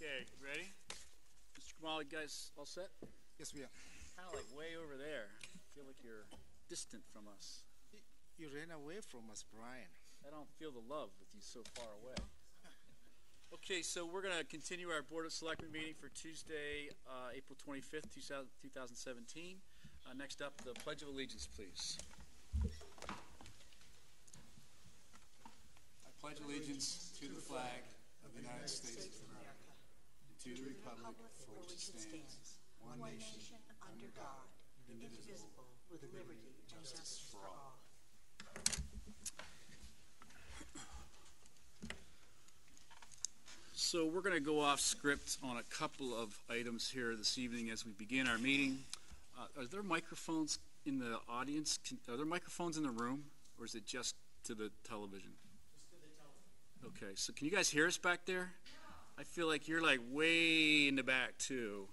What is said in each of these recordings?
Okay, ready? Mr. Khumalo, guys all set? Yes, we are. Kind of like way over there. I feel like you're distant from us. You ran away from us, Brian. I don't feel the love with you so far away. Okay, so we're going to continue our Board of Selectmen meeting for Tuesday, uh, April 25th, 2000 2017. Uh, Next up, the Pledge of Allegiance, please. I pledge allegiance to the flag of the United States of America and to the republic for which it stands, one nation, under God, indivisible, with liberty and justice for all. So we're going to go off script on a couple of items here this evening as we begin our meeting. Uh, Are there microphones in the audience? Can- Are there microphones in the room, or is it just to the television? Okay, so can you guys hear us back there? I feel like you're like way in the back too.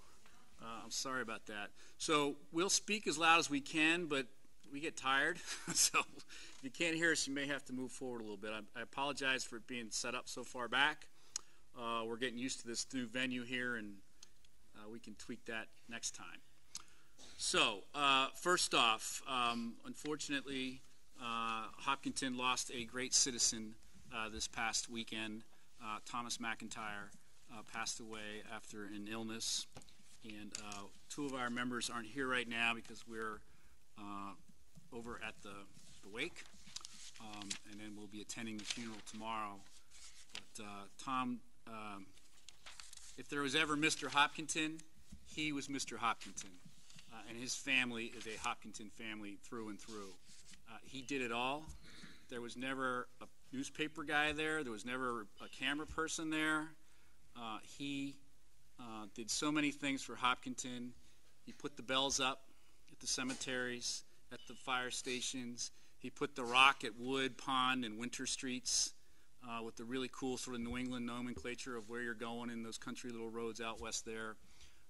Uh, I'm sorry about that. So we'll speak as loud as we can, but we get tired. so if you can't hear us, you may have to move forward a little bit. I, I apologize for it being set up so far back. Uh, we're getting used to this new venue here, and uh, we can tweak that next time. So, uh, first off, um, unfortunately, uh, Hopkinton lost a great citizen uh, this past weekend. Thomas McIntyre uh, passed away after an illness, and uh, two of our members aren't here right now because we're uh, over at the, the wake, um, and then we'll be attending the funeral tomorrow. But uh, Tom, um, if there was ever Mr. Hopkinton, he was Mr. Hopkinton. Uh, and his family is a Hopkinton family through and through. Uh, he did it all. There was never a newspaper guy there, there was never a camera person there. Uh, he uh, did so many things for Hopkinton. He put the bells up at the cemeteries, at the fire stations. He put the rock at Wood, Pond, and Winter Streets uh, with the really cool sort of New England nomenclature of where you're going in those country little roads out west there.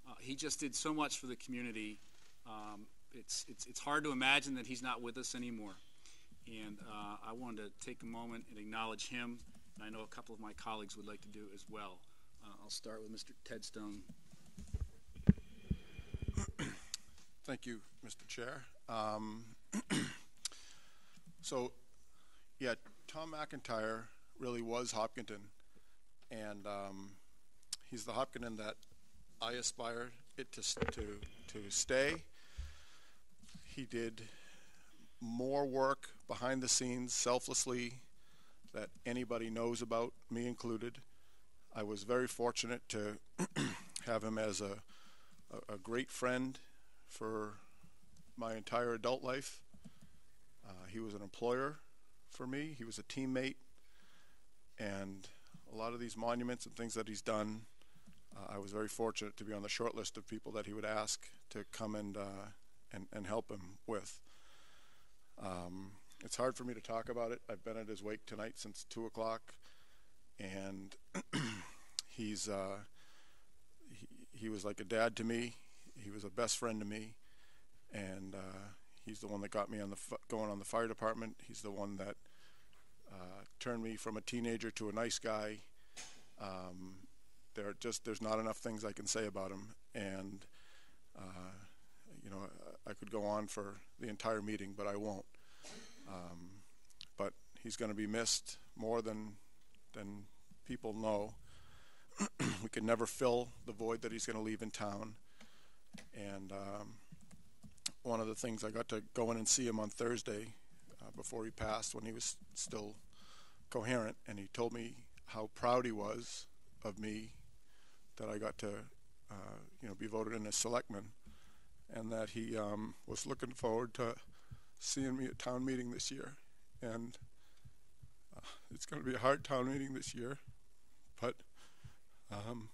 Uh, he just did so much for the community. Um, it's, it's, it's hard to imagine that he's not with us anymore. And uh, I wanted to take a moment and acknowledge him. And I know a couple of my colleagues would like to do as well. Uh, I'll start with Mr. Tedstone. Thank you, Mr. Chair. Um, So, yeah, Tom McIntyre really was Hopkinton, and um, he's the Hopkinton that I aspire it to, to, to stay. He did more work behind the scenes selflessly that anybody knows about, me included. I was very fortunate to have him as a, a, a great friend for my entire adult life. Uh, he was an employer for me. He was a teammate, and a lot of these monuments and things that he's done, uh, I was very fortunate to be on the short list of people that he would ask to come and uh, and, and help him with. Um, it's hard for me to talk about it. I've been at his wake tonight since two o'clock, and he's uh, he, he was like a dad to me. He was a best friend to me, and uh, he's the one that got me on the going on the fire department. He's the one that uh, turned me from a teenager to a nice guy. Um, there just there's not enough things I can say about him, and uh, you know I, I could go on for the entire meeting, but I won't. Um, but he's going to be missed more than than people know. we could never fill the void that he's going to leave in town, and um, one of the things I got to go in and see him on Thursday uh, before he passed when he was still coherent, and he told me how proud he was of me that I got to, uh, you know, be voted in as selectman, and that he um, was looking forward to seeing me at town meeting this year, and uh, it's going to be a hard town meeting this year, um,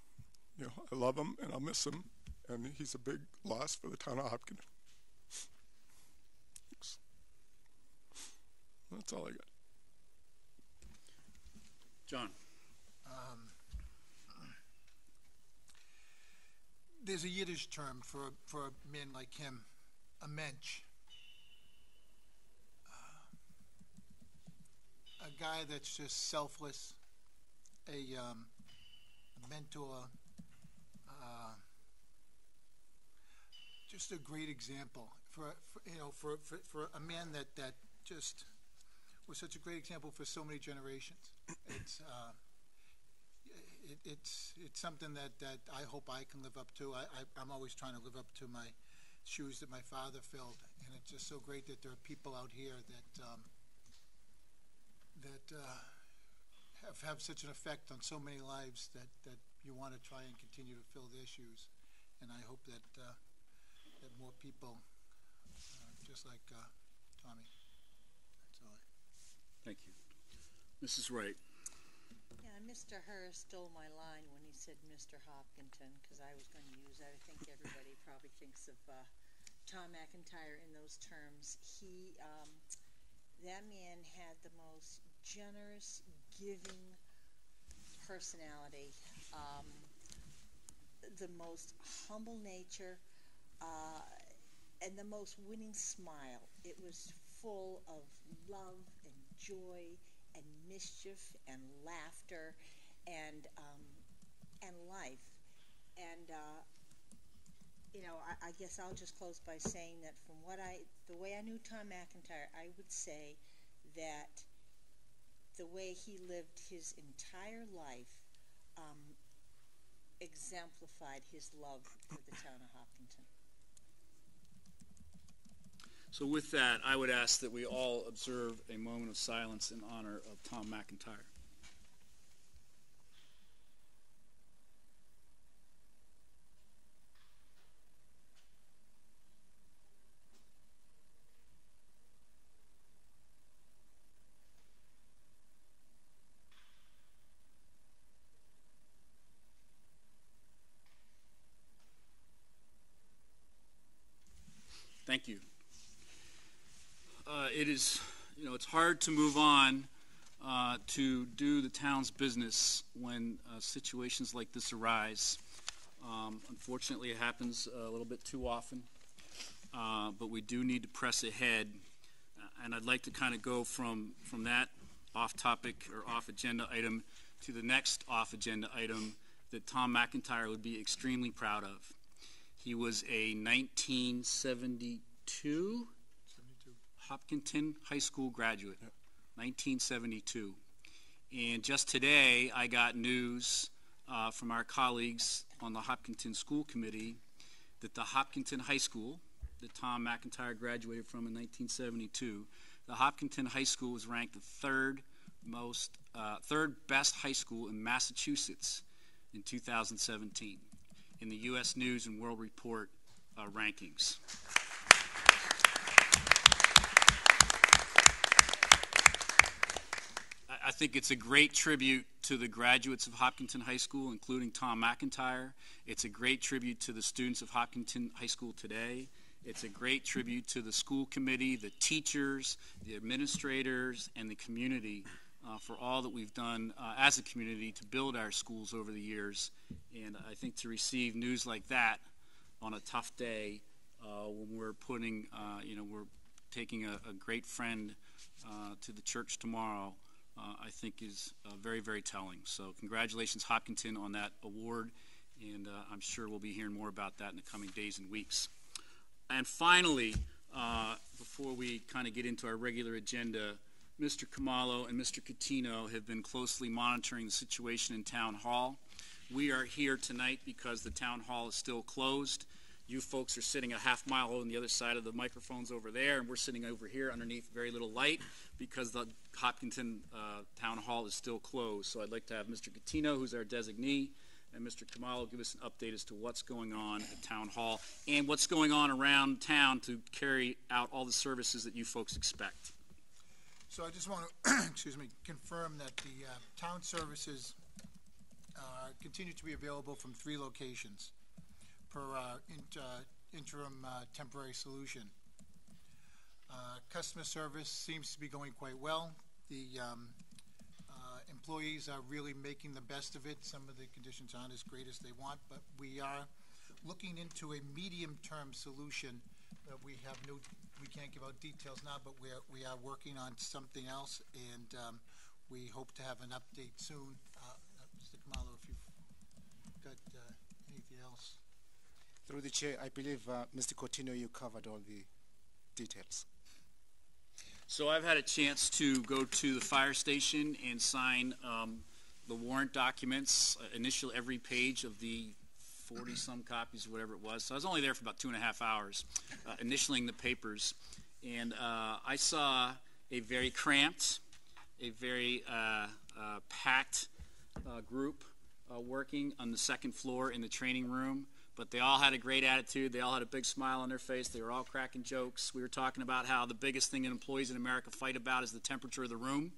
you know, I love him and I'll miss him, and he's a big loss for the town of Hopkins. Thanks. That's all I got. John. Um, there's a Yiddish term for for a man like him, a mensch. Uh, a guy that's just selfless, a, um, a mentor, uh, just a great example for, for you know for, for, for a man that, that just was such a great example for so many generations. It's uh, it, it's it's something that, that I hope I can live up to. I, I I'm always trying to live up to my shoes that my father filled, and it's just so great that there are people out here that um, that uh, have have such an effect on so many lives that, that you want to try and continue to fill their shoes, and I hope that uh, that more people, uh, just like uh, Tommy. That's all. Thank you. Mrs. Wright. Yeah, Mr. Hurst stole my line when he said Mr. Hopkinton, because I was going to use that. I think everybody probably thinks of uh, Tom McIntyre in those terms. He, um, that man had the most generous, giving personality, um, the most humble nature, uh, and the most winning smile. It was full of love and joy and mischief and laughter and um, and life. And uh, you know, I, I guess I'll just close by saying that from what I, the way I knew Tom McIntyre, I would say that the way he lived his entire life um, exemplified his love for the town of Hopkinton. So with that, I would ask that we all observe a moment of silence in honor of Tom McIntyre. Thank you. Uh, it is, you know, it's hard to move on uh, to do the town's business when uh, situations like this arise. Um, unfortunately, it happens a little bit too often, uh, but we do need to press ahead. Uh, and I'd like to kind of go from from that off-topic or off-agenda item to the next off-agenda item that Tom McIntyre would be extremely proud of. He was a 1972 72. Hopkinton High School graduate, 1972. And just today, I got news uh, from our colleagues on the Hopkinton School Committee that the Hopkinton High School, that Tom McIntyre graduated from in 1972, the Hopkinton High School was ranked the third most, uh, third best high school in Massachusetts in 2017 in the U.S. News and World Report uh, rankings. I- I think it's a great tribute to the graduates of Hopkinton High School, including Tom McIntyre. It's a great tribute to the students of Hopkinton High School today. It's a great tribute to the school committee, the teachers, the administrators, and the community uh, for all that we've done uh, as a community to build our schools over the years. And I think to receive news like that on a tough day uh, when we're putting, uh, you know, we're taking a, a great friend uh, to the church tomorrow, uh, I think is uh, very, very telling. So, congratulations, Hopkinton, on that award, and uh, I'm sure we'll be hearing more about that in the coming days and weeks. And finally, uh, before we kind of get into our regular agenda, Mr. Khumalo and Mr. Coutinho have been closely monitoring the situation in Town Hall. We are here tonight because the Town Hall is still closed. You folks are sitting a half mile on the other side of the microphones over there, and we're sitting over here underneath very little light because the Hopkinton uh, Town Hall is still closed. So I'd like to have Mr. Coutinho, who's our designee, and Mr. Khumalo give us an update as to what's going on at Town Hall and what's going on around town to carry out all the services that you folks expect. So I just want to, excuse me, confirm that the uh, town services uh, continue to be available from three locations per uh, int- uh, interim uh, temporary solution. Uh, Customer service seems to be going quite well. The um, uh, employees are really making the best of it. Some of the conditions aren't as great as they want, but we are looking into a medium-term solution that we have no, we can't give out details now, but we're, we are working on something else, and um, we hope to have an update soon. Uh, uh, Mr. Khumalo, if you've got uh, anything else. Through the chair, I believe, uh, Mr. Coutinho, you covered all the details. So I've had a chance to go to the fire station and sign um, the warrant documents, uh, initial every page of the 40-some copies, whatever it was. So I was only there for about two and a half hours, uh, initialing the papers. And uh, I saw a very cramped, a very uh, uh, packed uh, group working on the second floor in the training room. But they all had a great attitude. They all had a big smile on their face. They were all cracking jokes. We were talking about how the biggest thing that employees in America fight about is the temperature of the room.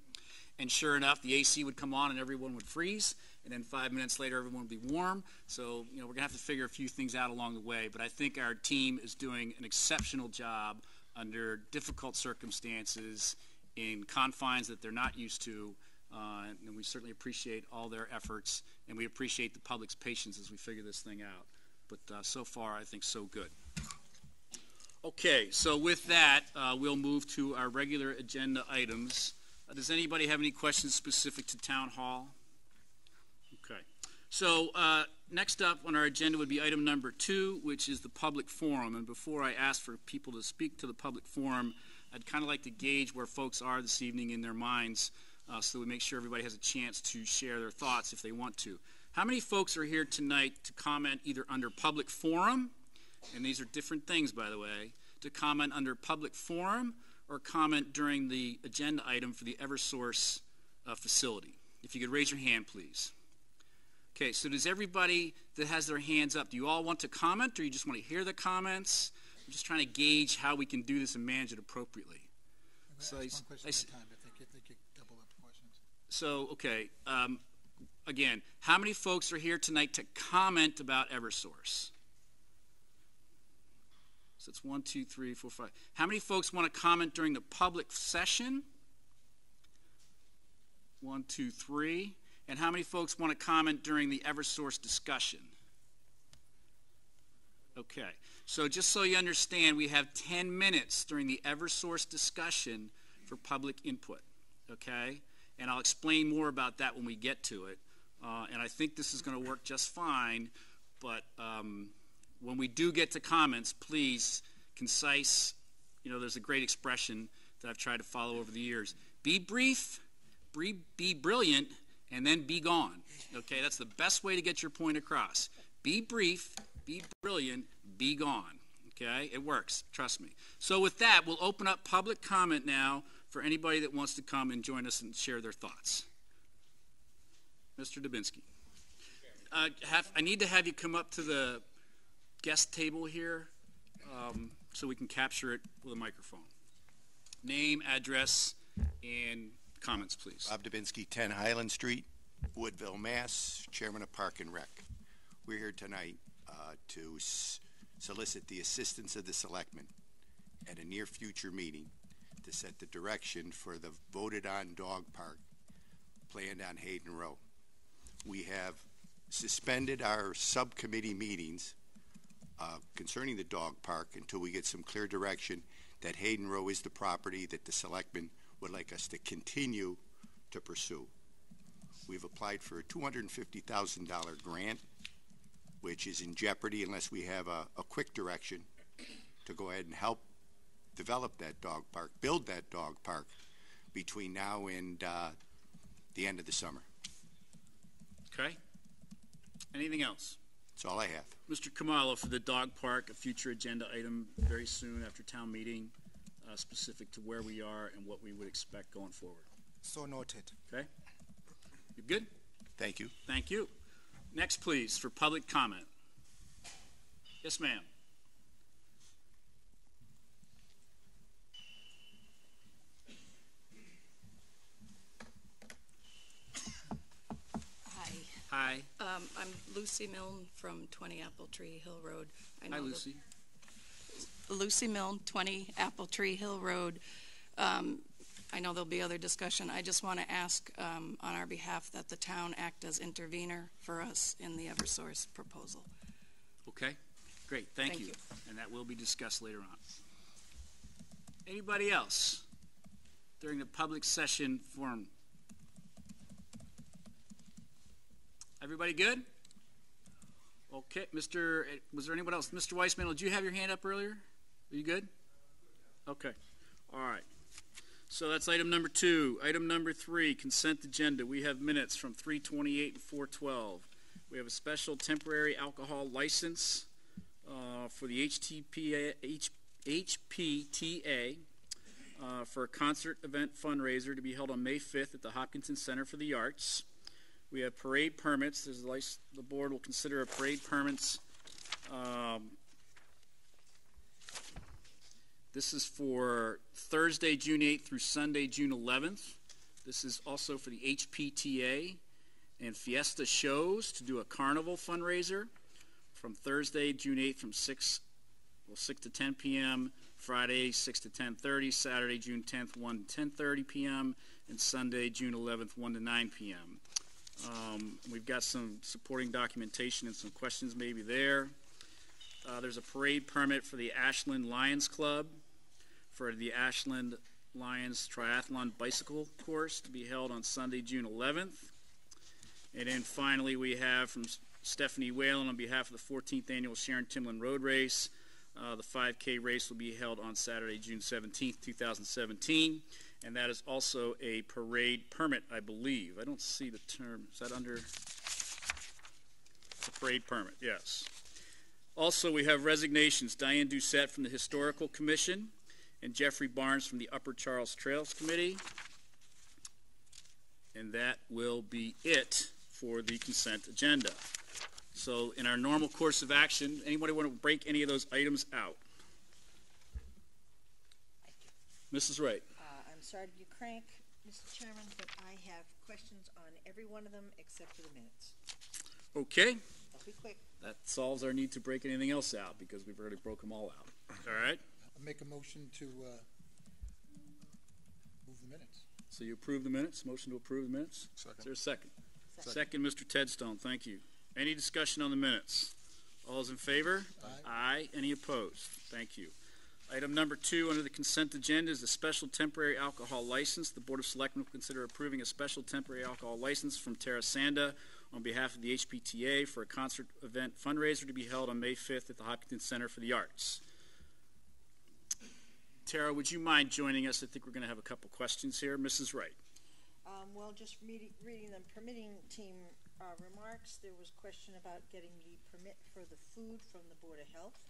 And sure enough, the AC would come on and everyone would freeze. And then five minutes later, everyone would be warm. So, you know, we're going to have to figure a few things out along the way. But I think our team is doing an exceptional job under difficult circumstances in confines that they're not used to. Uh, and we certainly appreciate all their efforts. And we appreciate the public's patience as we figure this thing out. But uh, so far, I think so good. Okay, so with that, uh, we'll move to our regular agenda items. Uh, does anybody have any questions specific to Town Hall? Okay. So uh, next up on our agenda would be item number two, which is the public forum. And before I ask for people to speak to the public forum, I'd kind of like to gauge where folks are this evening in their minds uh, so we make sure everybody has a chance to share their thoughts if they want to. How many folks are here tonight to comment either under public forum, and these are different things, by the way, to comment under public forum or comment during the agenda item for the Eversource uh, facility? If you could raise your hand, please. Okay, so does everybody that has their hands up, do you all want to comment or you just want to hear the comments? I'm just trying to gauge how we can do this and manage it appropriately. So I Ask s- one question I at s- a time, I think, I think you double up the questions. So, okay, um, again, how many folks are here tonight to comment about Eversource? So it's one, two, three, four, five. How many folks want to comment during the public session? One, two, three. And how many folks want to comment during the Eversource discussion? Okay, so just so you understand, we have 10 minutes during the Eversource discussion for public input, okay? And I'll explain more about that when we get to it. Uh, and I think this is going to work just fine, but um, when we do get to comments, please, concise, you know, there's a great expression that I've tried to follow over the years. Be brief, be, be brilliant, and then be gone. Okay, that's the best way to get your point across. Be brief, be brilliant, be gone. Okay, it works, trust me. So, with that, we'll open up public comment now for anybody that wants to come and join us and share their thoughts. Mr. Dubinsky. Uh, have, I need to have you come up to the guest table here um, so we can capture it with a microphone. Name, address, and comments, please. Bob Dubinsky, 10 Highland Street, Woodville, Mass., Chairman of Park and Rec. We're here tonight uh, to solicit the assistance of the selectmen at a near future meeting to set the direction for the voted-on dog park planned on Hayden Row. We have suspended our subcommittee meetings uh, concerning the dog park until we get some clear direction that Hayden Row is the property that the selectmen would like us to continue to pursue. We've applied for a $250,000 grant, which is in jeopardy unless we have a, a quick direction to go ahead and help develop that dog park, build that dog park between now and uh, the end of the summer. Okay? Anything else? That's all I have. Mr. Khumalo for the dog park, a future agenda item very soon after town meeting, uh, specific to where we are and what we would expect going forward. So noted. Okay? You good? Thank you. Thank you. Next, please, for public comment. Yes, ma'am. Hi, Hi. um, I'm Lucy Milne from 20 Apple Tree Hill Road. I Hi, the- Lucy. Lucy Milne, 20 Apple Tree Hill Road. Um, I know there'll be other discussion. I just want to ask um, on our behalf that the town act as intervener for us in the Eversource proposal. Okay, great, thank Thank you. you. And that will be discussed later on. Anybody else during the public session forum? Okay, Mr., was there anyone else? Mr. Weissman, did you have your hand up earlier? Are you good? Okay, all right. So that's item number two. Item number three, consent agenda. We have minutes from 328 and 412. We have a special temporary alcohol license uh, for the HTPA, H, HPTA uh, for a concert event fundraiser to be held on May 5th at the Hopkinton Center for the Arts. We have parade permits. Lic- the board will consider a parade permits. Um, this is for Thursday, June 8th through Sunday, June 11th. This is also for the HPTA and Fiesta shows to do a carnival fundraiser from Thursday, June 8th from 6 well, 6 to 10 p.m. Friday 6 to 10:30, Saturday June 10th 1 to 10:30 p.m. and Sunday June 11th 1 to 9 p.m. Um, we've got some supporting documentation and some questions maybe there. Uh, there's a parade permit for the Ashland Lions Club for the Ashland Lions Triathlon Bicycle Course to be held on Sunday, June 11th. And then finally, we have from Stephanie Whalen on behalf of the 14th annual Sharon Timlin Road Race. Uh, the 5K race will be held on Saturday, June 17th, 2017. And that is also a parade permit, I believe. I don't see the term. Is that under? A parade permit, yes. Also, we have resignations. Diane Doucette from the Historical Commission and Jeffrey Barnes from the Upper Charles Trails Committee. And that will be it for the consent agenda. So, in our normal course of action, anybody want to break any of those items out? Mrs. Wright. Sorry to be crank, Mr. Chairman, but I have questions on every one of them except for the minutes. Okay, I'll be quick. that solves our need to break anything else out because we've already broke them all out. All right, I'll make a motion to, uh, move the minutes. so you approve the minutes? Motion to approve the minutes? Is Second. there a second? Second. Second, Mr. Tedstone, thank you. Any discussion on the minutes? All those in favor? Aye. Aye. Any opposed? Thank you. Item number two under the consent agenda is the special temporary alcohol license. The Board of Selectmen will consider approving a special temporary alcohol license from Tara Sanda on behalf of the HPTA for a concert event fundraiser to be held on May 5th at the Hopkinton Center for the Arts. Tara, would you mind joining us? I think we're going to have a couple questions here. Mrs. Wright. Um, well, just reading, reading the permitting team, uh, remarks, there was question about getting the permit for the food from the Board of Health.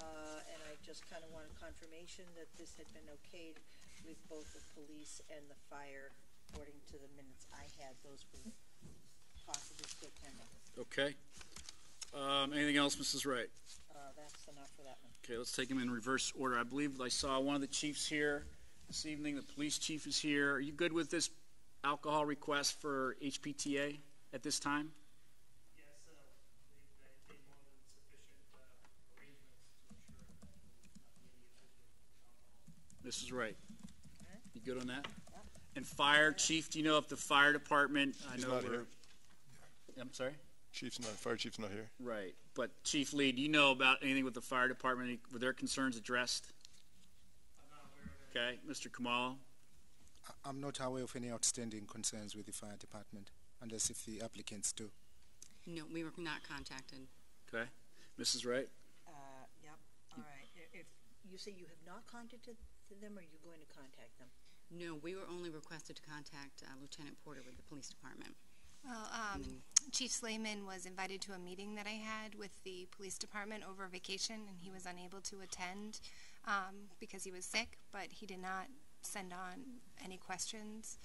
Uh, and I just kinda wanted confirmation that this had been okayed with both the police and the fire. According to the minutes I had, those were possibly still pending. Okay. Um, anything else, Mrs. Wright? Uh, that's enough for that one. Okay, let's take them in reverse order. I believe I saw one of the chiefs here this evening. The police chief is here. Are you good with this alcohol request for HPTA at this time? Yes, uh, they, they made more than sufficient, uh, arrangements to ensure that there was not any issue is right. Mrs. You good on that? Yep. And fire, chief, do you know if the fire department, I know not we're- here. I'm sorry? Chief's not, fire chief's not here. Right, but Chief Lee, do you know about anything with the fire department? Were their concerns addressed? I'm not aware of it. Okay, Mr. Khumalo? I- I'm not aware of any outstanding concerns with the fire department, unless if the applicants do. No, we were not contacted. Okay, Mrs. Wright? Uh, yep, all right. I- If, you say you have not contacted them, or you're going to contact them? No, we were only requested to contact uh, Lieutenant Porter with the police department. Well, um, Chief Slaman was invited to a meeting that I had with the police department over vacation, and he was unable to attend um, because he was sick, but he did not send on any questions.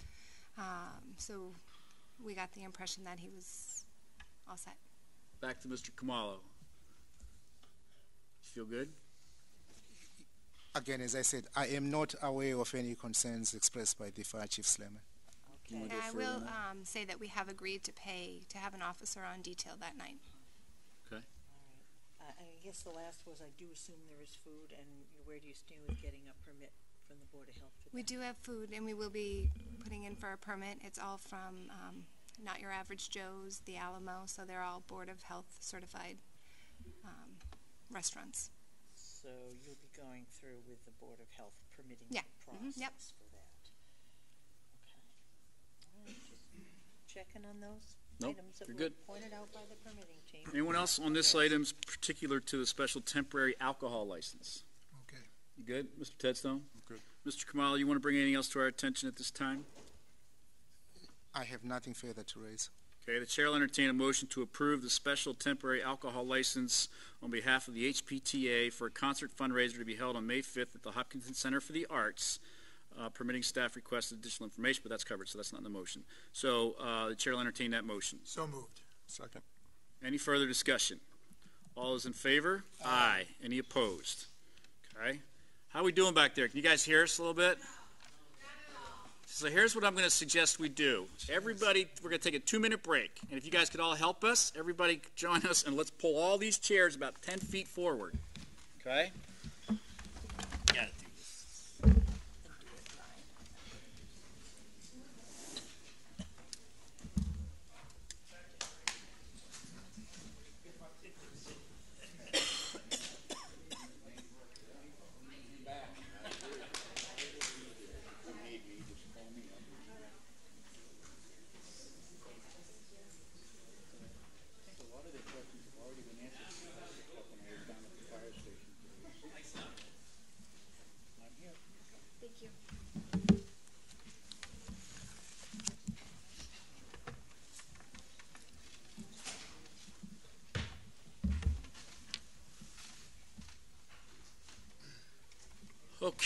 Um, so we got the impression that he was all set. Back to Mr. Khumalo. Feel good? Again, as I said, I am not aware of any concerns expressed by the fire chief Slaman. Okay. And I will um, say that we have agreed to pay to have an officer on detail that night. Okay. Uh, I guess the last was, I do assume there is food, and where do you stand with getting a permit from the Board of Health for We that? do have food, and we will be putting in for a permit. It's all from um, Not Your Average Joe's, The Alamo, so they're all Board of Health certified um, restaurants. So you'll be going through with the Board of Health permitting Yeah. the Mhm. Yep. process for that? Okay. All right, just checking on those? Nope, items that you're were good. pointed out by the permitting team. Anyone else on this item particular to the special temporary alcohol license? Okay. You good, Mr. Tedstone? good. Mr. Khumalo, you want to bring anything else to our attention at this time? I have nothing further to raise. Okay, the chair will entertain a motion to approve the special temporary alcohol license on behalf of the HPTA for a concert fundraiser to be held on May 5th at the Hopkinton Center for the Arts, uh, permitting staff requested additional information, but that's covered, so that's not in the motion. So uh, the chair will entertain that motion. So moved. Second. Any further discussion? All those in favor? Aye. Any opposed? Okay. How are we doing back there? Can you guys hear us a little bit? So here's what I'm going to suggest we do. Everybody, we're going to take a two-minute break, and if you guys could all help us, everybody join us, and let's pull all these chairs about 10 feet forward. Okay? Gotta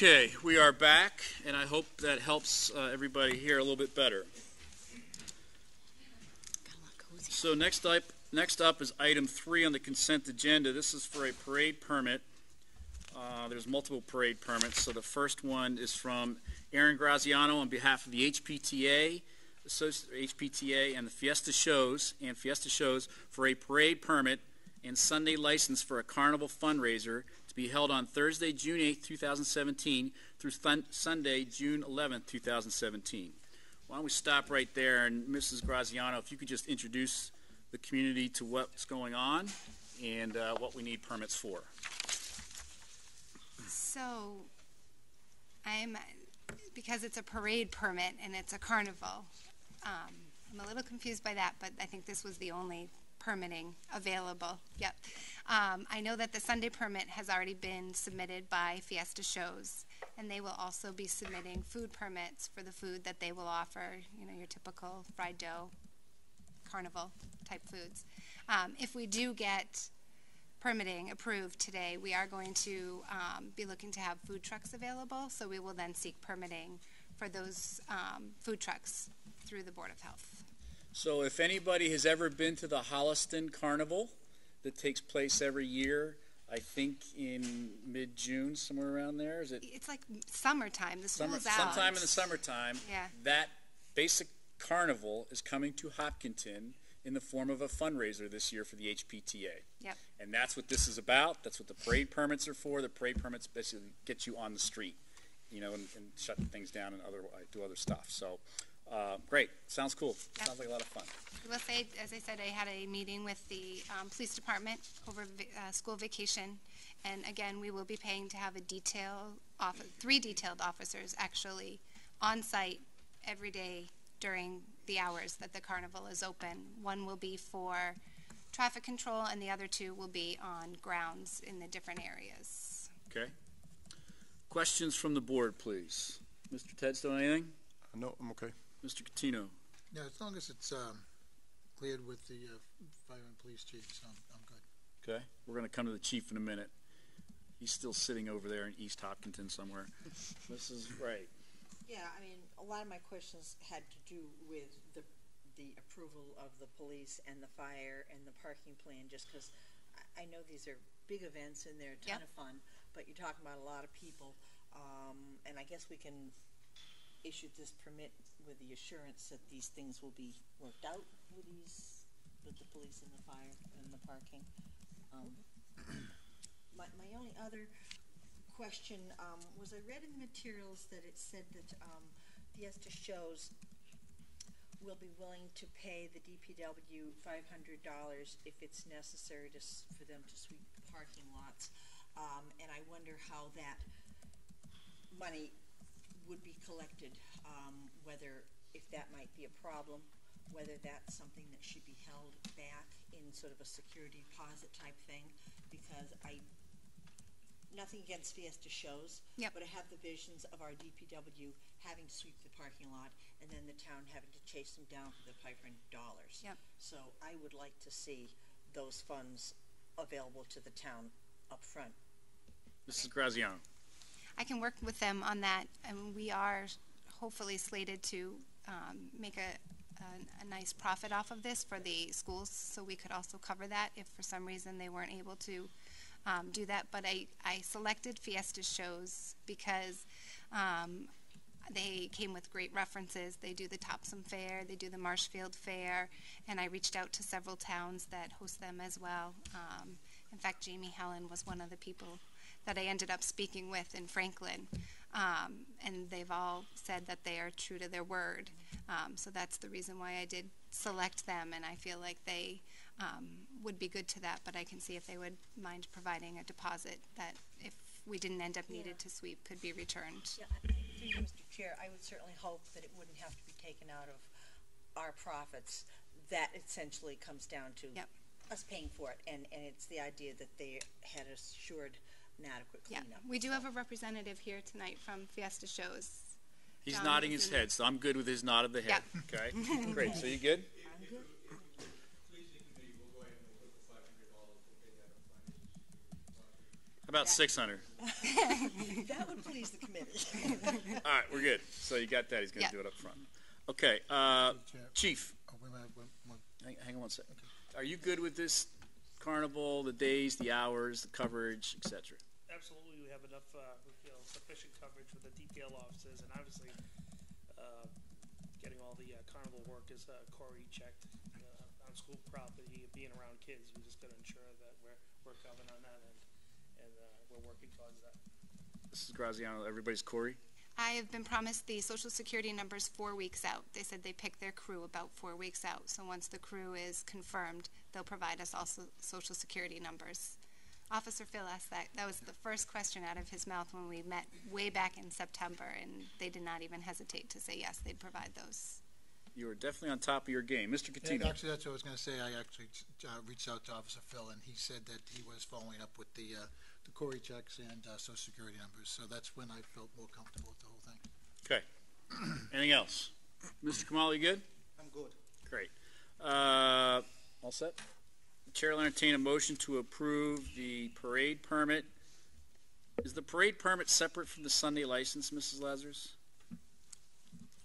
Okay, we are back, and I hope that helps uh, everybody here a little bit better. So next up, next up is item three on the consent agenda. This is for a parade permit. Uh, there's multiple parade permits. So the first one is from Aaron Graziano on behalf of the HPTA, HPTA and the Fiesta Shows and Fiesta Shows for a parade permit and Sunday license for a carnival fundraiser to be held on Thursday, June 8, 2017 through Sunday, June 11, 2017. Why don't we stop right there and Mrs. Graziano, if you could just introduce the community to what's going on and uh, what we need permits for. So, I'm, because it's a parade permit and it's a carnival, um, I'm a little confused by that, but I think this was the only permitting available. Yep. Um, I know that the Sunday permit has already been submitted by Fiesta Shows, and they will also be submitting food permits for the food that they will offer, you know, your typical fried dough, carnival type foods. Um, if we do get permitting approved today, we are going to um, be looking to have food trucks available, so we will then seek permitting for those um, food trucks through the Board of Health. So if anybody has ever been to the Holliston Carnival that takes place every year, I think in mid-June, somewhere around there, is it It's like summertime, the summer, school's out. sometime in the summertime? Yeah. That basic carnival is coming to Hopkinton in the form of a fundraiser this year for the HPTA. Yep. And that's what this is about. That's what the parade permits are for. The parade permits basically get you on the street, you know, and, and shut things down and other do other stuff. So, uh, great. Sounds cool. Yep. Sounds like a lot of fun. I will say, as I said, I had a meeting with the um, police department over va- uh, school vacation, and again, we will be paying to have a detail, off- three detailed officers actually on site every day during the hours that the carnival is open. One will be for traffic control, and the other two will be on grounds in the different areas. Okay. Questions from the board, please. Mr. Tedstone, anything? No, I'm okay. Mr. Coutinho? Yeah, as long as it's um, cleared with the uh, fire and police chief, so I'm, I'm good. Okay. We're going to come to the chief in a minute. He's still sitting over there in East Hopkinton somewhere. this is right. Yeah, I mean, a lot of my questions had to do with the, the approval of the police and the fire and the parking plan, just because I, I know these are big events and they're a ton Yep. of fun, but you're talking about a lot of people. Um, and I guess we can issue this permit with the assurance that these things will be worked out with these, with the police and the fire and the parking. Um, my, my only other question um, was I read in the materials that it said that um, Fiesta Shows will be willing to pay the DPW five hundred dollars if it's necessary to, for them to sweep parking lots. Um, and I wonder how that money would be collected, um, whether, if that might be a problem, whether that's something that should be held back in sort of a security deposit type thing, because I, nothing against Fiesta shows. Yep. But I have the visions of our DPW having to sweep the parking lot, and then the town having to chase them down for the Piper dollars. Yep. So I would like to see those funds available to the town up front. Mrs. Graziano. I can work with them on that, and we are hopefully slated to um, make a, a, a nice profit off of this for the schools, so we could also cover that if for some reason they weren't able to um, do that. But I, I selected Fiesta shows because um, they came with great references. They do the Topsfield Fair, they do the Marshfield Fair, and I reached out to several towns that host them as well. Um, in fact, Jamie Hellen was one of the people that I ended up speaking with in Franklin. Um, and they've all said that they are true to their word. Um, so that's the reason why I did select them, and I feel like they um, would be good to that. But I can see if they would mind providing a deposit that, if we didn't end up needed to sweep, could be returned. Yeah, you, Mr. Chair, I would certainly hope that it wouldn't have to be taken out of our profits. That essentially comes down to Yep. us paying for it, and, and it's the idea that they had assured an adequate Yeah, cleanup. we do have a representative here tonight from Fiesta Shows. He's John nodding his head, so I'm good with his nod of the head. Okay, great. So you good? I'm good. How about 600? That would please the committee. All right, we're good. So you got that. He's going to Yeah. do it up front. Okay, uh, Chief, Oh, wait a minute, wait, wait. hang, hang on one second. Are you good with this carnival, the days, the hours, the coverage, etc.? Absolutely, we have enough, uh, we feel sufficient coverage with the detail officers, and obviously, uh, getting all the uh, carnival workers, uh, CORI checked, uh, on school property, being around kids, we just gotta ensure that we're, we're covered on that end, and, uh, we're working towards that. This is Graziano. Everybody's CORI. I have been promised the social security numbers four weeks out. They said they pick their crew about four weeks out. So once the crew is confirmed, they'll provide us also social security numbers. Officer Phil asked that. That was the first question out of his mouth when we met way back in September, and they did not even hesitate to say yes, they'd provide those. You are definitely on top of your game. Mr. Yeah, Coutinho. Actually, that's what I was gonna say. I actually uh, reached out to Officer Phil, and he said that he was following up with the, uh, the CORI checks and uh, social security numbers. So that's when I felt more comfortable with the whole thing. Okay. Anything else? Mr. Kamal, you good? I'm good. Great. Uh, all set? The chair will entertain a motion to approve the parade permit. Is the parade permit separate from the Sunday license, Mrs. Lazarus?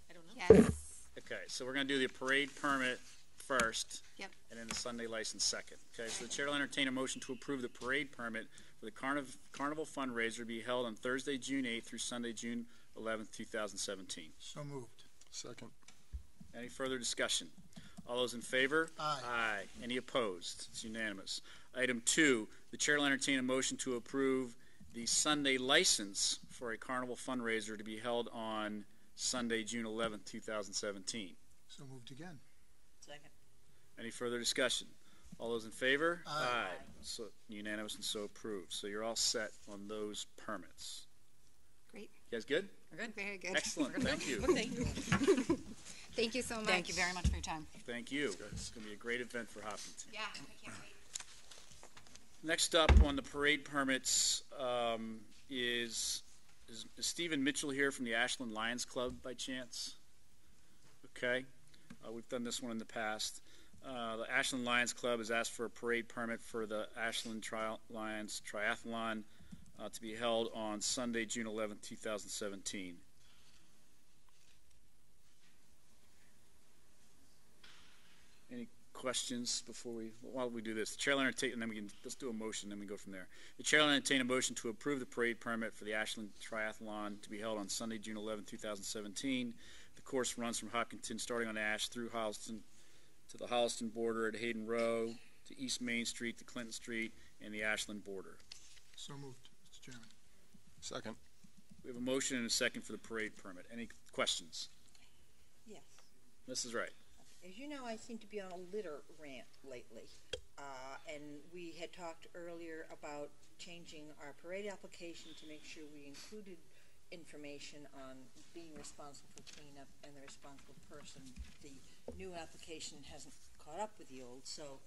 I don't know. Yes. Okay, so we're going to do the parade permit first. Yep. And then the Sunday license second. Okay, so the chair will entertain a motion to approve the parade permit for the Carniv- Carnival fundraiser to be held on Thursday, June 8th through Sunday, June 11th, 2017. So moved. Second. Any further discussion? All those in favor? Aye. Aye. Any opposed? It's unanimous. Item two, the chair will entertain a motion to approve the Sunday license for a carnival fundraiser to be held on Sunday, June 11th, 2017. So moved again. Second. Any further discussion? All those in favor? Aye. So unanimous and so approved. So you're all set on those permits. Great. You guys good? We're Good. Very good. Excellent. Thank you. Thank you so much. Thank you very much for your time. Thank you. It's going to be a great event for Hopkinton. Yeah, I can't wait. Next up on the parade permits um, is, is is Stephen Mitchell here from the Ashland Lions Club by chance? Okay, uh, we've done this one in the past. Uh, the Ashland Lions Club has asked for a parade permit for the Ashland Tri- Lions Triathlon uh, to be held on Sunday, June 11th, 2017. Any questions before we, while we do this? The chair will entertain, and then we can, let's do a motion, and then we go from there. The chair will entertain a motion to approve the parade permit for the Ashland Triathlon to be held on Sunday, June 11, 2017. The course runs from Hopkinton, starting on Ash, through Holliston, to the Holliston border at Hayden Row, to East Main Street, to Clinton Street, and the Ashland border. So moved, Mr. Chairman. Second. We have a motion and a second for the parade permit. Any questions? Yes. Mrs. Wright? As you know, I seem to be on a litter rant lately. Uh, and we had talked earlier about changing our parade application to make sure we included information on being responsible for cleanup and the responsible person. The new application hasn't caught up with the old, so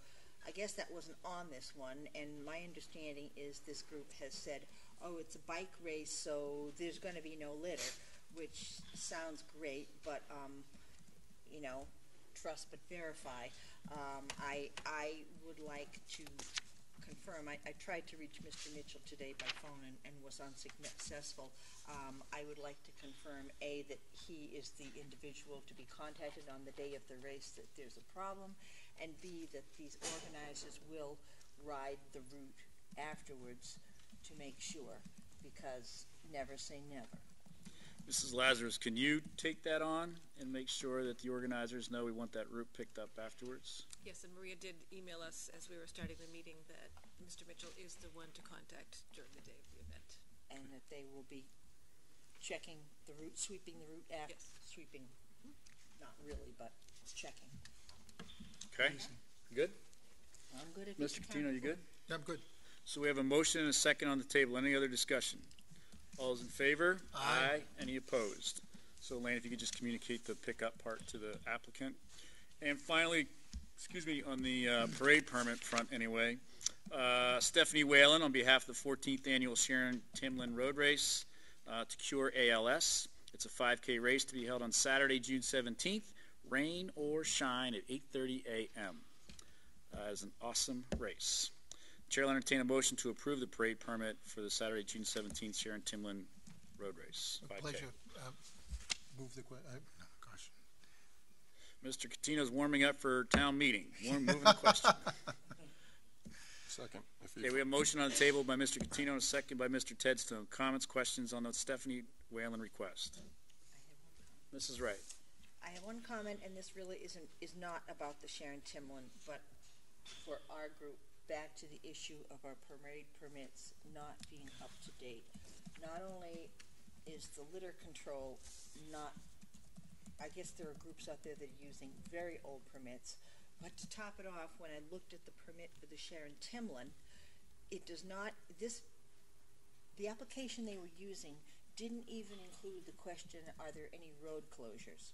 I guess that wasn't on this one, and my understanding is this group has said, oh, it's a bike race, so there's gonna be no litter, which sounds great, but, um, you know, trust but verify. Um, I, I would like to confirm, I, I tried to reach Mr. Mitchell today by phone and, and was unsuccessful. Um, I would like to confirm, A, that he is the individual to be contacted on the day of the race, that there's a problem, and B, that these organizers will ride the route afterwards to make sure, because never say never. Mrs. Lazarus, can you take that on and make sure that the organizers know we want that route picked up afterwards? Yes, and Maria did email us as we were starting the meeting that Mr. Mitchell is the one to contact during the day of the event. and that they will be checking the route, sweeping the route after, Yes. sweeping, not really, but checking. Okay, good? I'm good at Mr. Coutinho, you good? Yeah, I'm good. So we have a motion and a second on the table. Any other discussion? All those in favor? Aye. Any opposed? So Lane, if you could just communicate the pickup part to the applicant. And finally, excuse me, on the uh, parade permit front anyway, uh, Stephanie Whalen on behalf of the 14th Annual Sharon Timlin Road Race uh, to cure ALS. It's a 5K race to be held on Saturday, June 17th, rain or shine at 8:30 a.m. Uh, It's an awesome race. Chair will entertain a motion to approve the parade permit for the Saturday, June 17th Sharon Timlin Road Race. A 5K. pleasure. Uh, Move the, que- uh, no, gosh. Mr. Coutinho's warming up for town meeting. Warm- Moving the question. Second. Okay, we have a motion on the table by Mr. Coutinho and a second by Mr. Tedstone. Comments, questions on the Stephanie Whalen request? Mrs. Wright. I have one comment, and this really isn't, is not about the Sharon Timlin, but for our group, back to the issue of our parade permits not being up to date. Not only is the litter control not, I guess there are groups out there that are using very old permits, but to top it off, when I looked at the permit for the Sharon Timlin, it does not, this, the application they were using didn't even include the question, are there any road closures?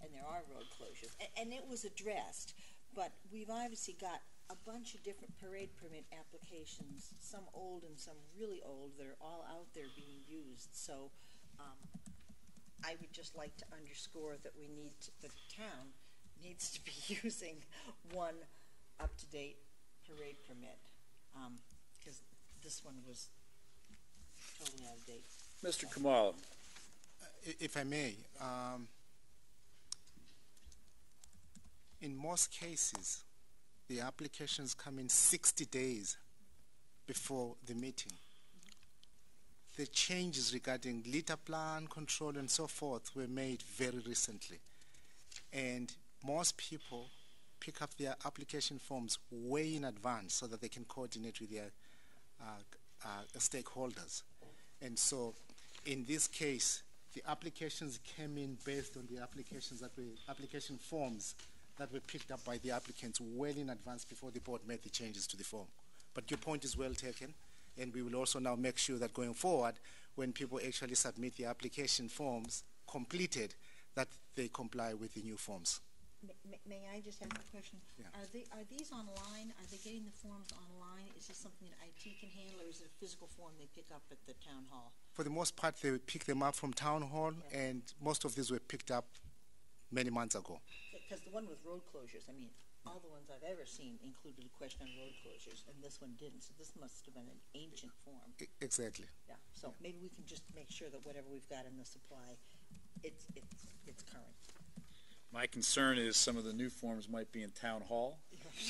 And there are road closures, and it was addressed, but we've obviously got a bunch of different parade permit applications, some old and some really old, that are all out there being used, so, um, I would just like to underscore that we need, to- the town needs to be using one up-to-date parade permit, um, cause this one was totally out of date. Mr. Khumalo. I- If I may, um, in most cases, the applications come in 60 days before the meeting. The changes regarding litter plan, control, and so forth were made very recently. And most people pick up their application forms way in advance so that they can coordinate with their uh, uh, stakeholders. And so, in this case, the applications came in based on the applications that were application forms that were picked up by the applicants well in advance before the board made the changes to the form. But your point is well taken, and we will also now make sure that going forward, when people actually submit the application forms completed, that they comply with the new forms. May- May, I just ask a question? Yeah. Are they, are these online? Are they getting the forms online? Is this something that IT can handle, or is it a physical form they pick up at the town hall? For the most part, they pick them up from town hall, and most of these were picked up many months ago. Because the one with road closures, I mean, all the ones I've ever seen included a question on road closures, and this one didn't, so this must have been an ancient form. E- Exactly. Yeah, so maybe we can just make sure that whatever we've got in the supply, it's, it's, it's current. My concern is some of the new forms might be in town hall,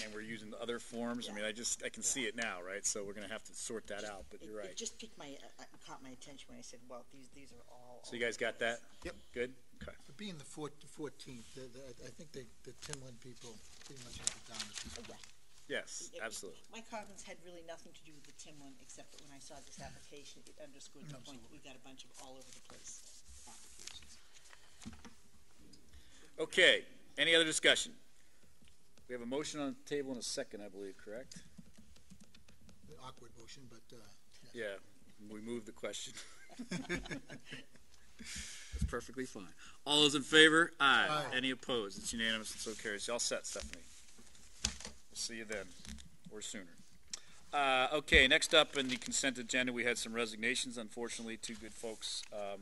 and we're using the other forms. I mean, I just, I can see it now, right? So we're gonna have to sort that out, but It- you're right. It just piqued my, uh, uh, caught my attention when I said, well, these, these are all. So you guys got that? Yep. Good? Okay. But being the four- the fourteenth, the- the- I I think they, the Timlin people pretty much have it down at this point. Yes, It- absolutely. My comments had really nothing to do with the Tim one, except that when I saw this application, it underscored the point that we've got a bunch of all over the place applications. Okay, any other discussion? We have a motion on the table in a second, I believe, correct? Awkward motion, but, uh, Yeah, we moved the question. perfectly fine. All those in favor? Aye. Aye. Any opposed? It's unanimous and so carries. Y'all set, Stephanie. We'll see you then, or sooner. Uh, okay, next up in the consent agenda, we had some resignations. Unfortunately, two good folks um,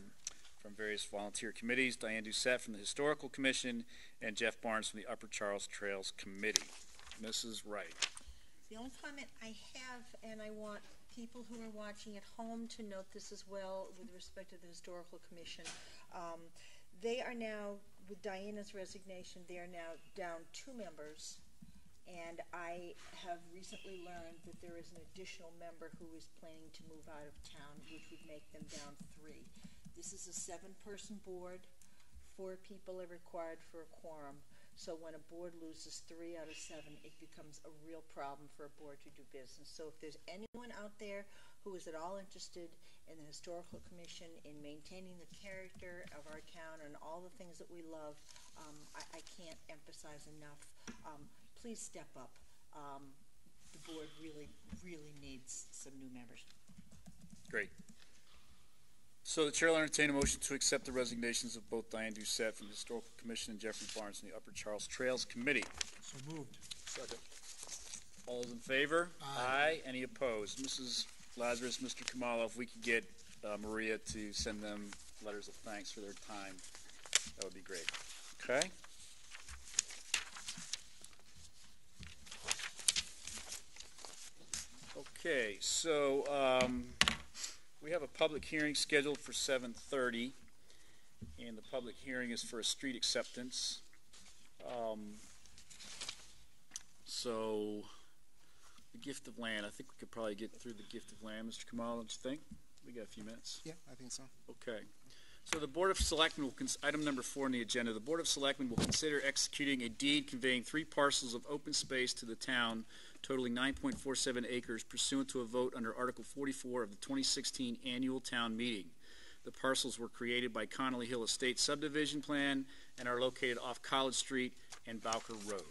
from various volunteer committees, Diane Doucette from the Historical Commission and Jeff Barnes from the Upper Charles Trails Committee. Mrs. Wright. The only comment I have, and I want people who are watching at home to note this as well with respect to the Historical Commission. Um, they are now, with Diana's resignation, they are now down two members. And I have recently learned that there is an additional member who is planning to move out of town, which would make them down three. This is a seven-person board. Four people are required for a quorum. So when a board loses three out of seven, it becomes a real problem for a board to do business. So if there's anyone out there who is at all interested in the Historical Commission, in maintaining the character of our town and all the things that we love, um, I, I can't emphasize enough. Um, please step up. Um, the board really, really needs some new members. Great. So the chair will entertain a motion to accept the resignations of both Diane Doucette from the Historical Commission and Jeffrey Barnes from the Upper Charles Trails Committee. So moved. Second. All those in favor? Aye. Any opposed? Mrs. Lazarus, Mr. Khumalo, if we could get uh, Maria to send them letters of thanks for their time, that would be great. Okay? Okay, so um, we have a public hearing scheduled for 7:30, and the public hearing is for a street acceptance. Um, So, the gift of land, I think we could probably get through the gift of land, Mr. Khumalo, don't you think? We got a few minutes. Yeah, I think so. Okay. So the Board of Selectmen will, cons- item number four on the agenda, the Board of Selectmen will consider executing a deed conveying three parcels of open space to the town totaling 9.47 acres pursuant to a vote under Article 44 of the 2016 Annual Town Meeting. The parcels were created by Connolly Hill Estate subdivision plan and are located off College Street and Bowker Road.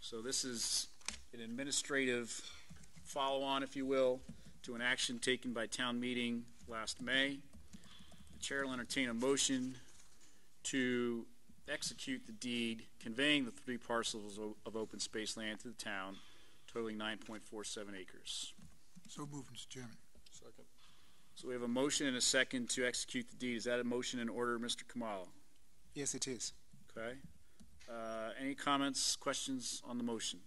So this is an administrative follow-on, if you will, to an action taken by town meeting last May. The chair will entertain a motion to execute the deed conveying the three parcels of, of open space land to the town totaling 9.47 acres. So moved, Mr. Chairman. Second. So we have a motion and a second to execute the deed. Is that a motion in order, Mr. Khumalo? Yes, it is. Okay. Uh, any comments, questions on the motion?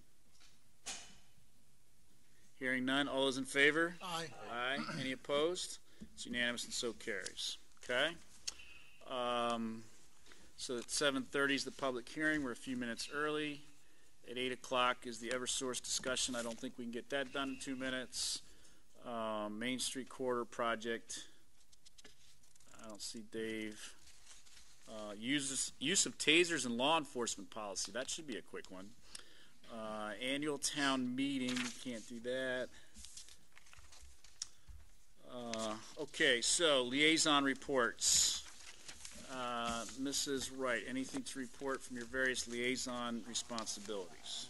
Hearing none, all those in favor? Aye. Aye. Any opposed? It's unanimous and so carries. Okay? Um, so at seven thirty is the public hearing. We're a few minutes early. At eight o'clock is the Eversource discussion. I don't think we can get that done in two minutes. Um, Main Street Corridor Project. I don't see Dave. Uh, uses, use of tasers and law enforcement policy. That should be a quick one. Uh, annual town meeting, can't do that. Uh, okay, so liaison reports. Uh, Mrs. Wright, anything to report from your various liaison responsibilities?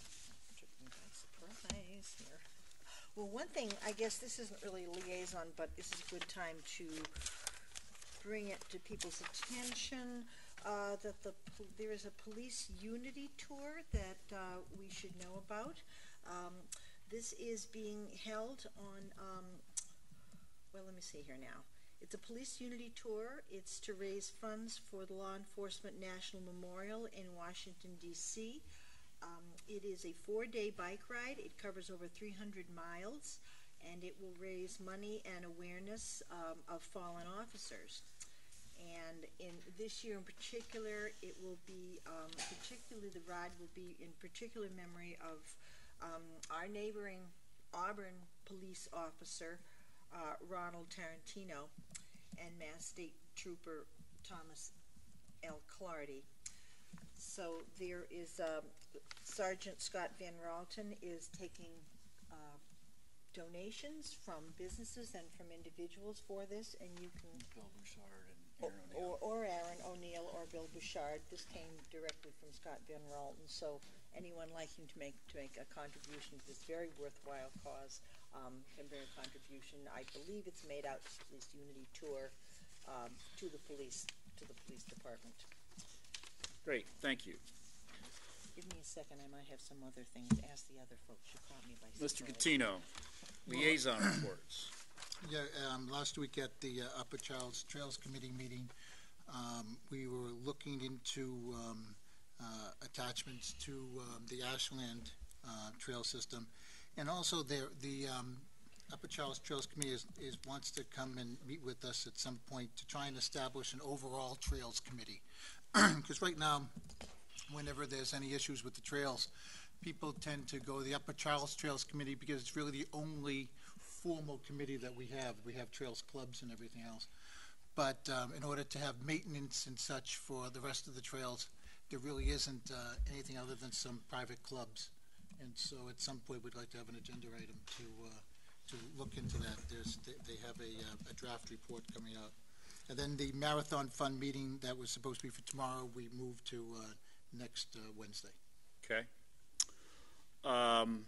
Well, one thing, I guess this isn't really liaison, but this is a good time to bring it to people's attention, uh, that the, there is a police unity tour that, uh, we should know about. Um, this is being held on, um, well, let me see here now. It's a police unity tour. It's to raise funds for the Law Enforcement National Memorial in Washington, D.C. Um, it is a four-day bike ride. It covers over 300 miles, and it will raise money and awareness um, of fallen officers. And in this year in particular, it will be um, particularly the ride will be in particular memory of um, our neighboring Auburn police officer uh, Ronald Tarantino and Mass State Trooper Thomas L. Clardy. So there is um, Sergeant Scott Van Ralton is taking uh, donations from businesses and from individuals for this, and you can Bill Bouchard or, or, or Aaron O'Neill or Bill Bouchard. This came directly from Scott Van Ralton, so anyone liking to make to make a contribution to this very worthwhile cause um, can contribution. I believe it's made out to this Unity Tour um, to the police, to the police department. Great, thank you. Give me a second, I might have some other things, ask the other folks, you caught me by Mr. surprise. Coutinho, liaison reports. Yeah, um, last week at the uh, Upper Charles Trails Committee meeting, um, we were looking into, um, uh, attachments to, um, the Ashland, uh, trail system. And also there, the, um, Upper Charles Trails Committee is, is, wants to come and meet with us at some point to try and establish an overall trails committee. Because right now, whenever there's any issues with the trails, people tend to go to the Upper Charles Trails Committee because it's really the only formal committee that we have. We have trails clubs and everything else. But um, in order to have maintenance and such for the rest of the trails, there really isn't uh, anything other than some private clubs. And so at some point, we'd like to have an agenda item to, uh, to look into that. There's, they, they have a, uh, a draft report coming out. And then the Marathon Fund meeting that was supposed to be for tomorrow, we moved to uh, next uh, Wednesday. Okay. Um,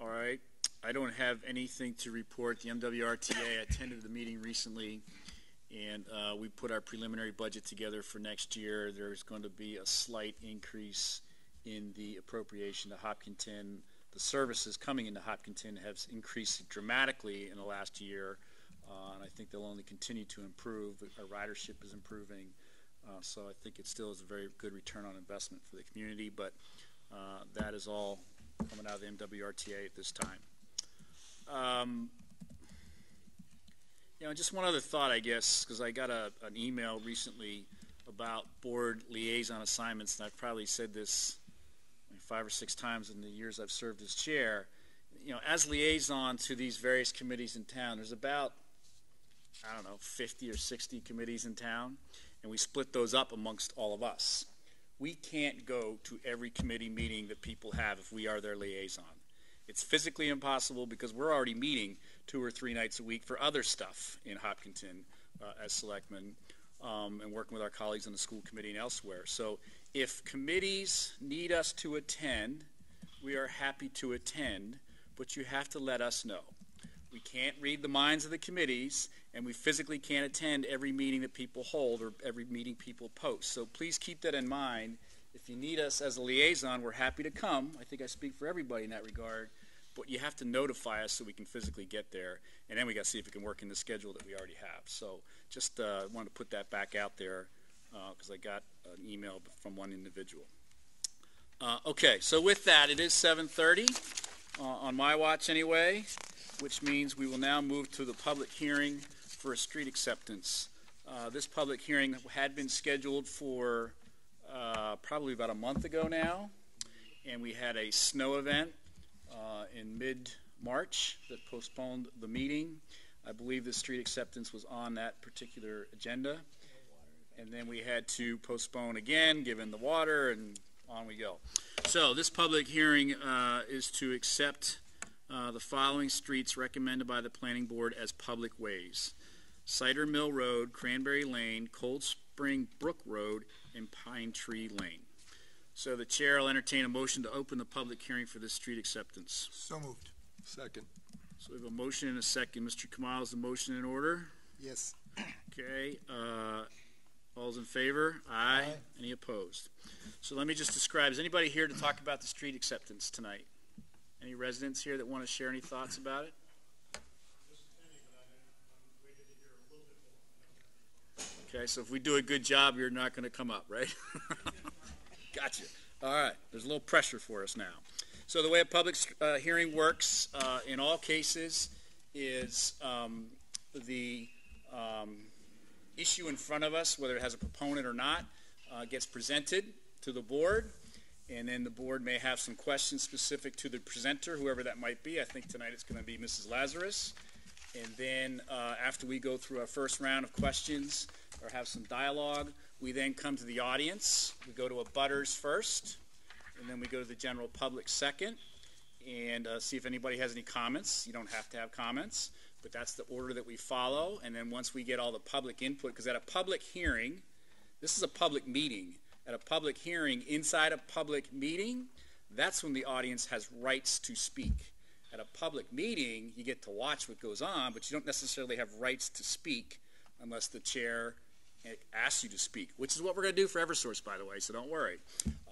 all right. I don't have anything to report. The MWRTA attended the meeting recently, and uh, we put our preliminary budget together for next year. There's going to be a slight increase in the appropriation to Hopkinton. The services coming into Hopkinton have increased dramatically in the last year, uh, and I think they'll only continue to improve. Our ridership is improving, uh, so I think it still is a very good return on investment for the community. But uh, that is all coming out of the MWRTA at this time. Um, you know, just one other thought, I guess, because I got a, an email recently about board liaison assignments, and I've probably said this five or six times in the years I've served as chair. You know, as liaison to these various committees in town, there's about, I don't know, 50 or 60 committees in town, and we split those up amongst all of us. We can't go to every committee meeting that people have if we are their liaison. It's physically impossible because we're already meeting two or three nights a week for other stuff in Hopkinton uh, as selectmen um, and working with our colleagues on the school committee and elsewhere. So if committees need us to attend, we are happy to attend, but you have to let us know. We can't read the minds of the committees, and we physically can't attend every meeting that people hold or every meeting people post. So please keep that in mind if you need us as a liaison, we're happy to come. I think I speak for everybody in that regard. But you have to notify us so we can physically get there, and then we got to see if we can work in the schedule that we already have. So just uh, wanted to put that back out there because uh, I got an email from one individual. Uh, okay, so with that, it is 7:30 uh, on my watch anyway, which means we will now move to the public hearing for a street acceptance. Uh, this public hearing had been scheduled for uh, probably about a month ago now, and we had a snow event uh, in mid March that postponed the meeting. I believe the street acceptance was on that particular agenda. And then we had to postpone again, given the water, and on we go. So, this public hearing uh, is to accept uh, the following streets recommended by the Planning Board as public ways Cider Mill Road, Cranberry Lane, Cold Spring Brook Road, and Pine Tree Lane. So the chair will entertain a motion to open the public hearing for this street acceptance. So moved. Second. So we have a motion and a second. Mr. Khumalo, is the motion in order? Yes. Okay. Uh, all's in favor? Aye. Aye. Any opposed? So let me just describe. Is anybody here to talk about the street acceptance tonight? Any residents here that want to share any thoughts about it? Okay, so if we do a good job, you're not going to come up, right? gotcha. All right, there's a little pressure for us now. So the way a public uh, hearing works uh, in all cases is um, the um, issue in front of us, whether it has a proponent or not, uh, gets presented to the board, and then the board may have some questions specific to the presenter, whoever that might be. I think tonight it's going to be Mrs. Lazarus. And then uh, after we go through our first round of questions or have some dialogue, we then come to the audience. We go to abutters first, and then we go to the general public second, and uh, see if anybody has any comments. You don't have to have comments, but that's the order that we follow. And then once we get all the public input, because at a public hearing, this is a public meeting. At a public hearing, inside a public meeting, that's when the audience has rights to speak. At a public meeting, you get to watch what goes on, but you don't necessarily have rights to speak unless the chair asks you to speak, which is what we're going to do for Eversource, by the way, so don't worry.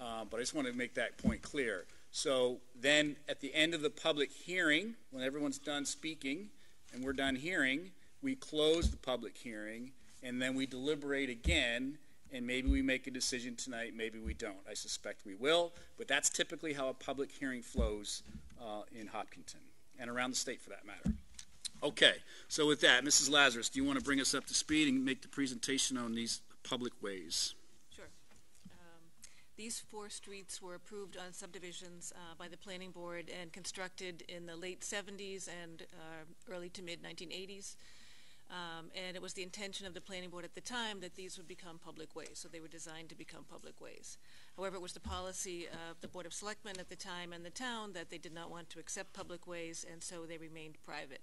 Uh, but I just want to make that point clear. So then, at the end of the public hearing, when everyone's done speaking and we're done hearing, we close the public hearing and then we deliberate again and maybe we make a decision tonight, maybe we don't. I suspect we will, but that's typically how a public hearing flows uh, in Hopkinton and around the state for that matter. Okay, so with that, Mrs. Lazarus, do you want to bring us up to speed and make the presentation on these public ways? These four streets were approved on subdivisions uh, by the planning board and constructed in the late 70s and uh, early to mid 1980s. Um, and it was the intention of the planning board at the time that these would become public ways, so they were designed to become public ways. However, it was the policy of the Board of Selectmen at the time and the town that they did not want to accept public ways, and so they remained private.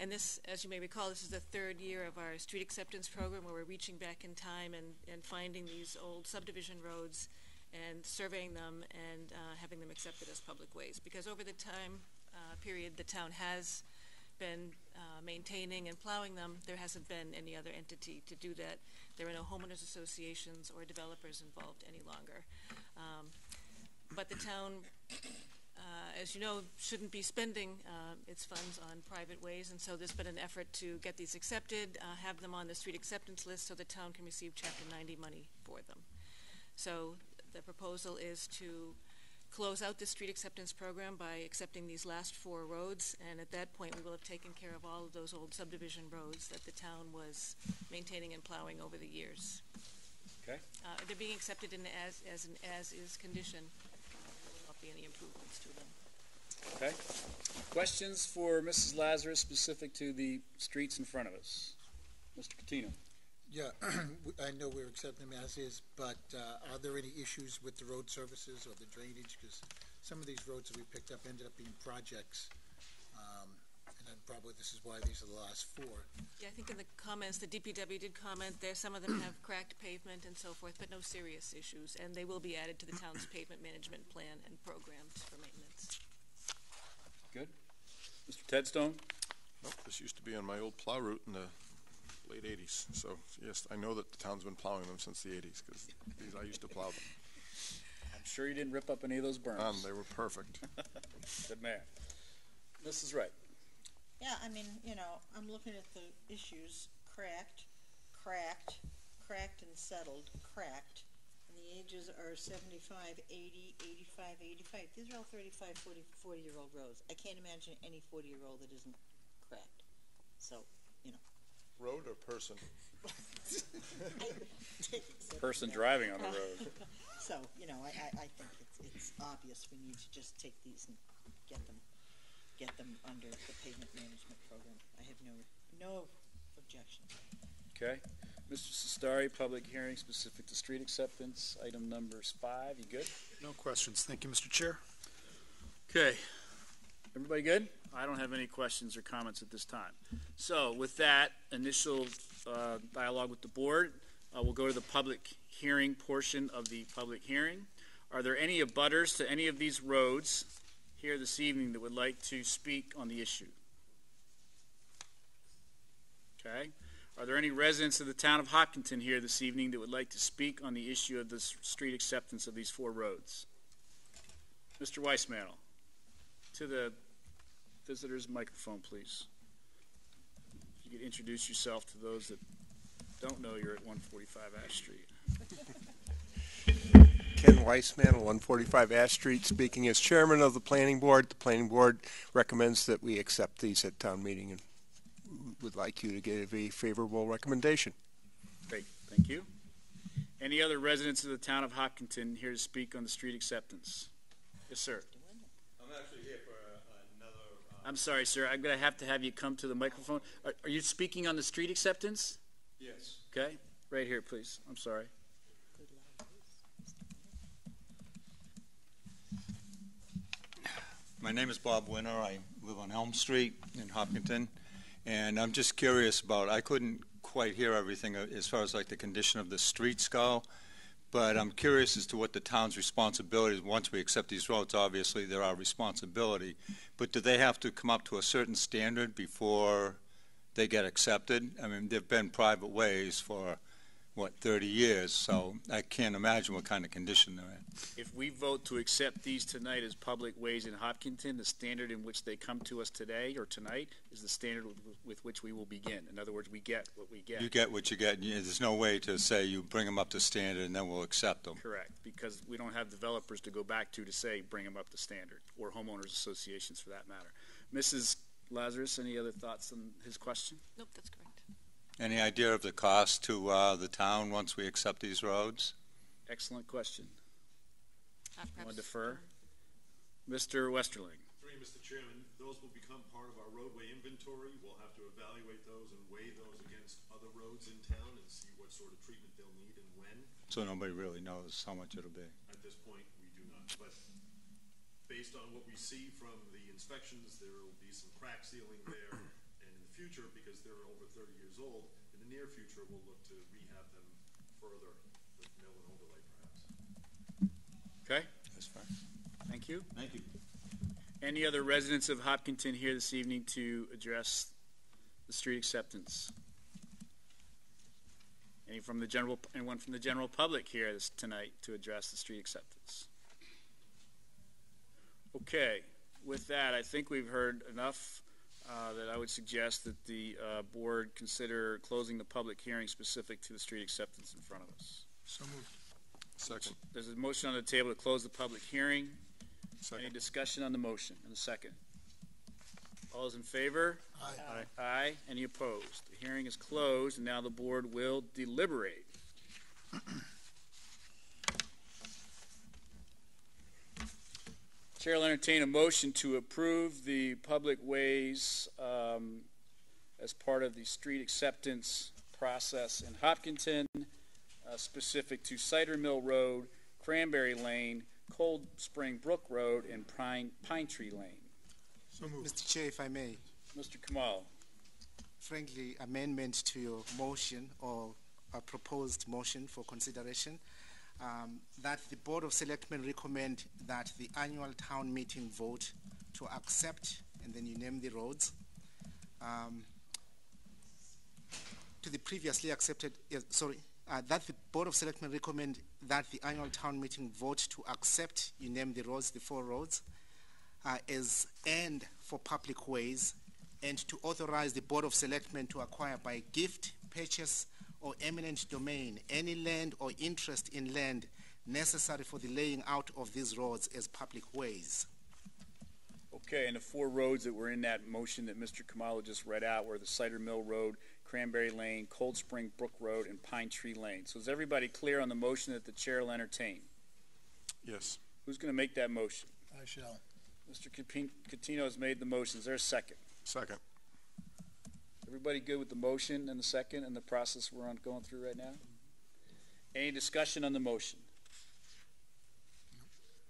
And this, as you may recall, this is the third year of our street acceptance program where we're reaching back in time and, and finding these old subdivision roads and surveying them and uh, having them accepted as public ways. Because over the time uh, period, the town has been uh, maintaining and plowing them. There hasn't been any other entity to do that. There are no homeowners associations or developers involved any longer. Um, but the town uh, as you know, shouldn't be spending uh, its funds on private ways, and so there's been an effort to get these accepted, uh, have them on the street acceptance list so the town can receive Chapter 90 money for them. So the proposal is to close out the street acceptance program by accepting these last four roads, and at that point, we will have taken care of all of those old subdivision roads that the town was maintaining and plowing over the years. Okay. Uh, They're being accepted in as, as an as-is condition. There will not be any improvements to them. Okay. Questions for Mrs. Lazarus specific to the streets in front of us? Mr. Coutinho? Yeah, I know we're accepting them as is, but uh, are there any issues with the road services or the drainage? Because some of these roads that we picked up ended up being projects. Um, And then probably this is why these are the last four. Yeah, I think in the comments, the DPW did comment there, some of them have cracked pavement and so forth, but no serious issues, and they will be added to the town's pavement management plan and programs for maintenance. Good. Mr. Tedstone? Nope, this used to be on my old plow route in the late eighties, so yes, I know that the town's been plowing them since the eighties, because these, I used to plow them. I'm sure you didn't rip up any of those berms. Um, they were perfect. Good man. Mrs. Wright? Yeah, I mean, you know, I'm looking at the issues, cracked, cracked, cracked and settled, cracked. And the ages are 75, 80, 85, 85. These are all 35, 40, 40 year old roads. I can't imagine any 40 year old that isn't cracked. So, Road or person? Person driving on the road. So, you know, I, I, I think it's, it's obvious we need to just take these and get them, get them under the pavement management program. I have no, no objection. Okay. Mr. Sestari, public hearing specific to street acceptance, item numbers five. You good? No questions. Thank you, Mr. Chair. Okay. Everybody good? I don't have any questions or comments at this time. So with that initial uh, dialogue with the board, uh, we'll go to the public hearing portion of the public hearing. Are there any abutters to any of these roads here this evening that would like to speak on the issue? Okay. Are there any residents of the town of Hopkinton here this evening that would like to speak on the issue of the street acceptance of these four roads? Mr. Weismantel, to the visitor's microphone, please. If you could introduce yourself to those that don't know you're at 145 Ash Street. Ken Weissman, 145 Ash Street, speaking as chairman of the planning board. The planning board recommends that we accept these at town meeting and would like you to give a favorable recommendation. Great, thank you. Any other residents of the town of Hopkinton here to speak on the street acceptance? Yes, sir. I'm actually here for another. I'm sorry, sir. I'm going to have to have you come to the microphone. Are, are you speaking on the street acceptance? Yes. Okay, right here, please. I'm sorry. My name is Bob Winter. I live on Elm Street in Hopkinton. And I'm just curious about, I couldn't quite hear everything as far as like the condition of the streets go. But I'm curious as to what the town's responsibility is. Once we accept these roads, obviously they're our responsibility. But do they have to come up to a certain standard before they get accepted. I mean, there've been private ways for, what, 30 years, so I can't imagine what kind of condition they're in. If we vote to accept these tonight as public ways in Hopkinton, the standard in which they come to us today or tonight is the standard with, with which we will begin. In other words, we get what we get. You get what you get, and you- there's no way to say you bring them up to standard and then we'll accept them. Correct, because we don't have developers to go back to to say, bring them up to standard, or homeowners associations for that matter. Mrs. Lazarus, any other thoughts on his question? Nope, that's correct. Any idea of the cost to uh, the town once we accept these roads? Excellent question. Uh, Want to defer? Mr. Westerling. Three, Mr. Chairman, those will become part of our roadway inventory. We'll have to evaluate those and weigh those against other roads in town and see what sort of treatment they'll need and when. So nobody really knows how much it'll be. At this point, we do not, but based on what we see from the inspections, there will be some crack sealing there. And in the future, because they're over thirty years old, in the near future, we'll look to rehab them further with mill and overlay perhaps. Okay, That's fine. thank you. Thank you. Any other residents of Hopkinton here this evening to address the street acceptance? Any from the general, anyone from the general public here this, tonight to address the street acceptance? Okay, with that, I think we've heard enough uh, that I would suggest that the uh, board consider closing the public hearing specific to the street acceptance in front of us. So moved. Second. There's a motion on the table to close the public hearing. Any discussion on the motion in a second? All those in favor? Aye. Aye. Any opposed? The hearing is closed, and now the board will deliberate. Chair will entertain a motion to approve the public ways um, as part of the street acceptance process in Hopkinton, uh, specific to Cider Mill Road, Cranberry Lane, Cold Spring Brook Road, and Pine, Pine Tree Lane. So moved. Mr. Chair, if I may, Mr. Khumalo. friendly amendment to your motion or a proposed motion for consideration, um, that the Board of Selectmen recommend that the annual town meeting vote to accept, and then you name the roads, um, to the previously accepted, sorry, uh, that the Board of Selectmen recommend that the annual town meeting vote to accept, you name the roads, the four roads, uh, as and for public ways, and to authorize the Board of Selectmen to acquire by gift, purchase, or eminent domain any land or interest in land necessary for the laying out of these roads as public ways. Okay, and the four roads that were in that motion that Mr. Khumalo just read out were the Cider Mill Road, Cranberry Lane, Cold Spring Brook Road, and Pine Tree Lane. So is everybody clear on the motion that the chair will entertain? Yes. Who's going to make that motion? I shall. Mr. Coutinho has made the motion. Is there a second? Second. Everybody good with the motion and the second and the process we're on going through right now? Any discussion on the motion?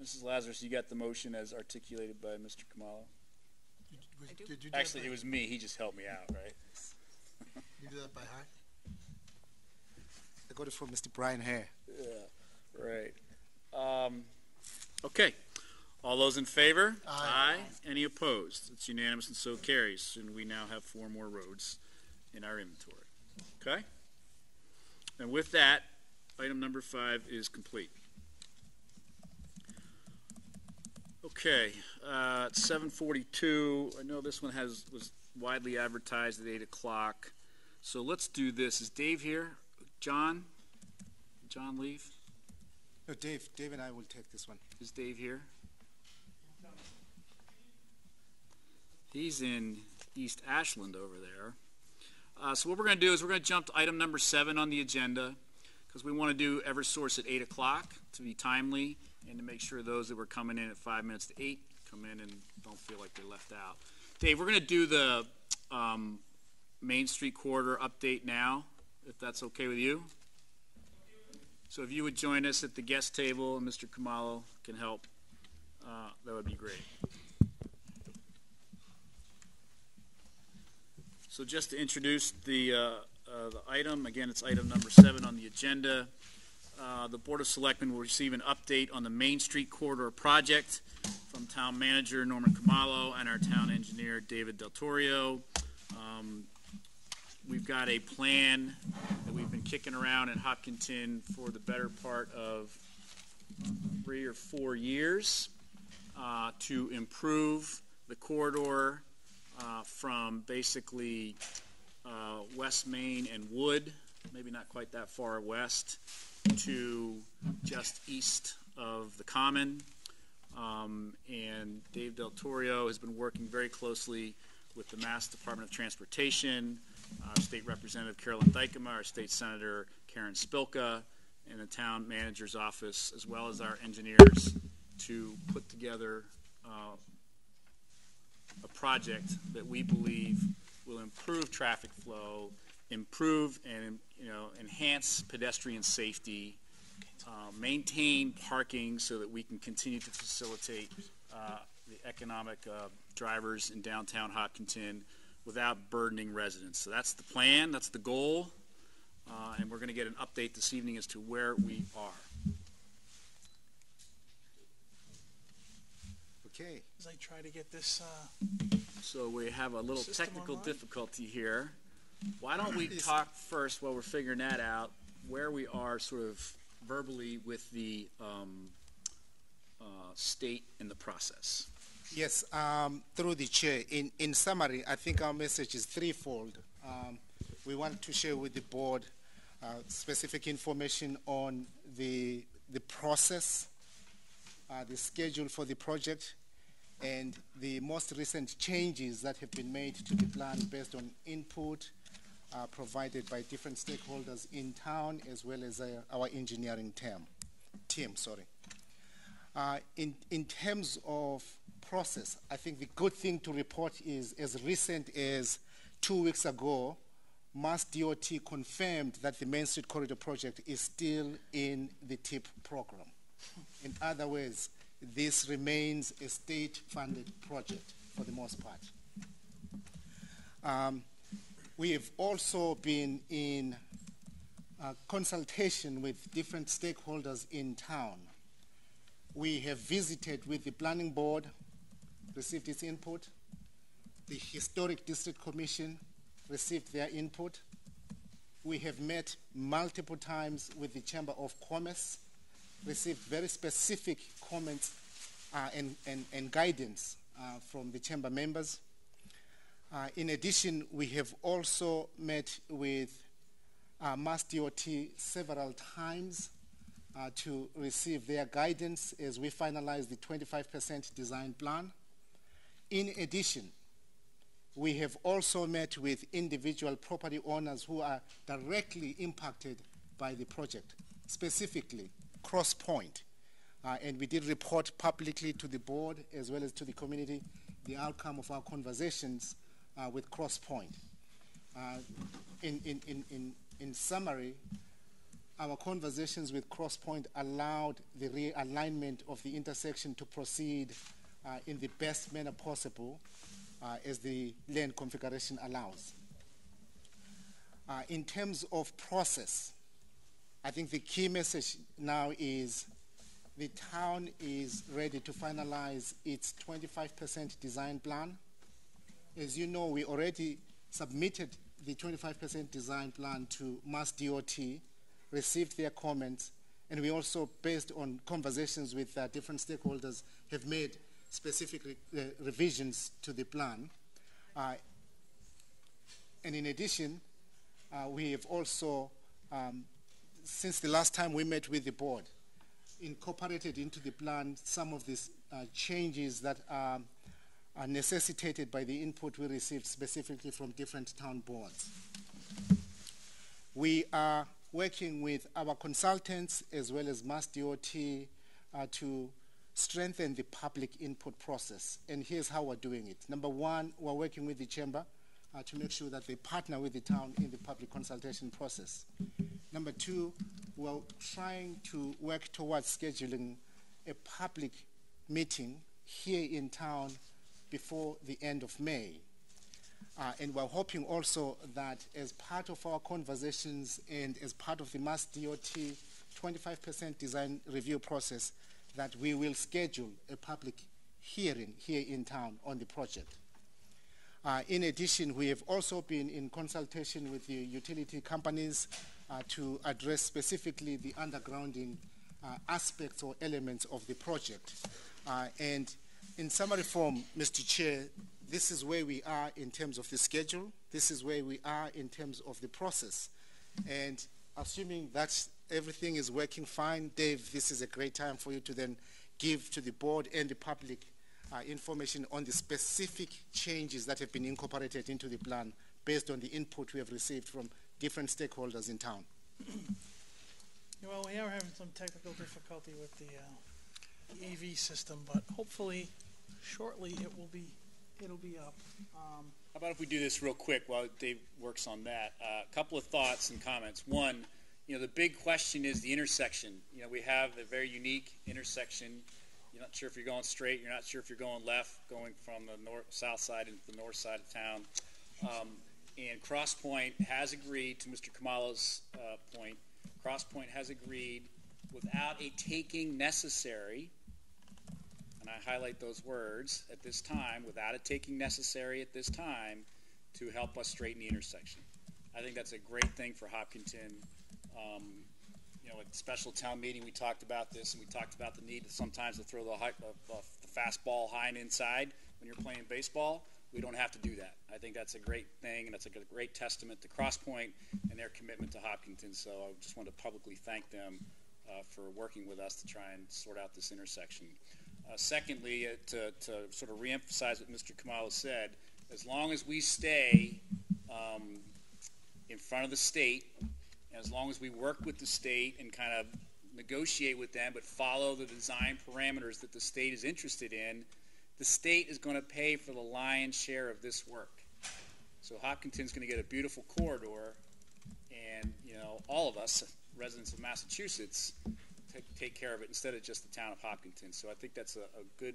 Mrs. Lazarus, you got the motion as articulated by Mr. Khumalo? Did- was- I do. Did you do Actually, it was me. He just helped me out, right? You do that by heart? I got it from Mr. Brian Herr. Yeah, right. Um, okay. All those in favor? Aye. Any opposed? It's unanimous and so carries. And we now have four more roads in our inventory. Okay? And with that, item number five is complete. Okay, uh, it's seven forty-two. I know this one has, was widely advertised at eight o'clock. So let's do this. Is Dave here? John? John leave? No, Dave, Dave and I will take this one. Is Dave here? He's in East Ashland over there. Uh, so what we're going to do is we're going to jump to item number seven on the agenda because we want to do EverSource at eight o'clock to be timely and to make sure those that were coming in at five minutes to eight come in and don't feel like they're left out. Dave, we're going to do the um, Main Street corridor update now, if that's okay with you. So if you would join us at the guest table and Mr. Khumalo can help, uh, that would be great. So just to introduce the, uh, uh, the item, again, it's item number seven on the agenda. Uh, the Board of Selectmen will receive an update on the Main Street Corridor project from Town Manager Norman Khumalo and our Town Engineer David Daltorio. Um, we've got a plan that we've been kicking around in Hopkinton for the better part of three or four years uh, to improve the corridor uh, from basically uh, West Main and Wood, maybe not quite that far west, to just east of the Common. Um, and Dave Daltorio has been working very closely with the Mass Department of Transportation, our State Representative Carolyn Dykema, our State Senator Karen Spilka, and the Town Manager's Office, as well as our engineers, to put together uh, a project that we believe will improve traffic flow, improve and you know enhance pedestrian safety, uh, maintain parking so that we can continue to facilitate uh, the economic uh, drivers in downtown Hopkinton without burdening residents. So that's the plan, that's the goal, uh, and we're going to get an update this evening as to where we are. Okay. As I try to get this, uh, So we have a little technical online? difficulty here. Why don't we talk first while we're figuring that out, where we are sort of verbally with the um, uh, state in the process? Yes, um, through the chair. In, in summary, I think our message is threefold. Um, we want to share with the board uh, specific information on the, the process, uh, the schedule for the project, and the most recent changes that have been made to the plan based on input uh, provided by different stakeholders in town as well as uh, our engineering team. team sorry. Uh, in, in terms of process, I think the good thing to report is as recent as two weeks ago, Mass DOT confirmed that the Main Street Corridor project is still in the TIP program. In other words, this remains a state-funded project for the most part. Um, we have also been in uh, consultation with different stakeholders in town. We have visited with the planning board, received its input. The Historic District Commission received their input. We have met multiple times with the Chamber of Commerce, received very specific comments uh, and, and, and, guidance uh, from the Chamber members. Uh, in addition, we have also met with uh, Mass DOT several times uh, to receive their guidance as we finalize the 25% design plan. In addition, we have also met with individual property owners who are directly impacted by the project, specifically Cross Point. Uh, and we did report publicly to the board as well as to the community the outcome of our conversations uh, with Crosspoint. Uh, in, in, in, in, in summary, our conversations with Crosspoint allowed the realignment of the intersection to proceed uh, in the best manner possible uh, as the land configuration allows. Uh, in terms of process, I think the key message now is the town is ready to finalize its 25% design plan. As you know, we already submitted the 25% design plan to Mass DOT, received their comments, and we also, based on conversations with uh, different stakeholders, have made specific re uh, revisions to the plan. Uh, and in addition, uh, we have also, um, since the last time we met with the board, incorporated into the plan some of these uh, changes that are, are necessitated by the input we received specifically from different town boards. We are working with our consultants as well as Mass DOT uh, to strengthen the public input process. And here's how we're doing it. Number one, we're working with the chamber uh, to make sure that they partner with the town in the public consultation process. Number two, we're trying to work towards scheduling a public meeting here in town before the end of May. Uh, and we're hoping also that as part of our conversations and as part of the Mass DOT 25% design review process, that we will schedule a public hearing here in town on the project. Uh, in addition, we have also been in consultation with the utility companies to address specifically the undergrounding uh, aspects or elements of the project. Uh, and in summary form, Mr. Chair, this is where we are in terms of the schedule. This is where we are in terms of the process. And assuming that everything is working fine, Dave, this is a great time for you to then give to the board and the public uh, information on the specific changes that have been incorporated into the plan based on the input we have received from different stakeholders in town. Well, we are having some technical difficulty with the uh, AV system, but hopefully, shortly it will be it'll be up. Um, How about if we do this real quick while Dave works on that? Uh, A couple of thoughts and comments. One, you know, the big question is the intersection. You know, we have a very unique intersection. You're not sure if you're going straight. You're not sure if you're going left, going from the north, south side into the north side of town. Um, and Crosspoint has agreed to Mr. Khumalo's uh, point. Crosspoint has agreed without a taking necessary and I highlight those words at this time, without a taking necessary at this time, to help us straighten the intersection. I think that's a great thing for Hopkinton. Um, you know, at special town meeting, we talked about this, and we talked about the need to sometimes to throw the, high, uh, the fastball high and inside when you're playing baseball. We don't have to do that. I think that's a great thing, and that's a great testament to Crosspoint and their commitment to Hopkinton. So I just want to publicly thank them uh, for working with us to try and sort out this intersection. Uh, secondly, uh, to, to, sort of reemphasize what Mr. Khumalo said, as long as we stay um, in front of the state, as long as we work with the state and kind of negotiate with them, but follow the design parameters that the state is interested in, the state is going to pay for the lion's share of this work. So Hopkinton's going to get a beautiful corridor, and you know all of us residents of Massachusetts take, take care of it instead of just the town of Hopkinton. So I think that's a, a good,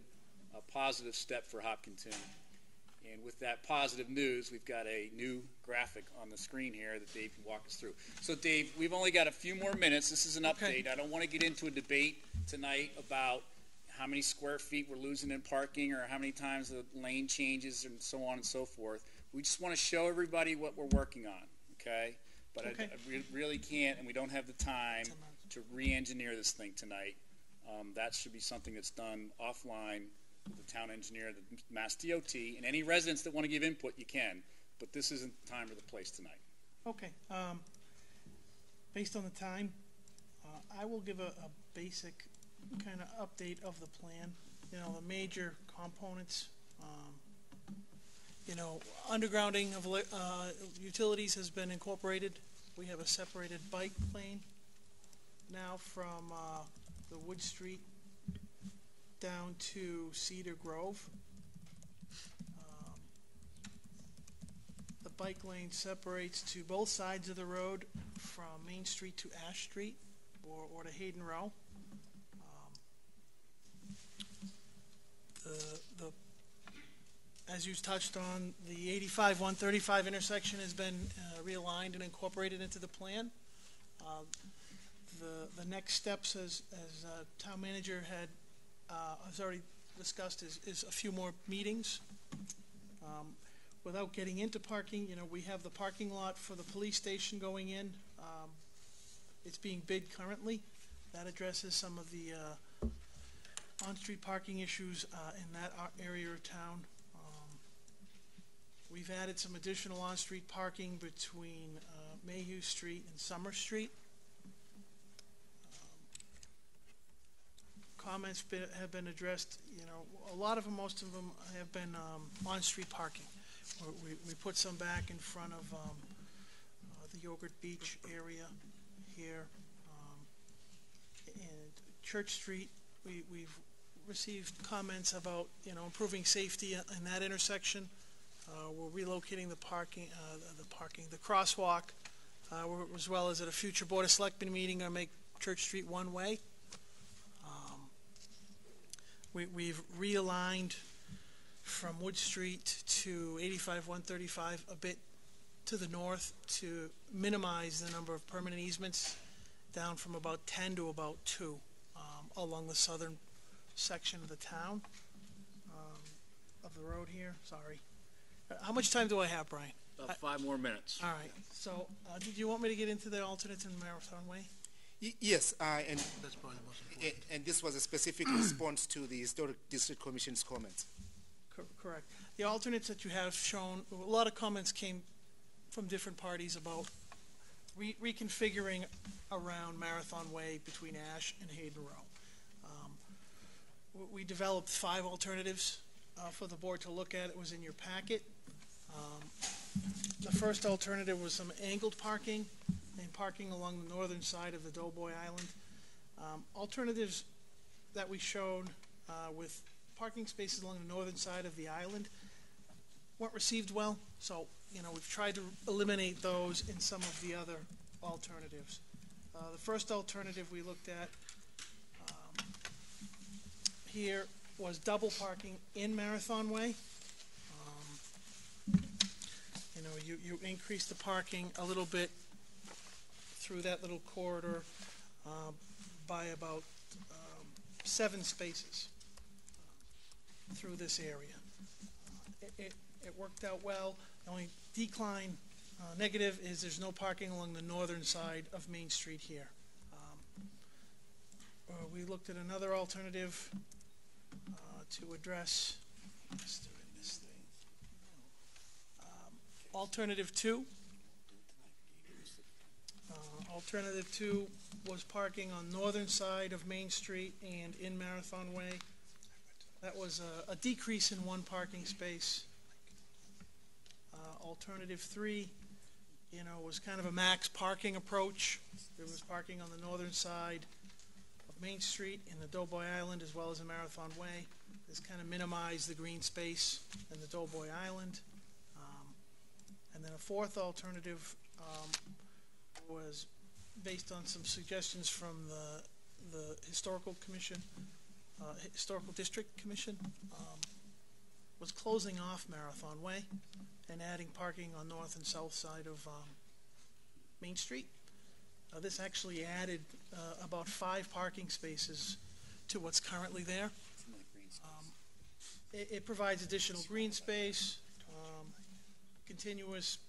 a positive step for Hopkinton. And with that positive news, we've got a new graphic on the screen here that Dave can walk us through. So, Dave, we've only got a few more minutes. This is an update. I don't want to get into a debate tonight about how many square feet we're losing in parking or how many times the lane changes and so on and so forth. We just want to show everybody what we're working on, okay? But okay. I, I re- really can't, and we don't have the time to re-engineer this thing tonight. Um, that should be something that's done offline with the town engineer, the Mass DOT, and any residents that want to give input, you can. But this isn't the time or the place tonight. Okay. Um, based on the time, uh, I will give a, a basic kind of update of the plan. You know, the major components. Um, you know, undergrounding of uh, utilities has been incorporated. We have a separated bike lane now from uh, the Wood Street down to Cedar Grove. Um, the bike lane separates to both sides of the road from Main Street to Ash Street or, or to Hayden Row. The, the as you touched on, the 85 135 intersection has been uh, realigned and incorporated into the plan. Uh, the, the next steps, as, as uh, town manager had, uh, has already discussed, is, is a few more meetings. Um, without getting into parking, you know, we have the parking lot for the police station going in. Um, it's being bid currently. That addresses some of the uh, on-street parking issues uh, in that area of town. Um, we've added some additional on-street parking between uh, Mayhew Street and Summer Street. comments been, have been addressed, you know, a lot of them, most of them have been um, on-street parking. We, we put some back in front of um, uh, the Yogurt Beach area here. Um, and Church Street, we, we've received comments about, you know, improving safety in that intersection. Uh, we're relocating the parking, uh, the parking, the crosswalk, uh, as well as at a future Board of Selectmen meeting, to make Church Street one way. We, we've realigned from Wood Street to 85 135 a bit to the north to minimize the number of permanent easements down from about 10 to about 2 um, along the southern section of the town um, of the road here. Sorry. Uh, How much time do I have, Brian? About five more minutes. All right, so, uh, did you want me to get into the alternates in Marathon Way? Y- Yes, uh, and, That's probably the most and important. and this was a specific response to the Historic District Commission's comments. Cor- Correct. The alternates that you have shown, a lot of comments came from different parties about re- reconfiguring around Marathon Way between Ash and Hayden Row. We developed five alternatives uh, for the board to look at. It was in your packet. Um, The first alternative was some angled parking and parking along the northern side of the Doughboy Island. Um, Alternatives that we showed uh, with parking spaces along the northern side of the island weren't received well, so, you know, we've tried to eliminate those in some of the other alternatives. Uh, the first alternative we looked at, here was double parking in Marathon Way. Um, You know, you, you increase the parking a little bit through that little corridor, uh, by about, um, seven spaces through this area. It, it, it worked out well. The only decline, uh, negative is there's no parking along the northern side of Main Street here. Um, uh, we looked at another alternative, uh, to address. Um, Alternative two. Uh, alternative two was parking on northern side of Main Street and in Marathon Way. That was a, a decrease in one parking space. Uh, alternative three, you know, was kind of a max parking approach. There was parking on the northern side of Main Street in the Doughboy Island as well as in Marathon Way. This kind of minimized the green space in the Doughboy Island. Um, and then a fourth alternative, um, was based on some suggestions from the, the Historical Commission, uh, Historical District Commission, um, was closing off Marathon Way and adding parking on north and south side of, um, Main Street. Uh, this actually added, uh, about five parking spaces to what's currently there. It, it provides additional green space, um, continuous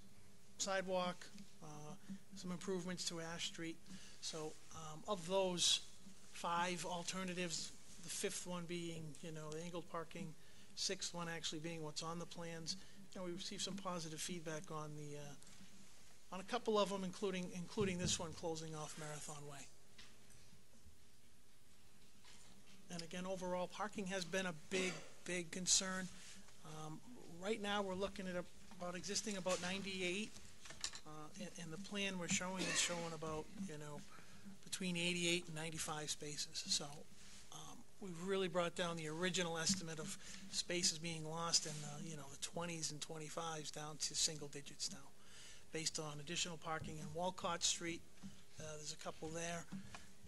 sidewalk, uh, some improvements to Ash Street. So, um, of those five alternatives, the fifth one being, you know, the angled parking, sixth one actually being what's on the plans, and we received some positive feedback on the, uh, on a couple of them, including, including this one closing off Marathon Way. And again, overall, parking has been a big, big concern. Um, right now, we're looking at about existing about ninety-eight. Uh, and, and the plan we're showing is showing about, you know, between eighty-eight and ninety-five spaces. So, um, we've really brought down the original estimate of spaces being lost in, the, you know, the twenties and twenty-fives down to single digits now, based on additional parking in Walcott Street. Uh, there's a couple there.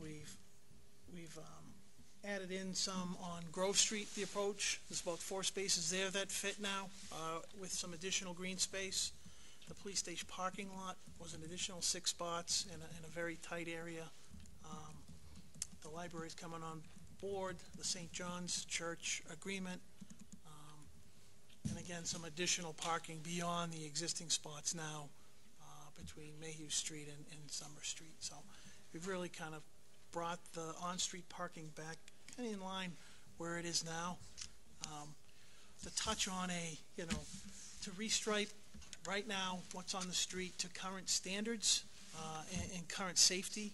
We've, we've, um, added in some on Grove Street, the approach. There's about four spaces there that fit now, uh, with some additional green space. The police station parking lot was an additional six spots in a, in a very tight area. Um, the is coming on board, the St. John's Church agreement. Um, and again, some additional parking beyond the existing spots now, uh, between Mayhew Street and, and Summer Street. So we've really kind of brought the on-street parking back kind of in line where it is now. Um, to touch on a, you know, to restripe right now what's on the street to current standards uh, and, and current safety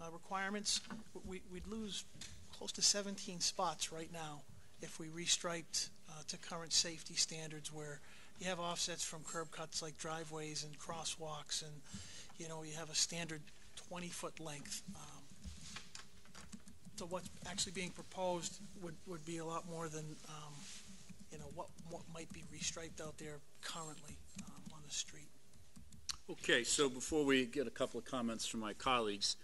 uh, requirements, we, we'd lose close to 17 spots right now if we restriped uh, to current safety standards where you have offsets from curb cuts like driveways and crosswalks and, you know, you have a standard 20-foot length. Um, so what's actually being proposed would, would be a lot more than, um, you know, what, what might be restriped out there currently, um, on the street. Okay, so before we get a couple of comments from my colleagues,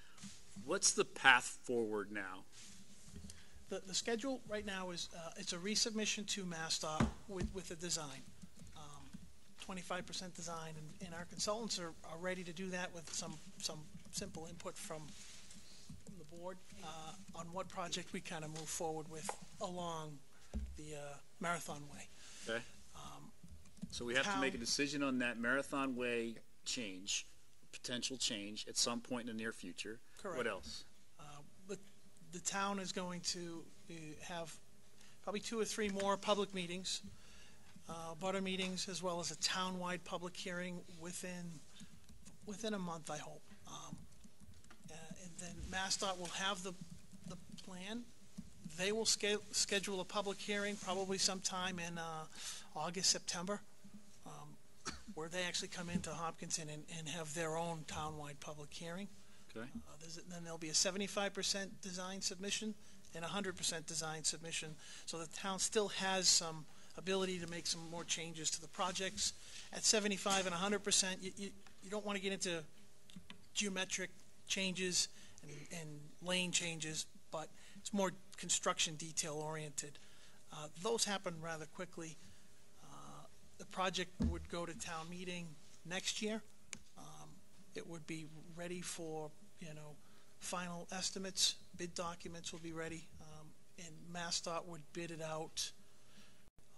what's the path forward now? The, the schedule right now is, uh, it's a resubmission to MassDOT with, with a design. Um, Twenty-five percent design, and, and our consultants are, are ready to do that with some, some simple input from board, uh, on what project we kind of move forward with along the, uh, Marathon Way. Okay. Um, So we have to make a Town- decision on that Marathon Way change, potential change at some point in the near future. Correct. What else? Uh, But the town is going to uh, have probably two or three more public meetings, uh, butter meetings, as well as a town-wide public hearing within, within a month, I hope. Um, then MassDOT will have the, the plan. They will sca- schedule a public hearing probably sometime in uh, August, September, um, where they actually come into Hopkinton and, and have their own town-wide public hearing. Okay. Uh, there's, then there'll be a seventy-five percent design submission and a hundred percent design submission. So the town still has some ability to make some more changes to the projects. At seventy-five and hundred percent, you, you, you don't want to get into geometric changes and, and lane changes, but it's more construction detail oriented. Uh, those happen rather quickly. Uh, The project would go to town meeting next year. Um, It would be ready for, you know, final estimates, bid documents will be ready, um, and MassDOT would bid it out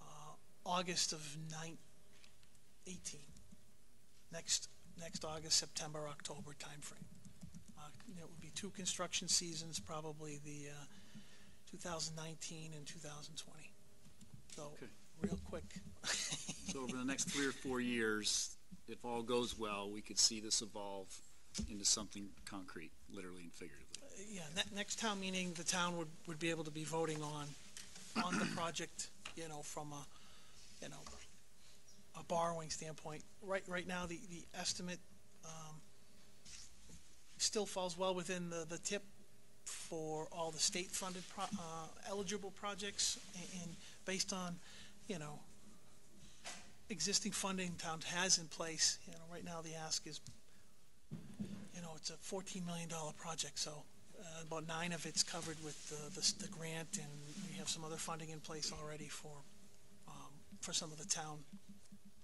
uh, August of nine, eighteen. Next, next August, September, October timeframe. Uh, It would be two construction seasons, probably the uh, 2019 and 2020. So, Okay. real quick. So over the next three or four years, if all goes well, we could see this evolve into something concrete, literally and figuratively. Yeah, ne- next town meeting, the town would, would be able to be voting on, on the project, you know, from a, you know, a borrowing standpoint. Right, right now, the, the estimate, um, still falls well within the, the TIP for all the state-funded pro, uh, eligible projects and, and based on, you know, existing funding town has in place, you know, right now the ask is, you know, it's a fourteen million dollar project, so, uh, about nine of it's covered with the, the, the grant and we have some other funding in place already for, um, for some of the town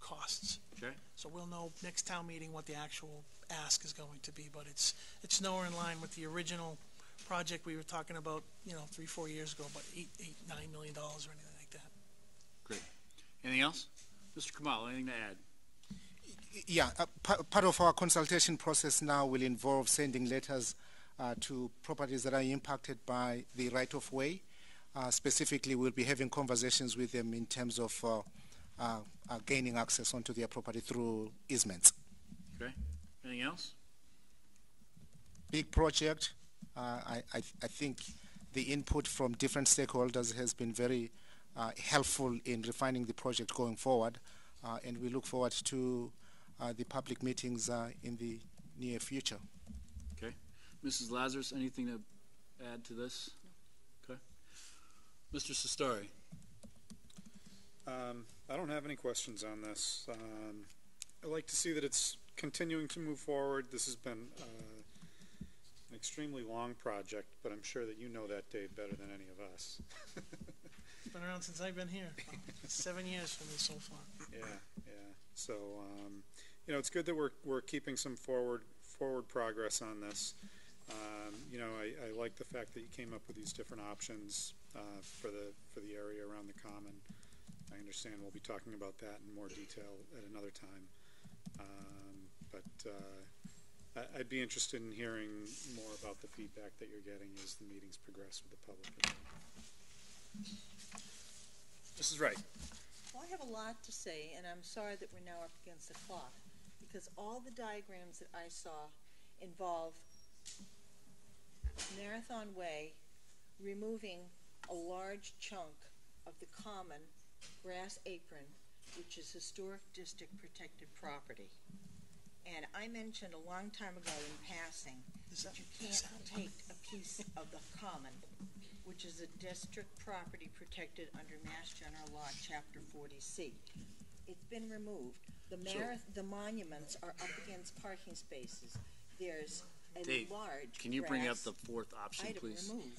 costs. Okay. So we'll know next town meeting what the actual ask is going to be, but it's, it's nowhere in line with the original project we were talking about, you know, three, four years ago, about eight, eight, nine million dollars or anything like that. Great. Anything else? Mr. Khumalo, anything to add? Yeah, uh, part of our consultation process now will involve sending letters uh, to properties that are impacted by the right of way. Uh, specifically, we'll be having conversations with them in terms of uh, uh, uh, gaining access onto their property through easements. Okay. Anything else? Big project. Uh, I, I, I think the input from different stakeholders has been very uh, helpful in refining the project going forward, uh, and we look forward to uh, the public meetings uh, in the near future. Okay. Mrs. Lazarus, anything to add to this? Okay. Mr. Sestari? Um, I don't have any questions on this. Um, I like to see that it's continuing to move forward. This has been uh, an extremely long project, but I'm sure that you know that, Dave, better than any of us. It's been around since I've been here, seven years for me so far. Yeah, yeah. So, um, you know, it's good that we're, we're keeping some forward, forward progress on this. Um, you know, I, I like the fact that you came up with these different options, uh, for the, for the area around the common. I understand we'll be talking about that in more detail at another time. Um, but, uh, I, I'd be interested in hearing more about the feedback that you're getting as the meetings progress with the public. as well. Mrs. Wright? Well, I have a lot to say, and I'm sorry that we're now up against the clock, because all the diagrams that I saw involve Marathon Way removing a large chunk of the common grass apron, which is historic district protected property. And I mentioned a long time ago in passing that you can't take a piece of the common, which is a district property protected under Mass General Law, Chapter forty C. It's been removed. The So- marath, the monuments are up against parking spaces. There's a Dave, large Can you bring up the fourth option, item please? removed.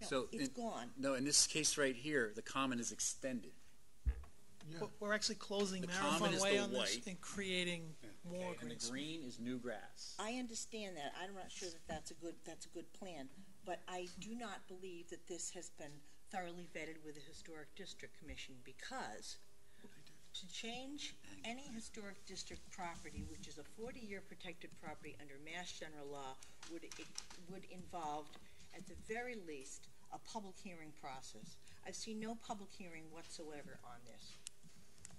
No, So it's in- gone. No, in this case right here, the common is extended. We're- We're actually closing The common Marathon is Way the on this white. and creating more Okay, green And the space. green is new grass. I understand that. I'm not sure that that's a good, that's a good plan. But I do not believe that this has been thoroughly vetted with the Historic District Commission because to change any historic district property, which is a forty-year protected property under Mass General Law, would, it would involve, at the very least, a public hearing process. I've seen no public hearing whatsoever on this.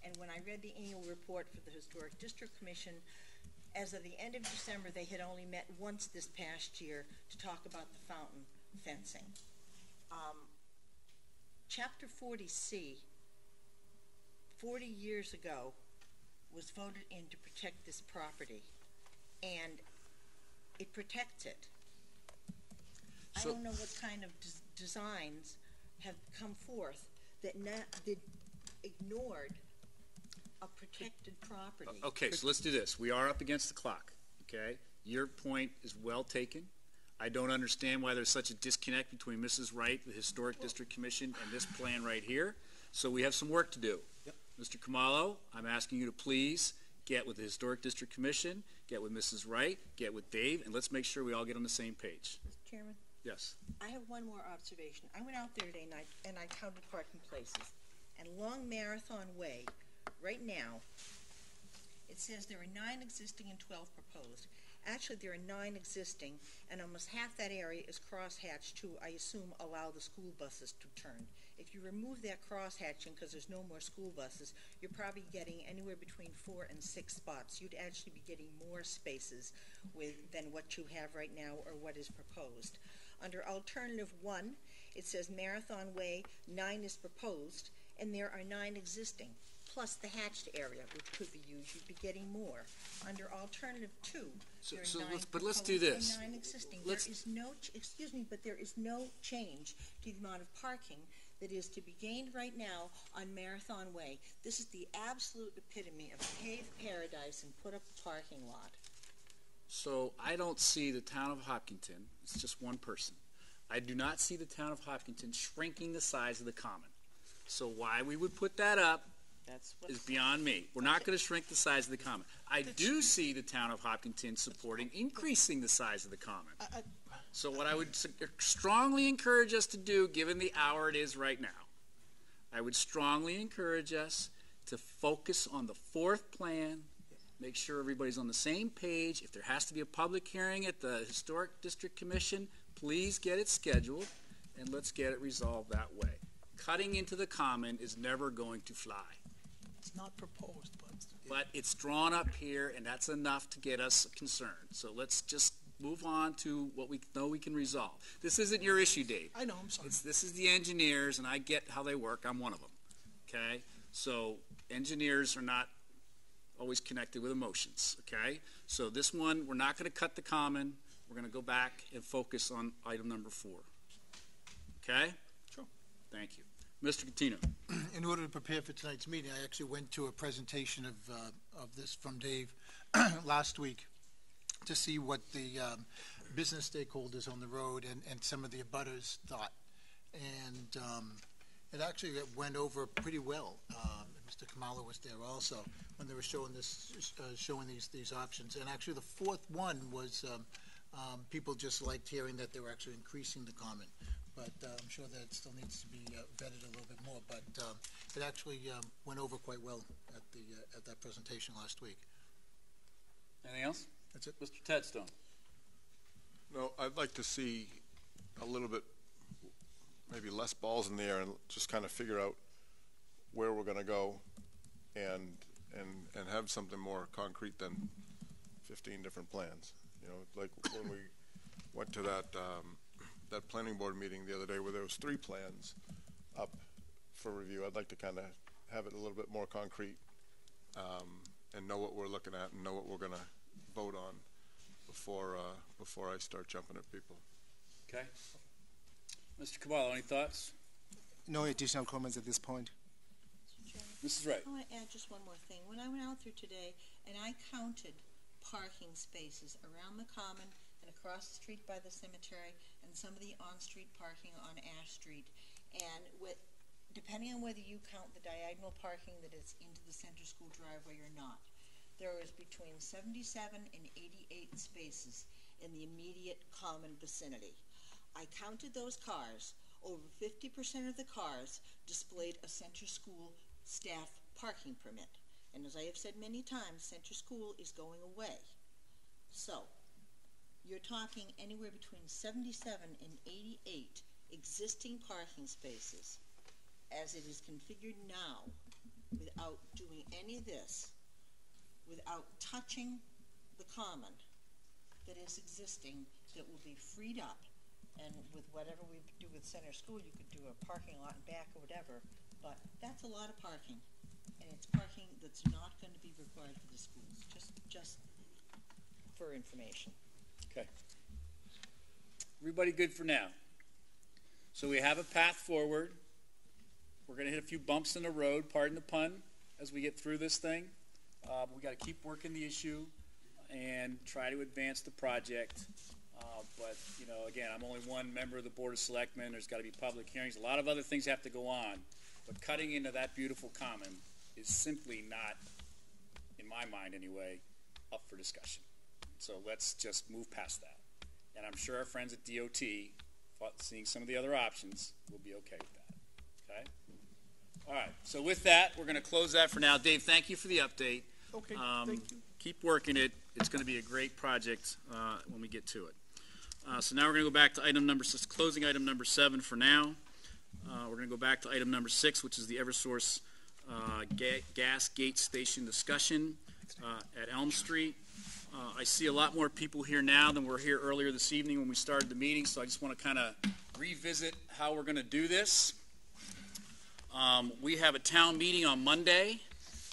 And when I read the annual report for the Historic District Commission, as of the end of December, they had only met once this past year to talk about the fountain fencing. Um, Chapter forty C, forty years ago, was voted in to protect this property, and it protects it. I don't know what kind of des- designs have come forth that that ignored a protected property. Uh, okay, so let's do this. We are up against the clock, okay? Your point is well taken. I don't understand why there's such a disconnect between Mrs. Wright, the Historic District Commission, and this plan right here. So we have some work to do. Yep. Mr. Khumalo, I'm asking you to please get with the Historic District Commission, get with Mrs. Wright, get with Dave, and let's make sure we all get on the same page. Mr. Chairman? Yes. I have one more observation. I went out there today and I, and I counted parking places. And Long Marathon Way, right now, it says there are nine existing and twelve proposed. Actually, there are nine existing, and almost half that area is crosshatched to, I assume, allow the school buses to turn. If you remove that crosshatching, because there's no more school buses, you're probably getting anywhere between four and six spots. You'd actually be getting more spaces with, than what you have right now or what is proposed. Under alternative one, it says Marathon Way, nine is proposed, and there are nine existing, plus the hatched area, which could be used, you'd be getting more. Under alternative two, So- there are so nine let's- but let's do proposed and this. Nine existing. There Let's- is no, ch- excuse me, but there is no change to the amount of parking that is to be gained right now on Marathon Way. This is the absolute epitome of paved paradise and put up a parking lot. So I don't see the town of Hopkinton, it's just one person. I do not see the town of Hopkinton shrinking the size of the common. So why we would put that up That's is what's, beyond me. We're not going to shrink the size of the common. I do see the town of Hopkinton supporting increasing the size of the common. So what I would uh, strongly encourage us to do, given the hour it is right now, I would strongly encourage us to focus on the fourth plan, make sure everybody's on the same page. If there has to be a public hearing at the Historic District Commission, please get it scheduled, and let's get it resolved that way. Cutting into the common is never going to fly. It's not proposed, but But it's drawn up here, and that's enough to get us concerned. So let's just move on to what we know we can resolve. This isn't your issue, Dave. I know, I'm sorry. It's, this is the engineers, and I get how they work. I'm one of them. Okay? So engineers are not always connected with emotions. Okay? So this one, we're not going to cut the common. We're going to go back and focus on item number four. Okay? Sure. Thank you. Mr. Coutinho. In order to prepare for tonight's meeting, I actually went to a presentation of, uh, of this from Dave last week to see what the um, business stakeholders on the road and, and some of the abutters thought. And um, it actually went over pretty well. Um, Mr. Khumalo was there also when they were showing this, uh, showing these, these options. And actually, the fourth one was um, um, people just liked hearing that they were actually increasing the common but uh, I'm sure that it still needs to be uh, vetted a little bit more. But um, it actually um, went over quite well at the uh, at that presentation last week. Anything else? That's it. Mr. Tedstone. No, I'd like to see a little bit, maybe less balls in the air and just kind of figure out where we're gonna go and, and, and have something more concrete than fifteen different plans. You know, like when we went to that, um, that planning board meeting the other day where there was three plans up for review, I'd like to kind of have it a little bit more concrete, um, and know what we're looking at and know what we're gonna vote on before, uh, before I start jumping at people. Okay. Mr. Khumalo, any thoughts? No additional comments at this point. Mrs. Wright. I want to add just one more thing. When I went out there today and I counted parking spaces around the common and across the street by the cemetery and some of the on-street parking on Ash Street, and with, depending on whether you count the diagonal parking that is into the center school driveway or not, there is between seventy-seven and eighty-eight spaces in the immediate common vicinity. I counted those cars. Over fifty percent of the cars displayed a center school staff parking permit. And as I have said many times, Center School is going away. So, you're talking anywhere between seventy-seven and eighty-eight existing parking spaces as it is configured now, without doing any of this, without touching the common that is existing, that will be freed up. And with whatever we do with Center School, you could do a parking lot back or whatever, but that's a lot of parking. And it's parking that's not gonna be required for the schools, just, just for information. Okay. Everybody good for now? So we have a path forward. We're going to hit a few bumps in the road, pardon the pun, as we get through this thing. Uh, we got to keep working the issue and try to advance the project. Uh, but, you know, again, I'm only one member of the Board of Selectmen. There's got to be public hearings. A lot of other things have to go on. But cutting into that beautiful common is simply not, in my mind anyway, up for discussion. So let's just move past that. And I'm sure our friends at DOT, seeing some of the other options, will be okay with that. Okay? All right. So with that, we're going to close that for now. Dave, thank you for the update. Okay, Um, thank you. Keep working it. It's going to be a great project uh, when we get to it. Uh, So now we're going to go back to item number, six, closing item number seven for now. Uh, We're going to go back to item number six, which is the Eversource uh, ga- gas gate station discussion uh, at Elm Street. Uh, I see a lot more people here now than we were here earlier this evening when we started the meeting, so I just want to kind of revisit how we're going to do this. Um, We have a town meeting on Monday.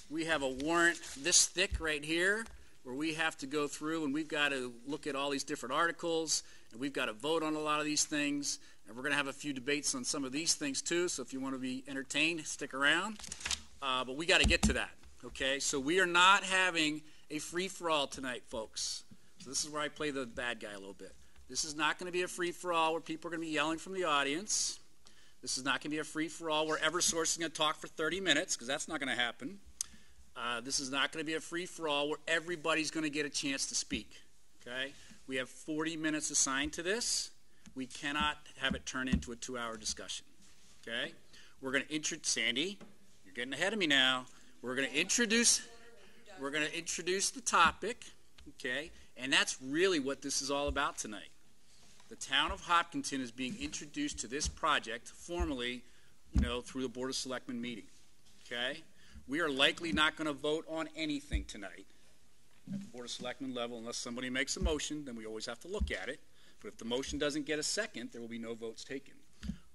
We have a warrant this thick right here where we have to go through and we've got to look at all these different articles and we've got to vote on a lot of these things. And we're going to have a few debates on some of these things too, so if you want to be entertained, stick around. Uh, but we got to get to that, okay? So we are not having a free for all tonight, folks. So this is where I play the bad guy a little bit. This is not going to be a free for all where people are going to be yelling from the audience. This is not going to be a free for all where Eversource is going to talk for 30 minutes, because that's not going to happen. Uh, this is not going to be a free for all where everybody's going to get a chance to speak. Okay? We have 40 minutes assigned to this. We cannot have it turn into a two hour discussion. Okay? We're going to introduce, Sandy, you're getting ahead of me now. We're going to introduce, we're going to introduce the topic. Okay? And that's really what this is all about tonight. The town of Hopkinton is being introduced to this project formally, you know, through the Board of Selectmen meeting. Okay? We are likely not going to vote on anything tonight at the Board of Selectmen level unless somebody makes a motion, then we always have to look at it. But if the motion doesn't get a second, there will be no votes taken.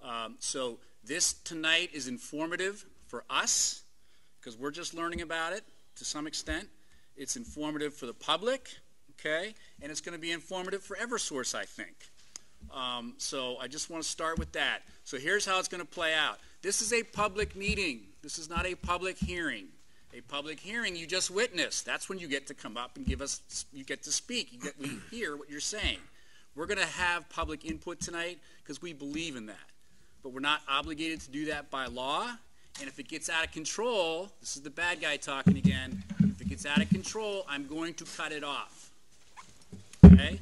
Um, so this tonight is informative for us because we're just learning about it to some extent. It's informative for the public, okay? And it's going to be informative for Eversource, I think. Um, so I just want to start with that. So here's how it's going to play out. This is a public meeting. This is not a public hearing. A public hearing you just witnessed. That's when you get to come up and give us, you get to speak. You get, we hear what you're saying. We're going to have public input tonight because we believe in that. But we're not obligated to do that by law. And if it gets out of control, this is the bad guy talking again. If it gets out of control, I'm going to cut it off. Okay?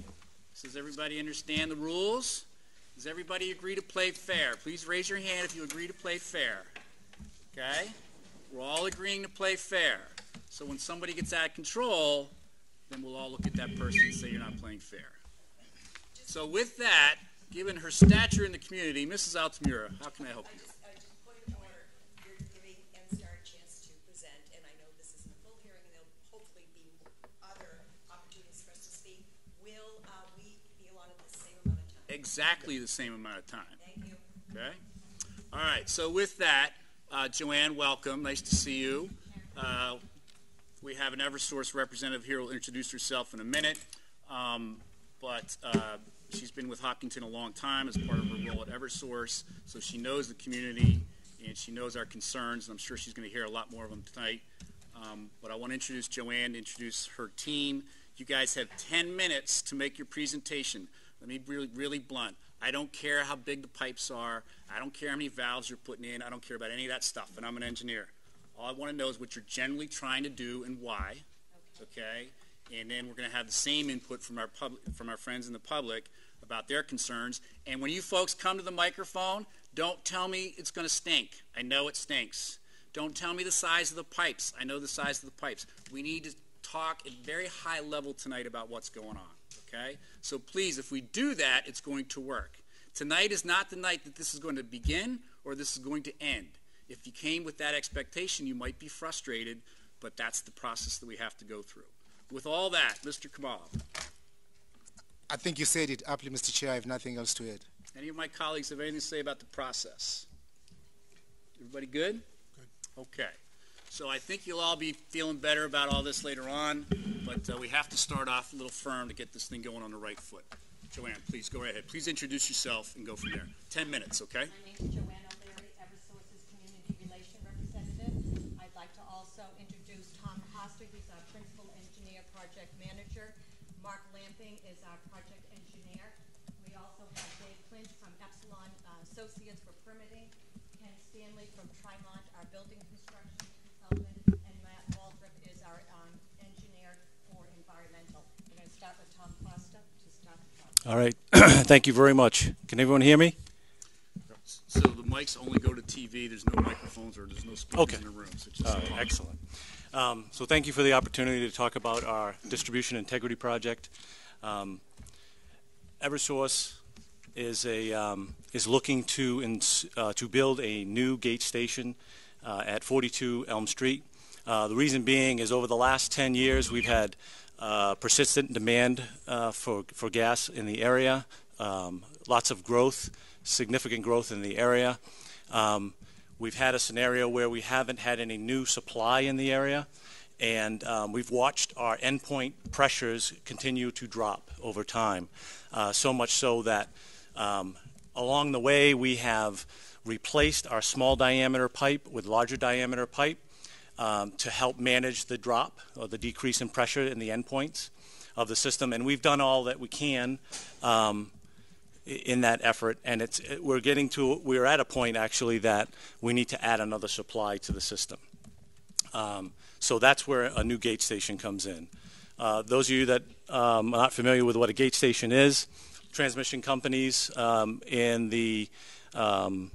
Does everybody understand the rules? Does everybody agree to play fair? Please raise your hand if you agree to play fair. Okay? We're all agreeing to play fair. So when somebody gets out of control, then we'll all look at that person and say you're not playing fair. So with that, given her stature in the community, Mrs. Altamura, how can I help you? Uh, just point of order, you're giving NSTAR a chance to present, and I know this isn't a full hearing, and there'll hopefully be other opportunities for us to speak. Will, uh, we be allotted the same amount of time? Exactly the same amount of time. Thank you. Okay? All right, so with that, uh, Joanne, welcome. Nice to see you. Uh, we have an Eversource representative here who will introduce herself in a minute. Um, but uh, she's been with Hopkinton a long time as part of her role at Eversource, so she knows the community and she knows our concerns, and I'm sure she's going to hear a lot more of them tonight. Um, but I want to introduce Joanne, introduce her team. You guys have 10 minutes to make your presentation. Let me be really, really blunt. I don't care how big the pipes are. I don't care how many valves you're putting in. I don't care about any of that stuff, and I'm an engineer. All I want to know is what you're generally trying to do and why. Okay? And then we're going to have the same input from our public, from our friends in the public about their concerns. And when you folks come to the microphone, don't tell me it's going to stink. I know it stinks. Don't tell me the size of the pipes. I know the size of the pipes. We need to talk at very high level tonight about what's going on, okay? So please, if we do that, it's going to work. Tonight is not the night that this is going to begin or this is going to end. If you came with that expectation, you might be frustrated, but that's the process that we have to go through. With all that, Mr. Khumalo, I think you said it aptly, Mr. Chair. I have nothing else to add. any of my colleagues have anything to say about the process? Everybody good? Good. Okay. So I think you'll all be feeling better about all this later on, but uh, we have to start off a little firm to get this thing going on the right foot. Joanne, please go ahead. Please introduce yourself and go from there. Ten minutes, okay? My name is Joanne O'Leary, Eversource's Community Relation Representative. I'd like to also introduce Tom Costa, who's our Principal Engineer Project Manager. Mark Lamping is our Project Engineer. We also have Dave Clinch from Epsilon uh, Associates for Permitting, Ken Stanley from Trimont, our Building Construction Consultant, and Matt Waldrop is our um, Engineer for Environmental. We're going to start with Tom Costa to start the project. All right. Thank you very much. Can everyone hear me? So the mics only go to TV. There's no microphones or there's no speakers Okay. in the room. So it's just All right, excellent. Um, so thank you for the opportunity to talk about our distribution integrity project. Um, Eversource is a um, is looking to ins- uh, to build a new gate station uh, at 42 Elm Street. Uh, the reason being is over the last 10 years we've had uh, persistent demand uh, for for gas in the area, um, lots of growth, significant growth in the area. Um, we've had a scenario where we haven't had any new supply in the area, and um, we've watched our endpoint pressures continue to drop over time. Uh, so much so that um, along the way we have replaced our small diameter pipe with larger diameter pipe um, to help manage the drop or the decrease in pressure in the endpoints of the system. And we've done all that we can um, in that effort. And it's it- we're getting to we're at a point actually that we need to add another supply to the system. Um, so that's where a new gate station comes in. Uh, those of you that um, are not familiar with what a gate station is, transmission companies um, in the um,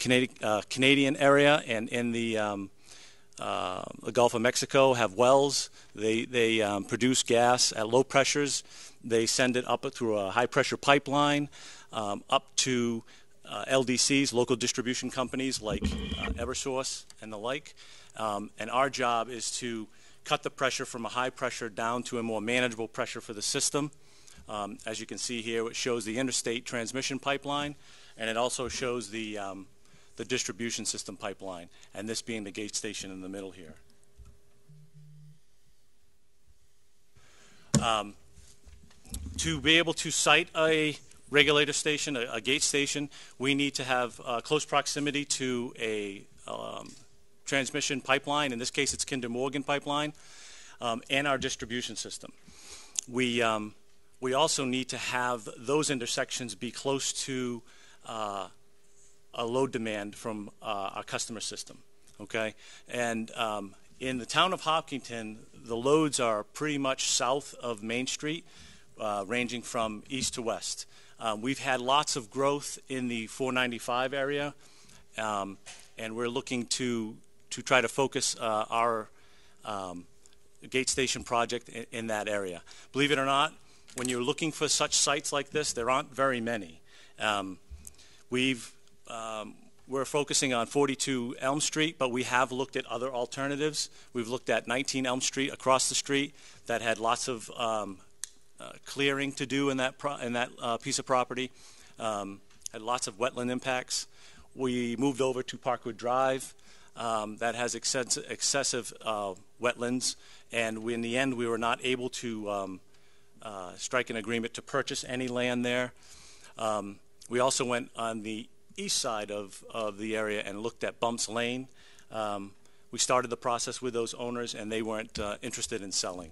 Canadi- uh, Canadian area and in the um, uh, the Gulf of Mexico have wells. They they um, produce gas at low pressures. They send it up through a high pressure pipeline um, up to uh, LDCs, local distribution companies like uh, Eversource and the like. Um, and our job is to cut the pressure from a high pressure down to a more manageable pressure for the system. Um, as you can see here, it shows the interstate transmission pipeline, and it also shows the um, the distribution system pipeline, and this being the gate station in the middle here. Um, to be able to site a regulator station, a, a gate station, we need to have uh, close proximity to a um, transmission pipeline. In this case, it's Kinder Morgan pipeline, um, and our distribution system. We um, we also need to have those intersections be close to uh, a load demand from uh, our customer system. Okay, and um, in the town of Hopkinton, the loads are pretty much south of Main Street, uh, ranging from east to west. Um, we've had lots of growth in the 495 area, um, and we're looking to to try to focus uh, our um, gate station project in, in that area. Believe it or not, when you're looking for such sites like this, there aren't very many. Um, we've um, we're focusing on 42 Elm Street, but we have looked at other alternatives. We've looked at 19 Elm Street across the street that had lots of um, uh, clearing to do in that in that uh, piece of property. Um, had lots of wetland impacts. We moved over to Parkwood Drive. Um, that has excess- excessive uh, wetlands, and we, in the end, we were not able to um, uh, strike an agreement to purchase any land there. Um, we also went on the east side of, of the area and looked at Bumps Lane. Um, we started the process with those owners, and they weren't uh, interested in selling.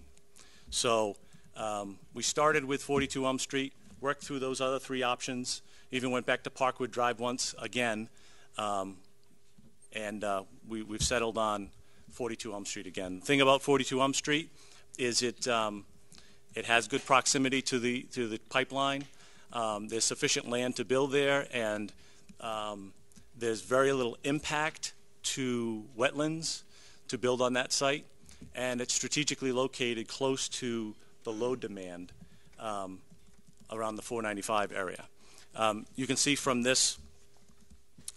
So um, we started with 42 Elm Street, worked through those other three options, even went back to Parkwood Drive once again, um, and uh, we, we've settled on 42 Elm Street again. The thing about 42 Elm Street is it um, it has good proximity to the to the pipeline. Um, there's sufficient land to build there, and um, there's very little impact to wetlands to build on that site, and it's strategically located close to the load demand um, around the 495 area. Um, you can see from this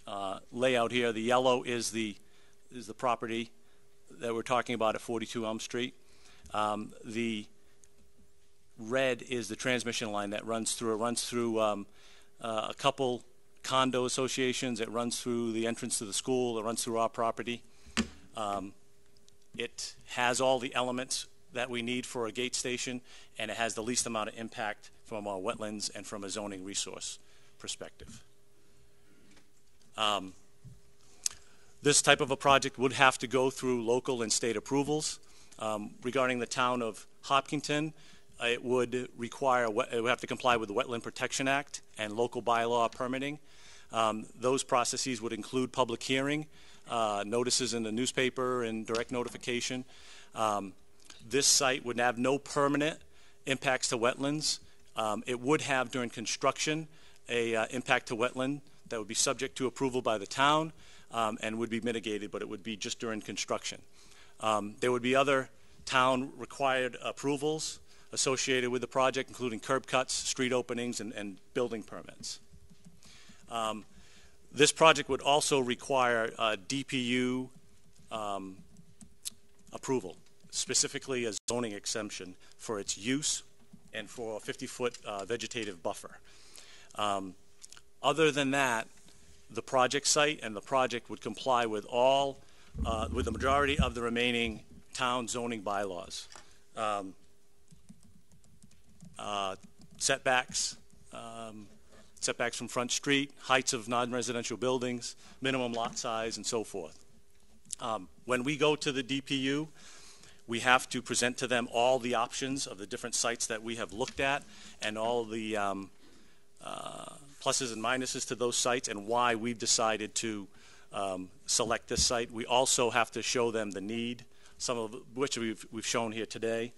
uh, layout here, the yellow is the is the property that we're talking about at 42 Elm Street. Um, the red is the transmission line that runs through. It runs through um, uh, a couple condo associations. It runs through the entrance to the school. It runs through our property. Um, it has all the elements that we need for a gate station, and it has the least amount of impact from our wetlands and from a zoning resource perspective. Um, this type of a project would have to go through local and state approvals. Um, regarding the town of Hopkinton, it would require, it would have to comply with the Wetland Protection Act and local bylaw permitting. Um, those processes would include public hearing, uh, notices in the newspaper, and direct notification. Um, this site would have no permanent impacts to wetlands. Um, it would have during construction a uh, impact to wetland that would be subject to approval by the town um, and would be mitigated, but it would be just during construction. Um, there would be other town required approvals associated with the project, including curb cuts, street openings, and, and building permits. Um, this project would also require uh, DPU um, approval, specifically a zoning exemption for its use and for a 50-foot uh, vegetative buffer. Um, other than that, the project site and the project would comply with all, uh, with the majority of the remaining town zoning bylaws. Um, uh, setbacks, um, setbacks from front street, heights of non-residential buildings, minimum lot size, and so forth. Um, when we go to the DPU, we have to present to them all the options of the different sites that we have looked at and all the um, uh, pluses and minuses to those sites and why we've decided to um, select this site. We also have to show them the need, some of which we've, we've shown here today,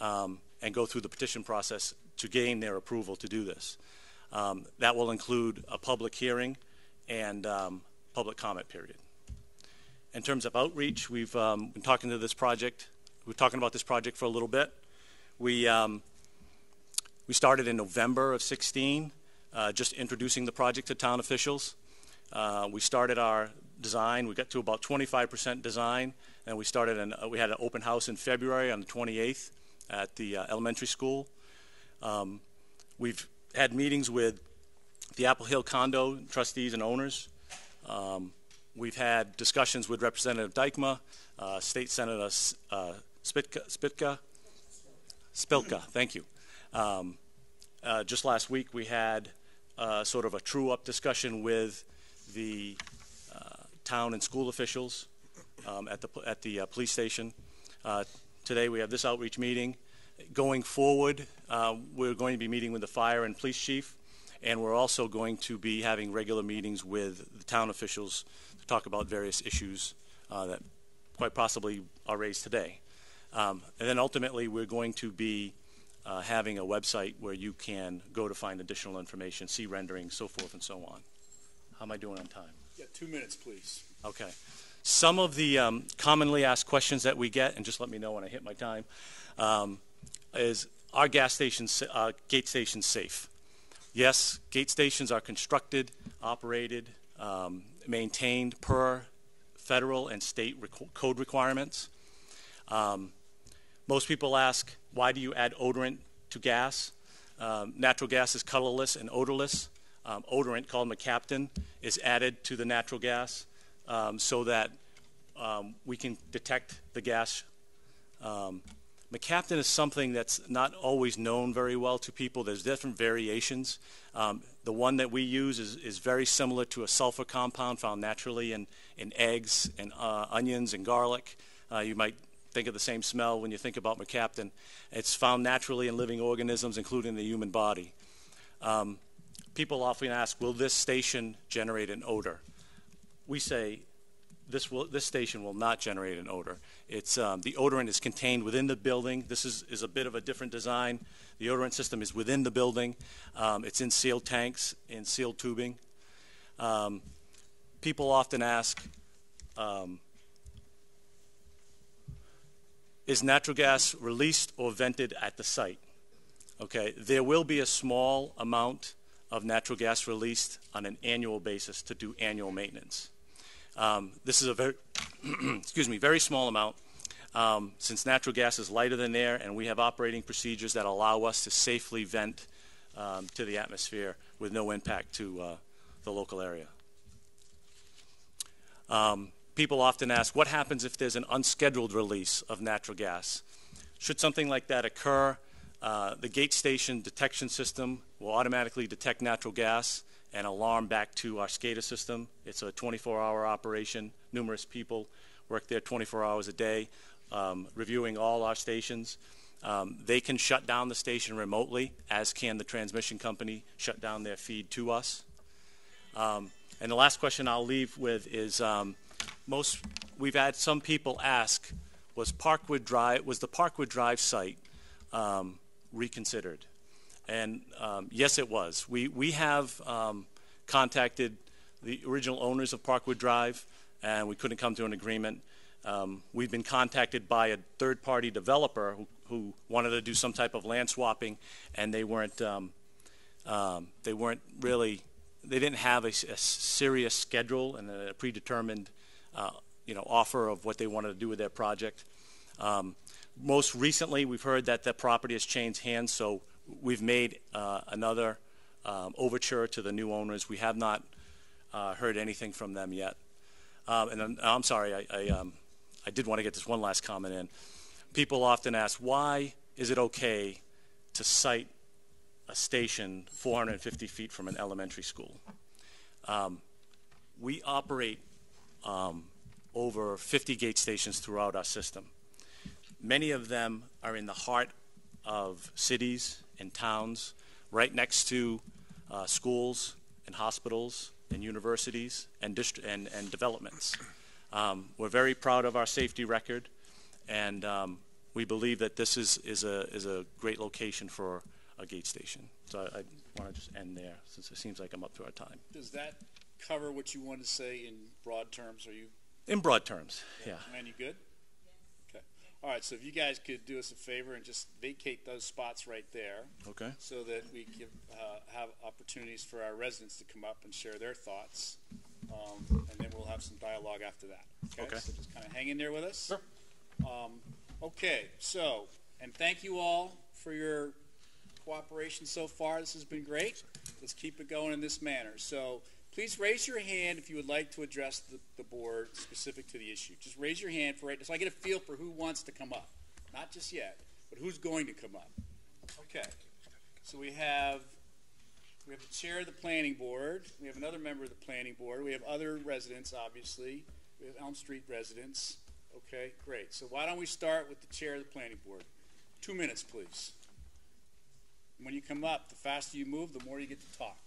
um, and go through the petition process to gain their approval to do this. Um, that will include a public hearing and um, public comment period. In terms of outreach, we've um, been talking to this project. We're talking about this project for a little bit. We um, we started in November of 16, uh, just introducing the project to town officials. Uh, we started our design. We got to about 25% design, and we started. An, uh, we had an open house in February on the 28th at the uh, elementary school. Um, we've had meetings with the Apple Hill condo trustees and owners. Um, we've had discussions with Representative Dykema, uh, State Senator uh, Spitka, Spitka, Spilka, thank you. Um, uh, just last week we had uh, sort of a true up discussion with the uh, town and school officials um, at the, at the uh, police station. Today we have this outreach meeting. Going forward, we're going to be meeting with the fire and police chief and we're also going to be having regular meetings with the town officials to talk about various issues uh, that quite possibly are raised today. Um, and then ultimately, we're going to be uh, having a website where you can go to find additional information, see renderings, so forth and so on. How am I doing on time? Yeah, two minutes, please. Okay. Some of the um, commonly asked questions that we get, and just let me know when I hit my time, um, is are gas stations, uh, gate stations safe? Yes, gate stations are constructed, operated, um, maintained per federal and state rec- code requirements. Um, most people ask, why do you add odorant to gas? Um, natural gas is colorless and odorless. Um, odorant, called mercaptan, is added to the natural gas um, so that um, we can detect the gas Mercaptan is something that's not always known very well to people. There's different variations. Um, the one that we use is, is very similar to a sulfur compound found naturally in, in eggs and uh, onions and garlic. Uh, you might think of the same smell when you think about mercaptan. It's found naturally in living organisms, including the human body. Um, people often ask, will this station generate an odor? We say this, will, this station will not generate an odor. It's, um, the odorant is contained within the building. This is, is a bit of a different design. The odorant system is within the building. Um, it's in sealed tanks, in sealed tubing. Um, people often ask, um, is natural gas released or vented at the site. Okay, there will be a small amount of natural gas released on an annual basis to do annual maintenance. Um, this is a very, excuse me, very small amount. Um, since natural gas is lighter than air, and we have operating procedures that allow us to safely vent um, to the atmosphere with no impact to uh, the local area. Um, people often ask, what happens if there's an unscheduled release of natural gas? Should something like that occur, uh, the gate station detection system will automatically detect natural gas and alarm back to our SCADA system. It's a 24-hour operation. Numerous people work there 24 hours a day, um, reviewing all our stations. Um, they can shut down the station remotely, as can the transmission company shut down their feed to us. Um, and the last question I'll leave with is um, most we've had some people ask was Parkwood Drive was the Parkwood Drive site um, reconsidered? And um, yes, it was. We we have um, contacted the original owners of Parkwood Drive, and we couldn't come to an agreement. Um, we've been contacted by a third-party developer who, who, wanted to do some type of land swapping, and they weren't um, um, they weren't really they didn't have a, a serious schedule and a predetermined uh, you know offer of what they wanted to do with their project. Um, most recently, we've heard that the property has changed hands, so we've made uh, another um, overture to the new owners. We have not uh, heard anything from them yet. Um, and I'm, I'm sorry, I, I, um, I did want to get this one last comment in. People often ask, why is it okay to site a station 450 feet from an elementary school? Um, we operate um, over 50 gate stations throughout our system. Many of them are in the heart of cities and towns, right next to uh, schools and hospitals and universities and, and, and developments. Um, we're very proud of our safety record, and um, we believe that this is, is, a, is a great location for a gate station. So I, I want to just end there since it seems like I'm up to our time. Does that cover what you want to say in broad terms? Are you? In broad terms, yeah. Man, you good? All right. So if you guys could do us a favor and just vacate those spots right there. Okay. So that we can uh, have opportunities for our residents to come up and share their thoughts, um, and then we'll have some dialogue after that. Okay. Okay. So just kind of hang in there with us. Sure. Um, okay. So, and thank you all for your cooperation so far. This has been great. Let's keep it going in this manner. So please raise your hand if you would like to address the, the board specific to the issue. Just raise your hand for right so I get a feel for who wants to come up. Not just yet, but who's going to come up. Okay. So we have we have the chair of the planning board. We have another member of the planning board. We have other residents, obviously. We have Elm Street residents. Okay, great. So why don't we start with the chair of the planning board? Two minutes, please. When you come up, the faster you move, the more you get to talk.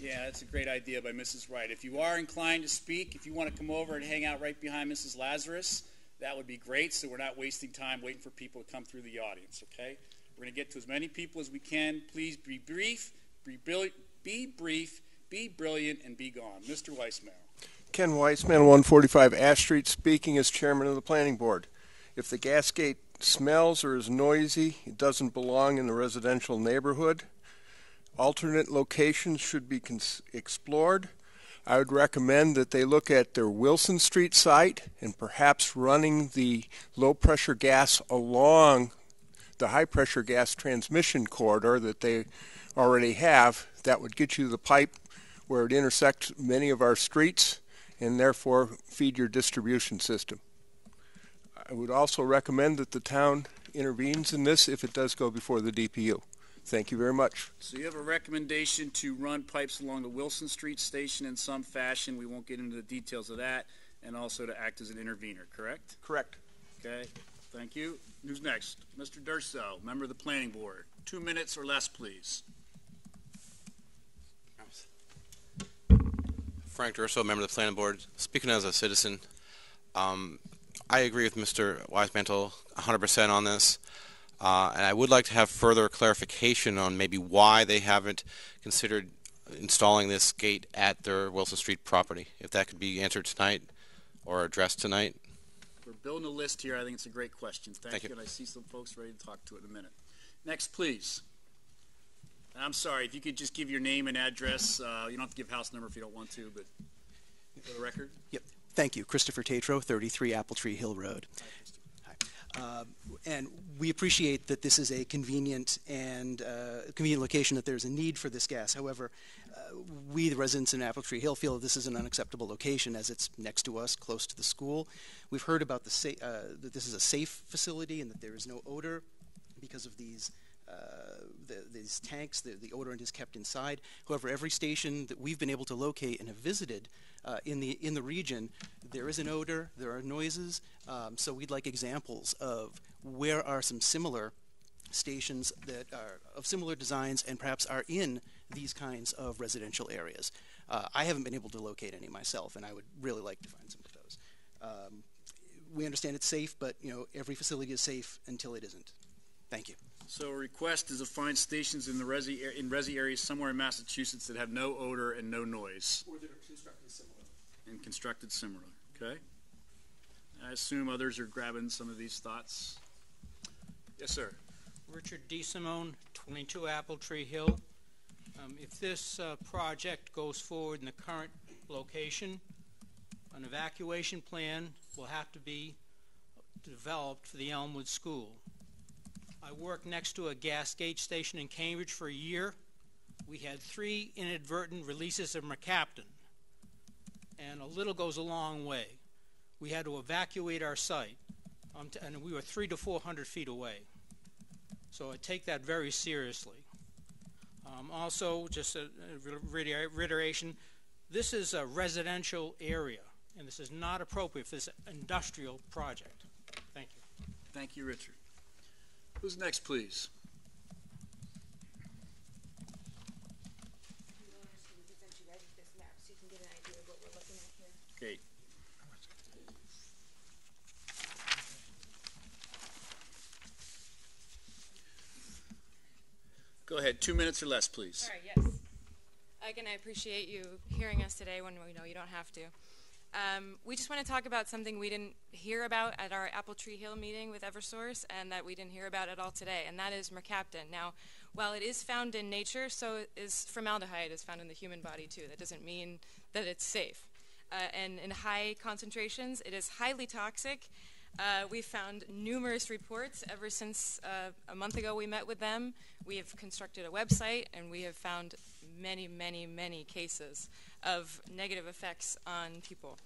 Yeah, that's a great idea by Mrs. Wright. If you are inclined to speak, if you want to come over and hang out right behind Mrs. Lazarus, that would be great so we're not wasting time waiting for people to come through the audience, okay? We're going to get to as many people as we can. Please be brief, be, be brief, be brilliant, and be gone. Mr. Weismantel. Ken Weismantel, 145 Ash Street, speaking as chairman of the planning board. If the gas gate smells or is noisy, it doesn't belong in the residential neighborhood. Alternate locations should be cons- explored. I would recommend that they look at their Wilson Street site and perhaps running the low pressure gas along the high pressure gas transmission corridor that they already have. That would get you the pipe where it intersects many of our streets and therefore feed your distribution system. I would also recommend that the town intervenes in this if it does go before the DPU. Thank you very much. So you have a recommendation to run pipes along the Wilson Street station in some fashion. We won't get into the details of that, and also to act as an intervener, correct? Correct. Okay, thank you. Who's next? Mr. Durso, member of the planning board. Two minutes or less, please. Frank Durso, member of the planning board. Speaking as a citizen, um, I agree with Mr. Weismantel 100% on this. Uh, and I would like to have further clarification on maybe why they haven't considered installing this gate at their Wilson Street property? If that could be answered tonight or addressed tonight? We're building a list here. I think it's a great question. Thank, Thank you. you. And I see some folks ready to talk to it in a minute. Next, please. And I'm sorry, if you could just give your name and address. Uh, you don't have to give house number if you don't want to, but for the record. Yep. Thank you. Christopher Tatro, 33 Apple Tree Hill Road. Hi. Uh, and we appreciate that this is a convenient and uh, convenient location, that there's a need for this gas. However, uh, we, the residents in Apple Tree Hill, feel that this is an unacceptable location as it's next to us, close to the school. We've heard about the uh, that this is a safe facility and that there is no odor because of these uh, the, these tanks, the, the odorant is kept inside. However, every station that we've been able to locate and have visited uh, in the in the region, there is an odor, there are noises. Um, so we'd like examples of where are some similar stations that are of similar designs and perhaps are in these kinds of residential areas. Uh, I haven't been able to locate any myself, and I would really like to find some of those. Um, we understand it's safe, but you know every facility is safe until it isn't. Thank you. So a request is to find stations in the resi, in resi areas somewhere in Massachusetts that have no odor and no noise. Or that are constructed similar. And constructed similarly. okay? I assume others are grabbing some of these thoughts. Yes, sir. Richard D. Simone, 22 Apple Tree Hill. Um, if this uh, project goes forward in the current location, an evacuation plan will have to be developed for the Elmwood School. I worked next to a gas gauge station in Cambridge for a year. We had three inadvertent releases of mercaptan, and a little goes a long way. We had to evacuate our site, um, and we were three to four hundred feet away. So I take that very seriously. Um, also, just a, a reiteration, this is a residential area, and this is not appropriate for this industrial project. Thank you. Thank you, Richard. Who's next, please? Great. Go ahead, two minutes or less, please. All right, yes. Again, I appreciate you hearing us today when we know you don't have to. Um, we just want to talk about something we didn't hear about at our Apple Tree Hill meeting with Eversource and that we didn't hear about at all today, and that is mercaptan. Now, while it is found in nature, so is formaldehyde is found in the human body too. That doesn't mean that it's safe. Uh, and in high concentrations, it is highly toxic. Uh, we've found numerous reports ever since uh, a month ago we met with them. We have constructed a website and we have found many, many, many cases of negative effects on people.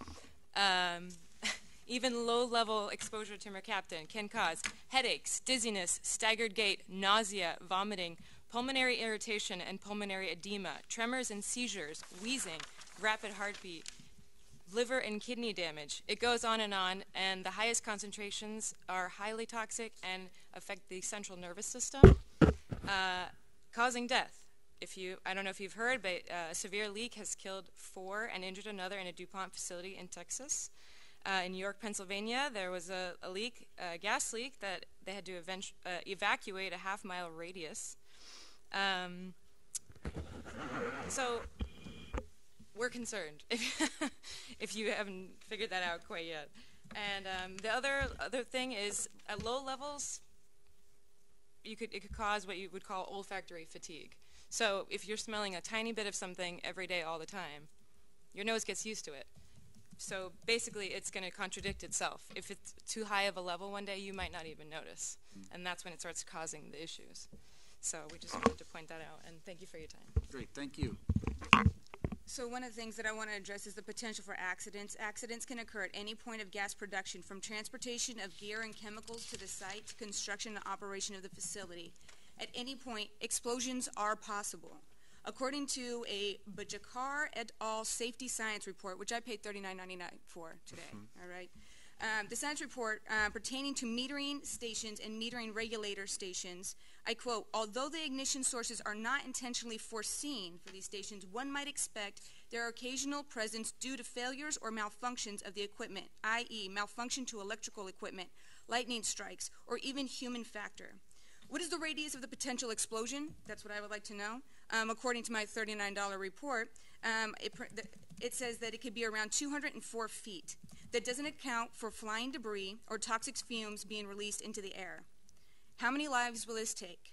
Um, even low level exposure to mercaptan can cause headaches, dizziness, staggered gait, nausea, vomiting, pulmonary irritation and pulmonary edema, tremors and seizures, wheezing, rapid heartbeat, liver and kidney damage. It goes on and on, and the highest concentrations are highly toxic and affect the central nervous system, uh, causing death. If you, I don't know if you've heard, but uh, a severe leak has killed four and injured another in a DuPont facility in Texas. Uh, in York, Pennsylvania, there was a, a leak, a gas leak, that they had to uh, evacuate a half mile radius. Um, so we're concerned if, if you haven't figured that out quite yet. And um, the other other thing is at low levels, you could it could cause what you would call olfactory fatigue. So if you're smelling a tiny bit of something every day all the time, your nose gets used to it. So basically, it's going to contradict itself. If it's too high of a level one day, you might not even notice, and that's when it starts causing the issues. So we just wanted to point that out, and thank you for your time. Great, thank you. So one of the things that I want to address is the potential for accidents. Accidents can occur at any point of gas production, from transportation of gear and chemicals to the site to construction and operation of the facility. At any point, explosions are possible. According to a Bajakar et al. safety science report, which I paid $39.99 for today, all right? Um, the science report uh, pertaining to metering stations and metering regulator stations, I quote, although the ignition sources are not intentionally foreseen for these stations, one might expect their occasional presence due to failures or malfunctions of the equipment, i.e., malfunction to electrical equipment, lightning strikes, or even human factor. What is the radius of the potential explosion? That's what I would like to know. Um, according to my $39 report, um, it, it says that it could be around 204 feet. That doesn't account for flying debris or toxic fumes being released into the air. How many lives will this take?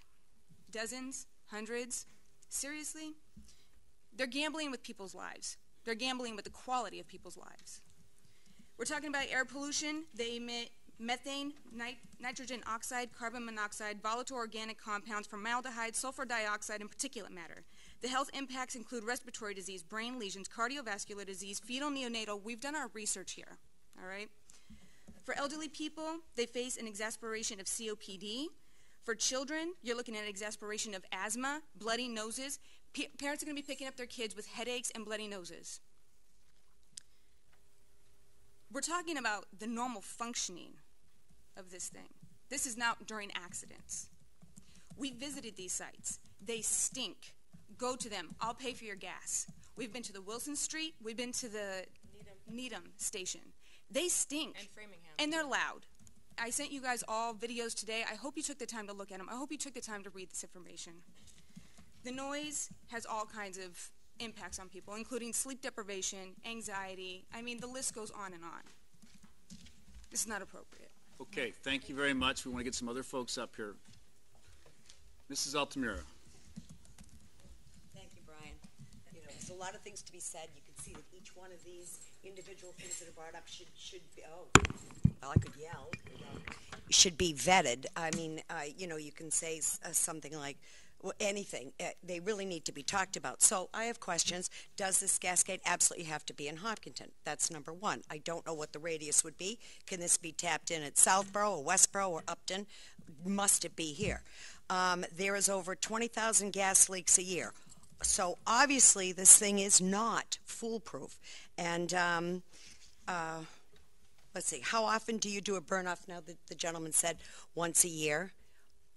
Dozens? Hundreds? Seriously? They're gambling with people's lives. They're gambling with the quality of people's lives. We're talking about air pollution. They emit methane, nit- nitrogen oxide, carbon monoxide, volatile organic compounds, formaldehyde, sulfur dioxide, and particulate matter. The health impacts include respiratory disease, brain lesions, cardiovascular disease, fetal neonatal. We've done our research here, all right? For elderly people, they face an exasperation of COPD. For children, you're looking at exasperation of asthma, bloody noses. Pa- parents are going to be picking up their kids with headaches and bloody noses. We're talking about the normal functioning of this thing. This is not during accidents. We visited these sites. They stink. Go to them. I'll pay for your gas. We've been to the Wilson Street. We've been to the Needham, station. They stink. And Framingham. And they're loud. I sent you guys all videos today. I hope you took the time to look at them. I hope you took the time to read this information. The noise has all kinds of impacts on people, including sleep deprivation, anxiety. I mean, the list goes on and on. This is not appropriate. Okay, thank you very much. We want to get some other folks up here. Mrs. Altamira. Thank you, Brian. You know, there's a lot of things to be said. You can see that each one of these individual things that are brought up should, should be, oh, well, I could yell. Should be vetted. I mean, uh, you know, you can say uh, something like, well, anything. Uh, they really need to be talked about. So I have questions. Does this cascade absolutely have to be in Hopkinton? That's number one. I don't know what the radius would be. Can this be tapped in at Southborough or Westborough or Upton? Must it be here? Um, there is over 20,000 gas leaks a year. So obviously, this thing is not foolproof. And um, uh, let's see, how often do you do a burn off? Now, the, the gentleman said once a year.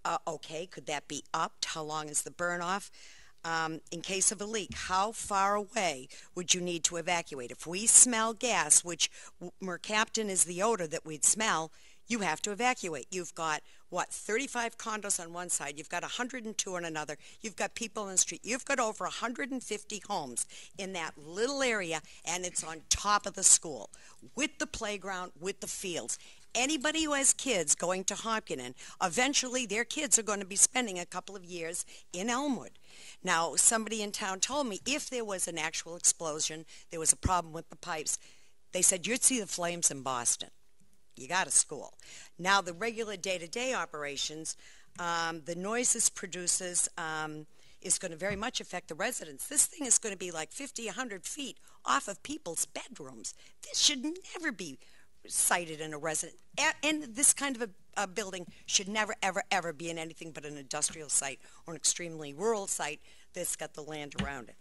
Uh, okay, could that be upped? How long is the burn off? Um, in case of a leak, how far away would you need to evacuate? If we smell gas, which mercaptan is the odor that we'd smell, you have to evacuate. You've got, what, 35 condos on one side, you've got 102 on another, you've got people in the street, you've got over 150 homes in that little area, and it's on top of the school, with the playground, with the fields. Anybody who has kids going to Hopkinton, eventually their kids are going to be spending a couple of years in Elmwood. Now, somebody in town told me if there was an actual explosion, there was a problem with the pipes, they said you'd see the flames in Boston you got a school. Now, the regular day to day operations, um, the noise this produces um, is going to very much affect the residents. This thing is going to be like 50, 100 feet off of people's bedrooms. This should never be sited in a resident. And this kind of a, a building should never, ever, ever be in anything but an industrial site or an extremely rural site that's got the land around it.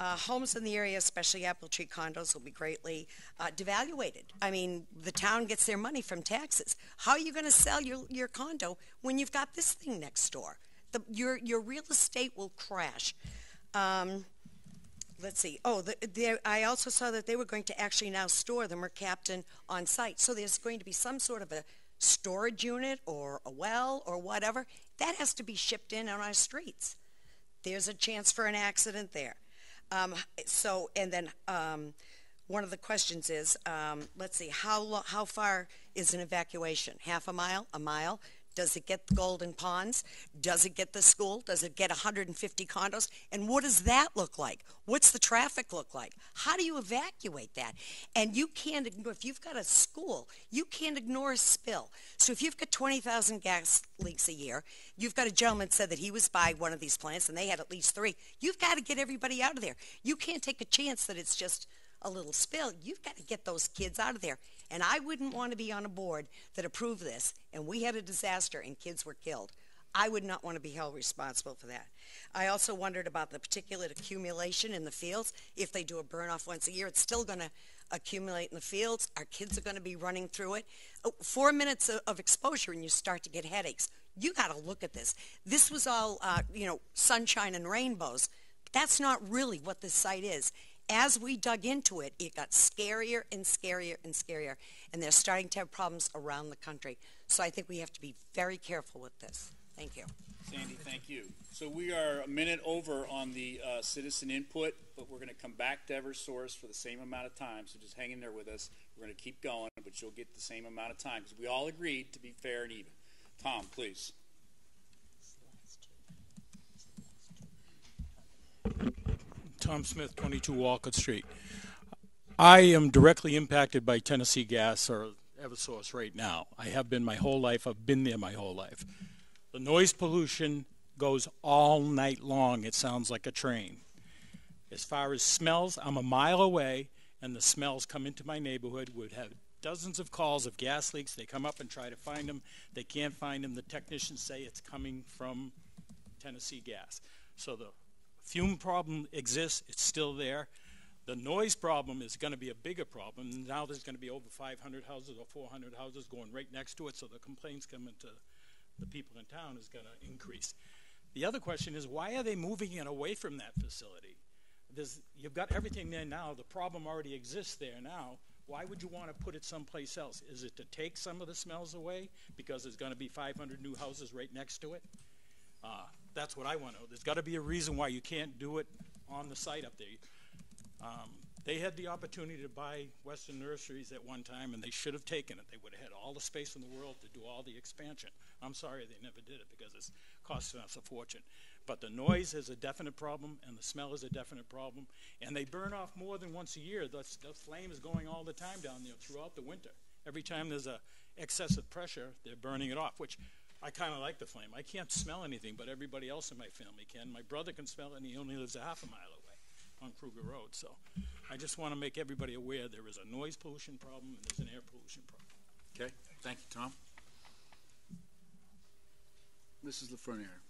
Uh, homes in the area, especially apple tree condos, will be greatly uh, devaluated. I mean, the town gets their money from taxes. How are you going to sell your, your condo when you've got this thing next door? The, your, your real estate will crash. Um, let's see. Oh, the, there, I also saw that they were going to actually now store the Mercaptan on site. So there's going to be some sort of a storage unit or a well or whatever. That has to be shipped in on our streets. There's a chance for an accident there. Um, so, and then um, one of the questions is, um, let's see, how how far is an evacuation? Half a mile? A mile? Does it get the Golden Ponds? Does it get the school? Does it get 150 condos? And what does that look like? What's the traffic look like? How do you evacuate that? And you can't ignore, if you've got a school, you can't ignore a spill. So if you've got 20,000 gas leaks a year, you've got a gentleman said that he was by one of these plants and they had at least three. You've got to get everybody out of there. You can't take a chance that it's just a little spill. You've got to get those kids out of there. And I wouldn't want to be on a board that approved this and we had a disaster and kids were killed. I would not want to be held responsible for that. I also wondered about the particulate accumulation in the fields. If they do a burn off once a year, it's still going to accumulate in the fields. Our kids are going to be running through it. Oh, Four minutes of, of exposure and you start to get headaches. You got to look at this. This was all, uh, you know, sunshine and rainbows. That's not really what this site is. As we dug into it, it got scarier and scarier and scarier, and they're starting to have problems around the country. So I think we have to be very careful with this. Thank you. Sandy, thank you. So we are a minute over on the uh, citizen input, but we're going to come back to Eversource for the same amount of time. So just hang in there with us. We're going to keep going, but you'll get the same amount of time because we all agreed to be fair and even. Tom, please. Tom Smith, 22 Walcott Street. I am directly impacted by Tennessee Gas or Eversource right now. I have been my whole life. I've been there my whole life. The noise pollution goes all night long. It sounds like a train. As far as smells, I'm a mile away, and the smells come into my neighborhood. We've dozens of calls of gas leaks. They come up and try to find them. They can't find them. The technicians say it's coming from Tennessee Gas. So the fume problem exists. It's still there. The noise problem is going to be a bigger problem. Now there's going to be over 500 houses or 400 houses going right next to it, so the complaints coming to the people in town is going to increase. The other question is why are they moving it away from that facility? There's, you've got everything there now. The problem already exists there now. Why would you want to put it someplace else? Is it to take some of the smells away because there's going to be 500 new houses right next to it? Uh, that's what I want to know. There's got to be a reason why you can't do it on the site up there. Um, they had the opportunity to buy Weston Nurseries at one time, and they should have taken it. They would have had all the space in the world to do all the expansion. I'm sorry they never did it because it's costing us a fortune. But the noise is a definite problem, and the smell is a definite problem, and they burn off more than once a year. The, the flame is going all the time down there throughout the winter. Every time there's a excessive pressure, they're burning it off, which I kind of like the flame. I can't smell anything, but everybody else in my family can. My brother can smell it, and he only lives a half a mile away on Kruger Road. So I just want to make everybody aware there is a noise pollution problem and there's an air pollution problem. Okay, thank you, Tom. Mrs. Lafreniere.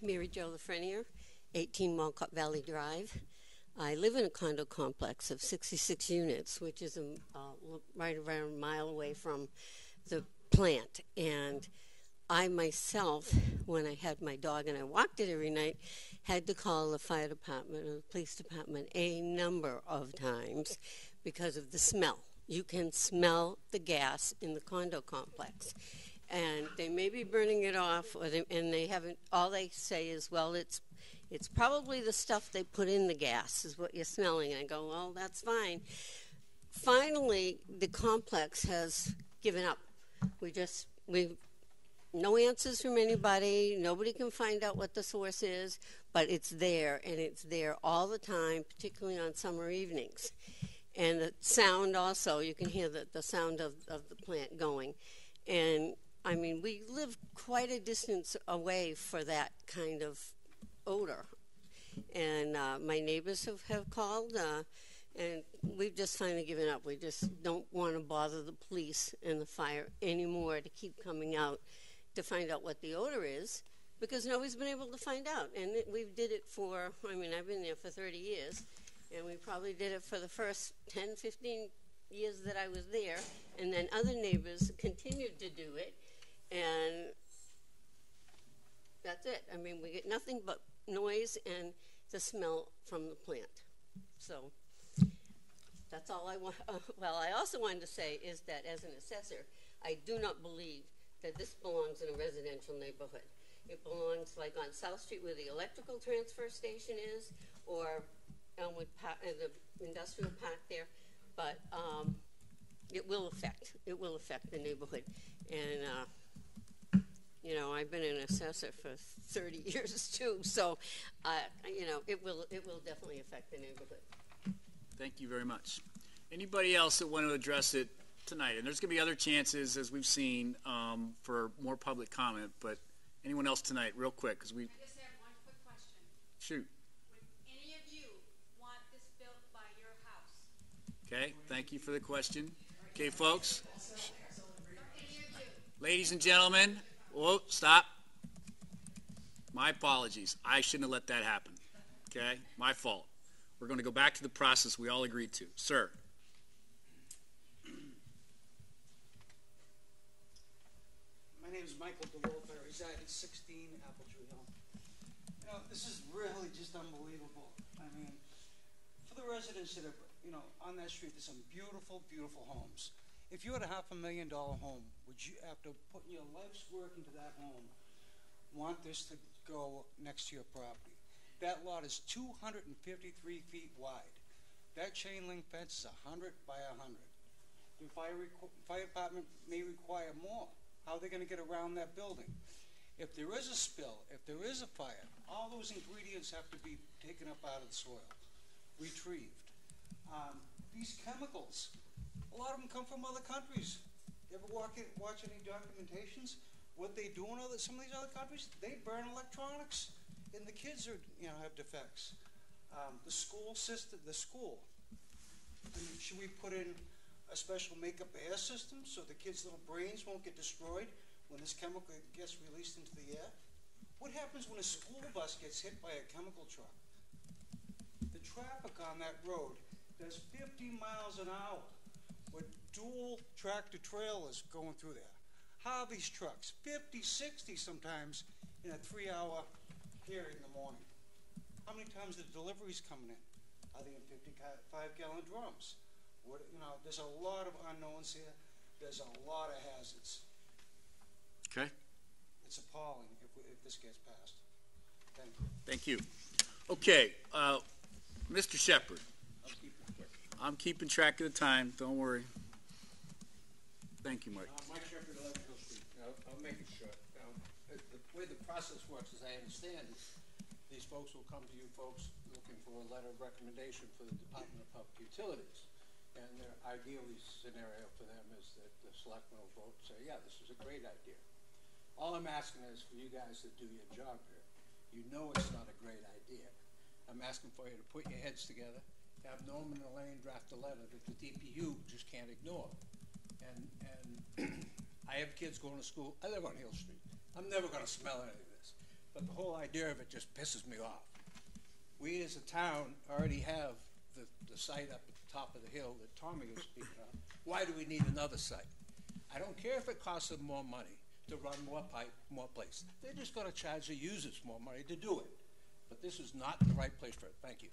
Mary Jo Lafreniere, 18 Walcott Valley Drive. I live in a condo complex of 66 units, which is a, uh, right around a mile away from the plant. And I myself, when I had my dog and I walked it every night, had to call the fire department or the police department a number of times because of the smell. You can smell the gas in the condo complex. And they may be burning it off, or they, and they haven't. All they say is, "Well, it's it's probably the stuff they put in the gas is what you're smelling." And I go, "Well, that's fine." Finally, the complex has given up. We just we no answers from anybody. Nobody can find out what the source is, but it's there, and it's there all the time, particularly on summer evenings. And the sound also, you can hear the, the sound of, of the plant going. And I mean, we live quite a distance away for that kind of odor. And uh, my neighbors have, have called, uh, and we've just finally given up. We just don't want to bother the police and the fire anymore to keep coming out to find out what the odor is because nobody's been able to find out. And it, we did it for, I mean, I've been there for 30 years, and we probably did it for the first 10, 15 years that I was there. And then other neighbors continued to do it, and that's it. I mean, we get nothing but noise and the smell from the plant. So that's all I want. Uh, well, I also wanted to say is that as an assessor, I do not believe that this belongs in a residential neighborhood. It belongs like on South Street where the electrical transfer station is, or Elmwood Park, uh, the industrial park there. But um, it will affect. It will affect the neighborhood, and uh, you know I've been an assessor for 30 years too, so uh, you know it will it will definitely affect the neighborhood. Thank you very much. Anybody else that want to address it tonight? And there's going to be other chances, as we've seen, um, for more public comment. But anyone else tonight, real quick, because we. I just have one quick question. Shoot. Would any of you want this built by your house? Okay. Thank you for the question. Okay, folks. Ladies and gentlemen, whoa, stop. My apologies. I shouldn't have let that happen. Okay? My fault. We're going to go back to the process we all agreed to. Sir. My name is Michael DeWolf. I reside at 16 Apple Tree Hill. You know, this is really just unbelievable. I mean, for the residents that are, you know, on that street, there's some beautiful, beautiful homes. If you had a half a million dollar home, would you, after putting your life's work into that home, want this to go next to your property? That lot is two hundred and fifty-three feet wide. That chain link fence is hundred by hundred. The fire, fire department may require more. How are they gonna get around that building? If there is a spill, if there is a fire, all those ingredients have to be taken up out of the soil, retrieved. Um, these chemicals, a lot of them come from other countries. You ever walk in, watch any documentations? What they do in other, some of these other countries, they burn electronics, and the kids are, you know, have defects. Um, the school system, the school. I mean, should we put in a special makeup air system so the kids' little brains won't get destroyed when this chemical gets released into the air? What happens when a school bus gets hit by a chemical truck? The traffic on that road does 50 miles an hour with dual tractor trailers going through there. Harvey's trucks, 50, 60 sometimes in a three hour period in the morning. How many times are the deliveries coming in? Are they in 55 gallon drums? What, you know, there's a lot of unknowns here. There's a lot of hazards. Okay, It's appalling if, we, if this gets passed. Thank you. thank you. Okay, uh, Mr. Shepard. I'm keeping track of the time, don't worry. Thank you, Mike. Uh, Mike 11 Hill Street. I'll, I'll make it short. The, the way the process works, as I understand it, these folks will come to you folks looking for a letter of recommendation for the Department of Public Utilities. And their ideally scenario for them is that the selectmen will vote and say, yeah, this is a great idea. All I'm asking is for you guys to do your job here. You know it's not a great idea. I'm asking for you to put your heads together, have Norman and Elaine draft a letter that the DPU just can't ignore. And, and I have kids going to school. I live on Hill Street. I'm never going to smell any of this. But the whole idea of it just pisses me off. We as a town already have the, the site up at the top of the hill that Tommy was speaking of. Why do we need another site? I don't care if it costs them more money to run more pipe, more place. They're just going to charge the users more money to do it. But this is not the right place for it. Thank you.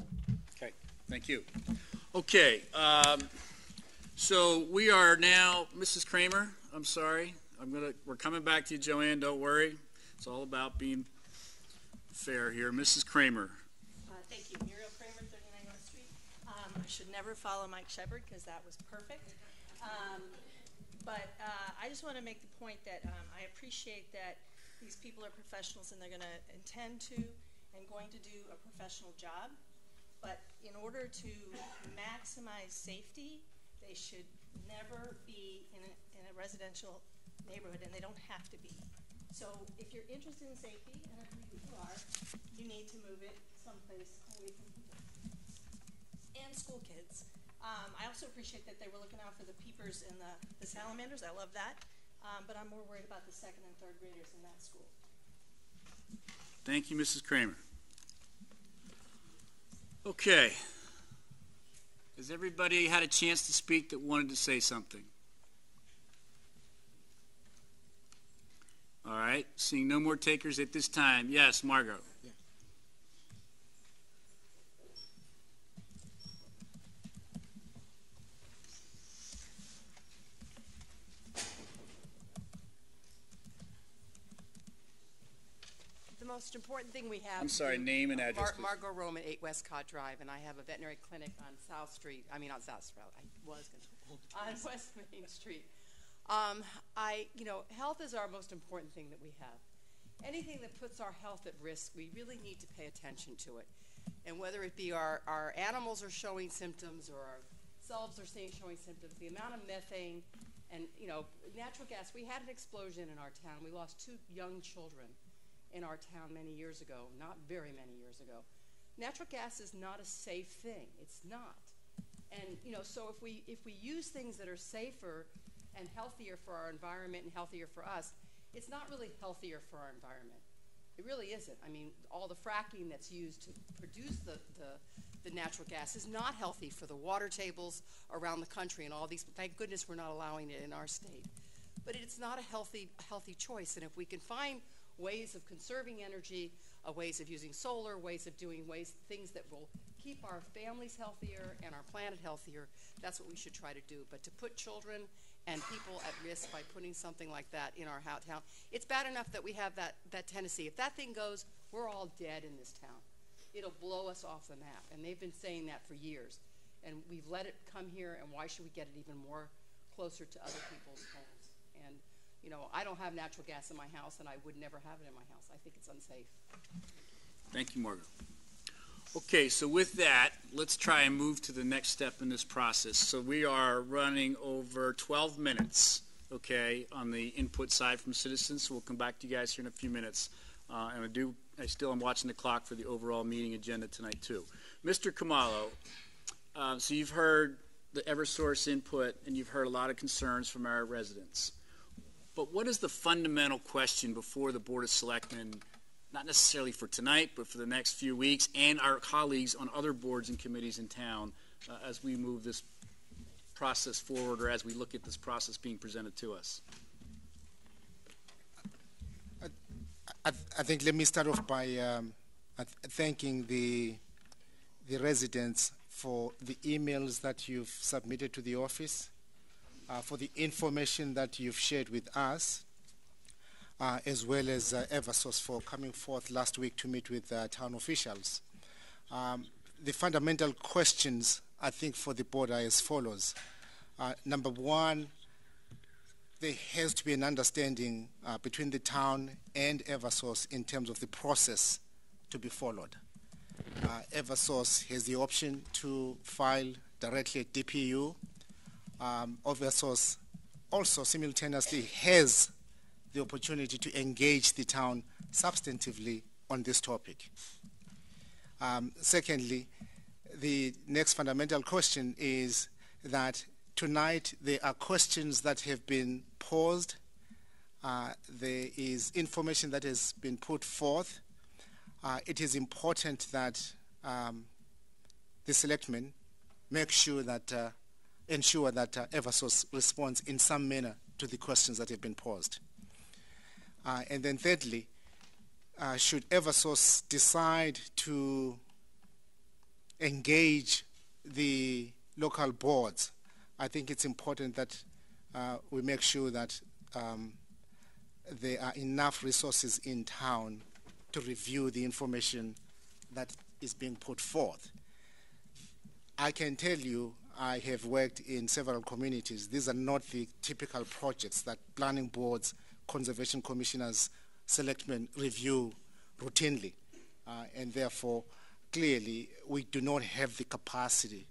Okay, thank you. Okay, um, so we are now, Mrs. Kramer, I'm sorry. I'm gonna, we're coming back to you, Joanne, don't worry. It's all about being fair here. Mrs. Kramer. Uh, Thank you. Muriel Kramer, 39 North Street. Um, I should never follow Mike Shepard because that was perfect. Um, But uh, I just want to make the point that um, I appreciate that these people are professionals and they're going to intend to and going to do a professional job. But in order to maximize safety, they should never be in a, in a residential neighborhood, and they don't have to be. So if you're interested in safety, and I believe you are, you need to move it someplace away from people and school kids. Um, I also appreciate that they were looking out for the peepers and the, the salamanders. I love that. Um, but I'm more worried about the second and third graders in that school. Thank you, Mrs. Kramer. Okay. Has everybody had a chance to speak that wanted to say something? All right, seeing no more takers at this time. Yes, Margot. The most important thing we have. I'm sorry, to- name and address, please. Margot Roman, 8 Westcott Drive, and I have a veterinary clinic on South Street, I mean, on South Street, I was going to, on West Main Street. Um, I, you know, health is our most important thing that we have. Anything that puts our health at risk, we really need to pay attention to it. And whether it be our, our animals are showing symptoms or ourselves are seeing showing symptoms, the amount of methane and, you know, natural gas, we had an explosion in our town. We lost two young children in our town many years ago, not very many years ago. Natural gas is not a safe thing. It's not. And you know, so if we if we use things that are safer and healthier for our environment and healthier for us, it's not really healthier for our environment. It really isn't. I mean, all the fracking that's used to produce the, the, the natural gas is not healthy for the water tables around the country and all these. Thank goodness we're not allowing it in our state. But it's not a healthy, healthy choice. And if we can find ways of conserving energy, uh, ways of using solar, ways of doing ways, things that will keep our families healthier and our planet healthier, that's what we should try to do. But to put children and people at risk by putting something like that in our town, it's bad enough that we have that, that tendency. If that thing goes, we're all dead in this town. It'll blow us off the map. And they've been saying that for years. And we've let it come here, and why should we get it even more closer to other people's homes? You know, I don't have natural gas in my house, and I would never have it in my house. I think it's unsafe. Thank you, Margaret. Okay, so with that, let's try and move to the next step in this process. So we are running over 12 minutes, okay, on the input side from citizens. So we'll come back to you guys here in a few minutes. Uh, and I do, I still am watching the clock for the overall meeting agenda tonight too. Mr. Khumalo, uh, so you've heard the Eversource input and you've heard a lot of concerns from our residents. But what is the fundamental question before the Board of Selectmen not necessarily for tonight, but for the next few weeks, and our colleagues on other boards and committees in town uh, as we move this process forward or as we look at this process being presented to us. I, I think let me start off by um, thanking the the residents for the emails that you've submitted to the office, uh, for the information that you've shared with us, uh, as well as uh, Eversource for coming forth last week to meet with uh, town officials. Um, the fundamental questions, I think, for the board are as follows. Uh, number one, there has to be an understanding uh, between the town and Eversource in terms of the process to be followed. Eversource has the option to file directly at DPU. Um, source, also simultaneously has the opportunity to engage the town substantively on this topic. Um, secondly, the next fundamental question is that tonight there are questions that have been posed, uh, there is information that has been put forth. Uh, it is important that um, the selectmen make sure that uh, ensure that uh, Eversource responds in some manner to the questions that have been posed. Uh, and then thirdly, uh, should Eversource decide to engage the local boards, I think it's important that uh, we make sure that um, there are enough resources in town to review the information that is being put forth. I can tell you I have worked in several communities. These are not the typical projects that planning boards conservation commissioners, selectmen review routinely. Uh, and therefore, clearly, we do not have the capacity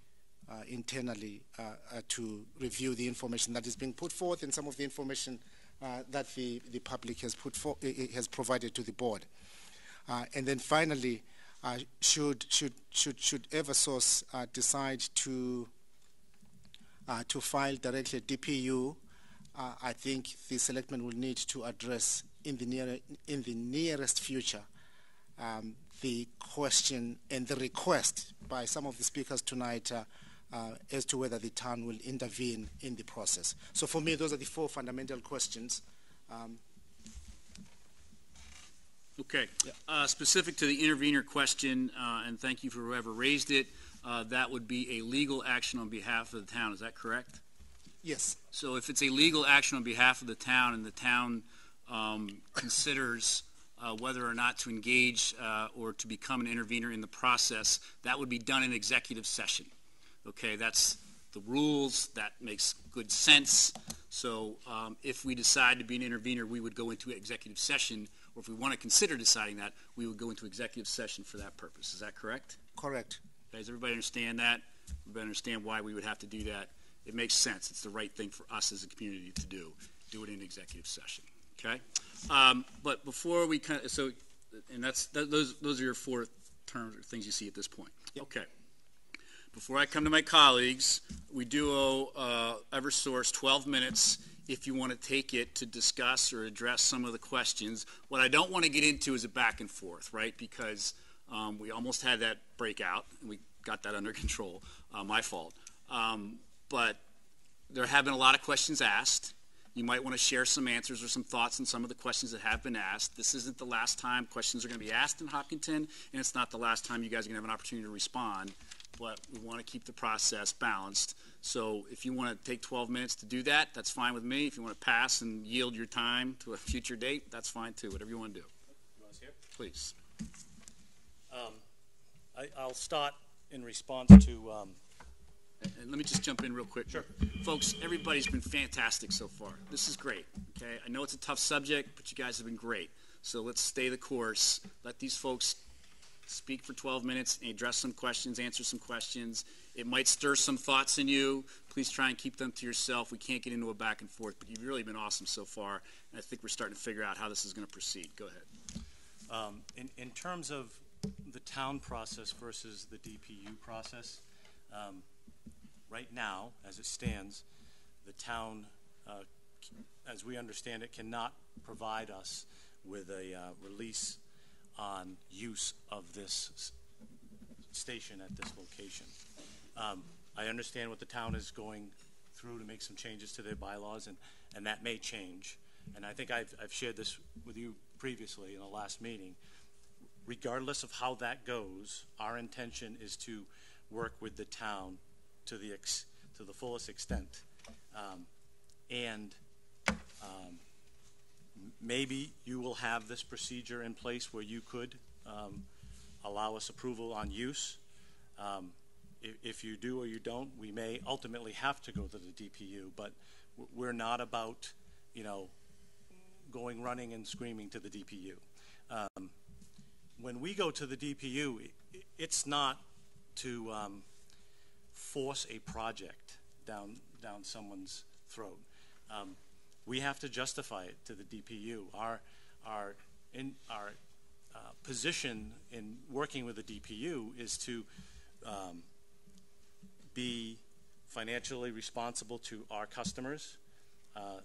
uh, internally uh, uh to review the information that is being put forth and some of the information uh, that the, the public has, put for, has provided to the board. Uh, and then finally, should, should, should, should Eversource decide to, to file directly at DPU uh, I think the selectmen will need to address in the near in the nearest future um, the question and the request by some of the speakers tonight uh, uh, as to whether the town will intervene in the process. So for me, those are the four fundamental questions. Um, okay. Yeah. Uh, specific to the intervener question, uh, and thank you for whoever raised it, uh, that would be a legal action on behalf of the town. Is that correct? Yes. So if it's a legal action on behalf of the town and the town um, considers uh, whether or not to engage uh, or to become an intervener in the process, that would be done in executive session. Okay, that's the rules. That makes good sense. So um, if we decide to be an intervener, we would go into executive session, or if we want to consider deciding that, we would go into executive session for that purpose. Is that correct? Correct. Does everybody understand that? Everybody understand why we would have to do that? it makes sense. It's the right thing for us as a community to do. Do it in executive session. Okay. Um, but before we kind of so, and that's that, those those are your four terms or things you see at this point. Yep. Okay. Before I come to my colleagues, we do owe uh, Eversource 12 minutes if you want to take it to discuss or address some of the questions. What I don't want to get into is a back and forth, right? Because um, we almost had that breakout and we got that under control. Uh, my fault. Um, but there have been a lot of questions asked, You might want to share some answers or some thoughts on some of the questions that have been asked. This isn't the last time questions are going to be asked in Hopkinton, and it's not the last time you guys are going to have an opportunity to respond. But we want to keep the process balanced. So if you want to take 12 minutes to do that, that's fine with me. If you want to pass and yield your time to a future date, that's fine too. Whatever you want to do. You want us here? Please. Um, I, I'll start in response to, um, And let me just jump in real quick. Sure. Folks, everybody's been fantastic so far. This is great. Okay, I know it's a tough subject, but you guys have been great. So let's stay the course. Let these folks speak for 12 minutes and address some questions, answer some questions. It might stir some thoughts in you. Please try and keep them to yourself. We can't get into a back and forth, but you've really been awesome so far. And I think we're starting to figure out how this is going to proceed. Go ahead. um, in, in terms of the town process versus the DPU process, um, right now, as it stands, the town, uh, as we understand it, cannot provide us with a uh, release on use of this station at this location. Um, I understand what the town is going through to make some changes to their bylaws, and, and that may change. And I think I've, I've shared this with you previously in the last meeting. Regardless of how that goes, our intention is to work with the town to the ex, to the fullest extent. Um, and um, maybe you will have this procedure in place where you could um, allow us approval on use. Um, if, if you do or you don't, we may ultimately have to go to the DPU, but we're not about, you know, going running and screaming to the DPU. When we go to the DPU, it's not to um, force a project down down someone's throat. Um, we have to justify it to the DPU. Our our in our uh, position in working with the DPU is to um, be financially responsible to our customers, uh,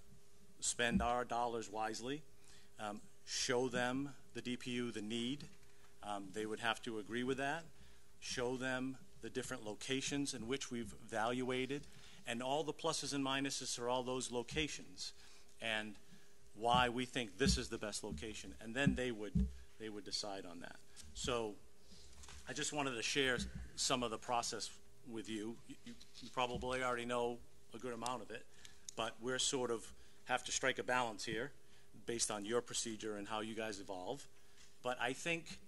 spend our dollars wisely, um, show them the DPU the need. Um, they would have to agree with that. Show them the different locations in which we've evaluated and all the pluses and minuses for all those locations and why we think this is the best location. And then they would they would decide on that. So I just wanted to share some of the process with you. You, you you probably already know a good amount of it, but we're sort of have to strike a balance here based on your procedure and how you guys evolve. But I think,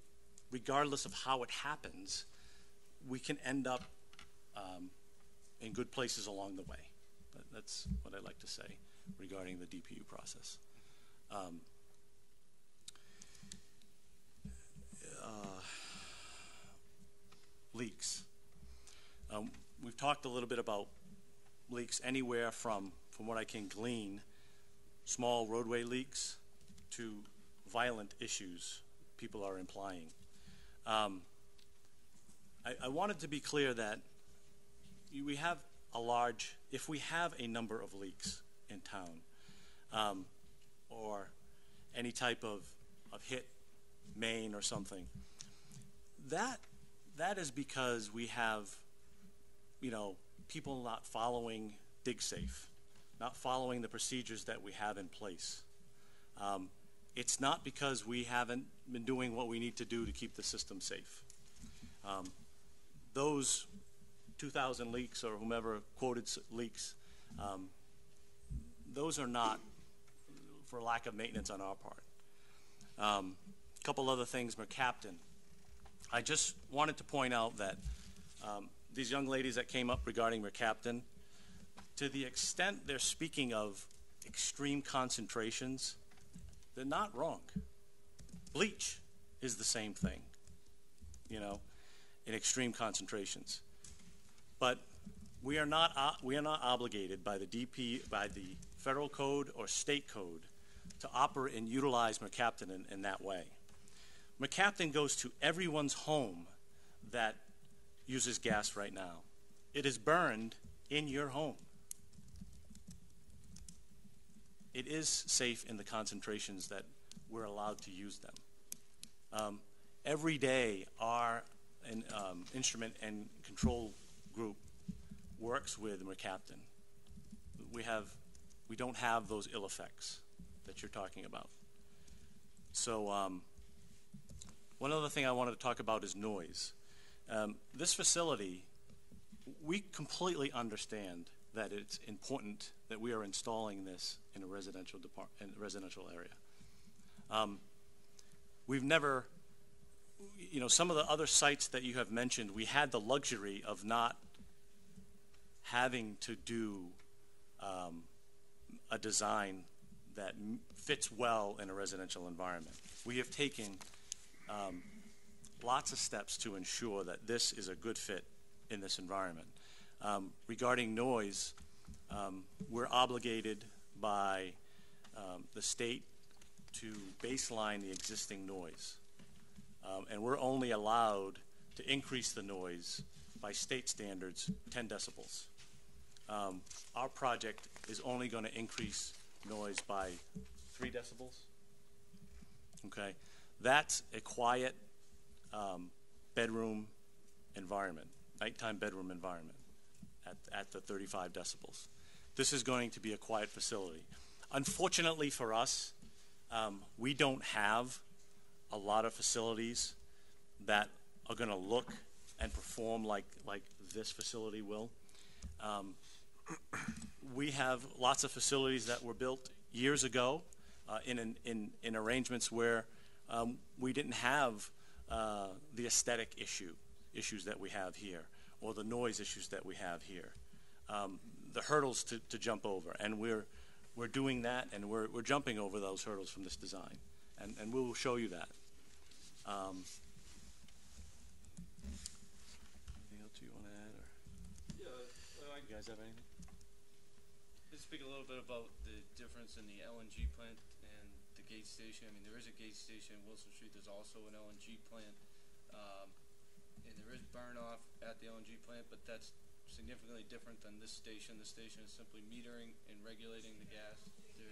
regardless of how it happens, we can end up um, in good places along the way. That, that's what I like to say regarding the DPU process. Um, uh, leaks. Um, we've talked a little bit about leaks anywhere from, from what I can glean, small roadway leaks to violent issues people are implying. Um, I, I wanted to be clear that we have a large, if we have a number of leaks in town, um, or any type of, of hit main or something, that that is because we have, you know, people not following DigSafe, not following the procedures that we have in place. Um, it's not because we haven't been doing what we need to do to keep the system safe. Um, those 2,000 leaks or whomever quoted leaks, um, those are not for lack of maintenance on our part. A um, couple other things, Mercaptan. I just wanted to point out that um, these young ladies that came up regarding Mercaptan, to the extent they're speaking of extreme concentrations, they're not wrong. Bleach is the same thing, you know, in extreme concentrations. But we are not o- we are not obligated by the DP by the federal code or state code to operate and utilize mercaptan in, in that way. Mercaptan goes to everyone's home that uses gas right now. It is burned in your home. It is safe in the concentrations that we're allowed to use them. Um, every day, our in, um, instrument and control group works with Mercaptan. We have We don't have those ill effects that you're talking about. So, um, one other thing I wanted to talk about is noise. Um, this facility, we completely understand that it's important that we are installing this in a residential depart- in a residential area. Um, we've never, you know, some of the other sites that you have mentioned, we had the luxury of not having to do um, a design that fits well in a residential environment. We have taken um, lots of steps to ensure that this is a good fit in this environment. Um, regarding noise, um, we're obligated by um, the state to baseline the existing noise. Um, and we're only allowed to increase the noise by state standards 10 decibels. Um, our project is only going to increase noise by 3 decibels. Okay? That's a quiet um, bedroom environment, nighttime bedroom environment at, at the 35 decibels. This is going to be a quiet facility. Unfortunately for us, um, we don't have a lot of facilities that are going to look and perform like, like this facility will. Um, we have lots of facilities that were built years ago uh, in, an, in, in arrangements where um, we didn't have uh, the aesthetic issue issues that we have here or the noise issues that we have here. Um, the hurdles to, to jump over, and we're we're doing that, and we're we're jumping over those hurdles from this design, and and we will show you that. Um, anything else you want to add, or Yeah, well, I you guys have anything? Let's speak a little bit about the difference in the LNG plant and the gate station. I mean, there is a gate station in Wilson Street. There's also an LNG plant. Um, there is burn off at the LNG plant, but that's significantly different than this station. This station is simply metering and regulating the gas. There,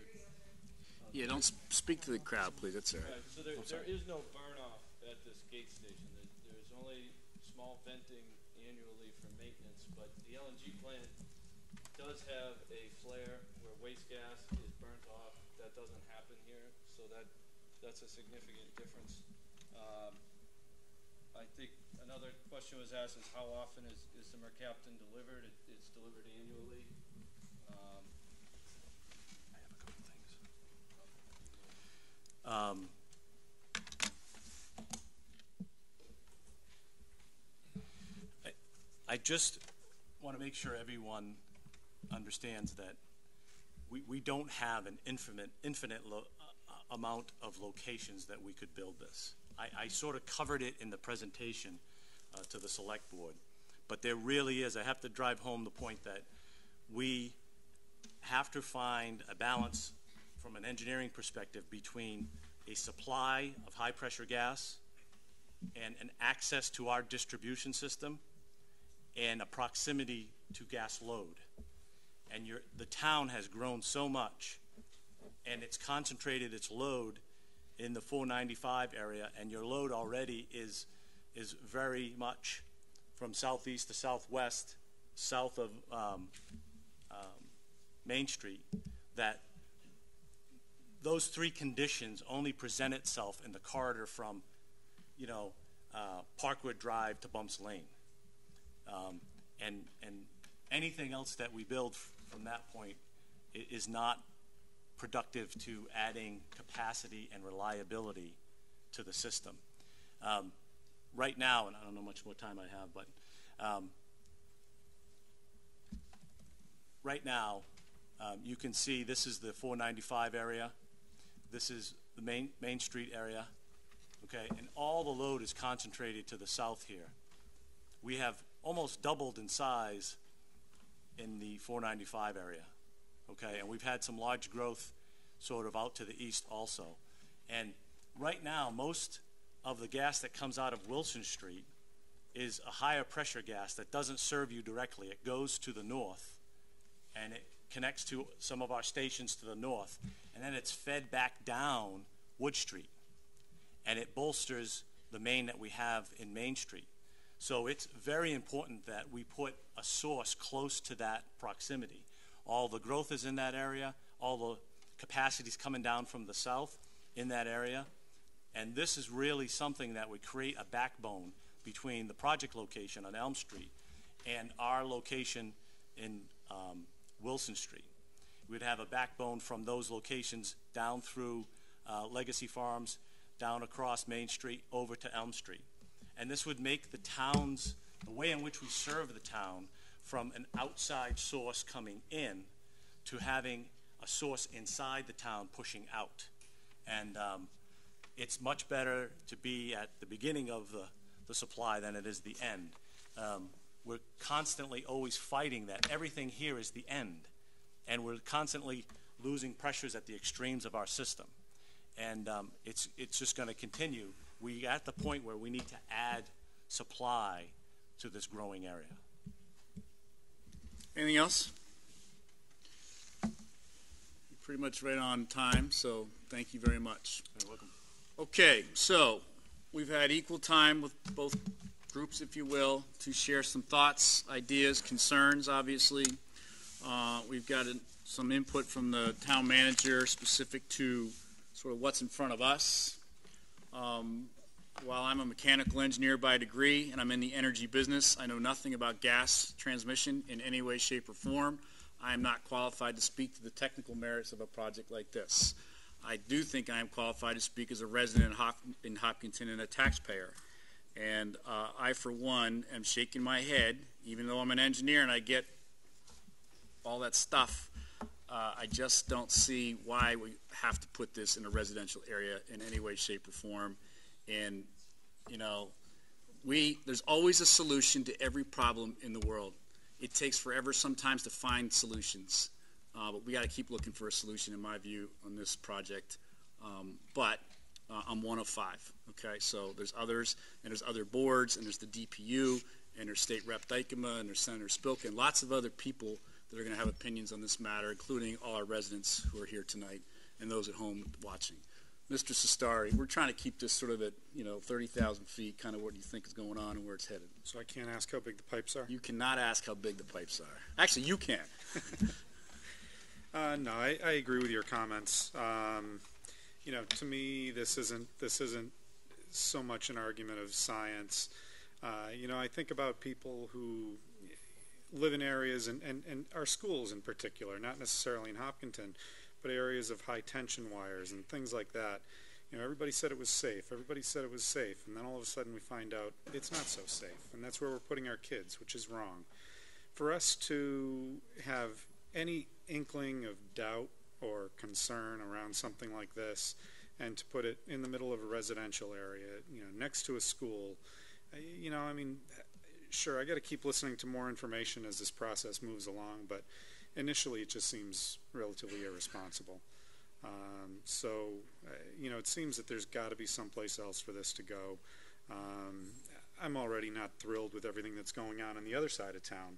Yeah, don't s- speak to the crowd, please. That's all right. Right, so there, I'm there sorry. is no burn off at this gate station. There- There's only small venting annually for maintenance, but the LNG plant does have a flare where waste gas is burnt off. That doesn't happen here, so that, that's a significant difference. Um, I think another question was asked is how often is, is the Mercaptan delivered? It, it's delivered annually. Um, Um, I, I just want to make sure everyone understands that we, we don't have an infinite, infinite lo- uh, amount of locations that we could build this. I, I sort of covered it in the presentation uh, to the select board, but there really is, I have to drive home the point that we have to find a balance from an engineering perspective between a supply of high pressure gas and an access to our distribution system and a proximity to gas load. And the town has grown so much and it's concentrated its load in the 495 area and your load already is, is very much from southeast to southwest, south of um, um, Main Street, that those three conditions only present itself in the corridor from, you know, uh, Parkwood Drive to Bumps Lane. Um, and, and anything else that we build from that point is not productive to adding capacity and reliability to the system. Um, right now, and I don't know much more time I have, but um, right now, um, you can see this is the 495 area. This is the main, Main Street area. Okay, and all the load is concentrated to the south here. We have almost doubled in size in the 495 area. Okay, and we've had some large growth sort of out to the east also. And right now, most of the gas that comes out of Wilson Street is a higher pressure gas that doesn't serve you directly. It goes to the north and it connects to some of our stations to the north, and then it's fed back down Wood Street, and it bolsters the main that we have in Main Street. So it's very important that we put a source close to that proximity. All the growth is in that area, all the capacities coming down from the south in that area. And this is really something that would create a backbone between the project location on Elm Street and our location in um, Wilson Street. We'd have a backbone from those locations down through uh, Legacy Farms, down across Main Street, over to Elm Street. And this would make the towns, the way in which we serve the town, from an outside source coming in to having a source inside the town pushing out. And um, it's much better to be at the beginning of the, the supply than it is the end. Um, we're constantly always fighting that everything here is the end. And we're constantly losing pressures at the extremes of our system. And um, it's, it's just going to continue. We're at the point where we need to add supply to this growing area. Anything else? You're pretty much right on time, so thank you very much. You're welcome. Okay, so we've had equal time with both groups, if you will, to share some thoughts, ideas, concerns, obviously. Uh, we've got some input from the town manager specific to sort of what's in front of us. Um, while I'm a mechanical engineer by degree and I'm in the energy business, I know nothing about gas transmission in any way, shape, or form. I am not qualified to speak to the technical merits of a project like this. I do think I am qualified to speak as a resident in, Hop- in Hopkinton and a taxpayer. And uh, I, for one, am shaking my head, even though I'm an engineer and I get all that stuff. Uh, I just don't see why we have to put this in a residential area in any way, shape, or form. And, you know, we, there's always a solution to every problem in the world. It takes forever sometimes to find solutions. Uh, but we got to keep looking for a solution, in my view, on this project. Um, but uh, I'm one of five. Okay, so there's others, and there's other boards, and there's the DPU, and there's State Rep Dykema, and there's Senator Spilka, and lots of other people that are going to have opinions on this matter, including all our residents who are here tonight and those at home watching. Mr. Cestari, we're trying to keep this sort of at you know 30,000 feet, kind of what do you think is going on and where it's headed. So I can't ask how big the pipes are? You cannot ask how big the pipes are. Actually, you can. Uh, no, I, I agree with your comments. Um, you know, to me, this isn't this isn't so much an argument of science. Uh, you know, I think about people who live in areas and, and, and our schools in particular, not necessarily in Hopkinton, but areas of high tension wires and things like that. You know, everybody said it was safe. Everybody said it was safe, and then all of a sudden we find out it's not so safe, and that's where we're putting our kids, which is wrong. For us to have any inkling of doubt or concern around something like this and to put it in the middle of a residential area, you know, next to a school, you know, I mean, sure, I got to keep listening to more information as this process moves along, but initially it just seems relatively irresponsible. Um, so, uh, you know, it seems that there's got to be someplace else for this to go. Um, I'm already not thrilled with everything that's going on on the other side of town.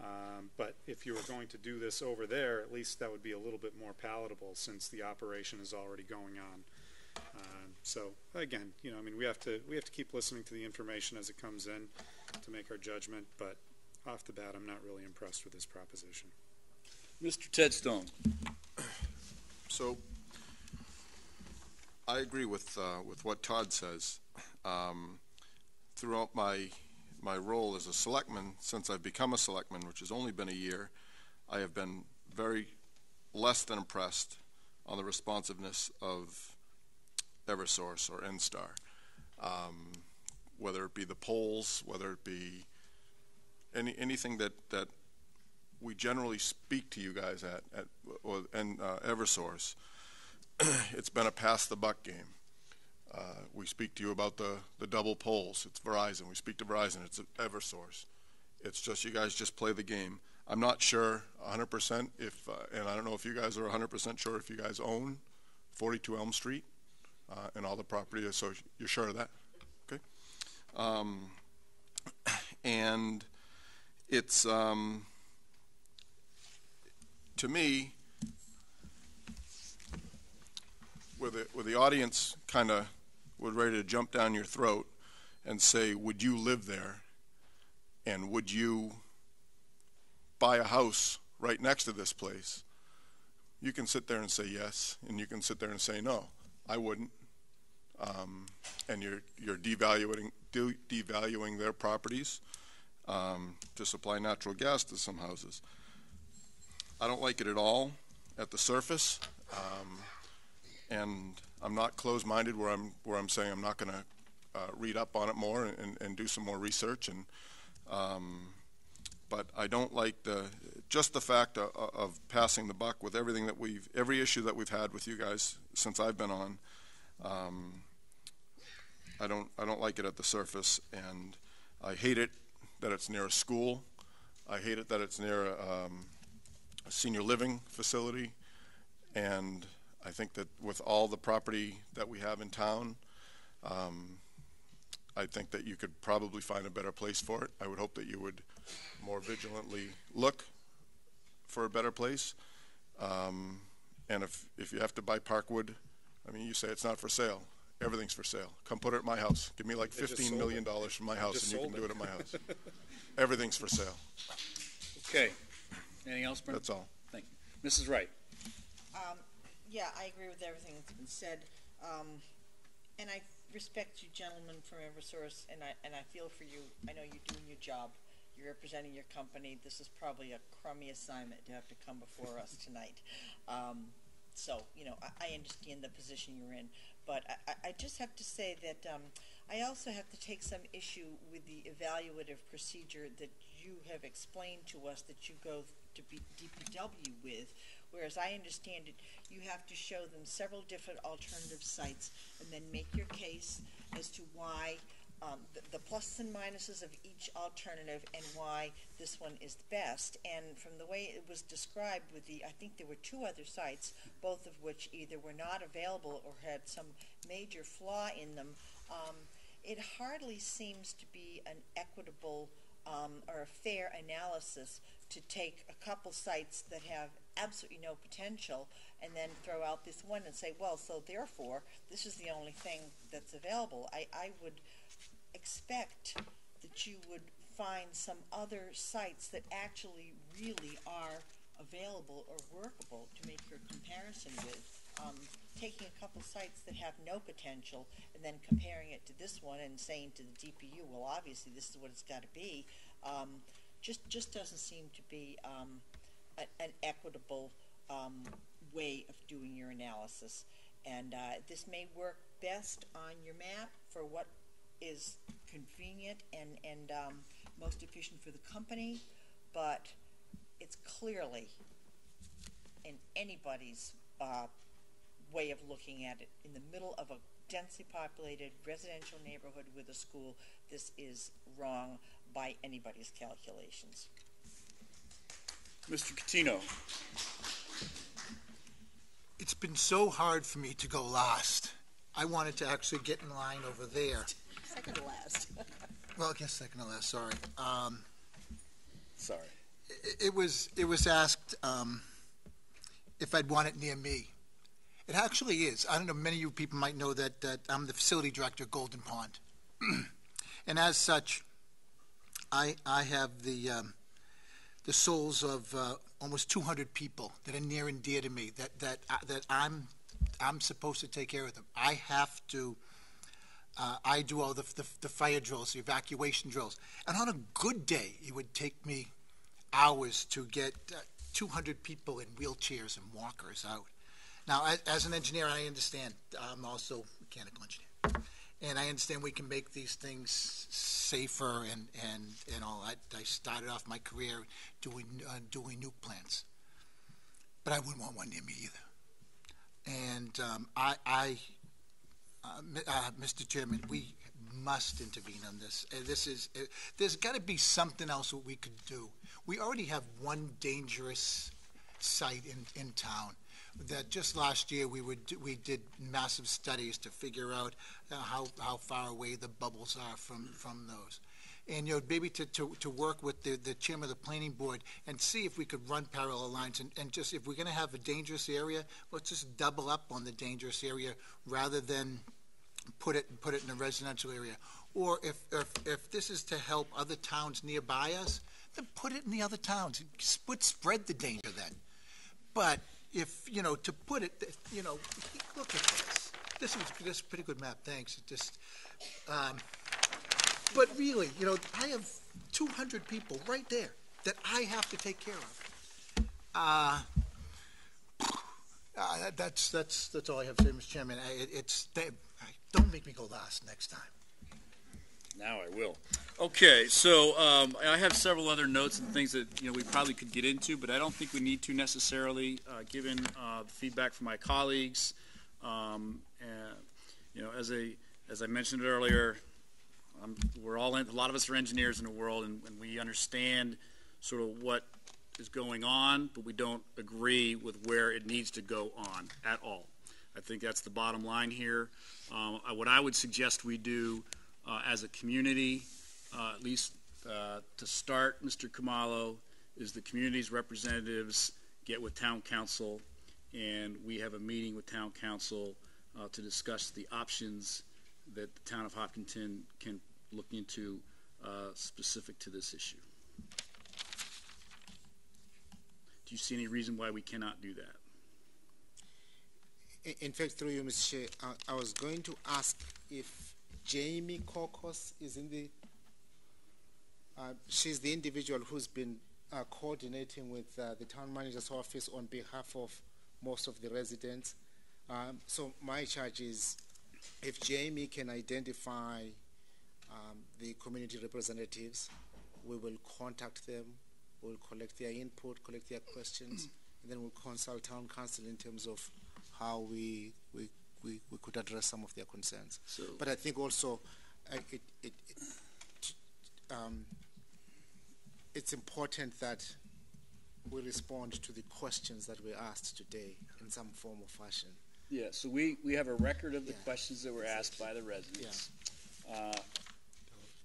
Um, but if you were going to do this over there, at least that would be a little bit more palatable since the operation is already going on. Um, so again, you know, I mean, we have to we have to keep listening to the information as it comes in to make our judgment. But off the bat, I'm not really impressed with this proposition. Mr. Tedstone. So I agree with uh, with what Todd says. Um, throughout my my role as a selectman, since I've become a selectman, which has only been a year, I have been very less than impressed on the responsiveness of Eversource or NSTAR. Um, whether it be the poles, whether it be any anything that, that we generally speak to you guys at, at or, and uh, Eversource, it's been a pass the buck game. Uh, we speak to you about the, the double poles. It's Verizon. We speak to Verizon. It's Eversource. It's just you guys just play the game. I'm not sure 100% if, uh, and I don't know if you guys are 100% sure if you guys own 42 Elm Street uh, and all the property. So you're sure of that? Okay. Um, and it's um, to me, with the, with the audience kind of was ready to jump down your throat and say, Would you live there? And would you buy a house right next to this place? you can sit there and say yes, and you can sit there and say no. I wouldn't. Um, and you're you're devaluing de- devaluing their properties um, to supply natural gas to some houses. I don't like it at all at the surface, um, and I'm not closed-minded where I'm where I'm saying I'm not going to uh, read up on it more and, and do some more research and. Um, but I don't like the just the fact of, of, passing the buck with everything that we've every issue that we've had with you guys since I've been on. Um, I don't I don't like it at the surface, and I hate it that it's near a school. I hate it that it's near um, senior living facility, and I think that with all the property that we have in town, um, I think that you could probably find a better place for it. I would hope that you would more vigilantly look for a better place. Um, and if, if you have to buy Parkwood, I mean, you say it's not for sale. Everything's for sale. Come put it at my house. Give me like fifteen million dollars from my house, and you can do it at my house. Everything's for sale. Okay. Anything else, Brent? That's all. Thank you. Mrs. Wright. Um, yeah, I agree with everything that's been said. Um, and I respect you gentlemen from Eversource, and I, and I feel for you. I know you're doing your job. You're representing your company. This is probably a crummy assignment to have to come before us tonight. Um, so, you know, I, I, understand the position you're in. But I, I just have to say that um, I also have to take some issue with the evaluative procedure that you have explained to us that you go to DPW with. Whereas I understand it, you have to show them several different alternative sites and then make your case as to why um, the, the pluses and minuses of each alternative and why this one is the best. And from the way it was described with the, I think there were two other sites, both of which either were not available or had some major flaw in them, um, it hardly seems to be an equitable um, or a fair analysis to take a couple sites that have absolutely no potential and then throw out this one and say, well, so therefore, this is the only thing that's available. I, I would expect that you would find some other sites that actually really are available or workable to make your comparison with. Um, taking a couple sites that have no potential and then comparing it to this one and saying to the DPU, well, obviously this is what it's got to be, um, just just doesn't seem to be um, a, an equitable um, way of doing your analysis. And uh, this may work best on your map for what is convenient and, and um, most efficient for the company, but it's clearly in anybody's uh, way of looking at it. In the middle of a densely populated residential neighborhood with a school, this is wrong by anybody's calculations. Mr. Coutinho. It's been so hard for me to go last. I wanted to actually get in line over there. Second to last. well, I guess second to last. Sorry. Um, sorry. It, it, was it was asked um, if I'd want it near me. It actually is. I don't know. Many of you people might know that, that I'm the facility director at Golden Pond, and as such, I I have the um, the souls of uh, almost 200 people that are near and dear to me. That that uh, that I'm I'm supposed to take care of them. I have to uh, I do all the, the, the, fire drills, the evacuation drills. And on a good day, it would take me hours to get uh, 200 people in wheelchairs and walkers out. Now, as, as an engineer, I understand. I'm also a mechanical engineer. And I understand we can make these things safer and, and, and all. I, I started off my career doing, uh, doing nuke plants. But I wouldn't want one near me either. And um, I, I uh, uh, Mr. Chairman, we must intervene on this. Uh, this is uh, there's got to be something else that we could do. We already have one dangerous site in, in town. That just last year we would we did massive studies to figure out uh, how how far away the bubbles are from from those. And you know, maybe to, to, to work with the, the chairman of the planning board and see if we could run parallel lines and, and just if we're going to have a dangerous area, let's just double up on the dangerous area rather than put it put it in a residential area. Or if, if, if this is to help other towns nearby us, then put it in the other towns. Spread, spread the danger then. But if, you know, to put it, you know, look at this. This is, this is a pretty good map, thanks. It just, um, but really, you know, I have two hundred people right there that I have to take care of. Uh, uh, that's, that's, that's all I have to say, Mr. Chairman. I, it- it's, they- don't make me go last next time. Now I will. Okay, so um, I have several other notes and things that you know we probably could get into, but I don't think we need to necessarily, uh, given uh, the feedback from my colleagues. Um, and, you know, as a as I mentioned earlier, um, we're all in, a lot of us are engineers in the world, and, and we understand sort of what is going on, but we don't agree with where it needs to go on at all. I think that's the bottom line here. Um, what I would suggest we do uh, as a community, uh, at least uh, to start, Mr. Khumalo, is the community's representatives get with town counsel, and we have a meeting with town counsel uh, to discuss the options that the town of Hopkinton can look into uh, specific to this issue. Do you see any reason why we cannot do that? In- fact, through you, Mr. Chair, I, I was going to ask if Jamie Kokos is in the. Uh, she's the individual who's been uh, coordinating with uh, the town manager's office on behalf of most of the residents. Um, so my charge is, if Jamie can identify um, the community representatives, we will contact them. We'll collect their input, collect their questions, and then we'll consult town counsel in terms of how we we, we, we could address some of their concerns. So- but I think also uh, it, it, it um, it's important that we respond to the questions that were asked today in some form or fashion. Yeah, so we, we have a record of the questions that were asked by the residents. Uh,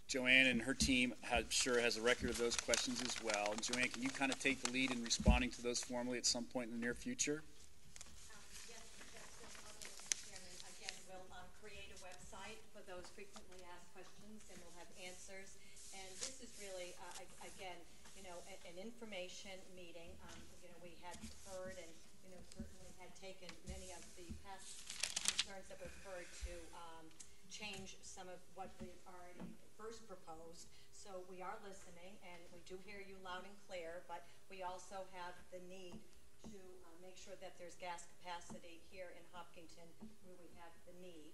Joanne and her team have, sure has a record of those questions as well. And Joanne, can you kind of take the lead in responding to those formally at some point in the near future? Again, we'll um, create a website for those frequently asked questions, and we'll have answers. And this is really, uh, ag- again, you know, a- an information meeting. Um, You know, we had heard and, you know, certainly had taken many of the past concerns that we've heard to um, change some of what we've already first proposed. So we are listening, and we do hear you loud and clear, but we also have the need to uh, make sure that there's gas capacity here in Hopkinton where we have the need.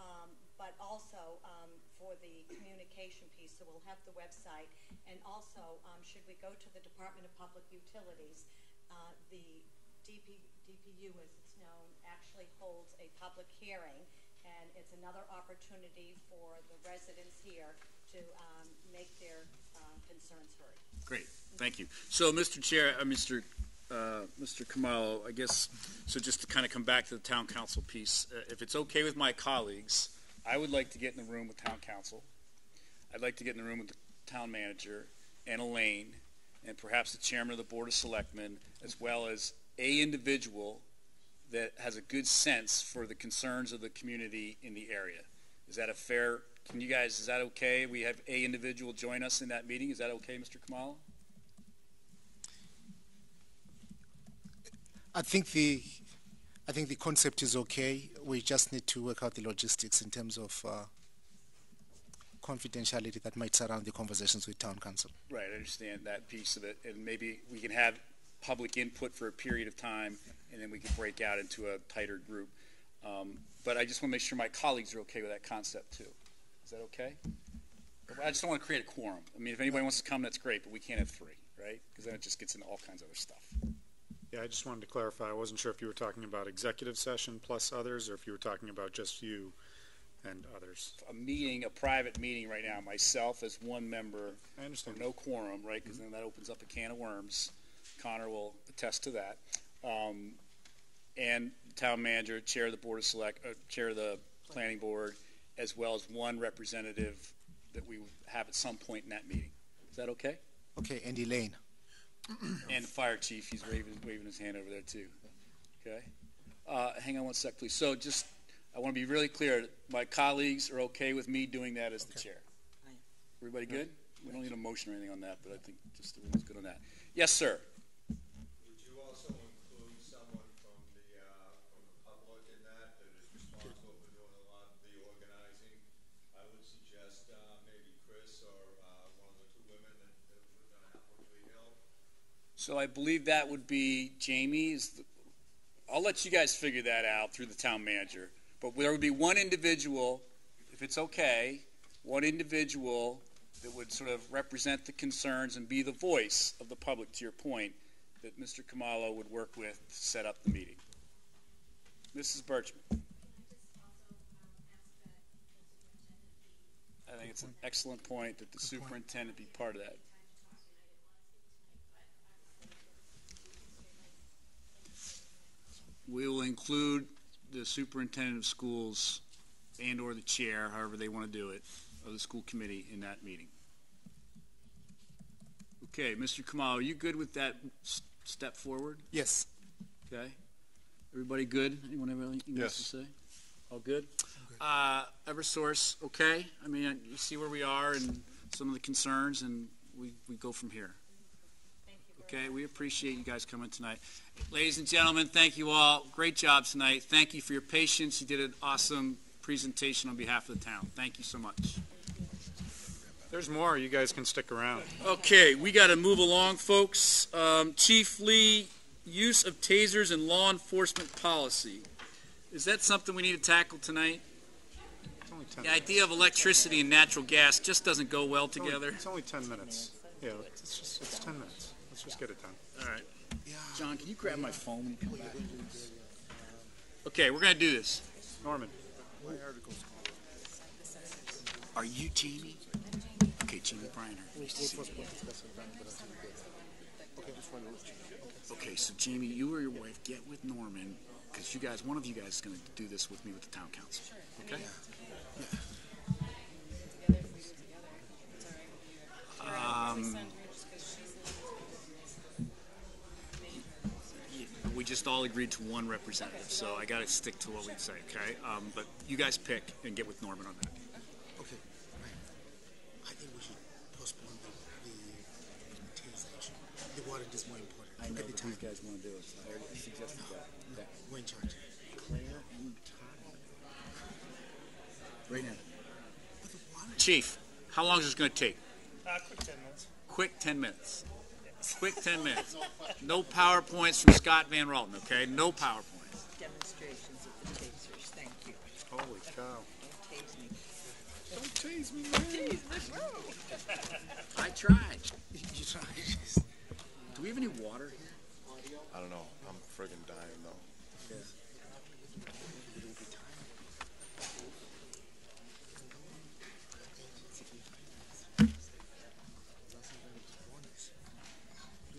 Um, But also um, for the communication piece, so we'll have the website. And also, um, should we go to the Department of Public Utilities, uh, the DP, DPU, as it's known, actually holds a public hearing. And it's another opportunity for the residents here to um, make their uh, concerns heard. Great, thank you. So, Mr. Chair, uh, Mr. Uh, Mr. Khumalo, I guess, so just to kind of come back to the town counsel piece, uh, if it's okay with my colleagues, I would like to get in the room with town counsel. I'd like to get in the room with the town manager and Elaine, and perhaps the chairman of the board of selectmen, as well as a individual that has a good sense for the concerns of the community in the area. Is that a fair, can you guys, is that okay? We have a individual join us in that meeting. Is that okay, Mr. Khumalo? I think the I think the concept is okay. We just need to work out the logistics in terms of uh, confidentiality that might surround the conversations with town counsel. Right, I understand that piece of it, and maybe we can have public input for a period of time, and then we can break out into a tighter group. Um, but I just want to make sure my colleagues are okay with that concept too. Is that okay? I just don't want to create a quorum. I mean, if anybody wants to come, that's great, but we can't have three, right? Because then it just gets into all kinds of other stuff. Yeah, I just wanted to clarify. I wasn't sure if you were talking about executive session plus others, or if you were talking about just you and others. A meeting, a private meeting right now, myself as one member. I understand. No quorum, right? Because then that opens up a can of worms. Connor will attest to that. Um, and town manager, chair of the board of select, uh, chair of the planning board, as well as one representative that we have at some point in that meeting. Is that okay? Okay, and Elaine. And the fire chief, he's waving, waving his hand over there too. Okay? Uh, hang on one sec, please. So just, I want to be really clear. My colleagues are okay with me doing that as the chair. Everybody good? We don't need a motion or anything on that, but I think just everyone's good on that. Yes, sir. Would you also So I believe that would be Jamie. Is the, I'll let you guys figure that out through the town manager. But there would be one individual, if it's okay, one individual that would sort of represent the concerns and be the voice of the public, to your point, that Mr. Khumalo would work with to set up the meeting. Mrs. Birchman. I think it's an excellent point that the superintendent be part of that. We will include the superintendent of schools and/or the chair, however they want to do it, of the school committee in that meeting. Okay, Mr. Khumalo, are you good with that s- step forward? Yes. Okay. Everybody good? Anyone have anything else to Yes. say? All good? Uh, Eversource, okay? I mean, you see where we are and some of the concerns, and we, we go from here. Okay, we appreciate you guys coming tonight. Ladies and gentlemen, thank you all. Great job tonight. Thank you for your patience. You did an awesome presentation on behalf of the town. Thank you so much. There's more. You guys can stick around. Okay, we got to move along, folks. Um, Chief Lee, use of tasers and law enforcement policy. Is that something we need to tackle tonight? It's only 10 The idea of electricity and natural gas just doesn't go well It's only- together. It's only 10 minutes. Yeah, it's just, it's 10 minutes. Let's just get it done. All right. John, can you grab my phone when you come back? Okay, we're going to do this. Norman. My articles are you Jamie? Okay, Jamie Briner. Nice to see you. Okay, so Jamie, you or your wife get with Norman because you guys, one of you guys is going to do this with me with the town counsel. Okay? Um, we just all agreed to one representative, so I got to stick to what we say, okay? Um, but you guys pick and get with Norman on that. Okay. I think we should postpone the, the taxation. The warrant is more important. I know At the time. these guys want to do it. so I already suggested that. that. We're in charge. Claire and Todd. Right now. Chief, how long is this going to take? Uh, quick ten minutes. Quick 10 minutes. Quick 10 minutes. No PowerPoints from Scott Van Ralton, okay? No PowerPoints. Demonstrations of the tasers, thank you. Holy cow. Don't tase me. Don't tase me, man. Jeez, Miss Rowe. I tried. You tried. Do we have any water here? I don't know. I'm friggin' dying though.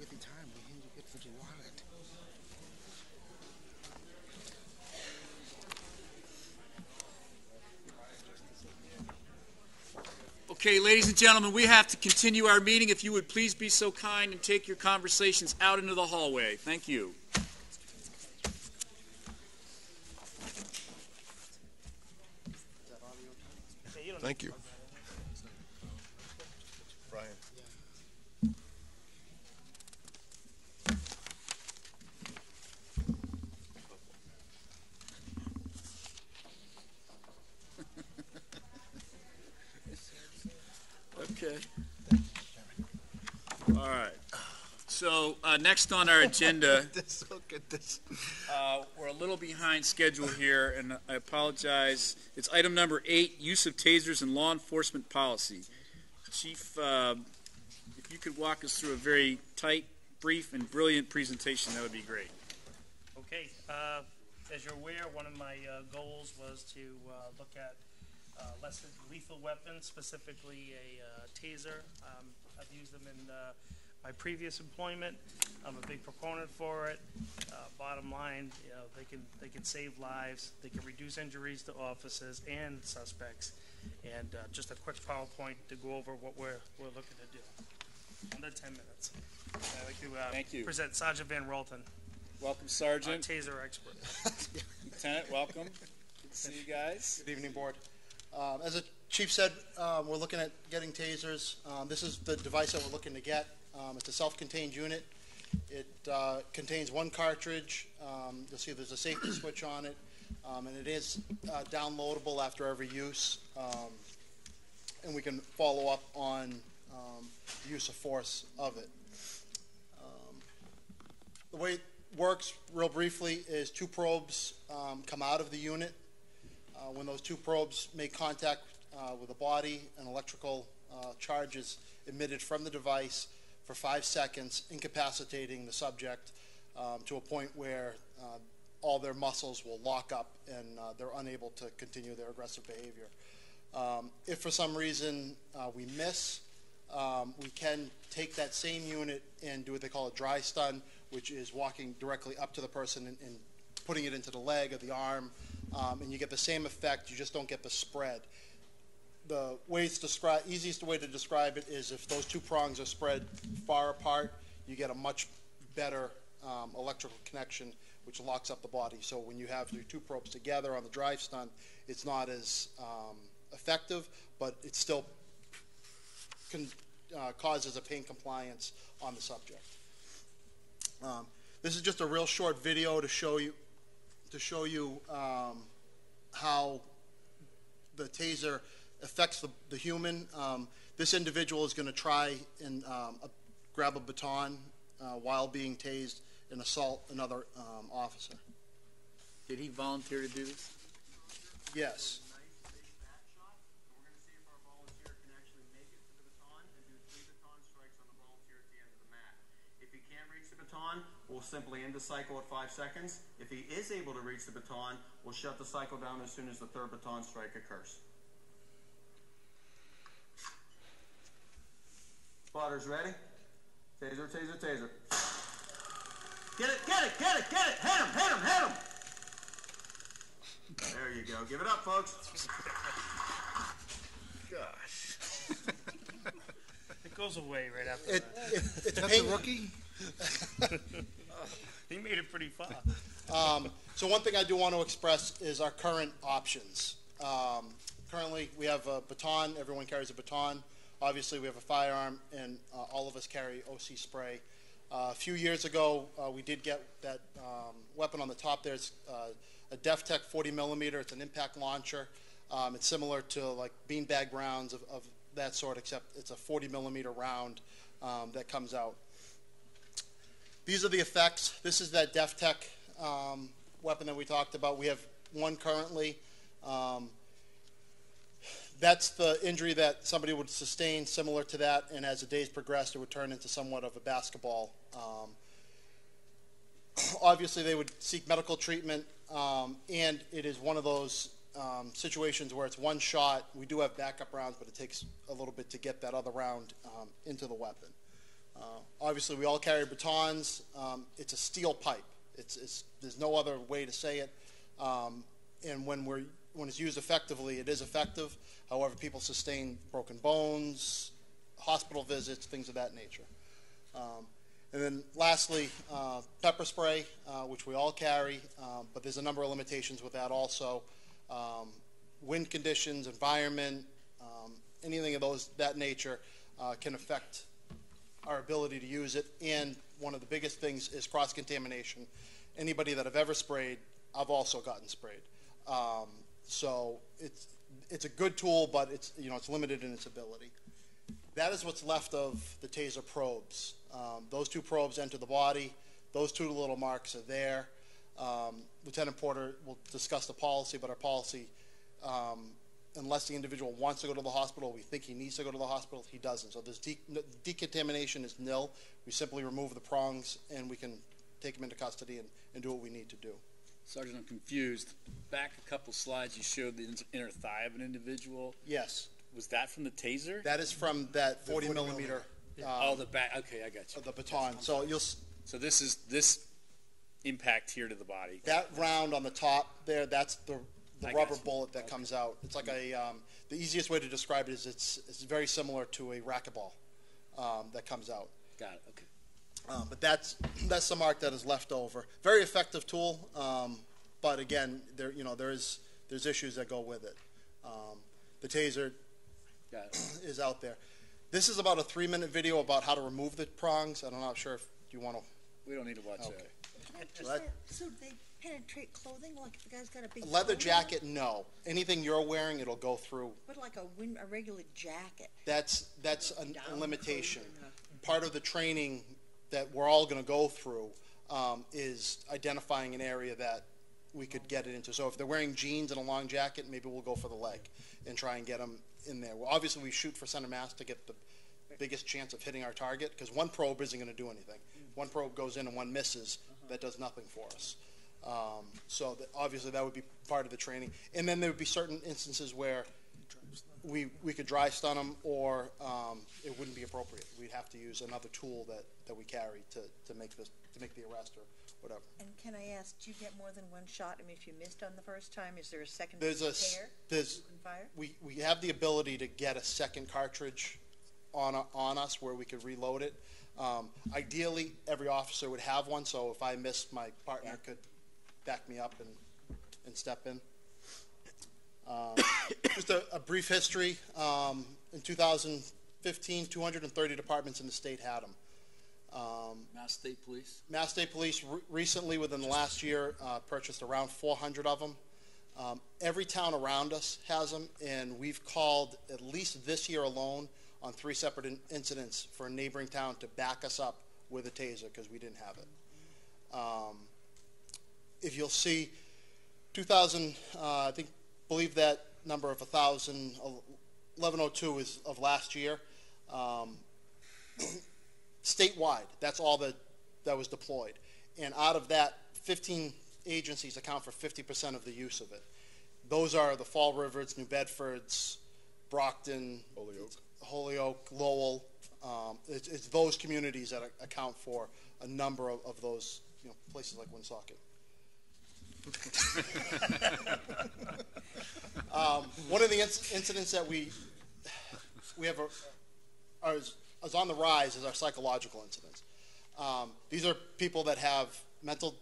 At the time, we had to get for the warrant. Okay, ladies and gentlemen, we have to continue our meeting. If you would please be so kind and take your conversations out into the hallway. Thank you. Thank you. Okay. All right. So, uh, next on our agenda. This, look at this. Uh, we're a little behind schedule here, and I apologize. It's item number eight, use of tasers and law enforcement policy. Chief, uh, if you could walk us through a very tight, brief, and brilliant presentation, that would be great. Okay, uh, as you're aware, one of my uh, goals was to uh, look at uh, less lethal weapons, specifically a uh, taser. Um, I've used them in uh, my previous employment. I'm a big proponent for it. Uh, bottom line, you know, they can they can save lives. They can reduce injuries to officers and suspects. And uh, just a quick PowerPoint to go over what we're we're looking to do. Under 10 minutes. I'd like to uh, Thank you. present Sergeant Van Rolton. Welcome, Sergeant. Our taser expert. Lieutenant, welcome. Good to see you guys. Good evening, Board. Um, As the chief said, um, we're looking at getting tasers. Um, This is the device that we're looking to get. Um, It's a self-contained unit. It uh, contains one cartridge. Um, You'll see there's a safety switch on it, Um, and it is uh, downloadable after every use. And we can follow up on use of force of it. The way it works, real briefly, is two probes come out of the unit. Uh, when those two probes make contact uh, with the body, an electrical uh, charge is emitted from the device for five seconds, incapacitating the subject um, to a point where uh, all their muscles will lock up and uh, they're unable to continue their aggressive behavior. Um, if for some reason we miss, um, we can take that same unit and do what they call a dry stun, which is walking directly up to the person and, and putting it into the leg or the arm, um, and you get the same effect. You just don't get the spread. The way it's easiest way to describe it is if those two prongs are spread far apart, you get a much better um, electrical connection, which locks up the body. So when you have your two probes together on the drive stun, it's not as um, effective, but it still can, uh, causes a pain compliance on the subject. Um, this is just a real short video to show you to show you um, how the taser affects the, the human. Um, this individual is going to try and um, uh, grab a baton uh, while being tased and assault another um, officer. Did he volunteer to do this? Yes. If he can't reach the baton, we'll simply end the cycle at five seconds. If he is able to reach the baton, we'll shut the cycle down as soon as the third baton strike occurs. Spotters ready? Taser, taser, taser. Get it, get it, get it, get it! Hit him, hit him, hit him! There you go. Give it up, folks. Gosh. it goes away right after It, that. it, it's a rookie? he made it pretty far. Um, so one thing I do want to express is our current options. Um, currently, we have a baton. Everyone carries a baton. Obviously, we have a firearm, and uh, all of us carry OC spray. Uh, a few years ago, uh, we did get that um, weapon on the top there. It's uh, a DefTech 40 millimeter. It's an impact launcher. Um, it's similar to like beanbag rounds of, of that sort, except it's a 40 millimeter round um, that comes out. These are the effects. This is that DefTech um, weapon that we talked about. We have one currently. Um, that's the injury that somebody would sustain similar to that, and as the days progressed, it would turn into somewhat of a basketball. Um, obviously, they would seek medical treatment, um, and it is one of those um, situations where it's one shot. We do have backup rounds, but it takes a little bit to get that other round um, into the weapon. Uh, obviously, we all carry batons. Um, it's a steel pipe. It's, it's, there's no other way to say it. Um, and when we're when it's used effectively, it is effective. However, people sustain broken bones, hospital visits, things of that nature. Um, and then lastly, uh, pepper spray, uh, which we all carry, um, but there's a number of limitations with that also. Um, wind conditions, environment, um, anything of those that nature uh, can affect our ability to use it. And one of the biggest things is cross contamination. Anybody that I've ever sprayed, I've also gotten sprayed. Um, so it's it's a good tool, but it's you know it's limited in its ability. That is what's left of the taser probes. Um, those two probes enter the body. Those two little marks are there. Um, Lieutenant Porter will discuss the policy, but our policy, um, unless the individual wants to go to the hospital, we think he needs to go to the hospital, he doesn't. So this de- decontamination is nil. We simply remove the prongs and we can take him into custody and, and do what we need to do. Sergeant, I'm confused. Back a couple slides, you showed the inner thigh of an individual. Yes. Was that from the taser? That is from that 40 millimeter. um, oh, the back. Okay, I got you. The baton. So you'll. So this is this impact here to the body. That round on the top there, that's the, the I rubber bullet that comes out. It's like a, um, the easiest way to describe it is it's, it's very similar to a racquetball um, that comes out. Got it. Okay. Um, but that's that's the mark that is left over. Very effective tool, um, but again, there you know there is there's issues that go with it. Um, the taser Got it. is out there. This is about a three minute video about how to remove the prongs. I'm not sure if you want to. We don't need to watch Okay. that. So that- So they penetrate clothing, like if the guy's got a big. Leather coat on? jacket, no. Anything you're wearing, it'll go through. But like a win, a regular jacket. That's that's a, a limitation. Part of the training that we're all going to go through um, is identifying an area that we could get it into. So if they're wearing jeans and a long jacket, maybe we'll go for the leg and try and get them in there. Well, obviously, we shoot for center mass to get the biggest chance of hitting our target because one probe isn't going to do anything. One probe goes in and one misses, that does nothing for us. Um, so that, obviously, that would be part of the training. And then there would be certain instances where we, we could dry stun them or um, it wouldn't be appropriate. We'd have to use another tool that, that we carry to, to make this to make the arrest or whatever. And can I ask, do you get more than one shot? I mean, if you missed on the first time, is there a second There's a, pair there's you can fire? we, we have the ability to get a second cartridge on a, on us where we could reload it. Um, ideally, every officer would have one, so if I missed, my partner could back me up and, and step in. Um, just a, a brief history. Um, in 2015, 230 departments in the state had them. Um, Mass State Police? Mass State Police re- recently, within the last year, uh, purchased around 400 of them. Um, every town around us has them, and we've called at least this year alone on three separate in- incidents for a neighboring town to back us up with a taser because we didn't have it. Um, if you'll see, 2000, uh, I think, believe that number of 1,000, 1102 is of last year. Um, statewide, that's all that, that was deployed. And out of that, 15 agencies account for 50% of the use of it. Those are the Fall Rivers, New Bedfords, Brockton, Holyoke, Holyoke Lowell. Um, it's, it's those communities that account for a number of, of those you know, places like Woonsocket. Um, one of the inc- incidents that we we have a, are, is, is on the rise is our psychological incidents. Um, these are people that have mental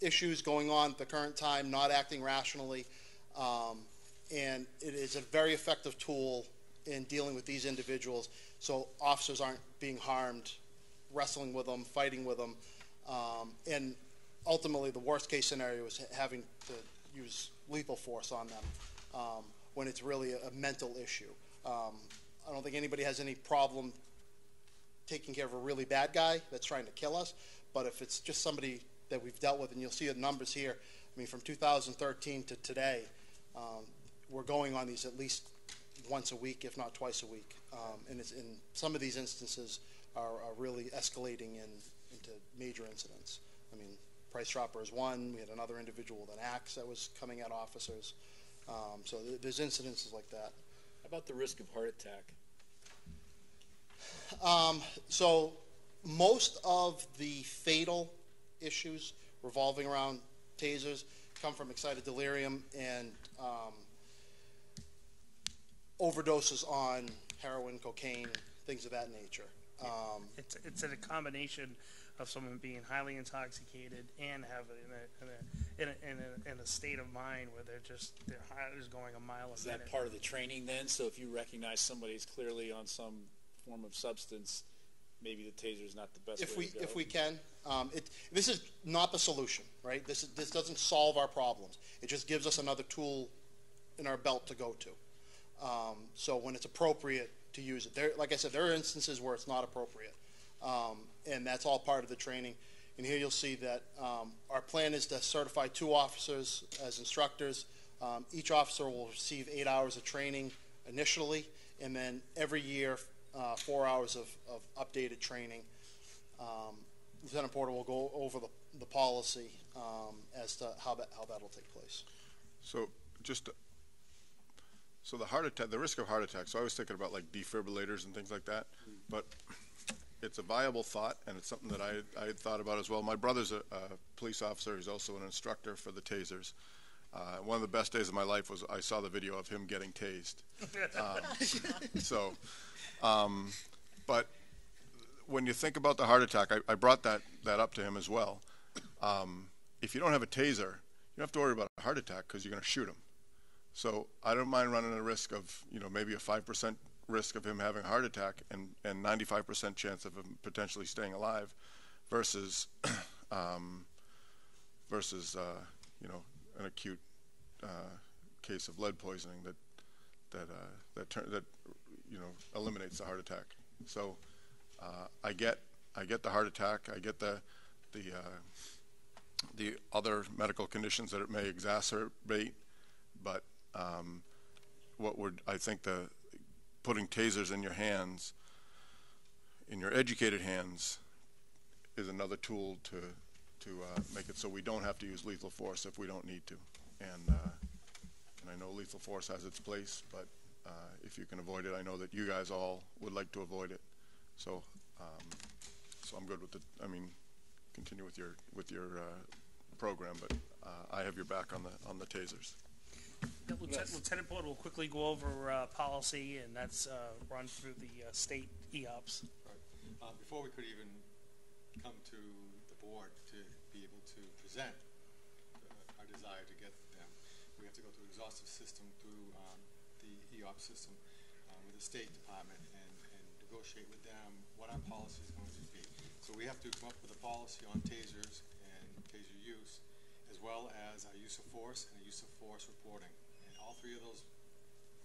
issues going on at the current time, not acting rationally, um, and it is a very effective tool in dealing with these individuals. So officers aren't being harmed, wrestling with them, fighting with them, um, and ultimately the worst case scenario is having to use lethal force on them um, when it's really a, a mental issue. Um, I don't think anybody has any problem taking care of a really bad guy that's trying to kill us, but if it's just somebody that we've dealt with, and you'll see the numbers here, I mean, from 2013 to today, um, we're going on these at least once a week, if not twice a week. Um, and, it's, some of these instances are, are really escalating in, into major incidents. I mean, Price Chopper is one. We had another individual with an axe that was coming at officers. Um, so th- there's incidences like that. How about the risk of heart attack? Um, so most of the fatal issues revolving around tasers come from excited delirium and um, overdoses on heroin, cocaine, things of that nature. Um, It's, it's a combination of someone being highly intoxicated and have it in a, in a, in a, in a, in a state of mind where they're just, their heart is going a mile a Is minute. that part of the training then? So if you recognize somebody's clearly on some form of substance, maybe the taser is not the best if way we to go? if we can. Um, it, this is not the solution, right? This is, this doesn't solve our problems. It just gives us another tool in our belt to go to. Um, so when it's appropriate to use it, there, like I said, there are instances where it's not appropriate, um, and that's all part of the training. And here you'll see that um, our plan is to certify two officers as instructors. Um, each officer will receive eight hours of training initially, and then every year, uh, four hours of, of updated training. Um, Lieutenant Porter will go over the, the policy um, as to how that how that'll take place. So just, so the heart attack, the risk of heart attack, so I was thinking about like defibrillators and things like that, but it's a viable thought, and it's something that I, I had thought about as well. My brother's a, a police officer, he's also an instructor for the tasers. Uh, one of the best days of my life was I saw the video of him getting tased. Um, so, um, but when you think about the heart attack, I, I brought that, that up to him as well. Um, if you don't have a taser, you don't have to worry about a heart attack because you're going to shoot him. So I don't mind running a risk of, you know, maybe a 5% risk of him having a heart attack and, and 95% chance of him potentially staying alive versus, um, versus, uh, you know, an acute uh, case of lead poisoning that, that, uh, that, that, you know, eliminates the heart attack. So uh, I get, I get the heart attack, I get the, the, uh, the other medical conditions that it may exacerbate, but, um, what would, I think the, putting tasers in your hands, in your educated hands, is another tool to, to, uh, make it so we don't have to use lethal force if we don't need to. And, uh, and I know lethal force has its place, but, uh, if you can avoid it, I know that you guys all would like to avoid it. So, um, so I'm good with the, I mean, continue with your, with your, uh, program, but, uh, I have your back on the, on the tasers. Yeah, Lieutenant, Lieutenant Board will quickly go over uh, policy, and that's uh, run through the uh, state EOPS. Uh, before we could even come to the board to be able to present uh, our desire to get them, we have to go through an exhaustive system through um, the EOP system uh, with the State Department and, and negotiate with them what our policy is going to be. So we have to come up with a policy on tasers and taser use, as well as our use of force and the use of force reporting. All three of those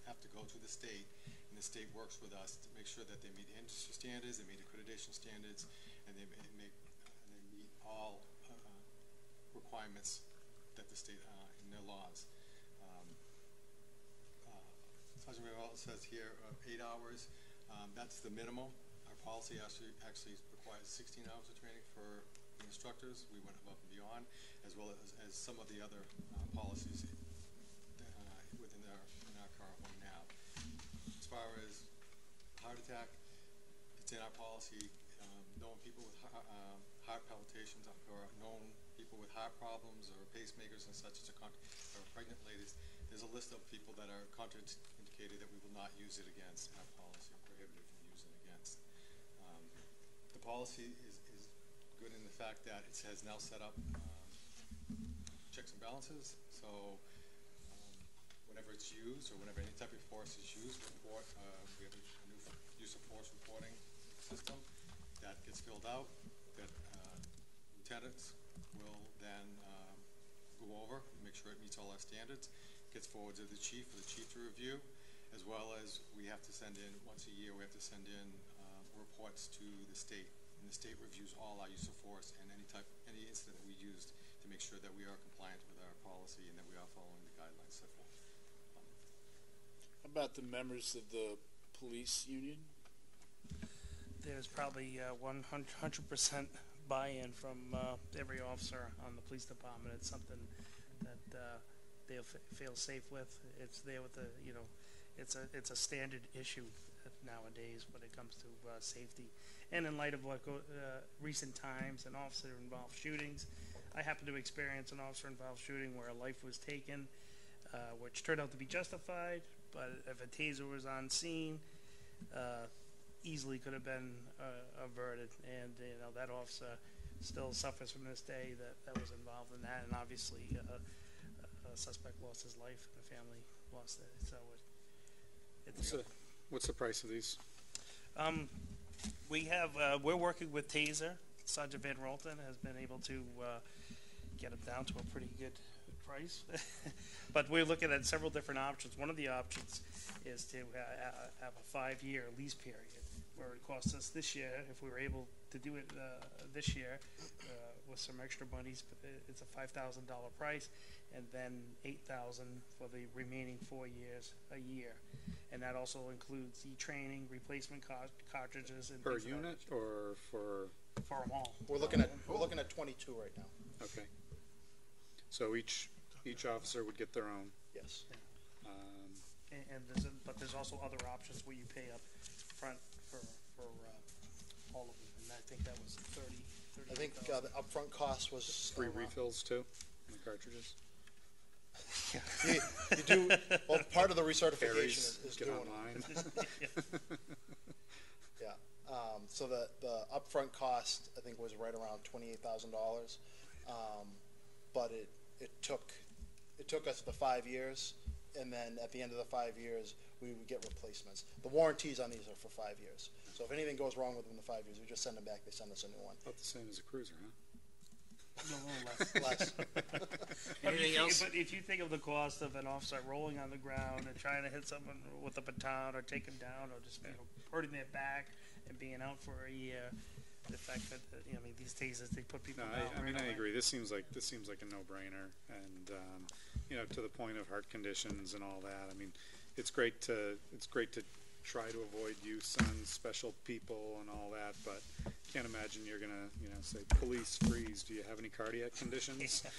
have to go to the state, and the state works with us to make sure that they meet industry standards, they meet accreditation standards, and they make, they meet all uh, requirements that the state, uh, in their laws. Um, uh, Sergeant Manuel says here, uh, eight hours, um, that's the minimum. Our policy actually, actually requires sixteen hours of training for instructors. We went above and beyond, as well as, as some of the other, uh, policies uh, our, in our current one now. As far as heart attack, it's in our policy, um, known people with heart, um, heart palpitations or known people with heart problems or pacemakers and such as a or pregnant ladies. There's a list of people that are contraindicated that we will not use it against our policy prohibited from using against. Um, the policy is, is good in the fact that it has now set up um, checks and balances. So whenever it's used or whenever any type of force is used, report. Uh, we have a new use of force reporting system that gets filled out. That uh, lieutenants will then um, go over, make sure it meets all our standards. Gets forwarded to the chief for the chief to review, as well as we have to send in once a year. We have to send in um, reports to the state, and the state reviews all our use of force and any type, any incident that we used to make sure that we are compliant with our policy and that we are following the guidelines set forth. About the members of the police union? There's probably uh, 100% buy-in from uh, every officer on the police department. It's something that uh, they'll feel safe with. It's there with the, you know, it's a it's a standard issue nowadays when it comes to uh, safety. And in light of what go, uh, recent times and officer-involved shootings, I happened to experience an officer-involved shooting where a life was taken, uh, which turned out to be justified. But if a taser was on scene, uh, easily could have been uh, averted. And you know that officer still suffers from this day that, that was involved in that. And obviously, uh, a suspect lost his life, and the family lost it. So it, What's the, what's the price of these? um, we have uh, we're working with Taser. Sergeant Van Rolton has been able to uh, get them down to a pretty good price, but we're looking at several different options. One of the options is to uh, have a five-year lease period, where it costs us this year if we were able to do it uh, this year uh, with some extra monies. But it's a five thousand dollar price, and then eight thousand for the remaining four years a year, and that also includes the training, replacement car- cartridges, and Per things of that unit or for, for them all. We're looking at, we're looking at twenty-two right now. okay. So each, each officer would get their own. Yes. Um, And, and there's, a- but there's also other options where you pay up front for, for, uh, all of them, and I think that was thirty, thirty. I think uh, the upfront cost was. Free around- refills too, on the cartridges? You, you do, well, part of the recertification Harry's, is, is get doing. online. Yeah, um, so the, the upfront cost, I think, was right around twenty-eight thousand dollars. Um, but it, it took, it took us the five years, and then at the end of the five years, we would get replacements. The warranties on these are for five years. So if anything goes wrong within the five years, we just send them back, they send us a new one. About the same as a cruiser, huh? No, a little less. Less. But if Anything you think- else? But if you think of the cost of an officer rolling on the ground and trying to hit someone with a baton or take them down or just, you know, hurting their back and being out for a year, the fact that, uh, you know, I mean, these tasers, they put people No, down. I, I mean, right I away. agree. This seems like, this seems like a no-brainer, and, um, you know, to the point of heart conditions and all that, I mean, it's great to, it's great to try to avoid use on special people and all that, but can't imagine you're gonna, you know, say, police freeze, do you have any cardiac conditions?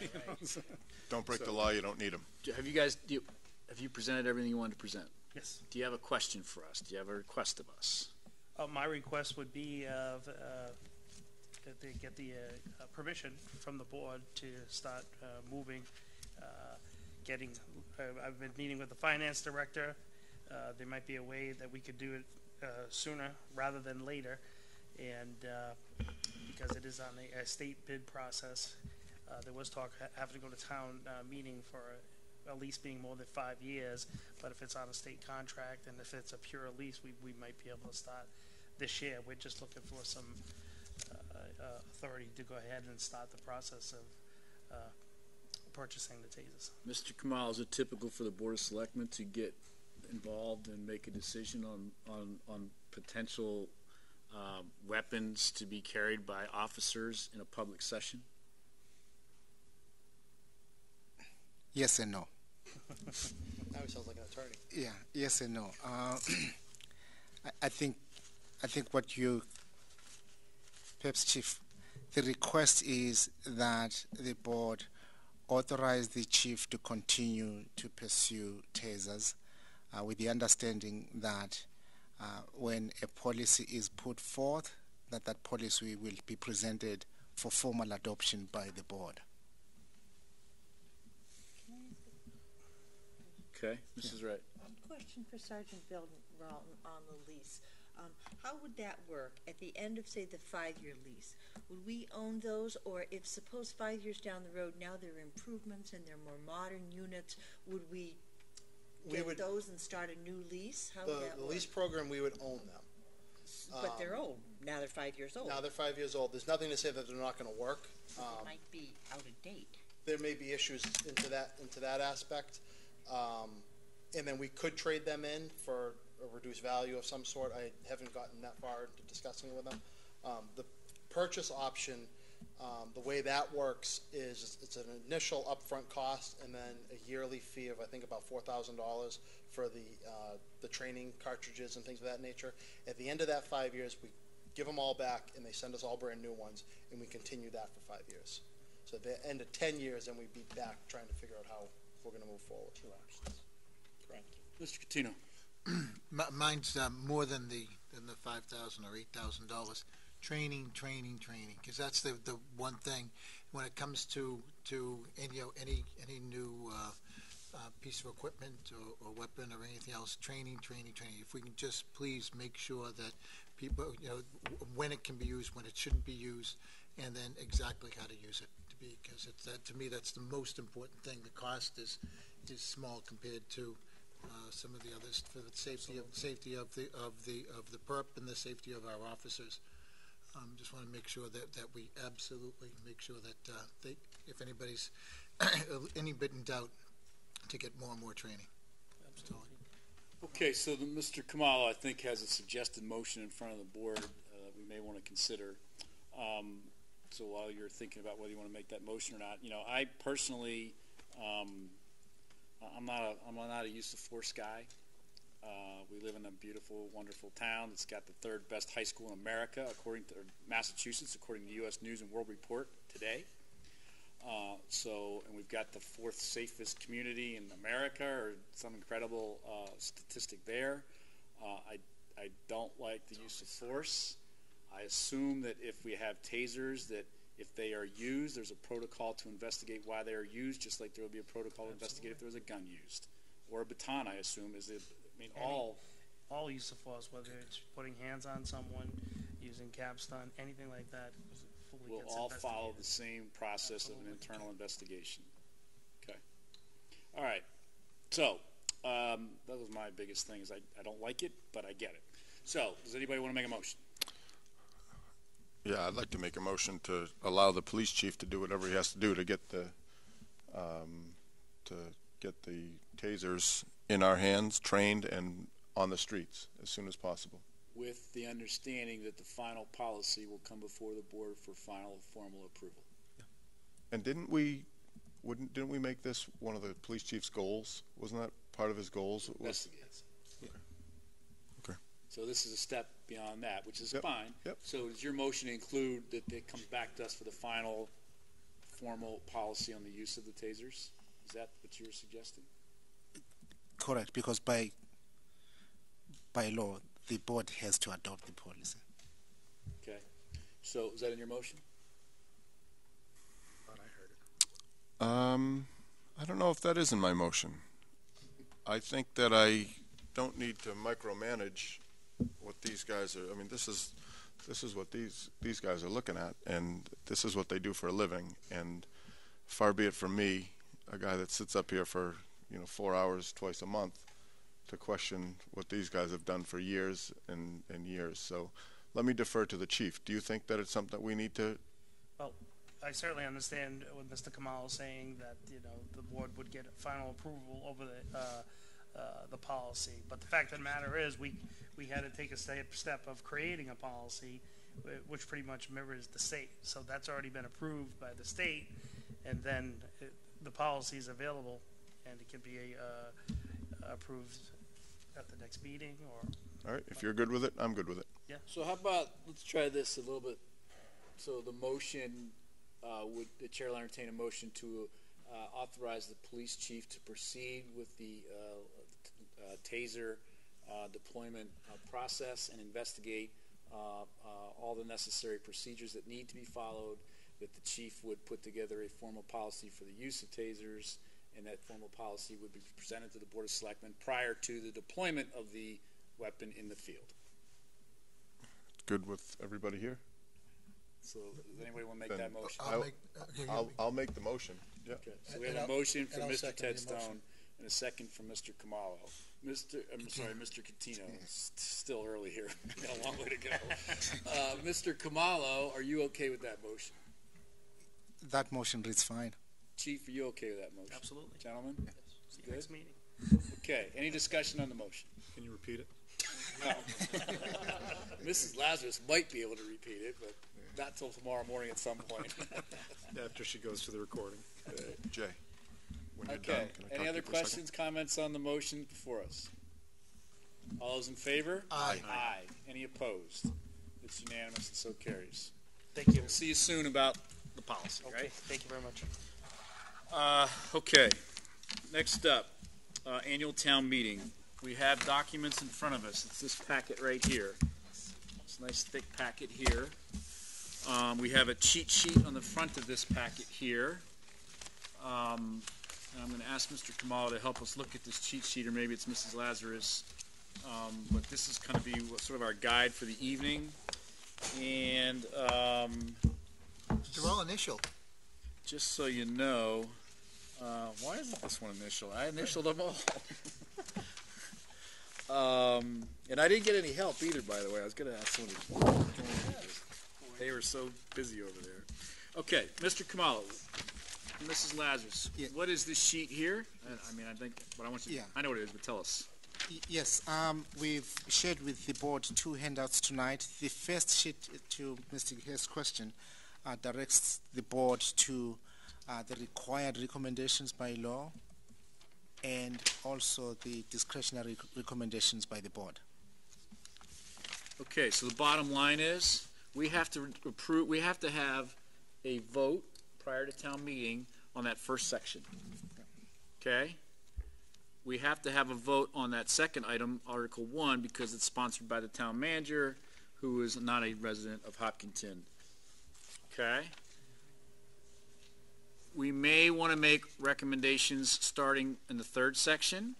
You know, so- Don't break the law, you don't need them. Do- Have you guys, do you, have you presented everything you wanted to present? Yes. Do you have a question for us? Do you have a request of us? Uh, my request would be, uh, v- uh, that they get the, uh, uh, permission from the board to start, uh, moving, uh, getting, uh, I've been meeting with the finance director. Uh, there might be a way that we could do it, uh, sooner rather than later. And, uh, because it is on a, a state bid process, uh, there was talk ha- having to go to town, uh, meeting for a lease being more than five years, but if it's on a state contract and if it's a pure lease, we, we might be able to start this year. We're just looking for some uh, uh, authority to go ahead and start the process of uh, purchasing the tasers. Mr. Khumalo, is it typical for the Board of Selectmen to get involved and make a decision on, on, on potential um, weapons to be carried by officers in a public session? Yes and no. Now he sounds like an attorney. Yeah, yes and no. Uh, I, I think, I think what you, perhaps Chief, the request is that the board authorize the chief to continue to pursue tasers, uh, with the understanding that uh, when a policy is put forth, that that policy will be presented for formal adoption by the board. Okay, Mrs. Wright. Question for Sergeant Belton Ralton on the lease. Um, how would that work? At the end of, say, the five-year lease, would we own those, or if suppose five years down the road, now there are improvements and they're more modern units, would we We get would- those and start a new lease? How would The, that the work? lease program, we would own them. But they're um, old. Now they're five years old. Now they're five years old. There's nothing to say that they're not gonna work. They Um, might be out of date. there may be issues into that, into that aspect. Um, and then we could trade them in for a reduced value of some sort. I haven't gotten that far into discussing it with them. Um, the purchase option, um, the way that works is it's an initial upfront cost and then a yearly fee of, I think, about four thousand dollars for the, uh, the training cartridges and things of that nature. At the end of that five years, we give them all back and they send us all brand new ones and we continue that for five years. So at the end of ten years, then we'd be back trying to figure out how we're gonna move forward. Two options. Thank you. Mr. Coutinho. Mi- Mine's uh, more than the than the five thousand or eight thousand dollars. Training, training, training, because that's the the one thing when it comes to to any you know, any any new uh, uh, piece of equipment or, or weapon or anything else. Training, training, training. If we can just please make sure that people you know when it can be used, when it shouldn't be used, and then exactly how to use it to be because it's that to me that's the most important thing. The cost is is small compared to uh, some of the others for the safety of safety of the of the of the perp and the safety of our officers. Um, just want to make sure that, that we absolutely make sure that uh, they, if anybody's any bit in doubt, to get more and more training. Absolutely. Okay, so the, Mr. Khumalo, I think, has a suggested motion in front of the board uh, that we may want to consider. Um, so while you're thinking about whether you want to make that motion or not, you know, I personally, um, I'm not a, I'm not a use of force guy. Uh, we live in a beautiful, wonderful town that's got the third best high school in America, according to Massachusetts, according to U.S. News and World Report today. Uh, so, and we've got the fourth safest community in America, or some incredible uh, statistic there. Uh, I, I don't like the use of force. I assume that if we have tasers, that if they are used, there's a protocol to investigate why they are used, just like there would be a protocol to investigate if there was a gun used. Or a baton, I assume, is it, I mean, Any- all, all use of force, whether it's putting hands on someone, using capstun, anything like that, fully will gets all follow the same process of an internal investigation. Okay. All right. So, um, that was my biggest thing is I, I don't like it, but I get it. So, does anybody want to make a motion? Yeah, I'd like to make a motion to allow the police chief to do whatever he has to do to get the, um, to get the tasers in our hands, trained and on the streets as soon as possible. with the understanding that the final policy will come before the board for final formal approval. And didn't we, wouldn't, didn't we make this one of the police chief's goals? Wasn't that part of his goals? Was- Investigates. Okay. So this is a step beyond that, which is Yep, fine. yep. So does your motion include that it comes back to us for the final formal policy on the use of the tasers? Is that what you were suggesting? Correct, because by by law, the board has to adopt the policy. Okay. So is that in your motion? Um, I don't know if that is in my motion. I think that I don't need to micromanage what these guys are, I mean, this is, this is what these, these guys are looking at, and this is what they do for a living, and far be it from me, a guy that sits up here for, you know, four hours twice a month, to question what these guys have done for years and, and years. So let me defer to the chief. Do you think that it's something that we need to, Well, I certainly understand what Mr. Khumalo is saying, that, you know, the board would get final approval over the, uh, uh, the policy. But the fact of the matter is, we, we had to take a step, step of creating a policy, which pretty much mirrors the state. So that's already been approved by the state, and then it, the policy is available, and it can be, uh, approved at the next meeting, or, all right, if you're good with it, I'm good with it. yeah. So how about, let's try this a little bit. So the motion, uh, would, the chair will entertain a motion to, uh, authorize the police chief to proceed with the, uh, uh, taser, uh, deployment, uh, process and investigate, uh, uh, all the necessary procedures that need to be followed, that the chief would put together a formal policy for the use of tasers, and that formal policy would be presented to the Board of Selectmen prior to the deployment of the weapon in the field. Good with everybody here? So, does anybody want to make Then that motion? I'll- I'll, I'll make the motion, yeah. Okay, so we have And a I'll- motion from Mr. Ted the motion. Stone and a second from Mr. Khumalo. Mr., I'm sorry, Mr. Coutinho, it's still early here, got a long way to go. Uh, Mr. Khumalo, are you okay with that motion? That motion reads fine. Chief, are you okay with that motion? Absolutely. Gentlemen? See you Good? next meeting. Okay, any discussion on the motion? Can you repeat it? No. Mrs. Lazarus might be able to repeat it, but not till tomorrow morning at some point. After she goes to the recording. Jay, when you're Okay, done, can I talk any to other you for a second? questions, comments on the motion before us? All those in favor? Aye. Aye. Any opposed? It's unanimous and so carries. Thank you. We'll see you soon about the policy, Okay, right? thank you very much. Uh, okay, next up, uh, annual town meeting. We have documents in front of us. It's this packet right here. It's a nice thick packet here. Um, we have a cheat sheet on the front of this packet here. Um, and I'm gonna ask Mr. Khumalo to help us look at this cheat sheet, or maybe it's Mrs. Lazarus. Um, but this is gonna be sort of our guide for the evening. And, um, They're all initial. just so you know, uh, why isn't this one initial? I initialed them all. um, and I didn't get any help either, by the way. I was going to ask somebody. They were so busy over there. Okay, Mr. Khumalo, Mrs. Lazarus, what is this sheet here? I, I mean, I think, but I want you. Yeah. I know what it is, but tell us. Yes, um, we've shared with the board two handouts tonight. The first sheet uh, to Mr. Hayes' question uh, directs the board to uh, the required recommendations by law and also the discretionary recommendations by the board. Okay, so the bottom line is, we have to approve, we have to have a vote prior to town meeting on that first section. Okay? We have to have a vote on that second item, Article One, because it's sponsored by the town manager, who is not a resident of Hopkinton. Okay? We may want to make recommendations starting in the third section,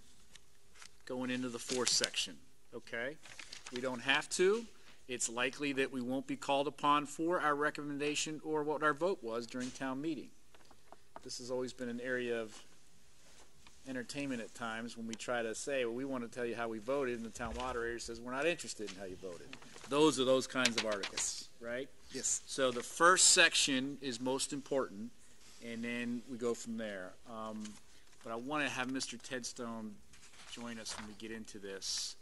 going into the fourth section, okay? We don't have to. It's likely that we won't be called upon for our recommendation or what our vote was during town meeting. This has always been an area of entertainment at times when we try to say, well, we want to tell you how we voted, and the town moderator says, we're not interested in how you voted. Those are those kinds of articles, right? Yes. So the first section is most important, and then we go from there. Um, but I want to have Mr. Tedstone join us when we get into this.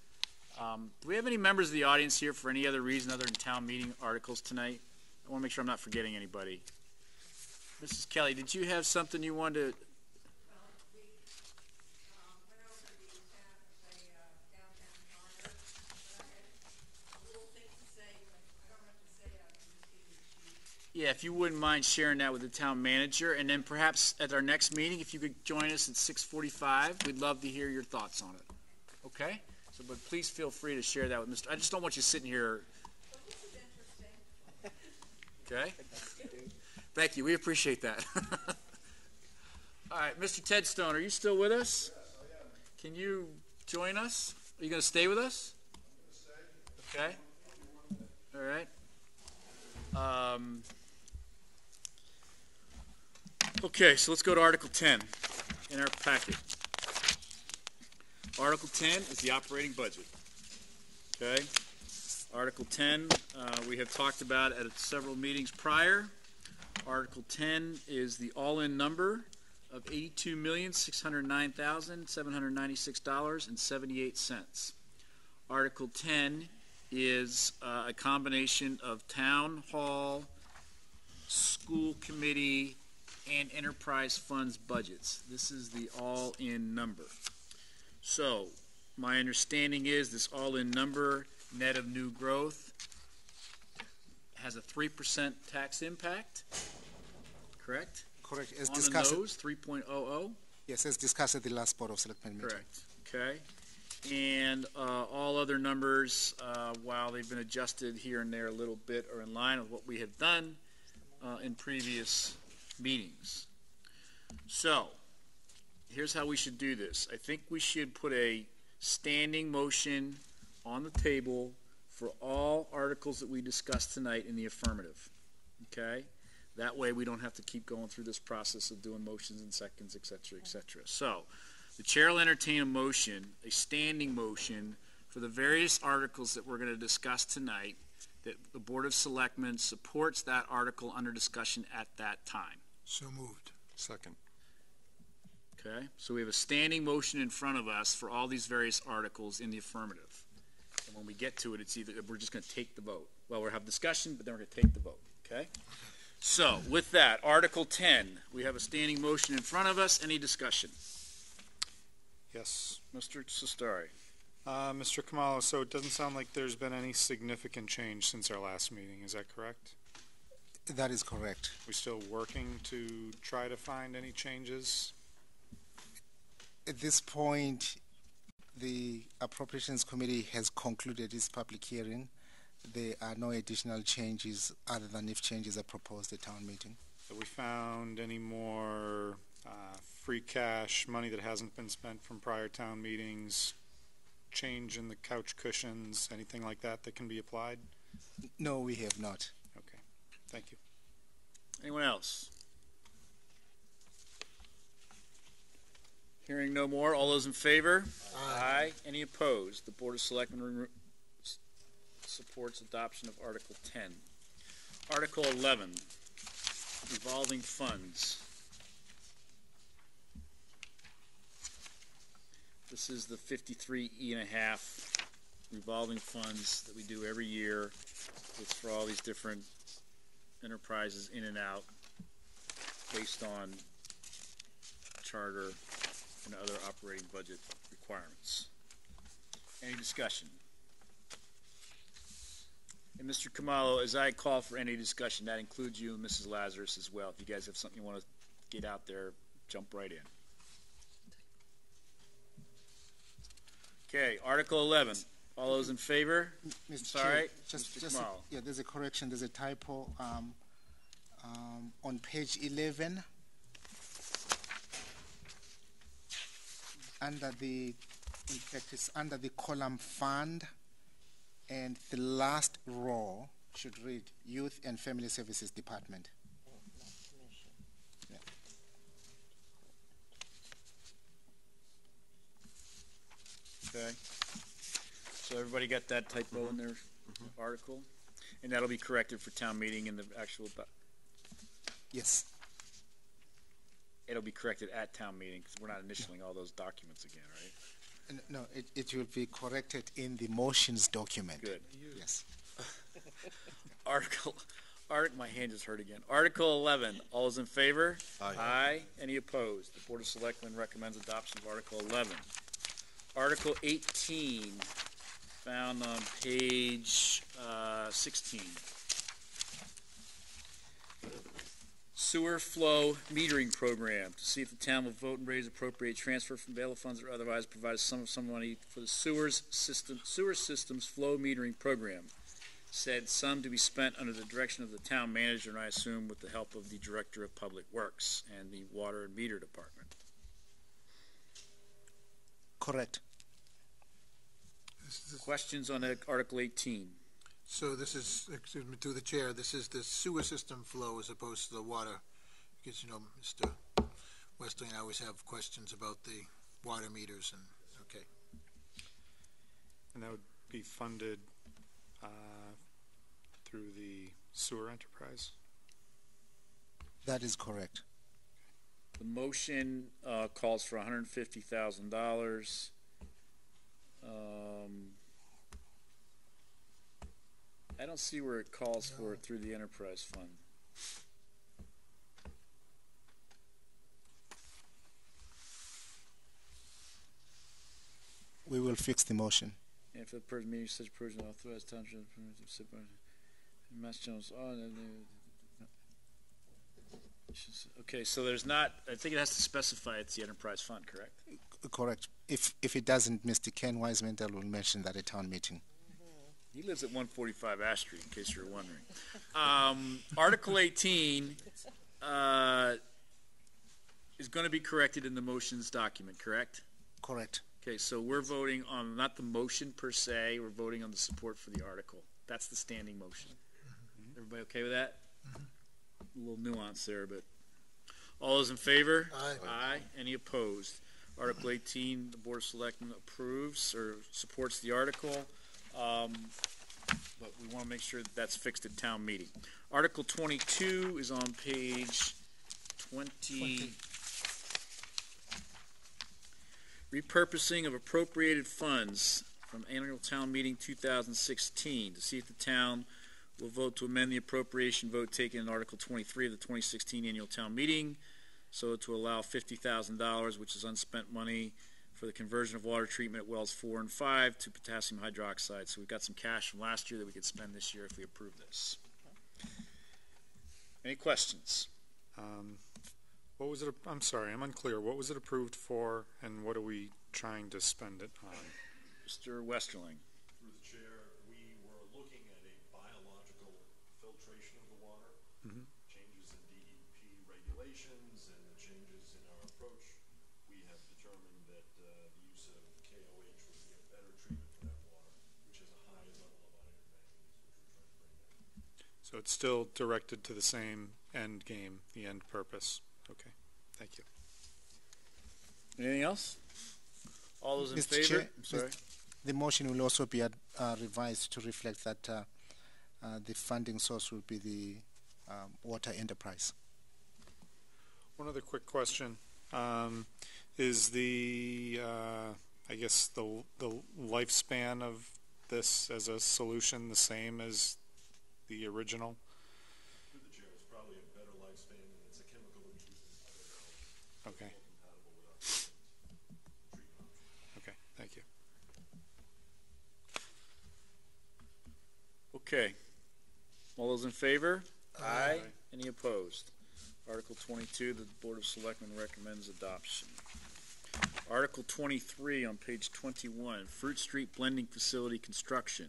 Um, do we have any members of the audience here for any other reason other than town meeting articles tonight? I want to make sure I'm not forgetting anybody. Mrs. Kelly, did you have something you wanted to? Yeah, if you wouldn't mind sharing that with the town manager, and then perhaps at our next meeting, if you could join us at six forty-five, we'd love to hear your thoughts on it. Okay? So, but please feel free to share that with Mr. I just don't want you sitting here. Okay? Thank you. We appreciate that. All right, Mr. Tedstone, are you still with us? Can you join us? Are you going to stay with us? Okay. All right. Um, okay, so let's go to Article 10 in our packet. Article 10 is the operating budget. Okay? Article 10, uh, we have talked about at several meetings prior. Article 10 is the all-in number of $82,609,796.78. Article 10 is uh, a combination of town hall, school committee, and enterprise funds budgets. This is the all-in number. So, my understanding is this all-in number, net of new growth, has a 3% tax impact, correct? Correct. As On discussed. the nose, 3.00? Yes, as discussed at the last Board of Selectmen meeting. Correct, okay. And uh, all other numbers, uh, while they've been adjusted here and there a little bit, are in line with what we have done uh, in previous meetings. So, here's how we should do this. I think we should put a standing motion on the table for all articles that we discussed tonight in the affirmative, okay? That way, we don't have to keep going through this process of doing motions and seconds, et cetera, et cetera. So, the chair will entertain a motion, a standing motion, for the various articles that we're going to discuss tonight, that the Board of Selectmen supports that article under discussion at that time. So moved. Second. Okay? So we have a standing motion in front of us for all these various articles in the affirmative. And when we get to it, it's either, we're just going to take the vote. Well, we'll have discussion, but then we're going to take the vote, okay? So, with that, Article 10, we have a standing motion in front of us. Any discussion? Yes. Mr. Cestari. Uh, Mr. Khumalo, so it doesn't sound like there's been any significant change since our last meeting, is that correct? That is correct. We're still working to try to find any changes? At this point, the Appropriations Committee has concluded its public hearing. There are no additional changes other than if changes are proposed at town meeting. Have we found any more uh, free cash, money that hasn't been spent from prior town meetings, change in the couch cushions, anything like that that can be applied? No, we have not. Okay, thank you. Anyone else? Hearing no more, all those in favor? Aye. Any opposed? The Board of Selectmen supports adoption of Article 10. Article 11, revolving funds. This is the 53 E and a half revolving funds that we do every year. It's for all these different enterprises in and out based on charter and other operating budget requirements. Any discussion? And Mr. Khumalo, as I call for any discussion, that includes you and Mrs. Lazarus as well. If you guys have something you want to get out there, jump right in. Okay, Article 11. All those in favor? Mr. Sorry, Chair, just, Mr. just, Khumalo. yeah, there's a correction, there's a typo, um, um, on page eleven. Under the, in fact, it's under the column fund, and the last row should read Youth and Family Services Department. Yeah. Okay. So everybody got that typo in their mm-hmm. article? And that'll be corrected for town meeting in the actual, Yes, it'll be corrected at town meeting, because we're not initialing all those documents again, right? N- No, it, it will be corrected in the motions document. Good. Yes. Article, Art, my hand just hurt again. Article 11, all those in favor? Aye. Any opposed? The Board of Selectmen recommends adoption of Article 11. Article 18, found on page uh, 16. Sewer flow metering program, to see if the town will vote and raise appropriate transfer from bailiff funds or otherwise provide some, some money for the sewers system, sewer systems flow metering program said sum to be spent under the direction of the town manager, and I assume with the help of the Director of Public Works and the Water and Meter Department. Correct. Questions on Article 18? So this is, excuse me, to the chair, this is the sewer system flow as opposed to the water. Because, you know, Mr. Wesley and I always have questions about the water meters and, okay. And that would be funded uh, through the sewer enterprise? That is correct. The motion uh, calls for $150,000. Um, I don't see where it calls for it through the enterprise fund. We will fix the motion. And the person meeting such person authorized township Mass no, Okay, so there's not, I think it has to specify it's the enterprise fund, correct? Correct. If, if it doesn't, Mr. Ken Weismantel will mention that at town meeting. He lives at 145 Ash Street, in case you're wondering. Um, Article 18 uh, is going to be corrected in the motions document, correct? Correct. Okay, so we're voting on not the motion per se, we're voting on the support for the article. That's the standing motion. Everybody okay with that? A little nuance there, but all those in favor? Aye. Aye. Any opposed? Article 18, the Board of Selectmen approves or supports the article, um, but we want to make sure that that's fixed at town meeting. Article 22 is on page 20. Repurposing of appropriated funds from annual town meeting 2016 to see if the town will vote to amend the appropriation vote taken in Article 23 of the 2016 annual town meeting, so to allow $50,000, which is unspent money, for the conversion of water treatment at wells 4 and 5 to potassium hydroxide. So we've got some cash from last year that we could spend this year if we approve this. Any questions? Um, What was it, I'm sorry, I'm unclear. What was it approved for, and what are we trying to spend it on? Mr. Westerling. Through the chair, we were looking at a biological filtration of the water, Mhm. changes in DEP regulations and the changes in our approach. We have determined that uh, the use of KOH would be a better treatment for that water, which has a high level of iron manganese, which we're trying to bring down. So it's still directed to the same end game, the end purpose. Okay, thank you. Anything else? All those in Mr. favor? Chair, sorry. The motion will also be ad- uh, revised to reflect that uh, uh, the funding source will be the um, water enterprise. One other quick question. Um, Is the, uh, I guess, the, the lifespan of this as a solution the same as the original? Through the chair, it's probably a better lifespan, and it's a chemical that's used in other. Okay, Compatible with our treatment options. okay, thank you. Okay. All those in favor? Aye. Any opposed? Article 22, the Board of Selectmen recommends adoption. Article 23 on page 21, Fruit Street Blending Facility Construction.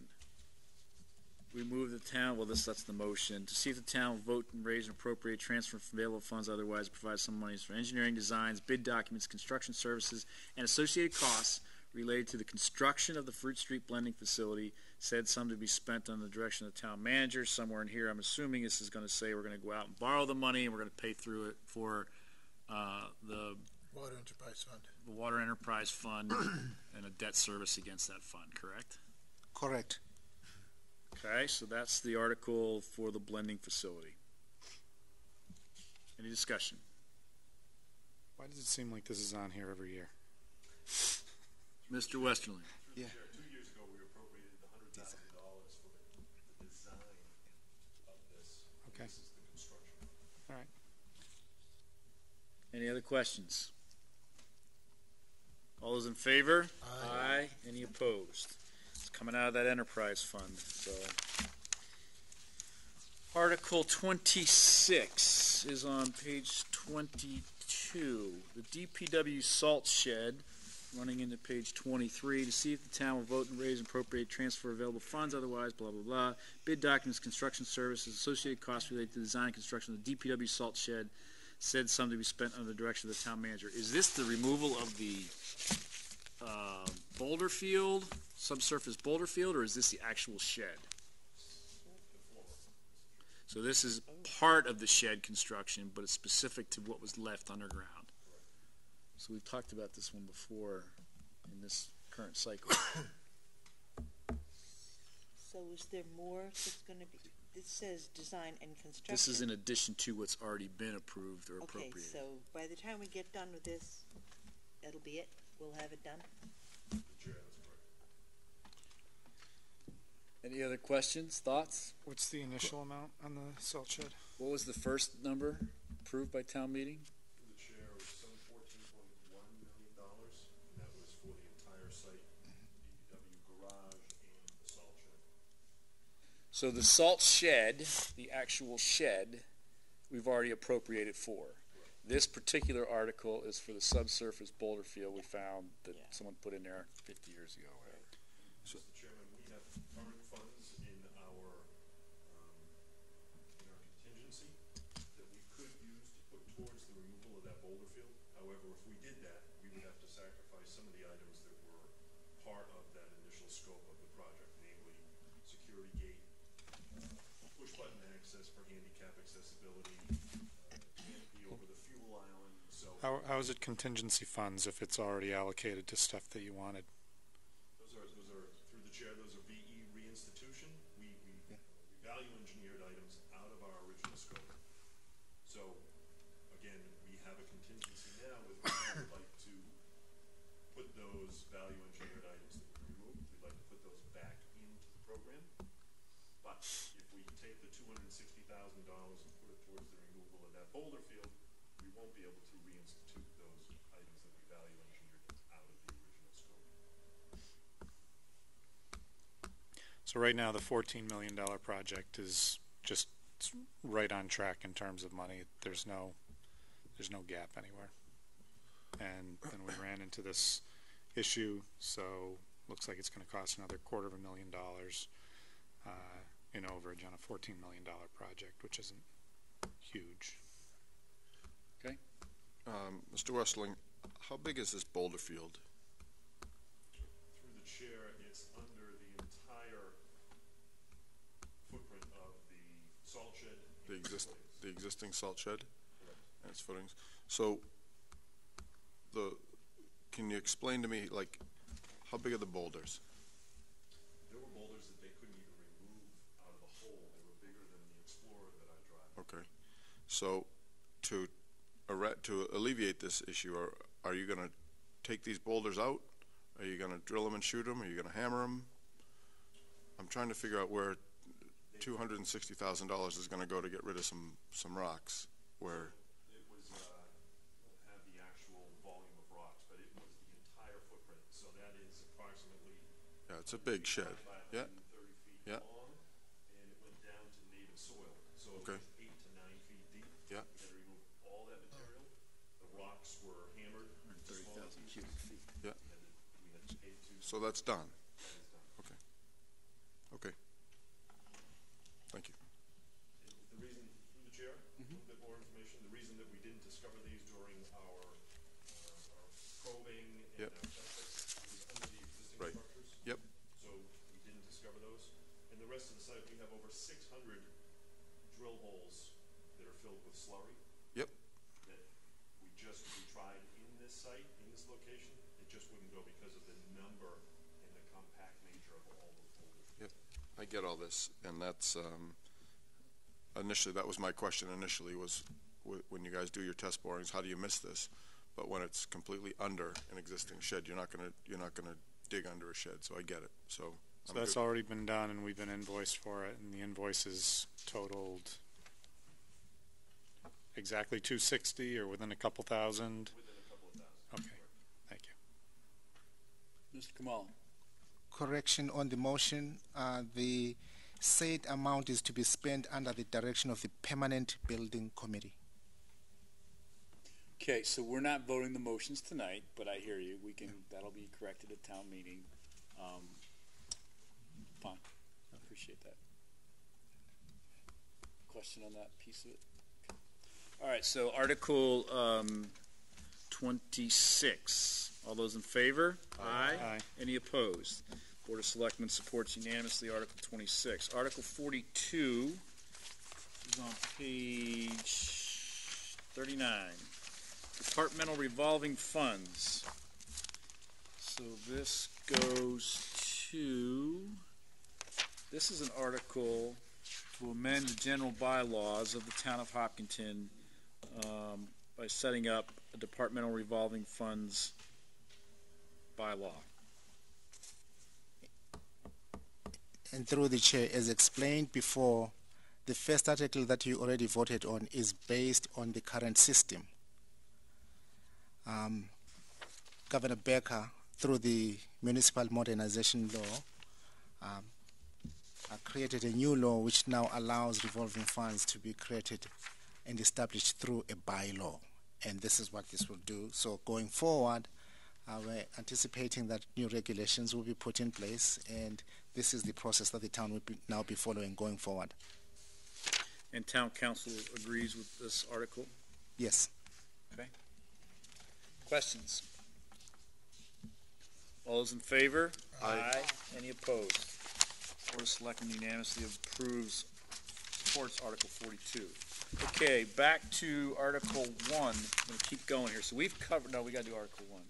We move the town, well, this, that's the motion, to see if the town will vote and raise and appropriate transfer from available funds, otherwise provide some monies for engineering designs, bid documents, construction services, and associated costs related to the construction of the Fruit Street Blending Facility, said some to be spent on the direction of the town manager. Somewhere in here, I'm assuming this is going to say we're going to go out and borrow the money, and we're going to pay through it for uh, the Water Enterprise Fund. the Water Enterprise Fund and a debt service against that fund, correct? Correct. Okay, so that's the article for the blending facility. Any discussion? Why does it seem like this is on here every year? Mr. Westerling. Yeah. Two years ago, we appropriated the hundred thousand dollars for the, the design of this. Okay. This is the construction. All right. Any other questions? All those in favor? Aye. Aye. Any opposed? Coming out of that enterprise fund, so. Article twenty-six is on page twenty-two. The DPW salt shed, running into page twenty-three, to see if the town will vote and raise appropriate transfer available funds, otherwise blah, blah, blah. Bid documents, construction services, associated costs related to design and construction of the DPW salt shed, said sum to be spent under the direction of the town manager. Is this the removal of the uh, boulder field, subsurface boulder field, or is this the actual shed? So this is part of the shed construction, but it's specific to what was left underground. So we've talked about this one before in this current cycle. So is there more that's gonna be, this says design and construction. This is in addition to what's already been approved or Okay, appropriated. so by the time we get done with this, that'll be it? We'll have it done? Any other questions, thoughts? What's the initial amount on the salt shed? What was the first number approved by town meeting? The chair, was some fourteen point one million dollars, that was for the entire site, DPW garage and the salt shed. So the salt shed, the actual shed, we've already appropriated for. This particular article is for the subsurface boulder field we found that someone put in there fifty years ago, whatever. Mr. Chairman, we have current funds in our, um, in our contingency that we could use to put towards the removal of that boulder field. However, if we did that, we would have to sacrifice some of the items that were part of that initial scope of the project, namely security gate, uh, push button access for handicap accessibility, uh, canopy over the fuel island, so. How, how is it contingency funds if it's already allocated to stuff that you wanted? Those are, those are, through the chair, those are VE reinstitution. We, we we value engineered items out of our original scope. So, again, we have a contingency now with we would like to put those value engineered items that we removed, we'd like to put those back into the program. But if we take the two hundred and sixty thousand dollars and put it towards the removal of that boulder field, we won't be able to reinstitute those items that we value engineered out of the original scope. So right now, the fourteen million dollar project is just right on track in terms of money. There's no, there's no gap anywhere. And then we ran into this issue, so looks like it's gonna cost another quarter of a million dollars uh, in overage on a fourteen million dollar project, which isn't huge. Okay. Um, Mr. Westerling, how big is this boulder field? through the chair, it's under the entire footprint of the salt shed. The exist, the existing salt shed? And its footings? So, the, can you explain to me, like, how big are the boulders? There were boulders that they couldn't even remove out of the hole. They were bigger than the Explorer that I drive. Okay. So, to, to alleviate this issue, are, are you gonna take these boulders out? Are you gonna drill them and shoot them? Are you gonna hammer them? I'm trying to figure out where two hundred and sixty thousand dollars is gonna go to get rid of some, some rocks, where, It was, uh, have the actual volume of rocks, but it was the entire footprint. So that is approximately yeah, it's a big shed. Yeah, 130 feet Yeah. long, and it went down to native soil. So it Okay. was eight to nine feet deep. Yeah. We had to remove all that material. The rocks were hammered. into smaller 130,000 pieces. cubic feet. Yeah. We we had to pay to. so that's done. That is done. Okay. Okay. Thank you. The reason, through the chair, a little bit more information, the reason that we didn't discover these during our, uh, our probing and Yep. our septic was under the existing Right. structures. Yep. So we didn't discover those. And the rest of the site, we have over six hundred drill holes that are filled with slurry. Yep. That we just, we tried in this site, in this location, it just wouldn't go because of the number and the compact nature of all those holes. Yep, I get all this, and that's, um, initially, that was my question initially, was wh- when you guys do your test borings, how do you miss this? But when it's completely under an existing shed, you're not gonna, you're not gonna dig under a shed, so I get it, so. So I'm that's good. already been done, and we've been invoiced for it, and the invoice is totaled exactly two sixty, or within a couple thousand? Within a couple of thousand. Okay, thank you. Mr. Khumalo? Correction on the motion, uh, the said amount is to be spent under the direction of the Permanent Building Committee. Okay, so we're not voting the motions tonight, but I hear you. We can, that'll be corrected at town meeting. Um, I appreciate that. Question on that piece of it? All right, so Article, um, twenty-six. All those in favor? Aye. Aye. Any opposed? Board of Selectmen supports unanimously Article twenty-six. Article forty-two is on page thirty-nine. Departmental revolving funds. So this goes to, this is an article to amend the general bylaws of the town of Hopkinton um, by setting up a departmental revolving funds bylaw. And through the chair, as explained before, the first article that you already voted on is based on the current system. Um, Governor Baker, through the municipal modernization law, um, created a new law which now allows revolving funds to be created and established through a bylaw. And this is what this will do. So going forward, uh, we're anticipating that new regulations will be put in place, and this is the process that the town will be, now be following going forward. And town counsel agrees with this article? Yes. Okay. Questions? All those in favor? Aye. Any opposed? Board of Selectmen unanimously approves, supports Article forty-two. Okay, back to Article one. I'm gonna keep going here. So we've covered, no, we gotta do Article one.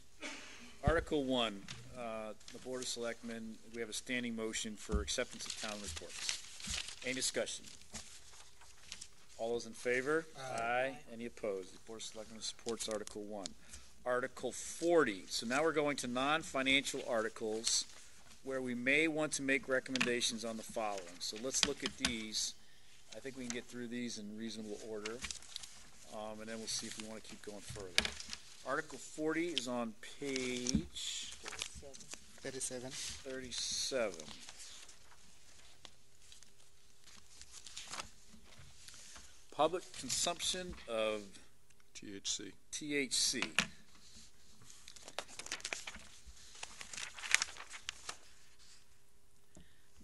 Article one, uh, the Board of Selectmen, we have a standing motion for acceptance of town reports. Any discussion? All those in favor? Aye. Any opposed? The Board of Selectmen supports Article one. Article forty, so now we're going to non-financial articles where we may want to make recommendations on the following. So let's look at these. I think we can get through these in reasonable order, um, and then we'll see if we want to keep going further. Article forty is on page Thirty-seven. thirty-seven. Public consumption of THC. THC.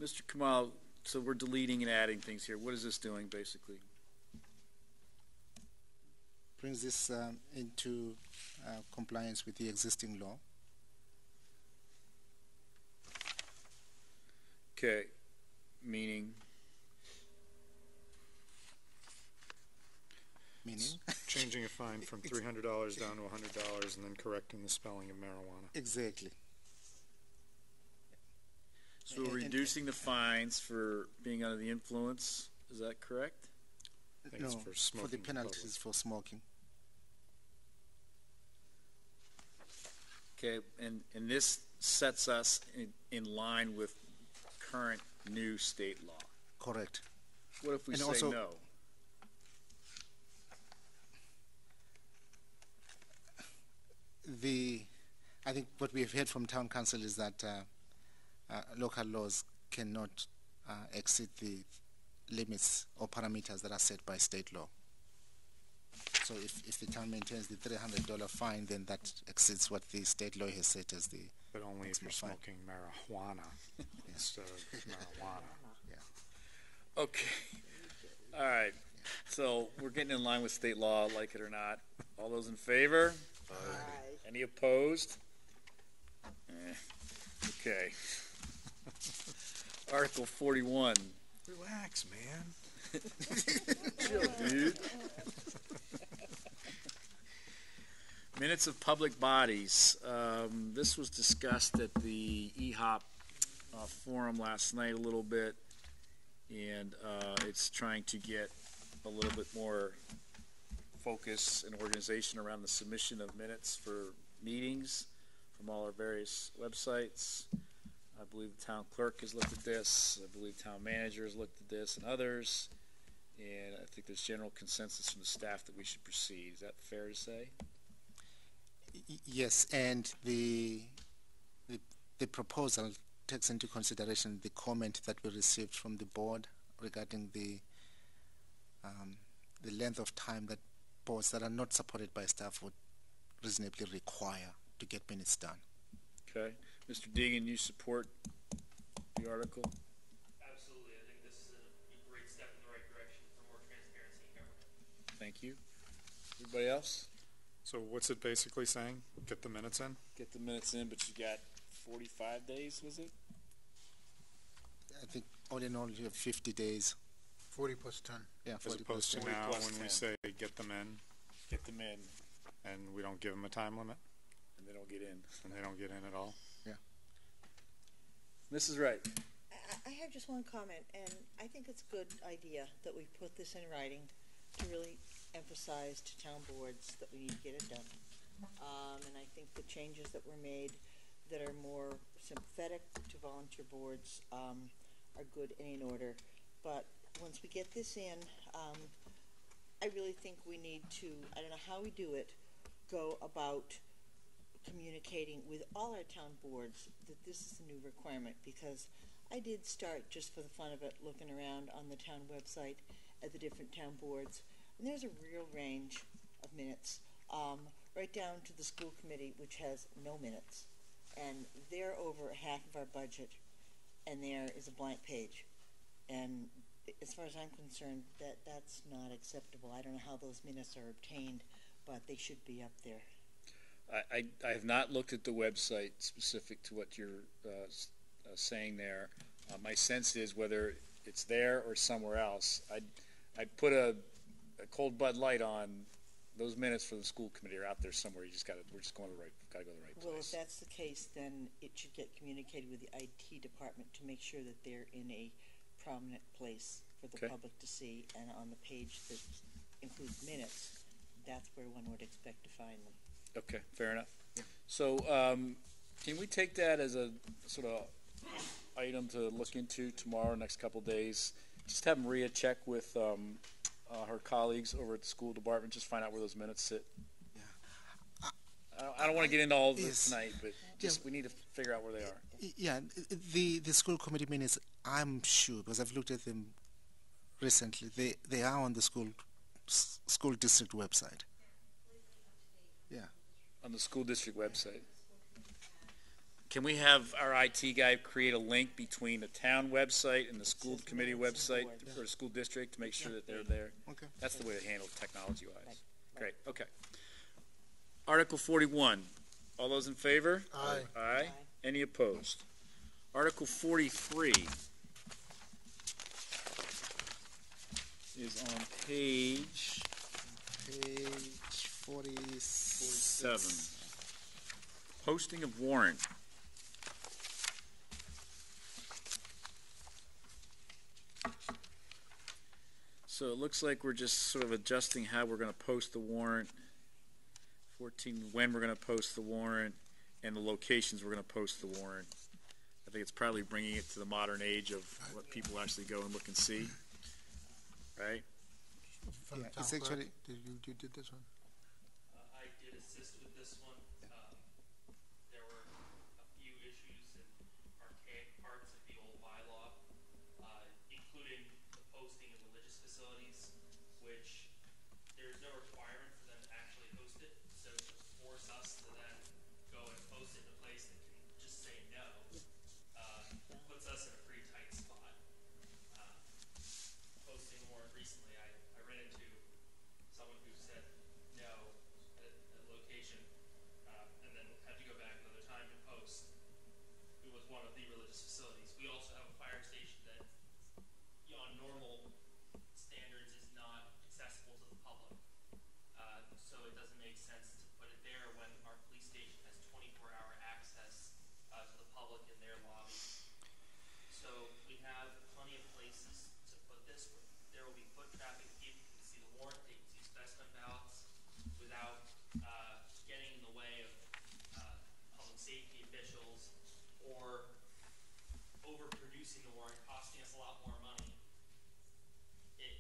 Mr. Khumalo, so we're deleting and adding things here. What is this doing, basically? Brings this um, into uh, compliance with the existing law. Okay, meaning, Meaning? Changing a fine from three hundred dollars down to hundred dollars, and then correcting the spelling of marijuana. Exactly. So we're And- and- reducing the fines for being under the influence, is that correct? I think no, it's for for the smoking in penalties for smoking. Okay, and, and this sets us in, in line with current new state law. Correct. What if we And say also- no? The, I think what we have heard from town counsel is that uh, uh, local laws cannot uh, exceed the limits or parameters that are set by state law. So if, if the town maintains the three hundred dollar fine, then that exceeds what the state law has set as the. But only if you're fine. smoking marijuana instead of marijuana. Okay. All right. So we're getting in line with state law, like it or not. All those in favor? Aye. Any opposed? Eh, Okay. Article forty-one. Relax, man. Chill, dude. Minutes of public bodies. Um, this was discussed at the EHOP uh, forum last night a little bit, and uh, it's trying to get a little bit more focus and organization around the submission of minutes for meetings from all our various websites. I believe the town clerk has looked at this, I believe town manager has looked at this and others. And I think there's general consensus from the staff that we should proceed. Is that fair to say? Yes, and the, the, the proposal takes into consideration the comment that we received from the board regarding the, um, the length of time that boards that are not supported by staff would reasonably require to get minutes done. Okay. Mr. Deegan, you support the article? Absolutely, I think this is a, a great step in the right direction for more transparency in government. Thank you. Everybody else? So what's it basically saying? Get the minutes in? Get the minutes in, but you got forty-five days, was it? I think all in all, you have 50 days. 40 plus 10. Yeah, As 40 opposed to plus 10. now, plus when we say get them in, Get them in, and we don't give them a time limit, and they don't get in. and they don't get in at all? Mrs. Wright? I, have just one comment, and I think it's a good idea that we put this in writing to really emphasize to town boards that we need to get it done. Um, and I think the changes that were made that are more sympathetic to volunteer boards, um, are good and in order. But once we get this in, um, I really think we need to, I don't know how we do it, go about communicating with all our town boards that this is a new requirement because I did start just for the fun of it looking around on the town website at the different town boards, and there's a real range of minutes, um, right down to the school committee, which has no minutes, and they're over half of our budget, and there is a blank page, and as far as I'm concerned, that that's not acceptable. I don't know how those minutes are obtained, but they should be up there. I, I, I have not looked at the website specific to what you're uh, uh, saying there. Uh, my sense is whether it's there or somewhere else, I'd, I'd put a, a cold Bud Light on those minutes for the school committee are out there somewhere. You just got to, we're just going to the right, got to go to the right place. Well, if that's the case, then it should get communicated with the IT department to make sure that they're in a prominent place for the Okay. public to see, and on the page that includes minutes, that's where one would expect to find them. Okay, fair enough. So, um, can we take that as a sort of item to look into tomorrow, next couple days? Just have Maria check with, um, uh, her colleagues over at the school department, just find out where those minutes sit. I don't, I don't wanna get into all of this Yes. tonight, but just, we need to figure out where they are. Y- Yeah, the, the school committee minutes, I'm sure, because I've looked at them recently, they, they are on the school, s- school district website. Yeah. On the school district website. Can we have our IT guy create a link between the town website and the school committee website or school district to make sure that they're there? Okay. That's the way to handle technology-wise. Great, okay. Article forty-one, all those in favor? Aye. Aye. Any opposed? Article forty-three is on page Page 46. Seven. Posting of warrant. So it looks like we're just sort of adjusting how we're gonna post the warrant. Fourteen, when we're gonna post the warrant, and the locations we're gonna post the warrant. I think it's probably bringing it to the modern age of what people actually go and look and see. Right? From Yeah, the it's town clerk. actually- Did you, you did this one? normal standards is not accessible to the public. Uh, so it doesn't make sense to put it there when our police station has 24-hour access uh, to the public in their lobby. So we have plenty of places to put this. There will be foot traffic. People can see the warrant. They can see specimen ballots without uh, getting in the way of uh, public safety officials or overproducing the warrant, costing us a lot more money.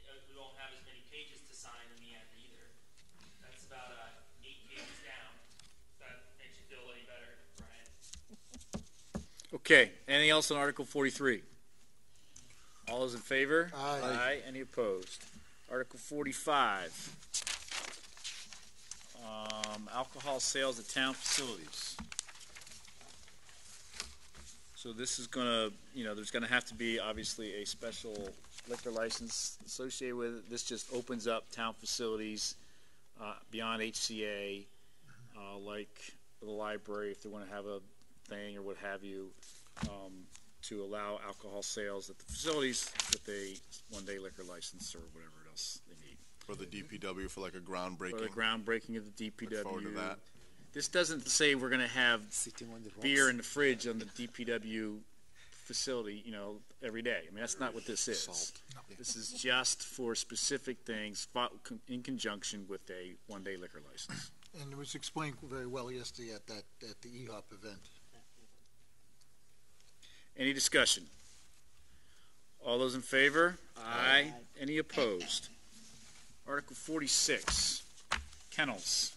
It, we won't have as many pages to sign in the end either. That's about, uh, eight pages down. That makes you feel any better, Brian. Okay, anything else on Article forty-three? All those in favor? Aye. Aye, any opposed? Article forty-five. Um, alcohol sales at town facilities. So this is gonna, you know, there's gonna have to be obviously a special liquor license associated with it. This just opens up town facilities, uh, beyond HCA, uh, like the library, if they wanna have a thing or what have you, um, to allow alcohol sales at the facilities with a one-day liquor license or whatever else they need. For the DPW for like a For the groundbreaking. groundbreaking of the DPW. Look forward to that. This doesn't say we're gonna have Sitting on the beer in the fridge on the DPW facility, you know, every day. I mean, that's not what this is. Salt. This is just for specific things in conjunction with a one-day liquor license. And it was explained very well yesterday at that, at the EHOP event. Any discussion? All those in favor? Aye. Any opposed? Article forty-six, kennels.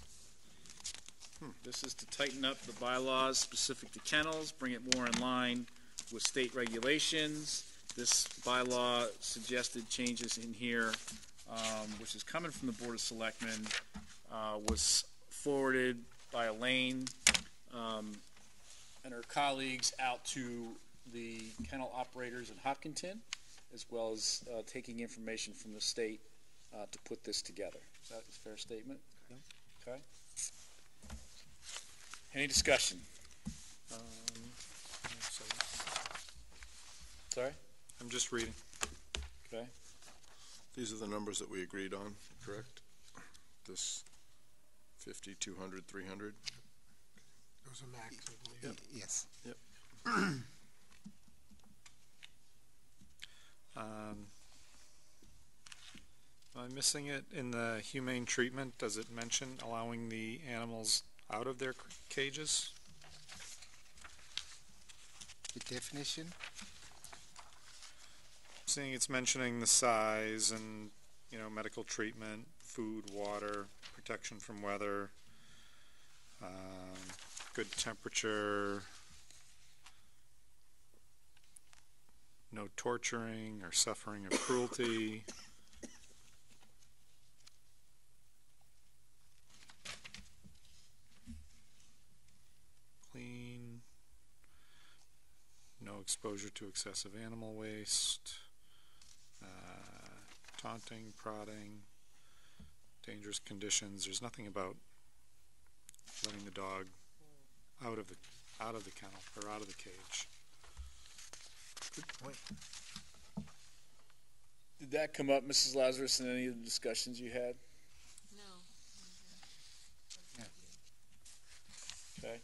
Hmm, This is to tighten up the bylaws specific to kennels, bring it more in line with state regulations. This bylaw suggested changes in here, um, which is coming from the Board of Selectmen, uh, was forwarded by Elaine, um, and her colleagues out to the kennel operators in Hopkinton, as well as uh, taking information from the state uh, to put this together. Is that a fair statement? Okay. Any discussion? Um, so Sorry? I'm just reading. Okay. These are the numbers that we agreed on, correct? This 50, 200, 300? Those are max, I believe. Y- Yes. Yep. Um, Am I missing it in the humane treatment? Does it mention allowing the animals out of their cages? The definition? Seeing it's mentioning the size and, you know, medical treatment, food, water, protection from weather, um, good temperature, no torturing or suffering or cruelty. Clean. No exposure to excessive animal waste. Uh, taunting, prodding, dangerous conditions. There's nothing about letting the dog out of the out of the kennel or out of the cage. Good point. Did that come up, Mrs. Lazarus, in any of the discussions you had? Yeah. Okay.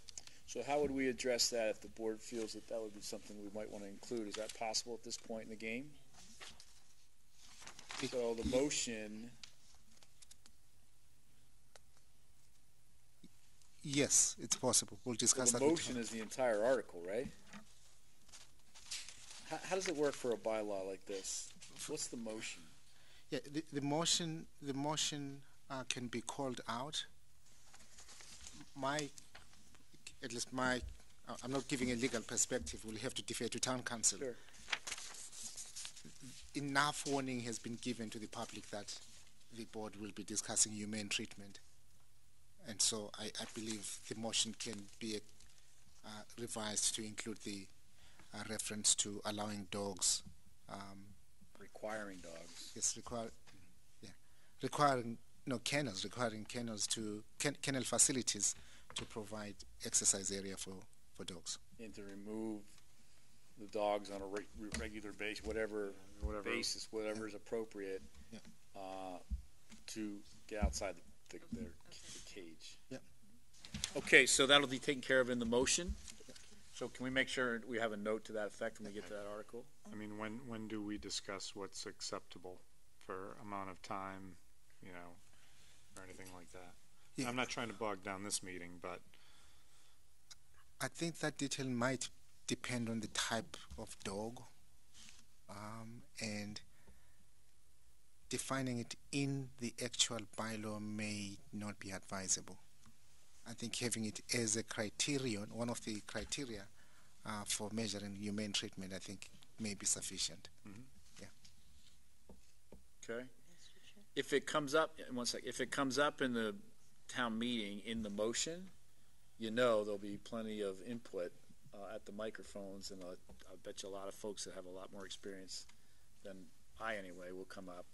So how would we address that if the board feels that that would be something we might want to include? Is that possible at this point in the game? So the motion, Yes, it's possible. We'll so discuss the that. with motion is the entire article, right? How, how does it work for a bylaw like this? What's the motion? Yeah, the, the motion, the motion uh, can be called out. My, at least my, uh, I'm not giving a legal perspective. We'll have to defer to town counsel. Sure. Enough warning has been given to the public that the board will be discussing humane treatment. And so I, I believe the motion can be uh, revised to include the uh, reference to allowing dogs um, Requiring dogs. Yes, require, yeah, requiring, no, kennels, requiring kennels to, ken, kennel facilities to provide exercise area for, for dogs. And to remove the dogs on a re- re- regular basis, whatever, Whatever. basis, whatever is appropriate, Yeah. uh, to get outside the, the, their the cage. Yeah. Okay, so that'll be taken care of in the motion. So can we make sure we have a note to that effect when we get to that article? I mean, when, when do we discuss what's acceptable for amount of time, you know, or anything like that? Yeah. I'm not trying to bog down this meeting, but I think that detail might depend on the type of dog um, and defining it in the actual bylaw may not be advisable. I think having it as a criterion, one of the criteria uh, for measuring humane treatment, I think may be sufficient. Yeah. Okay. If it comes up, one sec, if it comes up in the town meeting in the motion, you know there'll be plenty of input uh, at the microphones, and uh, I bet you a lot of folks that have a lot more experience than I anyway will come up.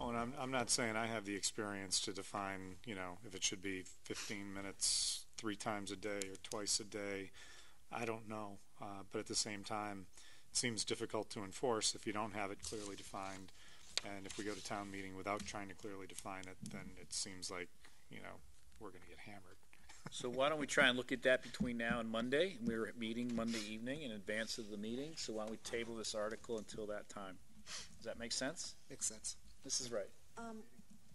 Oh, and I'm, I'm not saying I have the experience to define, you know, if it should be 15 minutes three times a day or twice a day. I don't know. Uh, but at the same time, it seems difficult to enforce if you don't have it clearly defined. And if we go to town meeting without trying to clearly define it, then it seems like, you know, we're going to get hammered. So why don't we try and look at that between now and Monday? We're meeting Monday evening in advance of the meeting, so why don't we table this article until that time? Does that make sense? Makes sense. This is right. Um,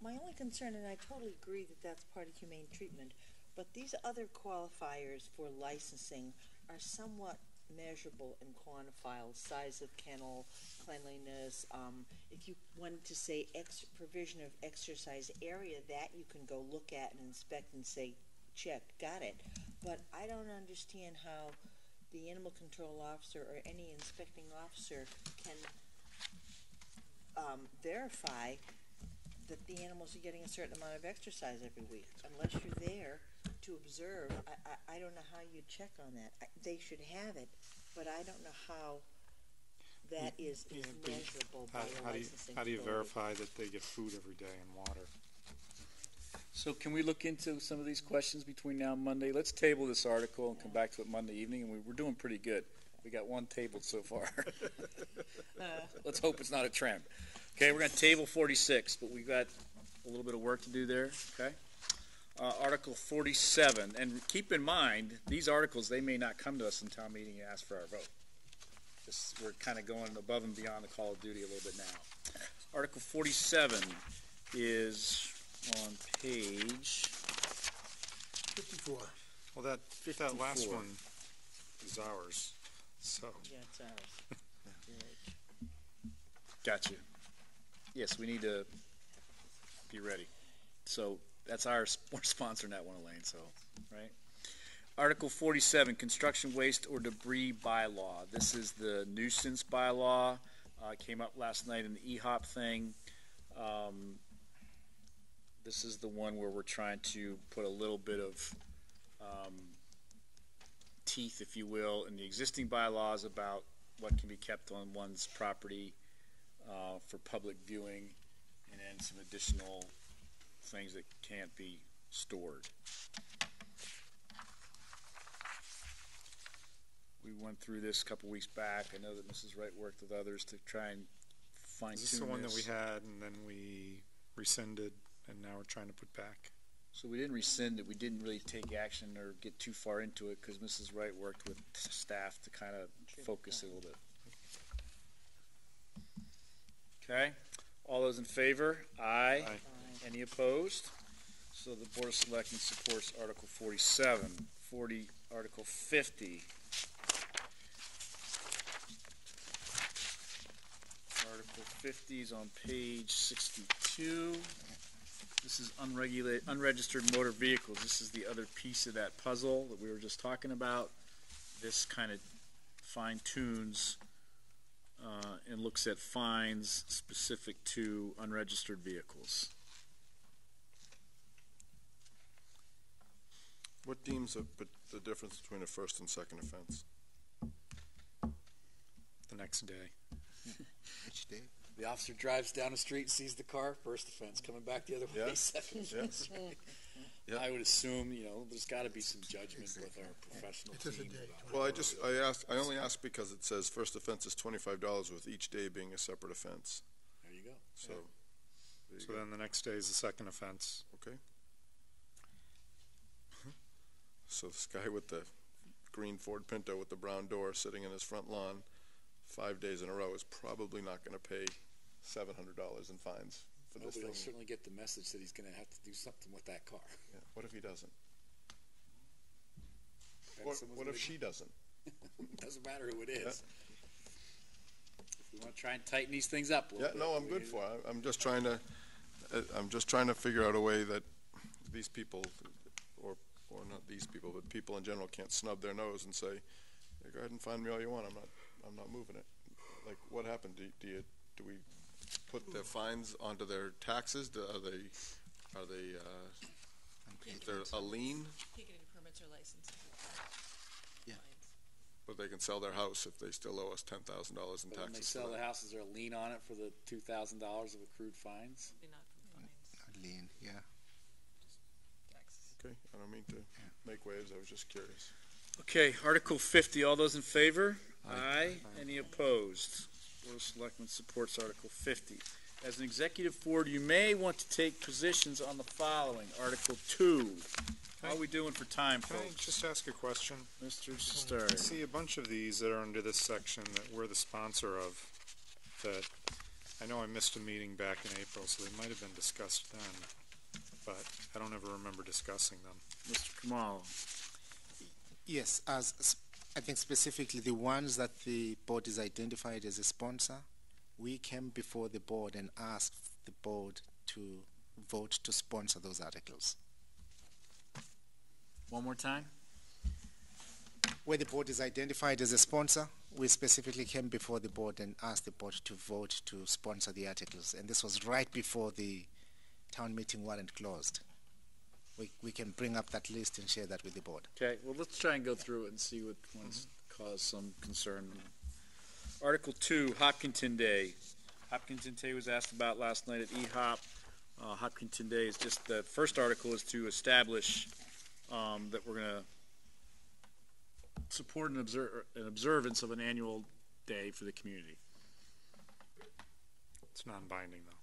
my only concern, and I totally agree that that's part of humane treatment, but these other qualifiers for licensing are somewhat measurable and quantifiable. Size of kennel, cleanliness. Um, if you wanted to say ex- provision of exercise area, that you can go look at and inspect and say, check, got it. But I don't understand how the animal control officer or any inspecting officer can um, verify that the animals are getting a certain amount of exercise every week. Unless you're there to observe, I, I, I don't know how you check on that. I, they should have it, but I don't know how that is, is but measurable How, by how do you, licensing how do you verify that they get food every day and water? So can we look into some of these questions between now and Monday? Let's table this article and come back to it Monday evening, and we, we're doing pretty good. We got one tabled so far. Let's hope it's not a trend. Okay, we're going to table 46, but we've got a little bit of work to do there. Okay. Uh, Article 47, and keep in mind these articles they may not come to us in town meeting and ask for our vote. This, we're kind of going above and beyond the call of duty a little bit now. Article 47 is on page Fifty-four. Well, that, that last 54. one is ours, so. Yeah, it's ours. Got you. Yes, we need to be ready. So that's our s- we're sponsoring that one, Elaine. So, right. Article 47, construction waste or debris bylaw. This is the nuisance bylaw. Uh, came up last night in the E EHOP thing. Um, this is the one where we're trying to put a little bit of um, teeth, if you will, in the existing bylaws about what can be kept on one's property uh, for public viewing, and then some additional things that can't be stored. We went through this a couple weeks back. I know that Mrs. Wright worked with others to try and fine Is this the one that we had and then we rescinded and now we're trying to put back? So we didn't rescind it. We didn't really take action or get too far into it because Mrs. Wright worked with staff to kind of focus it a little bit. Okay. All those in favor? Aye. Any opposed? So the Board of Selectmen supports Article 47. 40, Article 50. Article 50 is on page 62. This is unregulated, unregistered motor vehicles. This is the other piece of that puzzle that we were just talking about. This kind of fine tunes uh, and looks at fines specific to unregistered vehicles. What deems a, the difference between a first and second offense? The next day. Which day? The officer drives down the street, sees the car, first offense. Coming back the other way, Yeah. second Yeah. offense. Yeah. I would assume, you know, there's got to be some judgment with our professional It is a team. Well, I just, I asked, I only asked because it says first offense is twenty-five dollars with each day being a separate offense, There you go. so. there you So go. then the next day is the second offense. Okay. So this guy with the green Ford Pinto with the brown door sitting in his front lawn, five days in a row is probably not gonna pay seven hundred dollars in fines for this he'll thing. certainly get the message that he's going to have to do something with that car. Yeah, What if he doesn't? What, what if she doesn't? Doesn't matter who it is. If we want to try and tighten these things up a Yeah, little bit. no, I'm good for it. I'm just trying to, uh, I'm just trying to figure out a way that these people, or, or not these people, but people in general can't snub their nose and say, "Yeah, go ahead and find me all you want, I'm not, I'm not moving it. Like, what happened? Do, do you, do we put the fines onto their taxes? Do- Are they, are they, uh, is there a lien? Ticketing permits or licenses. But they can sell their house if they still owe us ten thousand dollars in But when they taxes. for sell the that. house, is there a lien on it for the two thousand dollars of accrued fines? Lean, yeah. taxes. Okay, I don't mean to make waves, I was just curious. Okay, Article fifty, all those in favor? Aye. Any opposed? Board of Selectmen supports Article fifty. As an executive board, you may want to take positions on the following. Article two. How are we doing for time, Can I folks? just ask a question? Mr. Hmm. I Cestari. see a bunch of these that are under this section that we're the sponsor of, that, I know I missed a meeting back in April, so they might have been discussed then, but I don't ever remember discussing them. Mr. Khumalo. Yes, as s- I think specifically the ones that the board is identified as a sponsor, we came before the board and asked the board to vote to sponsor those articles. One more time? Where the board is identified as a sponsor, we specifically came before the board and asked the board to vote to sponsor the articles. And this was right before the town meeting warrant closed. We, we can bring up that list and share that with the board. Okay, well, let's try and go through it and see what ones cause some concern. Article two, Hopkinton Day. Hopkinton Day was asked about last night at E EHOP. Uh, Hopkinton Day is just, the first article is to establish, um, that we're gonna support an obser, an observance of an annual day for the community. It's non-binding, though.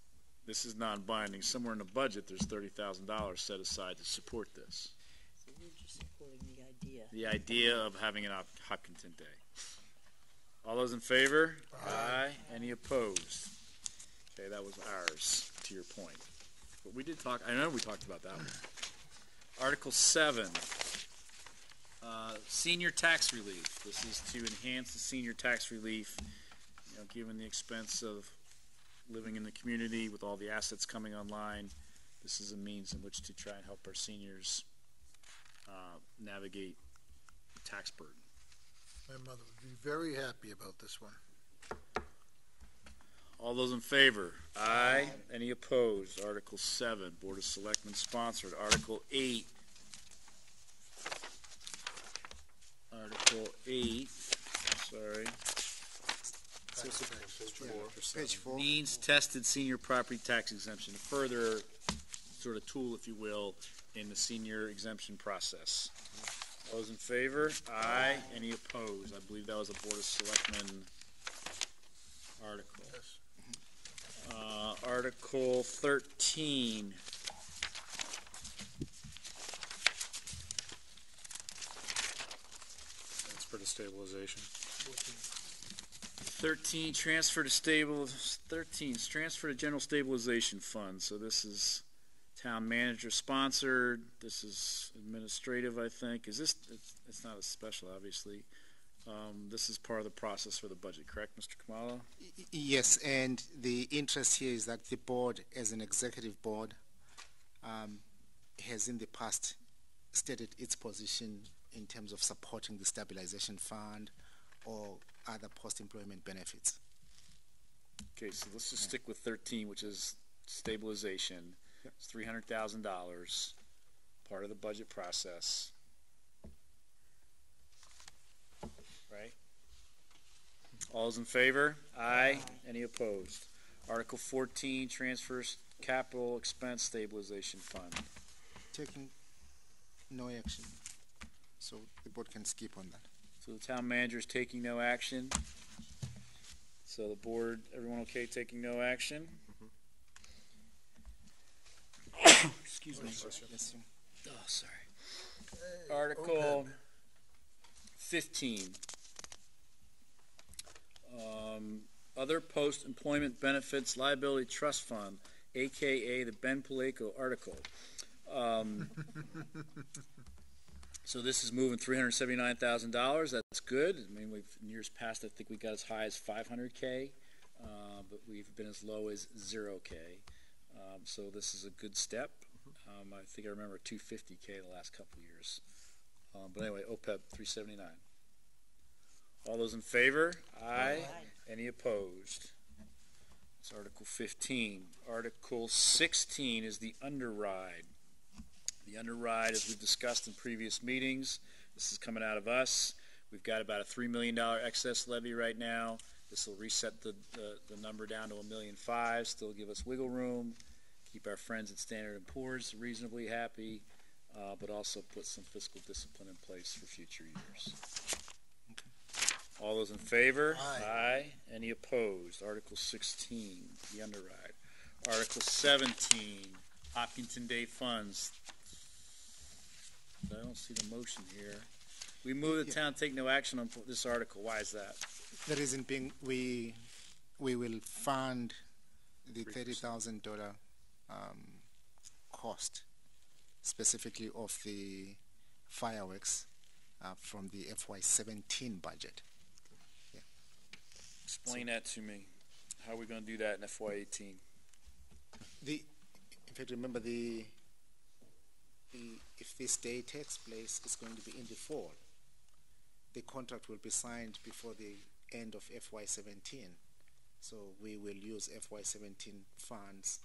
This is non-binding. Somewhere in the budget, there's thirty thousand dollars set aside to support this. So we're just supporting the idea. the idea of having an Hop- Hopkinton Day. All those in favor? Aye. Any opposed? Okay, that was ours, to your point. But we did talk, I know we talked about that one. Article seven, uh, senior tax relief. This is to enhance the senior tax relief, you know, given the expense of living in the community with all the assets coming online. This is a means in which to try and help our seniors uh, navigate the tax burden. My mother would be very happy about this one. All those in favor? Aye. Any opposed? Article seven, Board of Selectmen sponsored. Article eight. Article eight, sorry. Page four. Means tested senior property tax exemption, a further sort of tool, if you will, in the senior exemption process. Those in favor? Aye. Any opposed? I believe that was a Board of Selectmen article. Uh, Article thirteen. That's for the stabilization. Thirteen, transfer to stable, thirteen, transfer to general stabilization fund, so this is town manager sponsored, this is administrative, I think, is this, it's, it's not a special, obviously. Um, this is part of the process for the budget, correct, Mr. Khumalo? Y- Yes, and the interest here is that the board, as an executive board, um, has in the past stated its position in terms of supporting the stabilization fund or other post-employment benefits. Okay, so let's just stick with thirteen, which is stabilization. It's three hundred thousand dollars, part of the budget process. Right? All those in favor? Aye. Any opposed? Article fourteen, transfers capital expense stabilization fund. Taking no action, so the board can skip on that. So the town manager is taking no action. So the board, everyone okay taking no action? Excuse me. Yes, sir. Oh, sorry. Article fifteen. Um, other post-employment benefits liability trust fund, AKA the Ben Palleiko article. Um, So this is moving three hundred seventy-nine thousand dollars. That's good. I mean, we've in years past, I think we got as high as five hundred k, uh, but we've been as low as zero k. Um, so this is a good step. Um, I think I remember two fifty k the last couple of years. Um, but anyway, OPEB three seventy-nine. All those in favor? Aye. Any opposed? It's Article fifteen. Article sixteen is the underride. The underride, as we've discussed in previous meetings, this is coming out of us. We've got about a three million dollar excess levy right now. This will reset the, the, the number down to a million five, still give us wiggle room, keep our friends at Standard and Poor's reasonably happy, uh, but also put some fiscal discipline in place for future years. All those in favor? Aye. Any opposed? Article sixteen, the underride. Article seventeen, Hopkinton Day funds. I don't see the motion here. We move the town take no action on this article. Why is that? The reason being, we, we will fund the thirty thousand dollar, um, cost specifically of the fireworks, uh, from the FY seventeen budget. Explain that to me. How are we gonna do that in FY eighteen? The, in fact, remember the, the, if this day takes place, it's going to be in the fall. The contract will be signed before the end of FY seventeen. So we will use FY seventeen funds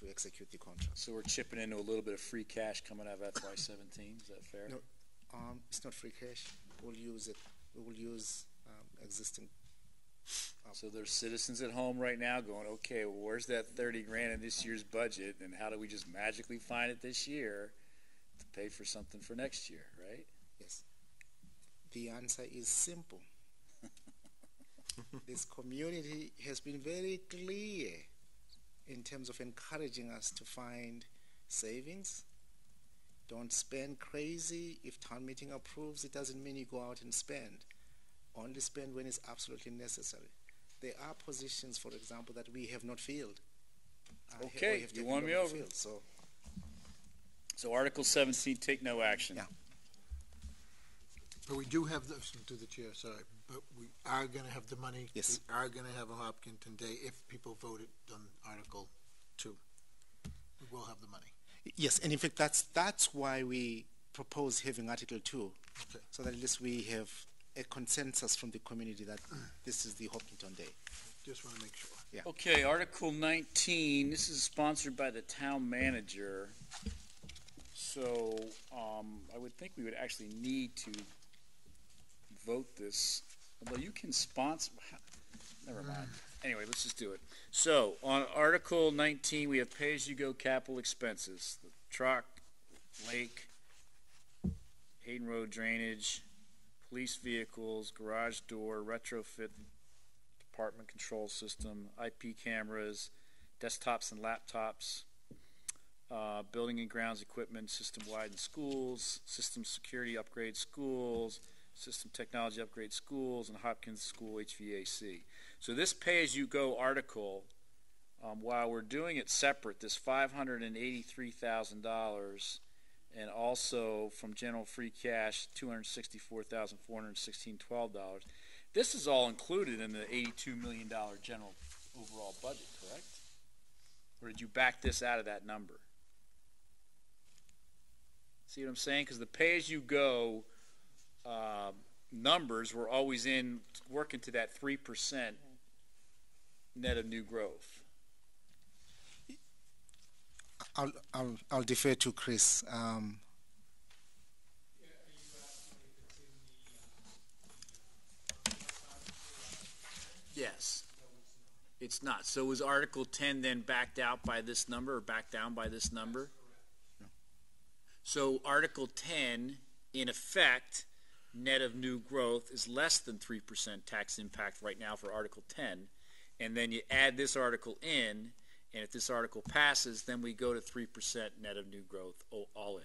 to execute the contract. So we're chipping into a little bit of free cash coming out of FY seventeen, is that fair? No, um, it's not free cash. We'll use it, we will use, um, existing. So there's citizens at home right now going, okay, well, where's that thirty grand in this year's budget, and how do we just magically find it this year pay for something for next year, right? Yes. The answer is simple. this community has been very clear in terms of encouraging us to find savings. Don't spend crazy. If town meeting approves, it doesn't mean you go out and spend. Only spend when it's absolutely necessary. There are positions, for example, that we have not filled. Okay, have you taken won me to over. fill, So So Article seventeen, take no action. Yeah. But we do have, the to the chair, sorry, but we are gonna have the money. Yes. We are gonna have a Hopkinton Day if people voted on Article Two. We will have the money. Yes, and in fact, that's that's why we propose having Article Two, Okay. so that at least we have a consensus from the community that this is the Hopkinton Day. Just wanna make sure. Yeah. Okay, Article nineteen, this is sponsored by the town manager. So, um, I would think we would actually need to vote this, although you can sponsor, never mind. Anyway, let's just do it. So, on Article nineteen, we have pay-as-you-go capital expenses, the truck, lake, Hayden Rowe drainage, police vehicles, garage door, retrofit department control system, IP cameras, desktops and laptops, uh, building and grounds equipment, system-wide in schools, system security upgrade schools, system technology upgrade schools, and Hopkins School HVAC. So this pay-as-you-go article, um, while we're doing it separate, this five hundred and also from general free cash, two hundred sixty-four thousand four hundred sixteen twelve dollars. This is all included in the eighty-two million dollar general overall budget, correct? Or did you back this out of that number? See what I'm saying? Because the pay-as-you-go uh, numbers were always in working to that three percent net of new growth. I'll I'll I'll defer to Chris. Um, Yes. It's not. So was Article ten then backed out by this number or backed down by this number? So Article ten, in effect, net of new growth is less than three percent tax impact right now for Article ten. And then you add this article in, and if this article passes, then we go to three percent net of new growth all in.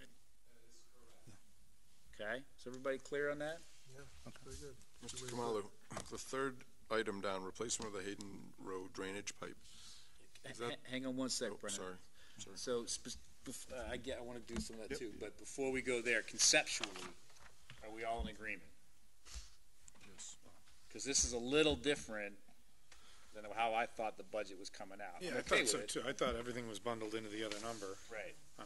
Okay? Is everybody clear on that? Yeah, very good. Mr. Khumalo, the third item down, replacement of the Hayden Rowe drainage pipe. Is that, H- Hang on one sec, oh, Brennan. sorry, sorry. So, spe- bef- uh, I get, I want to do some of that too, but before we go there, conceptually, are we all in agreement? Because this is a little different than how I thought the budget was coming out. Yeah, I'm I okay thought so it. too. I thought everything was bundled into the other number. Right. Um,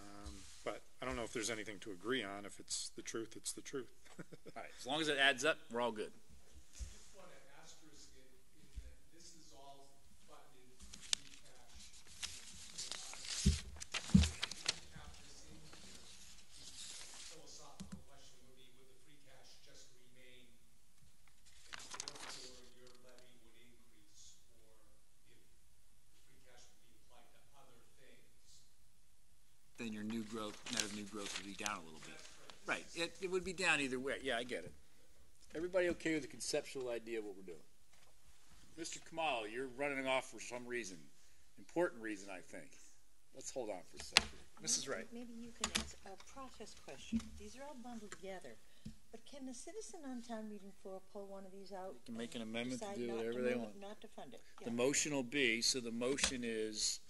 but I don't know if there's anything to agree on. If it's the truth, it's the truth. All right, as long as it adds up, we're all good. want to asterisk it in that this is all funded free cash. Have this in here, the philosophical question would be, would the free cash just remain and therefore your levy would increase? Or if the free cash would be applied to other things? Then your new growth, net of new growth would be down a little bit. Right, it, it would be down either way. Yeah, I get it. Everybody okay with the conceptual idea of what we're doing? Mr. Khumalo, you're running off for some reason. Important reason, I think. Let's hold on for a second. Mrs. Wright. Maybe you can answer a process question. These are all bundled together. But can the citizen on town meeting floor pull one of these out? can make an amendment to decide do not whatever they it, want. Not to fund it? The Yeah. motion will be, so the motion is,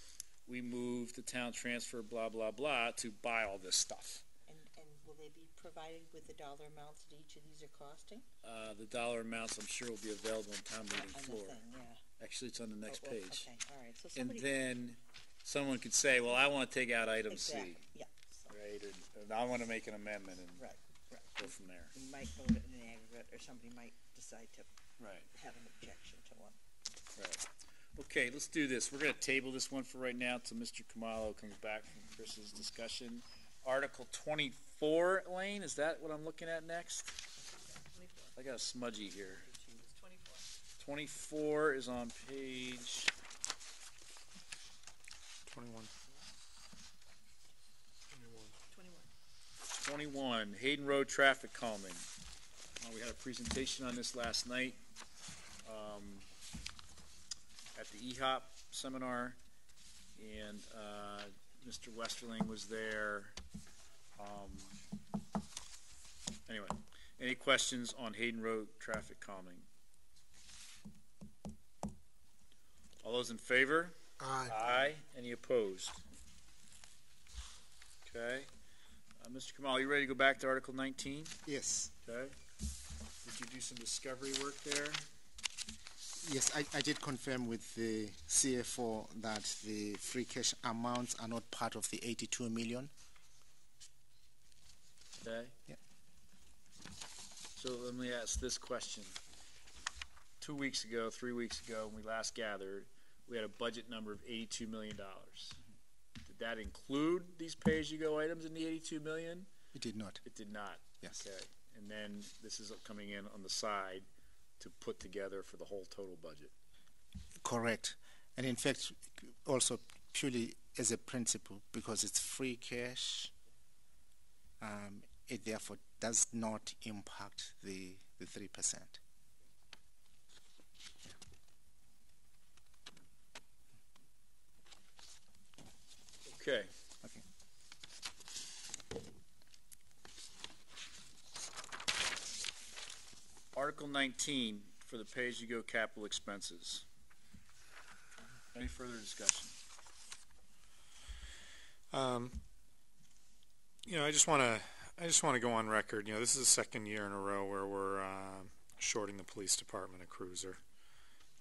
we move the town transfer, blah, blah, blah, to buy all this stuff. And, and will they be provided with the dollar amounts that each of these are costing? Uh, the dollar amounts, I'm sure, will be available on town meeting On the floor. thing, yeah. Actually, it's on the next Oh, page. Okay, all right, so And somebody. then someone could say, well, I want to take out item C. Exactly, yeah. Right, and, and I want to make an amendment and Right, right. go from there. We might vote it in aggregate, or somebody might decide to Right. have an objection to one. Right. Okay, let's do this. We're gonna table this one for right now until Mr. Khumalo comes back from Chris's discussion. Article twenty-four, Lane, is that what I'm looking at next? I got a smudgy here. Twenty-four is on page, Twenty-one. twenty-one, Hayden Rowe traffic calming. Uh, we had a presentation on this last night, um, at the EHOP seminar, and, uh, Mr. Westerling was there. Um, anyway, any questions on Hayden Rowe traffic calming? All those in favor? Aye. Aye. Any opposed? Okay. Uh, Mr. Khumalo, you ready to go back to Article nineteen? Yes. Okay. Did you do some discovery work there? Yes, I, I did confirm with the CFO that the free cash amounts are not part of the 82 million. Okay. Yeah. So let me ask this question. Two weeks ago, three weeks ago, when we last gathered, we had a budget number of eighty-two million dollars. Did that include these pay-as-you-go items in the eighty-two million? It did not. It did not. Yes. Okay. And then this is coming in on the side to put together for the whole total budget. Correct. And in fact, also purely as a principle, because it's free cash, um, it therefore does not impact the, the 3%. Okay. Article nineteen for the pay-as-you-go capital expenses. Any further discussion? Um, you know, I just want to, I just want to go on record. You know, this is the second year in a row where we're uh, shorting the police department a cruiser.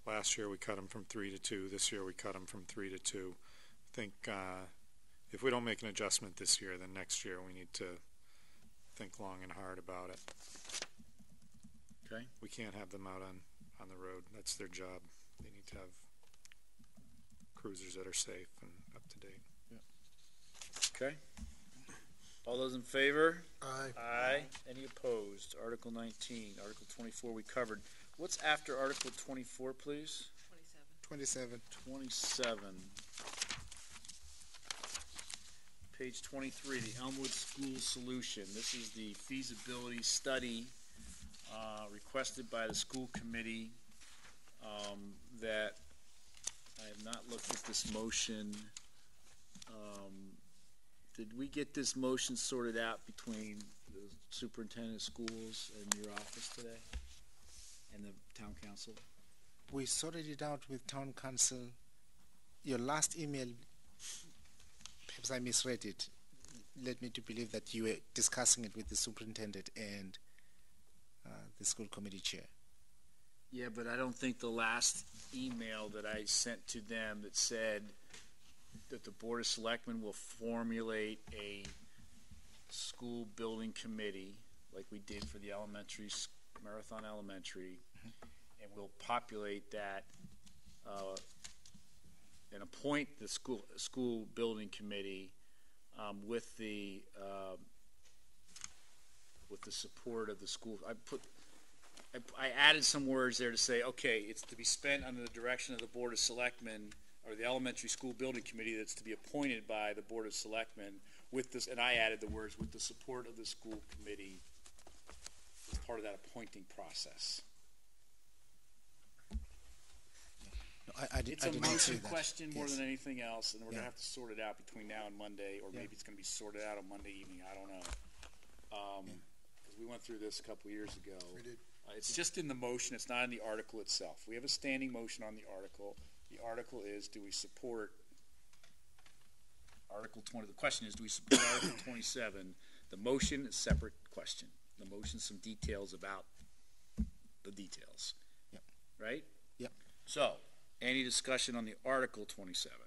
Last year we cut them from three to two. This year we cut them from three to two. I think uh, if we don't make an adjustment this year, then next year we need to think long and hard about it. Okay. We can't have them out on, on the road. That's their job. They need to have cruisers that are safe and up to date. Okay. All those in favor? Aye. Aye. Any opposed? Article nineteen, Article twenty-four we covered. What's after Article twenty-four, please? 27. Twenty-seven. Page twenty-three, the Elmwood School Solution. This is the feasibility study uh, requested by the school committee um, that I have not looked at this motion. Um, Did we get this motion sorted out between the superintendent of schools and your office today? And the town counsel? We sorted it out with town counsel. Your last email, perhaps I misread it, led me to believe that you were discussing it with the superintendent and the school committee chair. Yeah, but I don't think the last email that I sent to them that said that the Board of Selectmen will formulate a school building committee, like we did for the elementary, Marathon Elementary, and we'll populate that, uh, and appoint the school, school building committee, um, with the, um, with the support of the school. I put, I, I added some words there to say, okay, it's to be spent under the direction of the Board of Selectmen or the Elementary School Building Committee that's to be appointed by the Board of Selectmen with this, and I added the words, with the support of the school committee as part of that appointing process. No, I, I, did, It's I a did not motion that. question more Yes. than anything else, and we're gonna Yeah. have to sort it out between now and Monday, or Yeah. maybe it's gonna be sorted out on Monday evening, I don't know. Um we went through this a couple of years ago. We did. Uh, It's just in the motion, it's not in the article itself. We have a standing motion on the article. The article is, do we support Article twenty, the question is, do we support Article twenty-seven? The motion is separate question. The motion, some details about the details. Yep. Right? Yep. So, any discussion on the Article twenty-seven?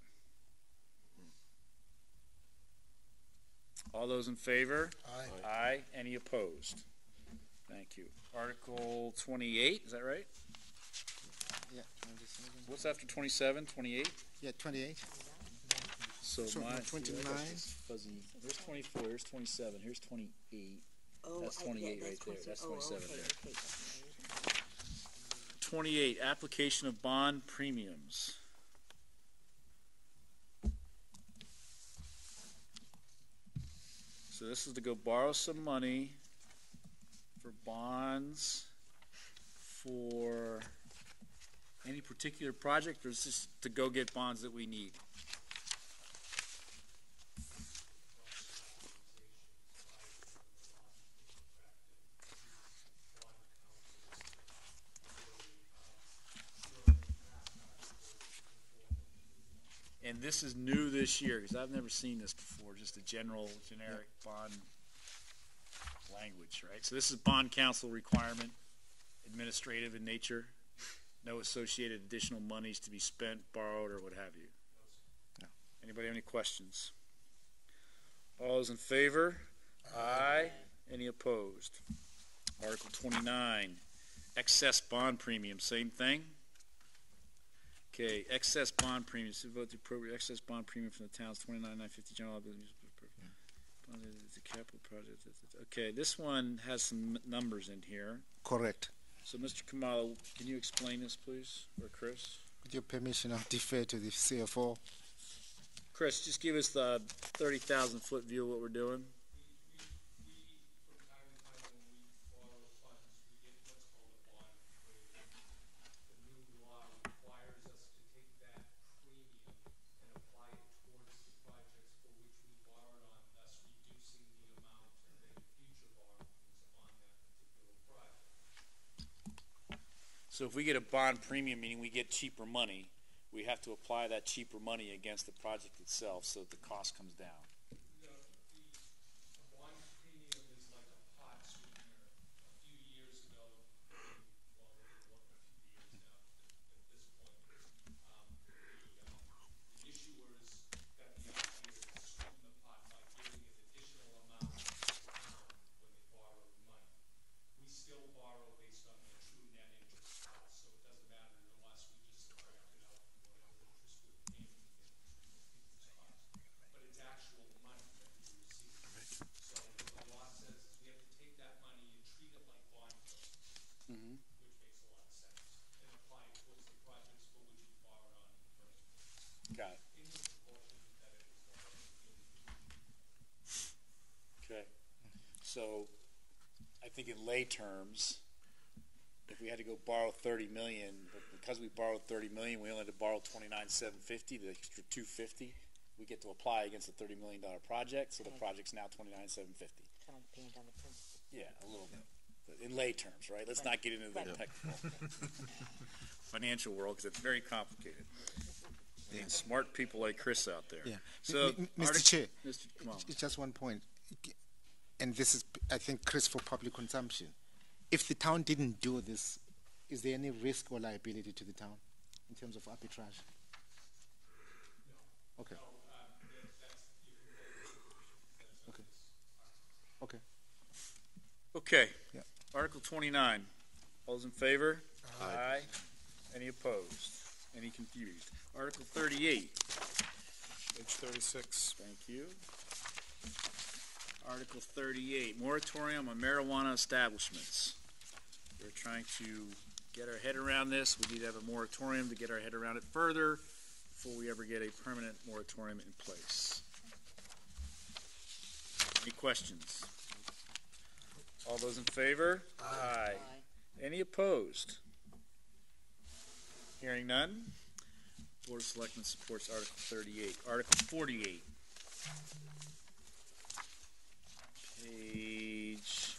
All those in favor? Aye. Aye. Any opposed? Thank you. Article twenty-eight, is that right? Yeah, 27. What's after twenty-seven? Twenty-eight? Yeah, 28. So So, my, no, see, 29. this Fuzzy, here's twenty-four, here's twenty-seven, here's twenty-eight. Oh, That's I- yeah, 28 right that's there. 20 That's oh, 27 okay, there. okay. Twenty-eight, application of bond premiums. So this is to go borrow some money for bonds for any particular project, or is this to go get bonds that we need? This is new this year, because I've never seen this before, just a general, generic bond language, right? So this is bond counsel requirement, administrative in nature, no associated additional monies to be spent, borrowed, or what have you. Anybody have any questions? All those in favor? Aye. Any opposed? Article twenty-nine, excess bond premium, same thing? Okay, excess bond premiums, to vote to appropriate excess bond premium from the town's twenty-nine nine fifty general liability. The capital project, okay, this one has some numbers in here. Correct. So, Mr. Khumalo, can you explain this, please, or Chris? With your permission, I'll defer to the CFO. Chris, just give us the thirty thousand foot view of what we're doing. The new law requires us to take that premium and apply it towards the projects for which we borrowed on, thus reducing the amount of the future borrowings on that particular project. So if we get a bond premium, meaning we get cheaper money, we have to apply that cheaper money against the project itself so that the cost comes down. The, the bond premium is like a pot sweetener. A few years ago, well, it wasn't a few years now, at this point, um, the, um, the issuers got the idea to sweeten the pot by giving an additional amount to the town when they borrowed money. We still borrow based on the true net interest cost, so it doesn't matter unless we just subtract it out from whatever interest we're paying against interest cost. But it's actual money that we receive. So what the law says is we have to take that money and treat it like bond proceeds, Mm-hmm. which makes a lot of sense, and apply it towards the projects for which we borrowed on in the first place. Got it. In the proportion that it was borrowed in Okay. So, I think in lay terms, if we had to go borrow thirty million, but because we borrowed thirty million, we only had to borrow twenty-nine seven fifty, the extra two fifty, we get to apply against a thirty million dollar project, so the project's now twenty-nine seven fifty. Kind of paying down the principal. Yeah, a little bit. But in lay terms, right? Let's not get into the Right. technical financial world, because it's very complicated. We need smart people like Chris out there. Yeah. So, M- m- Mr. artic- Chair, Mr. Khumalo. it's just one point, and this is, I think, Chris, for public consumption. if the town didn't do this, is there any risk or liability to the town in terms of arbitrage? Um, okay. Okay. Okay. Okay. Yeah. Article twenty-nine. All those in favor? Aye. Any opposed? Any confused? Article thirty-eight. Page thirty-six. Thank you. Article thirty-eight, moratorium on marijuana establishments. We're trying to get our head around this. We need to have a moratorium to get our head around it further before we ever get a permanent moratorium in place. Any questions? All those in favor? Aye. Any opposed? Hearing none. Board of Selectmen supports Article thirty-eight. Article forty-eight. Page.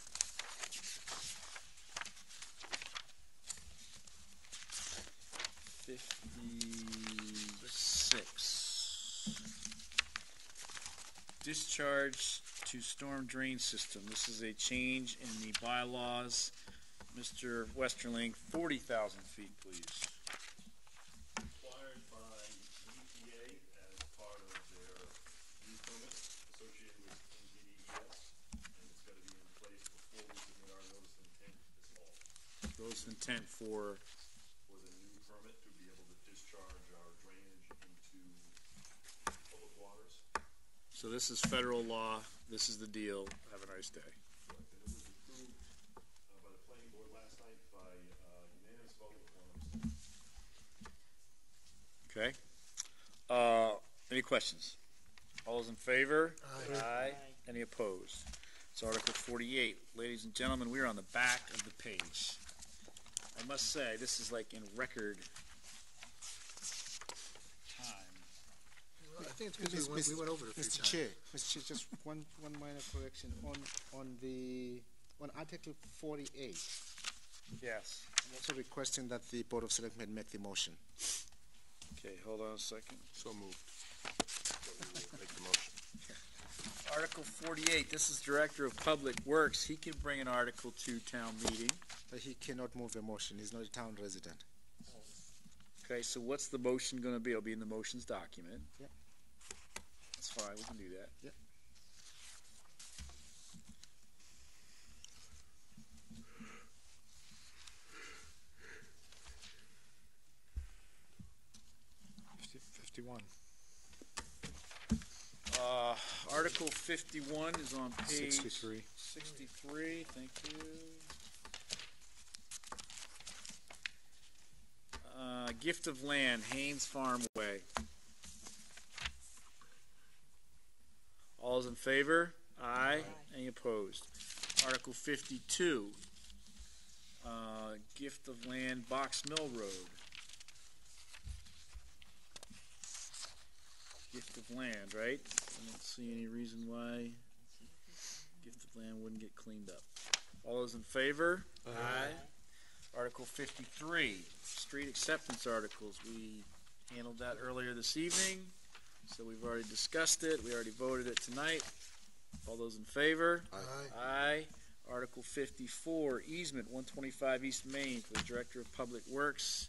Fifty-six. Discharge to storm drain system. This is a change in the bylaws. Mr. Westerling, forty thousand feet, please. required by EPA as part of their new permit associated with NPDES, and it's gotta be in place before we submit our notice of intent this fall. Notice of intent for, For the new permit to be able to discharge our drainage into public waters. so this is federal law. This is the deal. Have a nice day. Correct, and it was approved, uh, by the planning board last night by, uh, unanimous vote with one abstention. Okay. Uh, any questions? All those in favor? Aye. Any opposed? It's Article forty-eight. Ladies and gentlemen, we are on the back of the page. I must say, this is like in record time. I think it's because we went, we went over it a few Mr. times. Chair, Mr. Chair, just one, one minor correction on, on the, on Article forty-eight. Yes. I'm also requesting that the Board of Selectmen make the motion. Okay, hold on a second. So moved. Make the motion. Article forty-eight, this is Director of Public Works. He can bring an article to town meeting. But he cannot move a motion, he's not a town resident. Okay, so what's the motion gonna be? It'll be in the motions document. Yep. That's fine, we can do that. Yep. Fifty- Fifty-one. Uh, Article fifty-one is on page. Sixty-three. Sixty-three, thank you. Uh, gift of land, Haynes Farm Way. All's in favor? Aye. Any opposed? Article fifty-two, uh, gift of land, Box Mill Road. Gift of land, right? I don't see any reason why gift of land wouldn't get cleaned up. All those in favor? Aye. Article fifty-three, street acceptance articles. We handled that earlier this evening, so we've already discussed it. We already voted it tonight. All those in favor? Aye. Aye. Article fifty-four, easement, one twenty-five East Main for the Director of Public Works.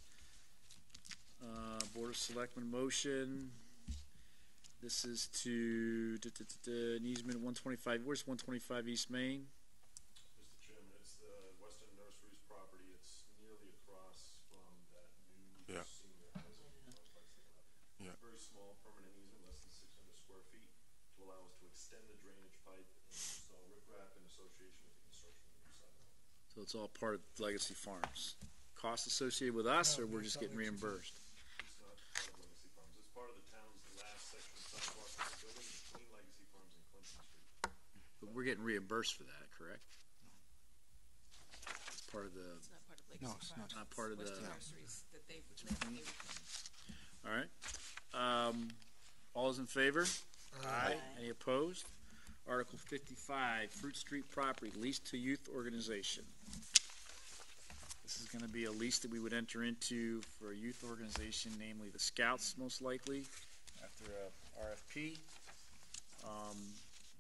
Uh, Board of Selectmen motion. This is to, duh, an easement, one twenty-five, where's one twenty-five East Main? Mr. Chairman, it's the Weston Nurseries property, it's nearly across from that new Yeah. senior housing complex they have. Yeah. Very small permanent easement, less than six hundred square feet, to allow us to extend the drainage pipe and install riprap in association with the construction of the new sidewalk. So it's all part of Legacy Farms. Cost associated with us, or we're just getting reimbursed? It's not part of Legacy Farms, it's part of the town's last section of sidewalk in the building between Legacy Farms and Clinton Street. But we're getting reimbursed for that, correct? It's part of the, It's not part of Legacy No, it's Farms. not part of the, Weston Nurseries that they, they, they all right. Um, all is in favor? Aye. Any opposed? Article fifty-five, Fruit Street property leased to youth organization. This is gonna be a lease that we would enter into for a youth organization, namely the Scouts, most likely, after a RFP. Um,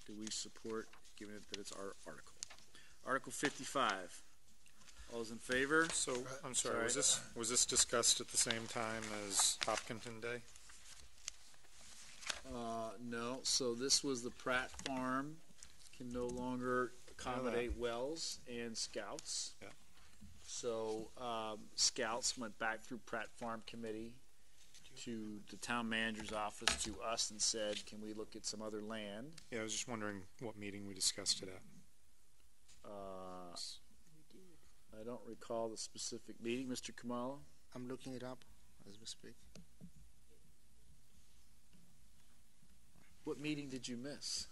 do we support, given that it's our article? Article fifty-five, All those in favor? So, I'm sorry, was this, was this discussed at the same time as Hopkinton Day? Uh, no, so this was the Pratt Farm can no longer accommodate wells and scouts. Yeah. So, um, scouts went back through Pratt Farm Committee to the town manager's office to us and said, can we look at some other land? Yeah, I was just wondering what meeting we discussed it at. Uh, I don't recall the specific meeting, Mr. Khumalo. I'm looking it up as we speak. What meeting did you miss?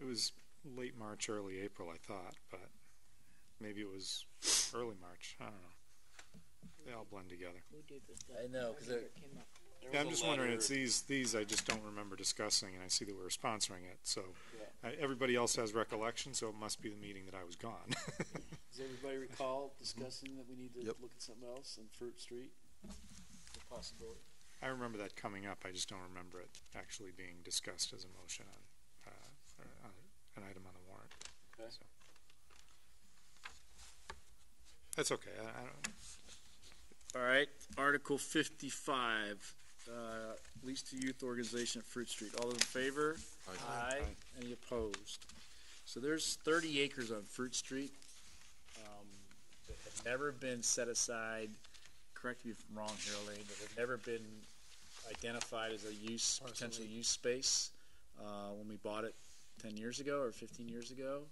It was late March, early April, I thought, but maybe it was early March. I don't know. They all blend together. I know, because there, there Yeah, I'm was a just wondering, letter- it's these, these I just don't remember discussing, and I see that we're sponsoring it, so. I- Everybody else has recollection, so it must be the meeting that I was gone. Does everybody recall mm-hmm. discussing that we need to Yep. look at something else on Fruit Street? The possibility. I remember that coming up, I just don't remember it actually being discussed as a motion on, uh, or on an item on the warrant. Okay. So. That's okay, I, I don't, All right, Article fifty-five, uh, lease to youth organization at Fruit Street. All those in favor? Aye. Aye. Any opposed? So there's thirty acres on Fruit Street, um, that have never been set aside, correct me if I'm wrong here, Elaine, but have never been identified as a use, potential use space, uh, when we bought it ten years ago or fifteen years ago.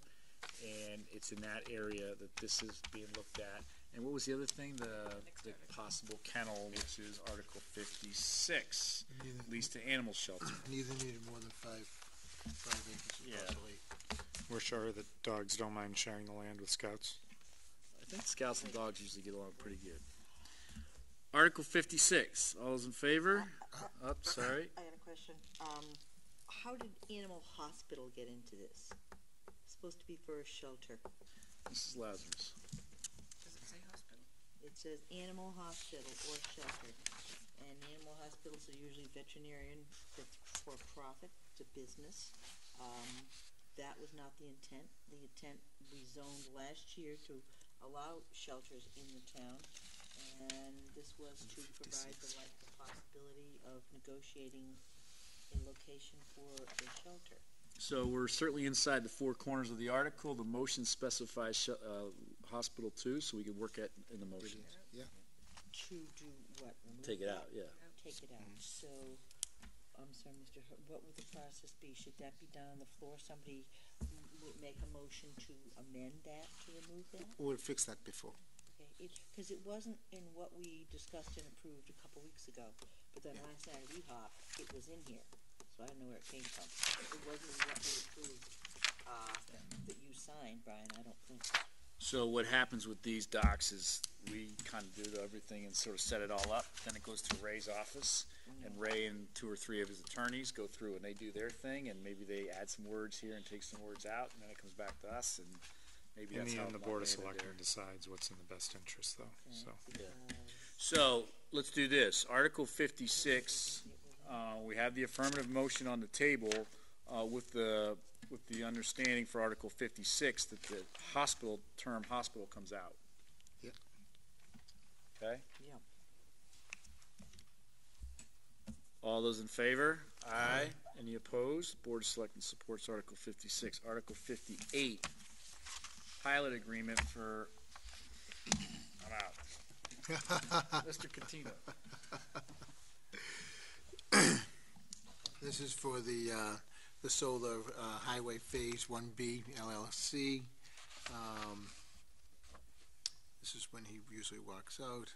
And it's in that area that this is being looked at. And what was the other thing? The, the possible kennel, which is Article fifty-six, Neither- lease to animal shelter. Neither needed more than five, five acres Yeah. of parcel eight. we're sure that dogs don't mind sharing the land with scouts. I think scouts and dogs usually get along pretty good. Article fifty-six, all those in favor? Up, sorry. I got a question. Um, how did Animal Hospital get into this? It's supposed to be for a shelter. This is Lazarus. Does it say hospital? It says animal hospital or shelter. And animal hospitals are usually veterinarian, that's for profit, it's a business. Um, that was not the intent. The intent, we zoned last year to allow shelters in the town. And this was to provide the like, the possibility of negotiating a location for a shelter. So we're certainly inside the four corners of the article. The motion specifies sh- uh, hospital two, so we can work at, in the motion. Yeah. To do what? Remove Take it out, yeah. Take it out. So, I'm sorry, Mr. Hur- what would the process be? Should that be done on the floor? Somebody m- would make a motion to amend that, to remove that? We'll fix that before. Okay, it, wasn't in what we discussed and approved a couple weeks ago, but then last night at EHOP, it was in here, so I don't know where it came from. It wasn't in what we approved, uh, that you signed, Brian, I don't think. So what happens with these docs is we kind of do everything and sort of set it all up. Then it goes to Ray's office, and Ray and two or three of his attorneys go through and they do their thing, and maybe they add some words here and take some words out, and then it comes back to us, and maybe In that's the how end, the Board of landed there. Selectmen decides what's in the best interest, though, so. So, let's do this. Article fifty-six, uh, we have the affirmative motion on the table, uh, with the, with the understanding for Article fifty-six that the hospital, term hospital comes out. Yep. Okay? Yeah. All those in favor? Aye. Any opposed? Board of Selectmen supports Article fifty-six. Article fifty-eight, pilot agreement for, I'm out. Mr. Coutinho. This is for the, uh, the solar, uh, highway phase one B LLC. Um, this is when he usually walks out.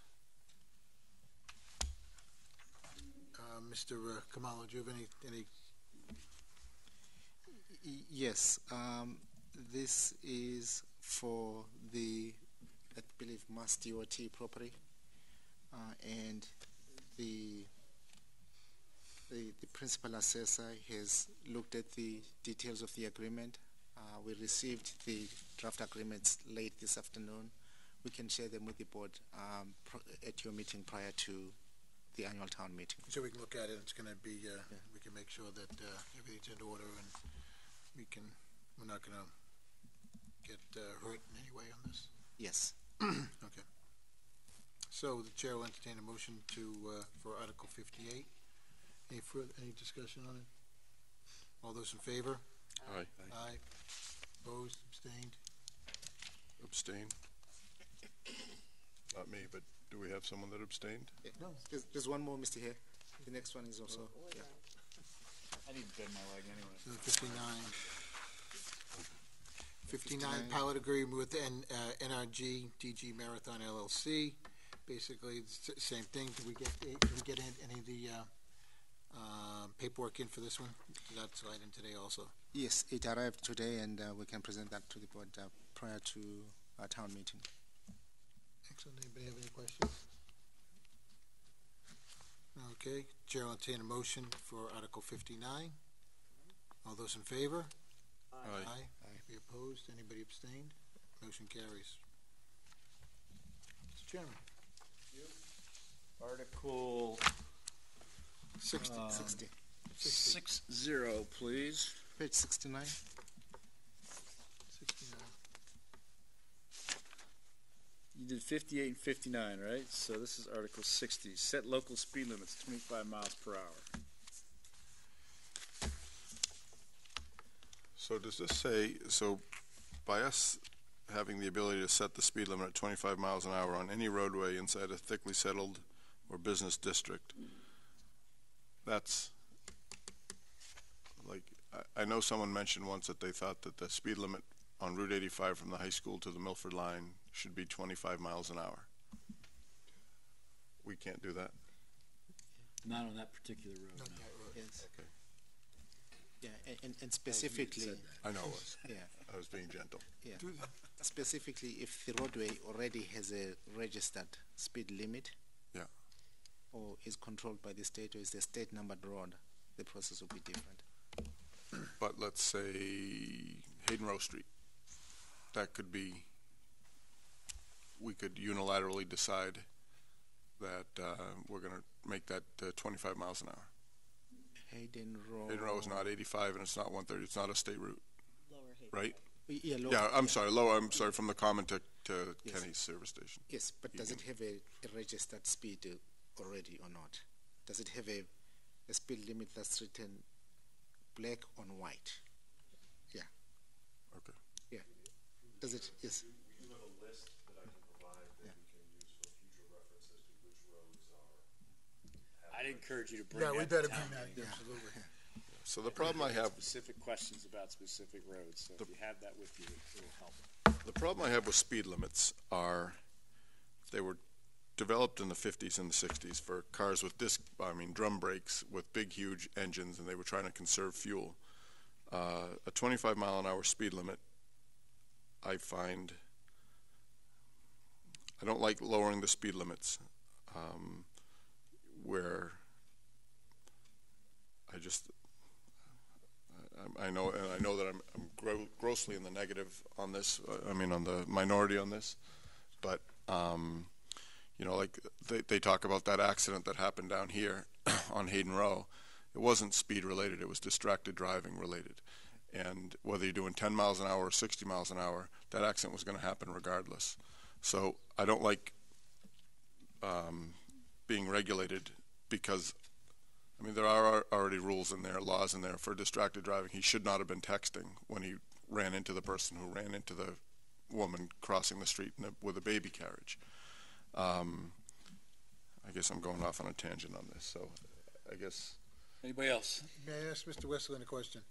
Uh, Mr. Khumalo, do you have any, any, Y- Yes, um, this is for the, I believe, Mass DOT property. Uh, and the, the, the principal assessor has looked at the details of the agreement. Uh, we received the draft agreements late this afternoon. We can share them with the board, um, at your meeting prior to the annual town meeting. so we can look at it, it's gonna be, uh, we can make sure that, uh, everything's in order and we can, we're not gonna get uh, hurt in any way on this? Yes. Okay. So the chair will entertain a motion to, uh, for Article 58. Any further, any discussion on it? All those in favor? Aye. Aye. Opposed, abstained? Abstain? Not me, but do we have someone that abstained? No, there's, there's one more, Mr. Herr. The next one is also, yeah. I need to bend my leg anyway. So 59. 59. pilot agreement with N, uh, NRG DG Marathon LLC. Basically, it's the same thing. Did we get, did we get in- any of the, uh, uh, paperwork in for this one? Did that slide in today also? Yes, it arrived today and uh, we can present that to the board uh, prior to our town meeting. Excellent. Anybody have any questions? Okay, Chair will entertain a motion for Article fifty-nine. All those in favor? Aye. Anybody opposed? Anybody abstained? Motion carries. Mr. Chairman. Article Sixty, Um, sixty. six zero, please. Page sixty-nine. Sixty-nine. You did fifty-eight and fifty-nine, right? So this is Article sixty. Set local speed limits twenty-five miles per hour. So does this say, so by us having the ability to set the speed limit at twenty-five miles an hour on any roadway inside a thickly settled or business district, that's, like, I, I know someone mentioned once that they thought that the speed limit on Route eighty-five from the high school to the Milford line should be twenty-five miles an hour. We can't do that? Not on that particular road, no. Yes. Okay. Yeah, and- and, and specifically. I know it was. Yeah. I was being gentle. Yeah. Specifically, if the roadway already has a registered speed limit. Yeah. Or is controlled by the state or is a state numbered road, the process will be different. But let's say Hayden Rowe Street, that could be, we could unilaterally decide that uh, we're going to make that uh, 25 miles an hour. Hayden Rowe. Hayden Rowe is not 85 and it's not 130, it's not a state route, Lower Hayden. right? Yeah, lower, Yeah, I'm yeah. sorry, lower, I'm sorry, from the common to, to Yes. Kenny's service station. Yes, but You does it have a, a registered speed uh, already or not? Does it have a, a speed limit that's written black on white? Yeah. Okay. Yeah. Does it, yes. You have a list that I can provide that we can use for future reference as to which roads are. I'd encourage you to bring Yeah, that we to better town bring that, meeting. absolutely. So the problem I have, Specific questions about specific roads, so if you have that with you, it will help. the problem I have with speed limits are, they were developed in the 50s and the 60s for cars with disc, I mean, drum brakes with big, huge engines, and they were trying to conserve fuel. Uh, a 25 mile an hour speed limit, I find, I don't like lowering the speed limits, um, where I just, I, I know, and I know that I'm, I'm gro- grossly in the negative on this. uh, I mean, on the minority on this, but um, you know, like they they talk about that accident that happened down here on Hayden Rowe. It wasn't speed related; it was distracted driving related. And whether you're doing 10 miles an hour or 60 miles an hour, that accident was going to happen regardless. So I don't like um, being regulated because I mean, there are already rules in there, laws in there for distracted driving. He should not have been texting when he ran into the person who ran into the woman crossing the street in a, with a baby carriage. Um, I guess I'm going off on a tangent on this, so I guess. Anybody else? May I ask Mr. Westerling a question?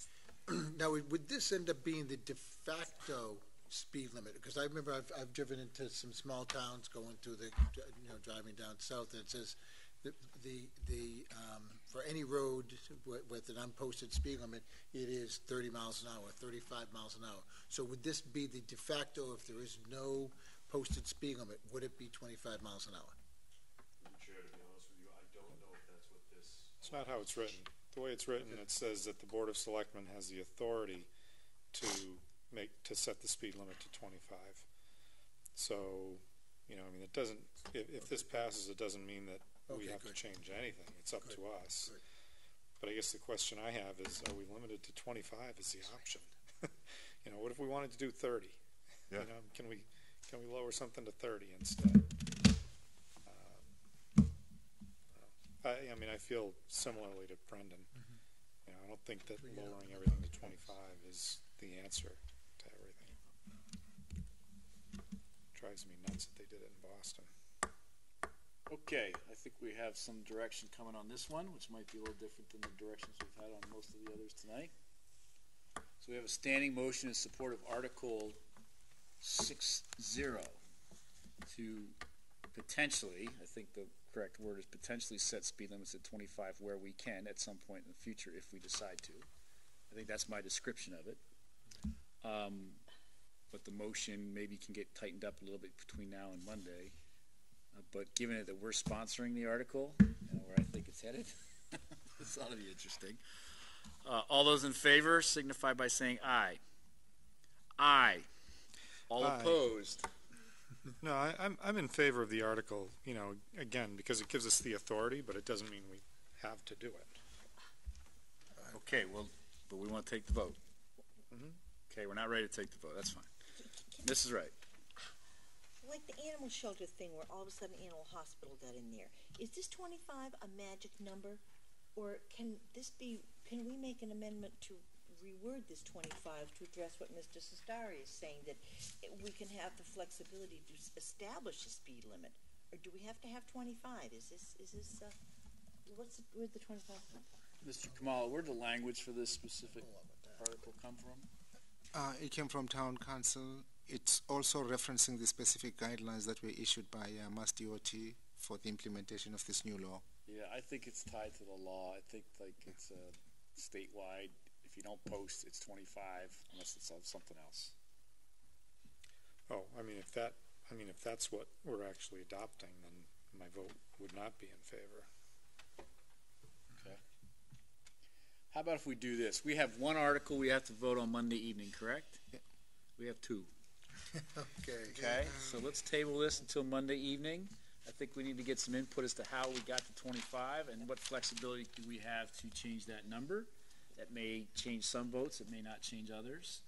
Now, would- would this end up being the de facto speed limit? Because I remember I've, I've driven into some small towns going through the, you know, driving down south, and it says the, the, the, um, for any road with, with an unposted speed limit, it is thirty miles an hour, thirty-five miles an hour. So would this be the de facto if there is no posted speed limit? Would it be twenty-five miles an hour? Chair, to be honest with you, I don't know if that's what this. It's not how it's written. The way it's written, it says that the Board of Selectmen has the authority to make, to set the speed limit to twenty-five. So, you know, I mean, it doesn't, if, if this passes, it doesn't mean that we Okay, have to good. change anything. It's up to Good, us. good. But I guess the question I have is, are we limited to twenty-five as the option? You know, what if we wanted to do thirty? Yeah. You know, can we, can we lower something to thirty instead? Um, I, I mean, I feel similarly to Brendan. You know, I don't think that lowering everything to twenty-five is the answer to everything. Drives me nuts that they did it in Boston. Okay, I think we have some direction coming on this one, which might be a little different than the directions we've had on most of the others tonight. So we have a standing motion in support of Article six zero to potentially, I think the correct word is potentially set speed limits at twenty-five where we can at some point in the future if we decide to. I think that's my description of it. Um, but the motion maybe can get tightened up a little bit between now and Monday. Uh, But given it that we're sponsoring the article, you know, where I think it's headed, this ought to be interesting. Uh, all those in favor signify by saying aye. Aye. All Aye. opposed? No, I, I'm, I'm in favor of the article, you know, again, because it gives us the authority, but it doesn't mean we have to do it. Okay, well, but we want to take the vote. Mhm. Okay, we're not ready to take the vote, that's fine. This is right. Like the animal shelter thing where all of a sudden animal hospital got in there. Is this twenty-five a magic number? Or can this be, can we make an amendment to reword this twenty-five to address what Mr. Cestari is saying, that it- we can have the flexibility to s- establish a speed limit? Or do we have to have twenty-five? Is this, is this, uh, what's, the- where'd the twenty-five come from? Mr. Khumalo, where'd the language for this specific article come from? Uh, it came from town counsel. It's also referencing the specific guidelines that were issued by uh, Mass DOT for the implementation of this new law. Yeah, I think it's tied to the law. I think like it's uh, statewide. If you don't post, it's twenty-five unless it's on something else. Oh, I mean, if that, I mean, if that's what we're actually adopting, then my vote would not be in favor. Okay. How about if we do this? We have one article we have to vote on Monday evening, correct? We have two. Okay. Okay, so let's table this until Monday evening. I think we need to get some input as to how we got to twenty-five and what flexibility do we have to change that number. That may change some votes, it may not change others,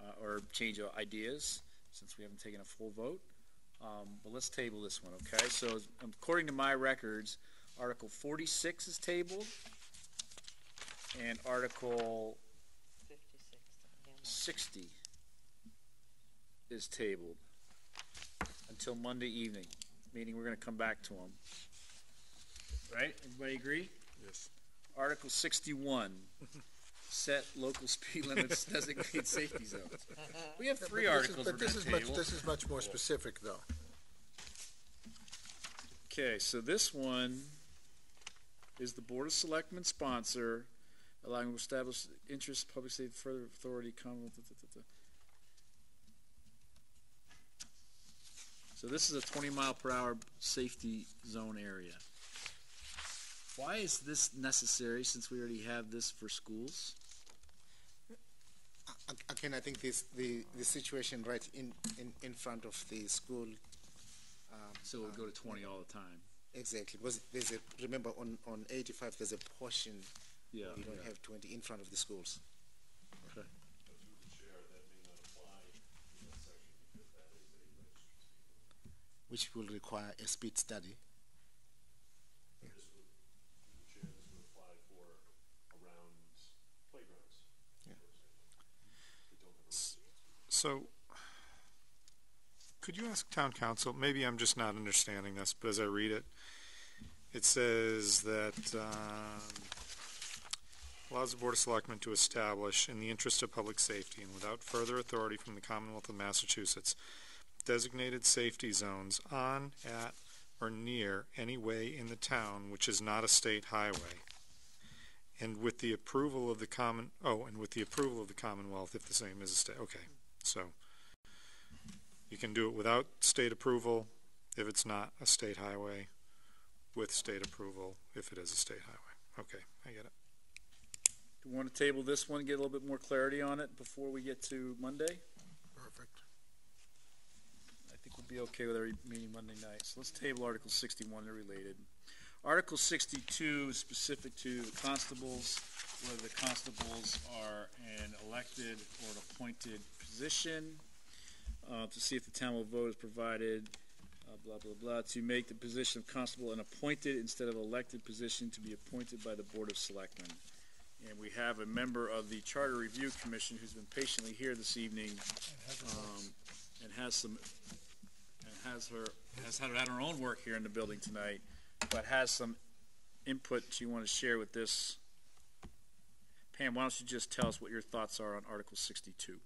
uh, or change our ideas, since we haven't taken a full vote. Um, but let's table this one, okay? So according to my records, Article forty-six is tabled, and Article sixty is tabled until Monday evening, meaning we're gonna come back to them. Right, everybody agree? Yes. Article sixty-one, set local speed limits, designate safety zones. We have three But this is- articles we're But this gonna is much, table. this is much more specific, though. Okay, so this one is the Board of Selectmen sponsor, allowing to establish interest, public safety, further authority, Commonwealth. da, da, da, da. So this is a twenty mile per hour safety zone area. Why is this necessary since we already have this for schools? Again, I think this, the, the situation right in, in, in front of the school. Um, So it would go to twenty all the time. Exactly, because there's a, remember on, on eighty-five, there's a portion. Yeah, You don't yeah. have twenty in front of the schools, Okay. But through the chair, that may not apply in that section because that is a registered speed limit. Which will require a speed study. So, could you ask town counsel, maybe I'm just not understanding this, but as I read it, it says that, um, allows the Board of Selectmen to establish, in the interest of public safety and without further authority from the Commonwealth of Massachusetts, designated safety zones on, at, or near any way in the town which is not a state highway. And with the approval of the common, oh, and with the approval of the Commonwealth if the same is a state, okay, so. You can do it without state approval if it's not a state highway, with state approval if it is a state highway. Okay, I get it. Do you want to table this one, get a little bit more clarity on it before we get to Monday? Perfect. I think we'll be okay with our meeting Monday night. So let's table Article sixty-one, they're related. Article sixty-two is specific to the constables, whether the constables are an elected or an appointed position. uh, to see if the town will vote as provided, uh, blah, blah, blah, to make the position of constable an appointed instead of elected position to be appointed by the Board of Selectmen. And we have a member of the Charter Review Commission who's been patiently here this evening, um, and has some, has her has had her own work here in the building tonight, but has some input she want to share with this. Pam, why don't you just tell us what your thoughts are on Article 62?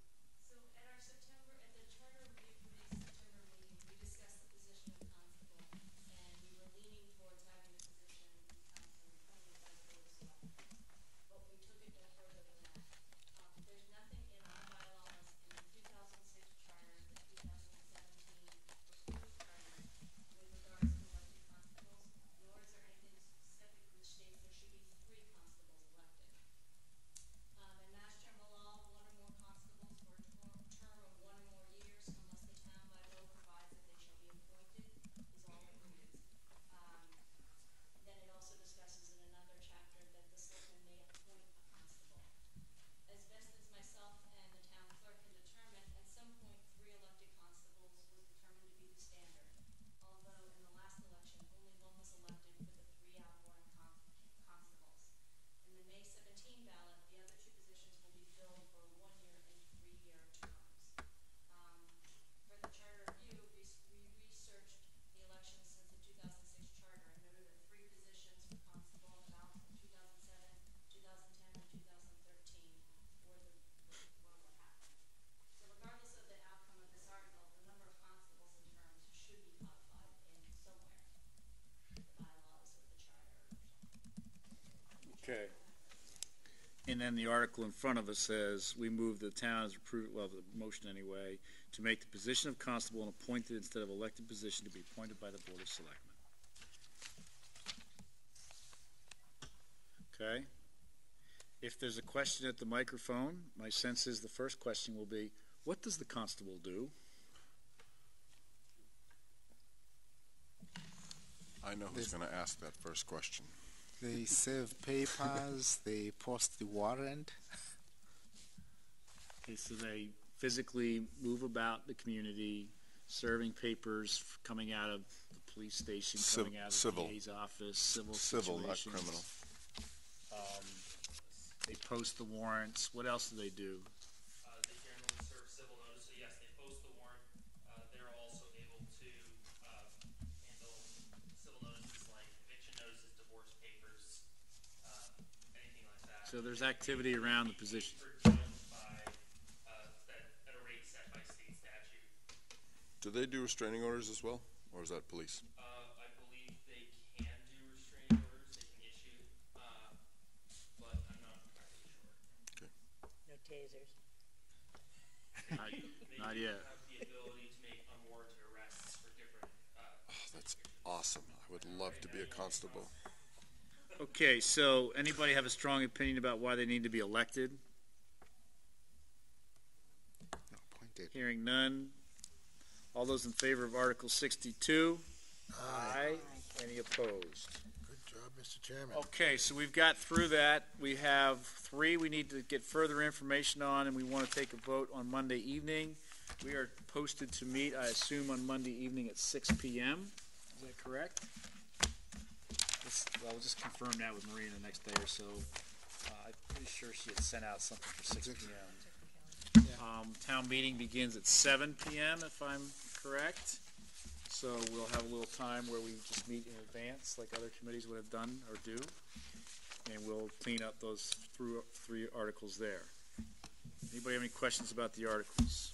Then the article in front of us says, we move the town's approved, well, the motion anyway, to make the position of constable an appointed instead of elected position to be appointed by the Board of Selectmen. Okay? If there's a question at the microphone, my sense is the first question will be, what does the constable do? I know who's going to ask that first question. They serve papers, they post the warrant. Okay, so they physically move about the community, serving papers f- coming out of the police station, Civ- coming out of civil. the DA's office, civil Civil, not situations. criminal. Um, they post the warrants. What else do they do? Uh, they generally serve civil notice, so yes, they post the warrant. Uh, they're also able to, uh, handle civil notices like eviction notices, divorce papers, uh, anything like that. So there's activity around the position. For judged by, uh, that, at a rate set by state statute. Do they do restraining orders as well, or is that police? Uh, I believe they can do restraining orders, they can issue, uh, but I'm not entirely sure. No tasers. Not, not yet. have the ability to make unwarranted arrests for different, uh, Oh, that's awesome. I would love to be a constable. Okay, so anybody have a strong opinion about why they need to be elected? Appointed. Hearing none. All those in favor of Article sixty-two? Aye. Any opposed? Good job, Mr. Chairman. Okay, so we've got through that. We have three we need to get further information on, and we want to take a vote on Monday evening. We are posted to meet, I assume, on Monday evening at six PM. Is that correct? Let's- Well, we'll just confirm that with Maria the next day or so. Uh, I'm pretty sure she had sent out something for six PM. Um, town meeting begins at seven PM, if I'm correct. So we'll have a little time where we just meet in advance, like other committees would have done or do. And we'll clean up those through, three articles there. Anybody have any questions about the articles?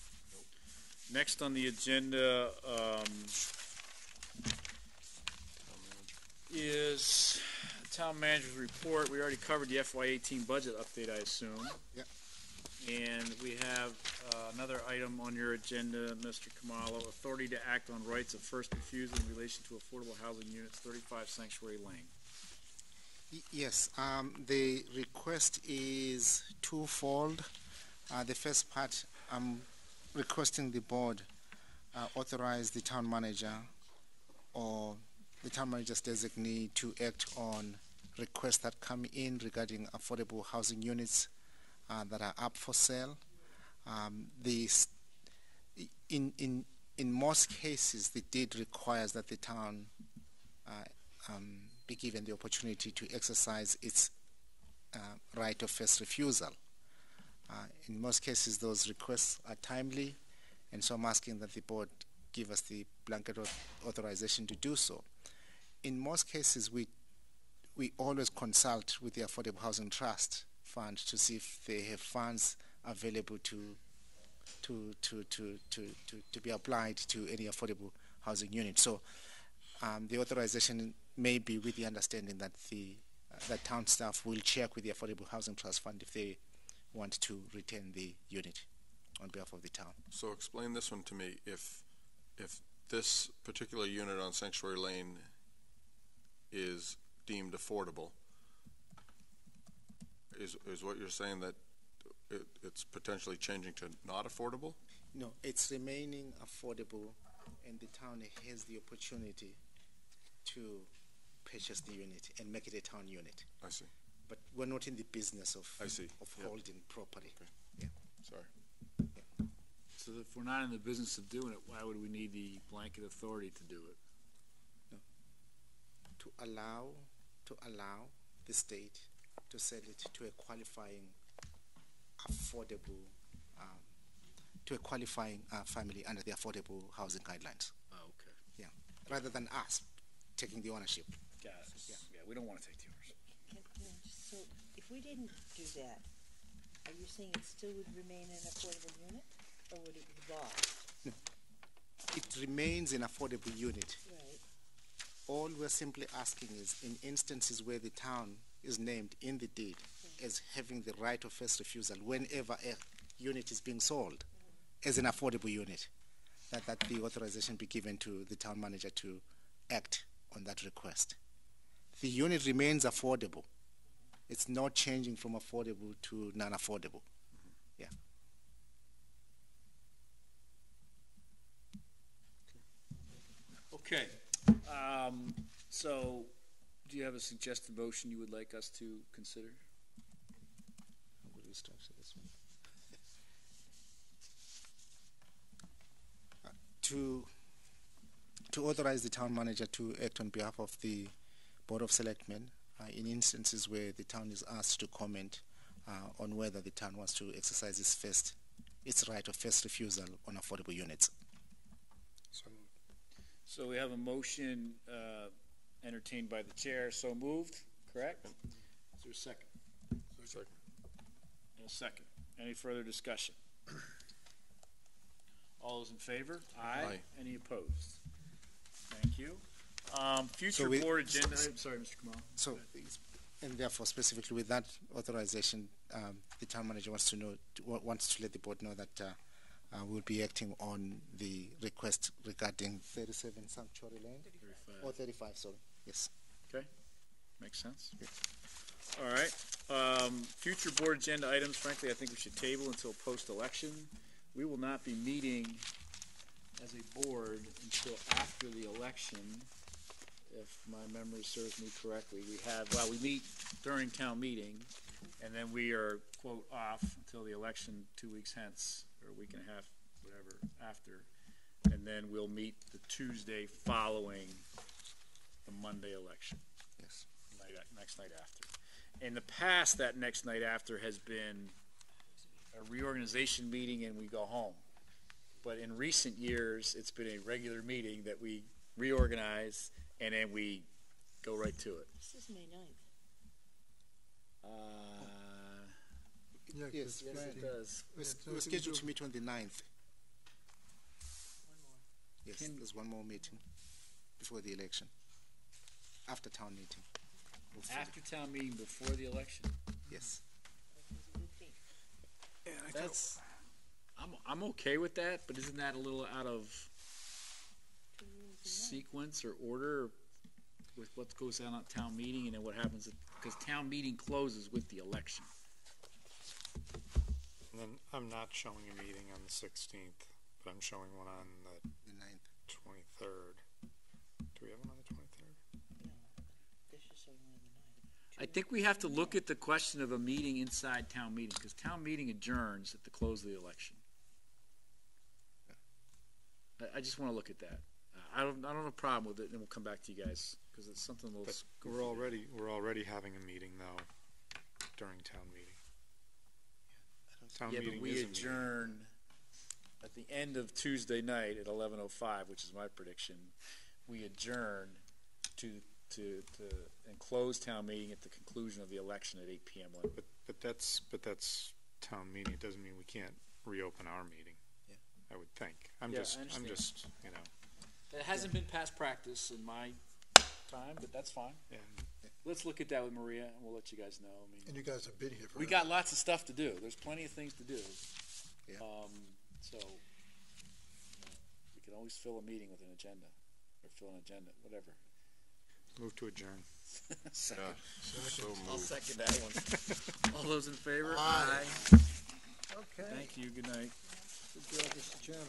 Next on the agenda, um, is town manager's report. We already covered the FY eighteen budget update, I assume. Yep. And we have, uh, another item on your agenda, Mr. Khumalo, authority to act on rights of first refusal in relation to affordable housing units, thirty-five Sanctuary Lane. Yes, um, the request is twofold. Uh, the first part, I'm requesting the board uh, authorize the town manager or the town manager's designee to act on requests that come in regarding affordable housing units uh, that are up for sale. Um, the In, in, in most cases, the deed requires that the town uh, um, be given the opportunity to exercise its uh, right of first refusal. Uh, in most cases, those requests are timely, and so I'm asking that the board give us the blanket authorization to do so. In most cases, we we always consult with the Affordable Housing Trust Fund to see if they have funds available to to to to to, to, to be applied to any affordable housing unit. So um, the authorization may be with the understanding that the uh, that town staff will check with the Affordable Housing Trust Fund if they want to retain the unit on behalf of the town. So explain this one to me. If, if this particular unit on Sanctuary Lane is deemed affordable, is, is what you're saying that it, it's potentially changing to not affordable? No, it's remaining affordable, and the town has the opportunity to purchase the unit and make it a town unit. I see. But we're not in the business of I see. of Yep. holding property. Okay. Yeah. Sorry. So if we're not in the business of doing it, why would we need the blanket authority to do it? To allow to allow the state to sell it to a qualifying affordable um, to a qualifying uh, family under the affordable housing guidelines. Oh, okay. Yeah, rather than us taking the ownership. Got it. Yeah. Yeah, we don't want to take the ownership. Can, can just, so if we didn't do that, are you saying it still would remain an affordable unit, or would it evolve? It remains an affordable unit. Right. All we're simply asking is in instances where the town is named in the deed as having the right of first refusal whenever a unit is being sold as an affordable unit, that, that the authorization be given to the town manager to act on that request. The unit remains affordable. It's not changing from affordable to non-affordable. Yeah. Okay. Um, so, do you have a suggested motion you would like us to consider? To, to authorize the town manager to act on behalf of the Board of Selectmen uh, in instances where the town is asked to comment uh, on whether the town wants to exercise its first, its right of first refusal on affordable units. So we have a motion uh, entertained by the chair, so moved, correct? Is there a second? Second. And a second. Any further discussion? All those in favor? Aye. Any opposed? Thank you. Um, Future we- board agenda, I'm sorry, Mr. Khumalo. So, and therefore specifically with that authorization, um, the town manager wants to know, wa- wants to let the board know that uh, uh, we'll be acting on the request regarding 37 Sanctuary Lane. Or 35, sorry, yes. Okay, makes sense. All right, um, future board agenda items, frankly, I think we should table until post-election. We will not be meeting as a board until after the election, if my memory serves me correctly. We have, well, we meet during town meeting, and then we are, quote, off until the election two weeks hence, or a week and a half, whatever, after. And then we'll meet the Tuesday following the Monday election. Yes. Night, next night after. In the past, that next night after has been a reorganization meeting and we go home. But in recent years, it's been a regular meeting that we reorganize and then we go right to it. This is May ninth. Uh, Yes, yes, it does. We're, Yeah, we're we scheduled do- to meet on the 9th. Yes, Can- there's one more meeting before the election, after town meeting. We'll see. After town meeting, before the election. Yes. That's, I'm, I'm okay with that, but isn't that a little out of sequence or order with what goes on at town meeting and then what happens, because town meeting closes with the election. And then I'm not showing a meeting on the sixteenth, but I'm showing one on the The 9th. twenty-third. Do we have one on the twenty-third? This is showing on the ninth. I think we have to look at the question of a meeting inside town meeting, because town meeting adjourns at the close of the election. I, I just want to look at that. I don't, I don't have a problem with it, and we'll come back to you guys, because it's something a little. But we're already, we're already having a meeting though, during town meeting. Town Yeah, but meeting we is a meeting. adjourn at the end of Tuesday night at eleven oh five, which is my prediction. We adjourn to, to, to, and close town meeting at the conclusion of the election at eight PM. on- But, but that's, but that's town meeting, it doesn't mean we can't reopen our meeting. Yeah. I would think. I'm Yeah, just, I I'm understand. just, you know, It hasn't been past practice in my time, but that's fine. and Let's look at that with Maria, and we'll let you guys know. I mean, And you guys have been here for. we got lots of stuff to do. There's plenty of things to do. Yeah. Um, so, you know, we can always fill a meeting with an agenda, or fill an agenda, whatever. move to adjourn. Second. So I'll moved. second that one. All those in favor? Aye. Okay. Thank you. Good night. Good job, Mr. Chairman.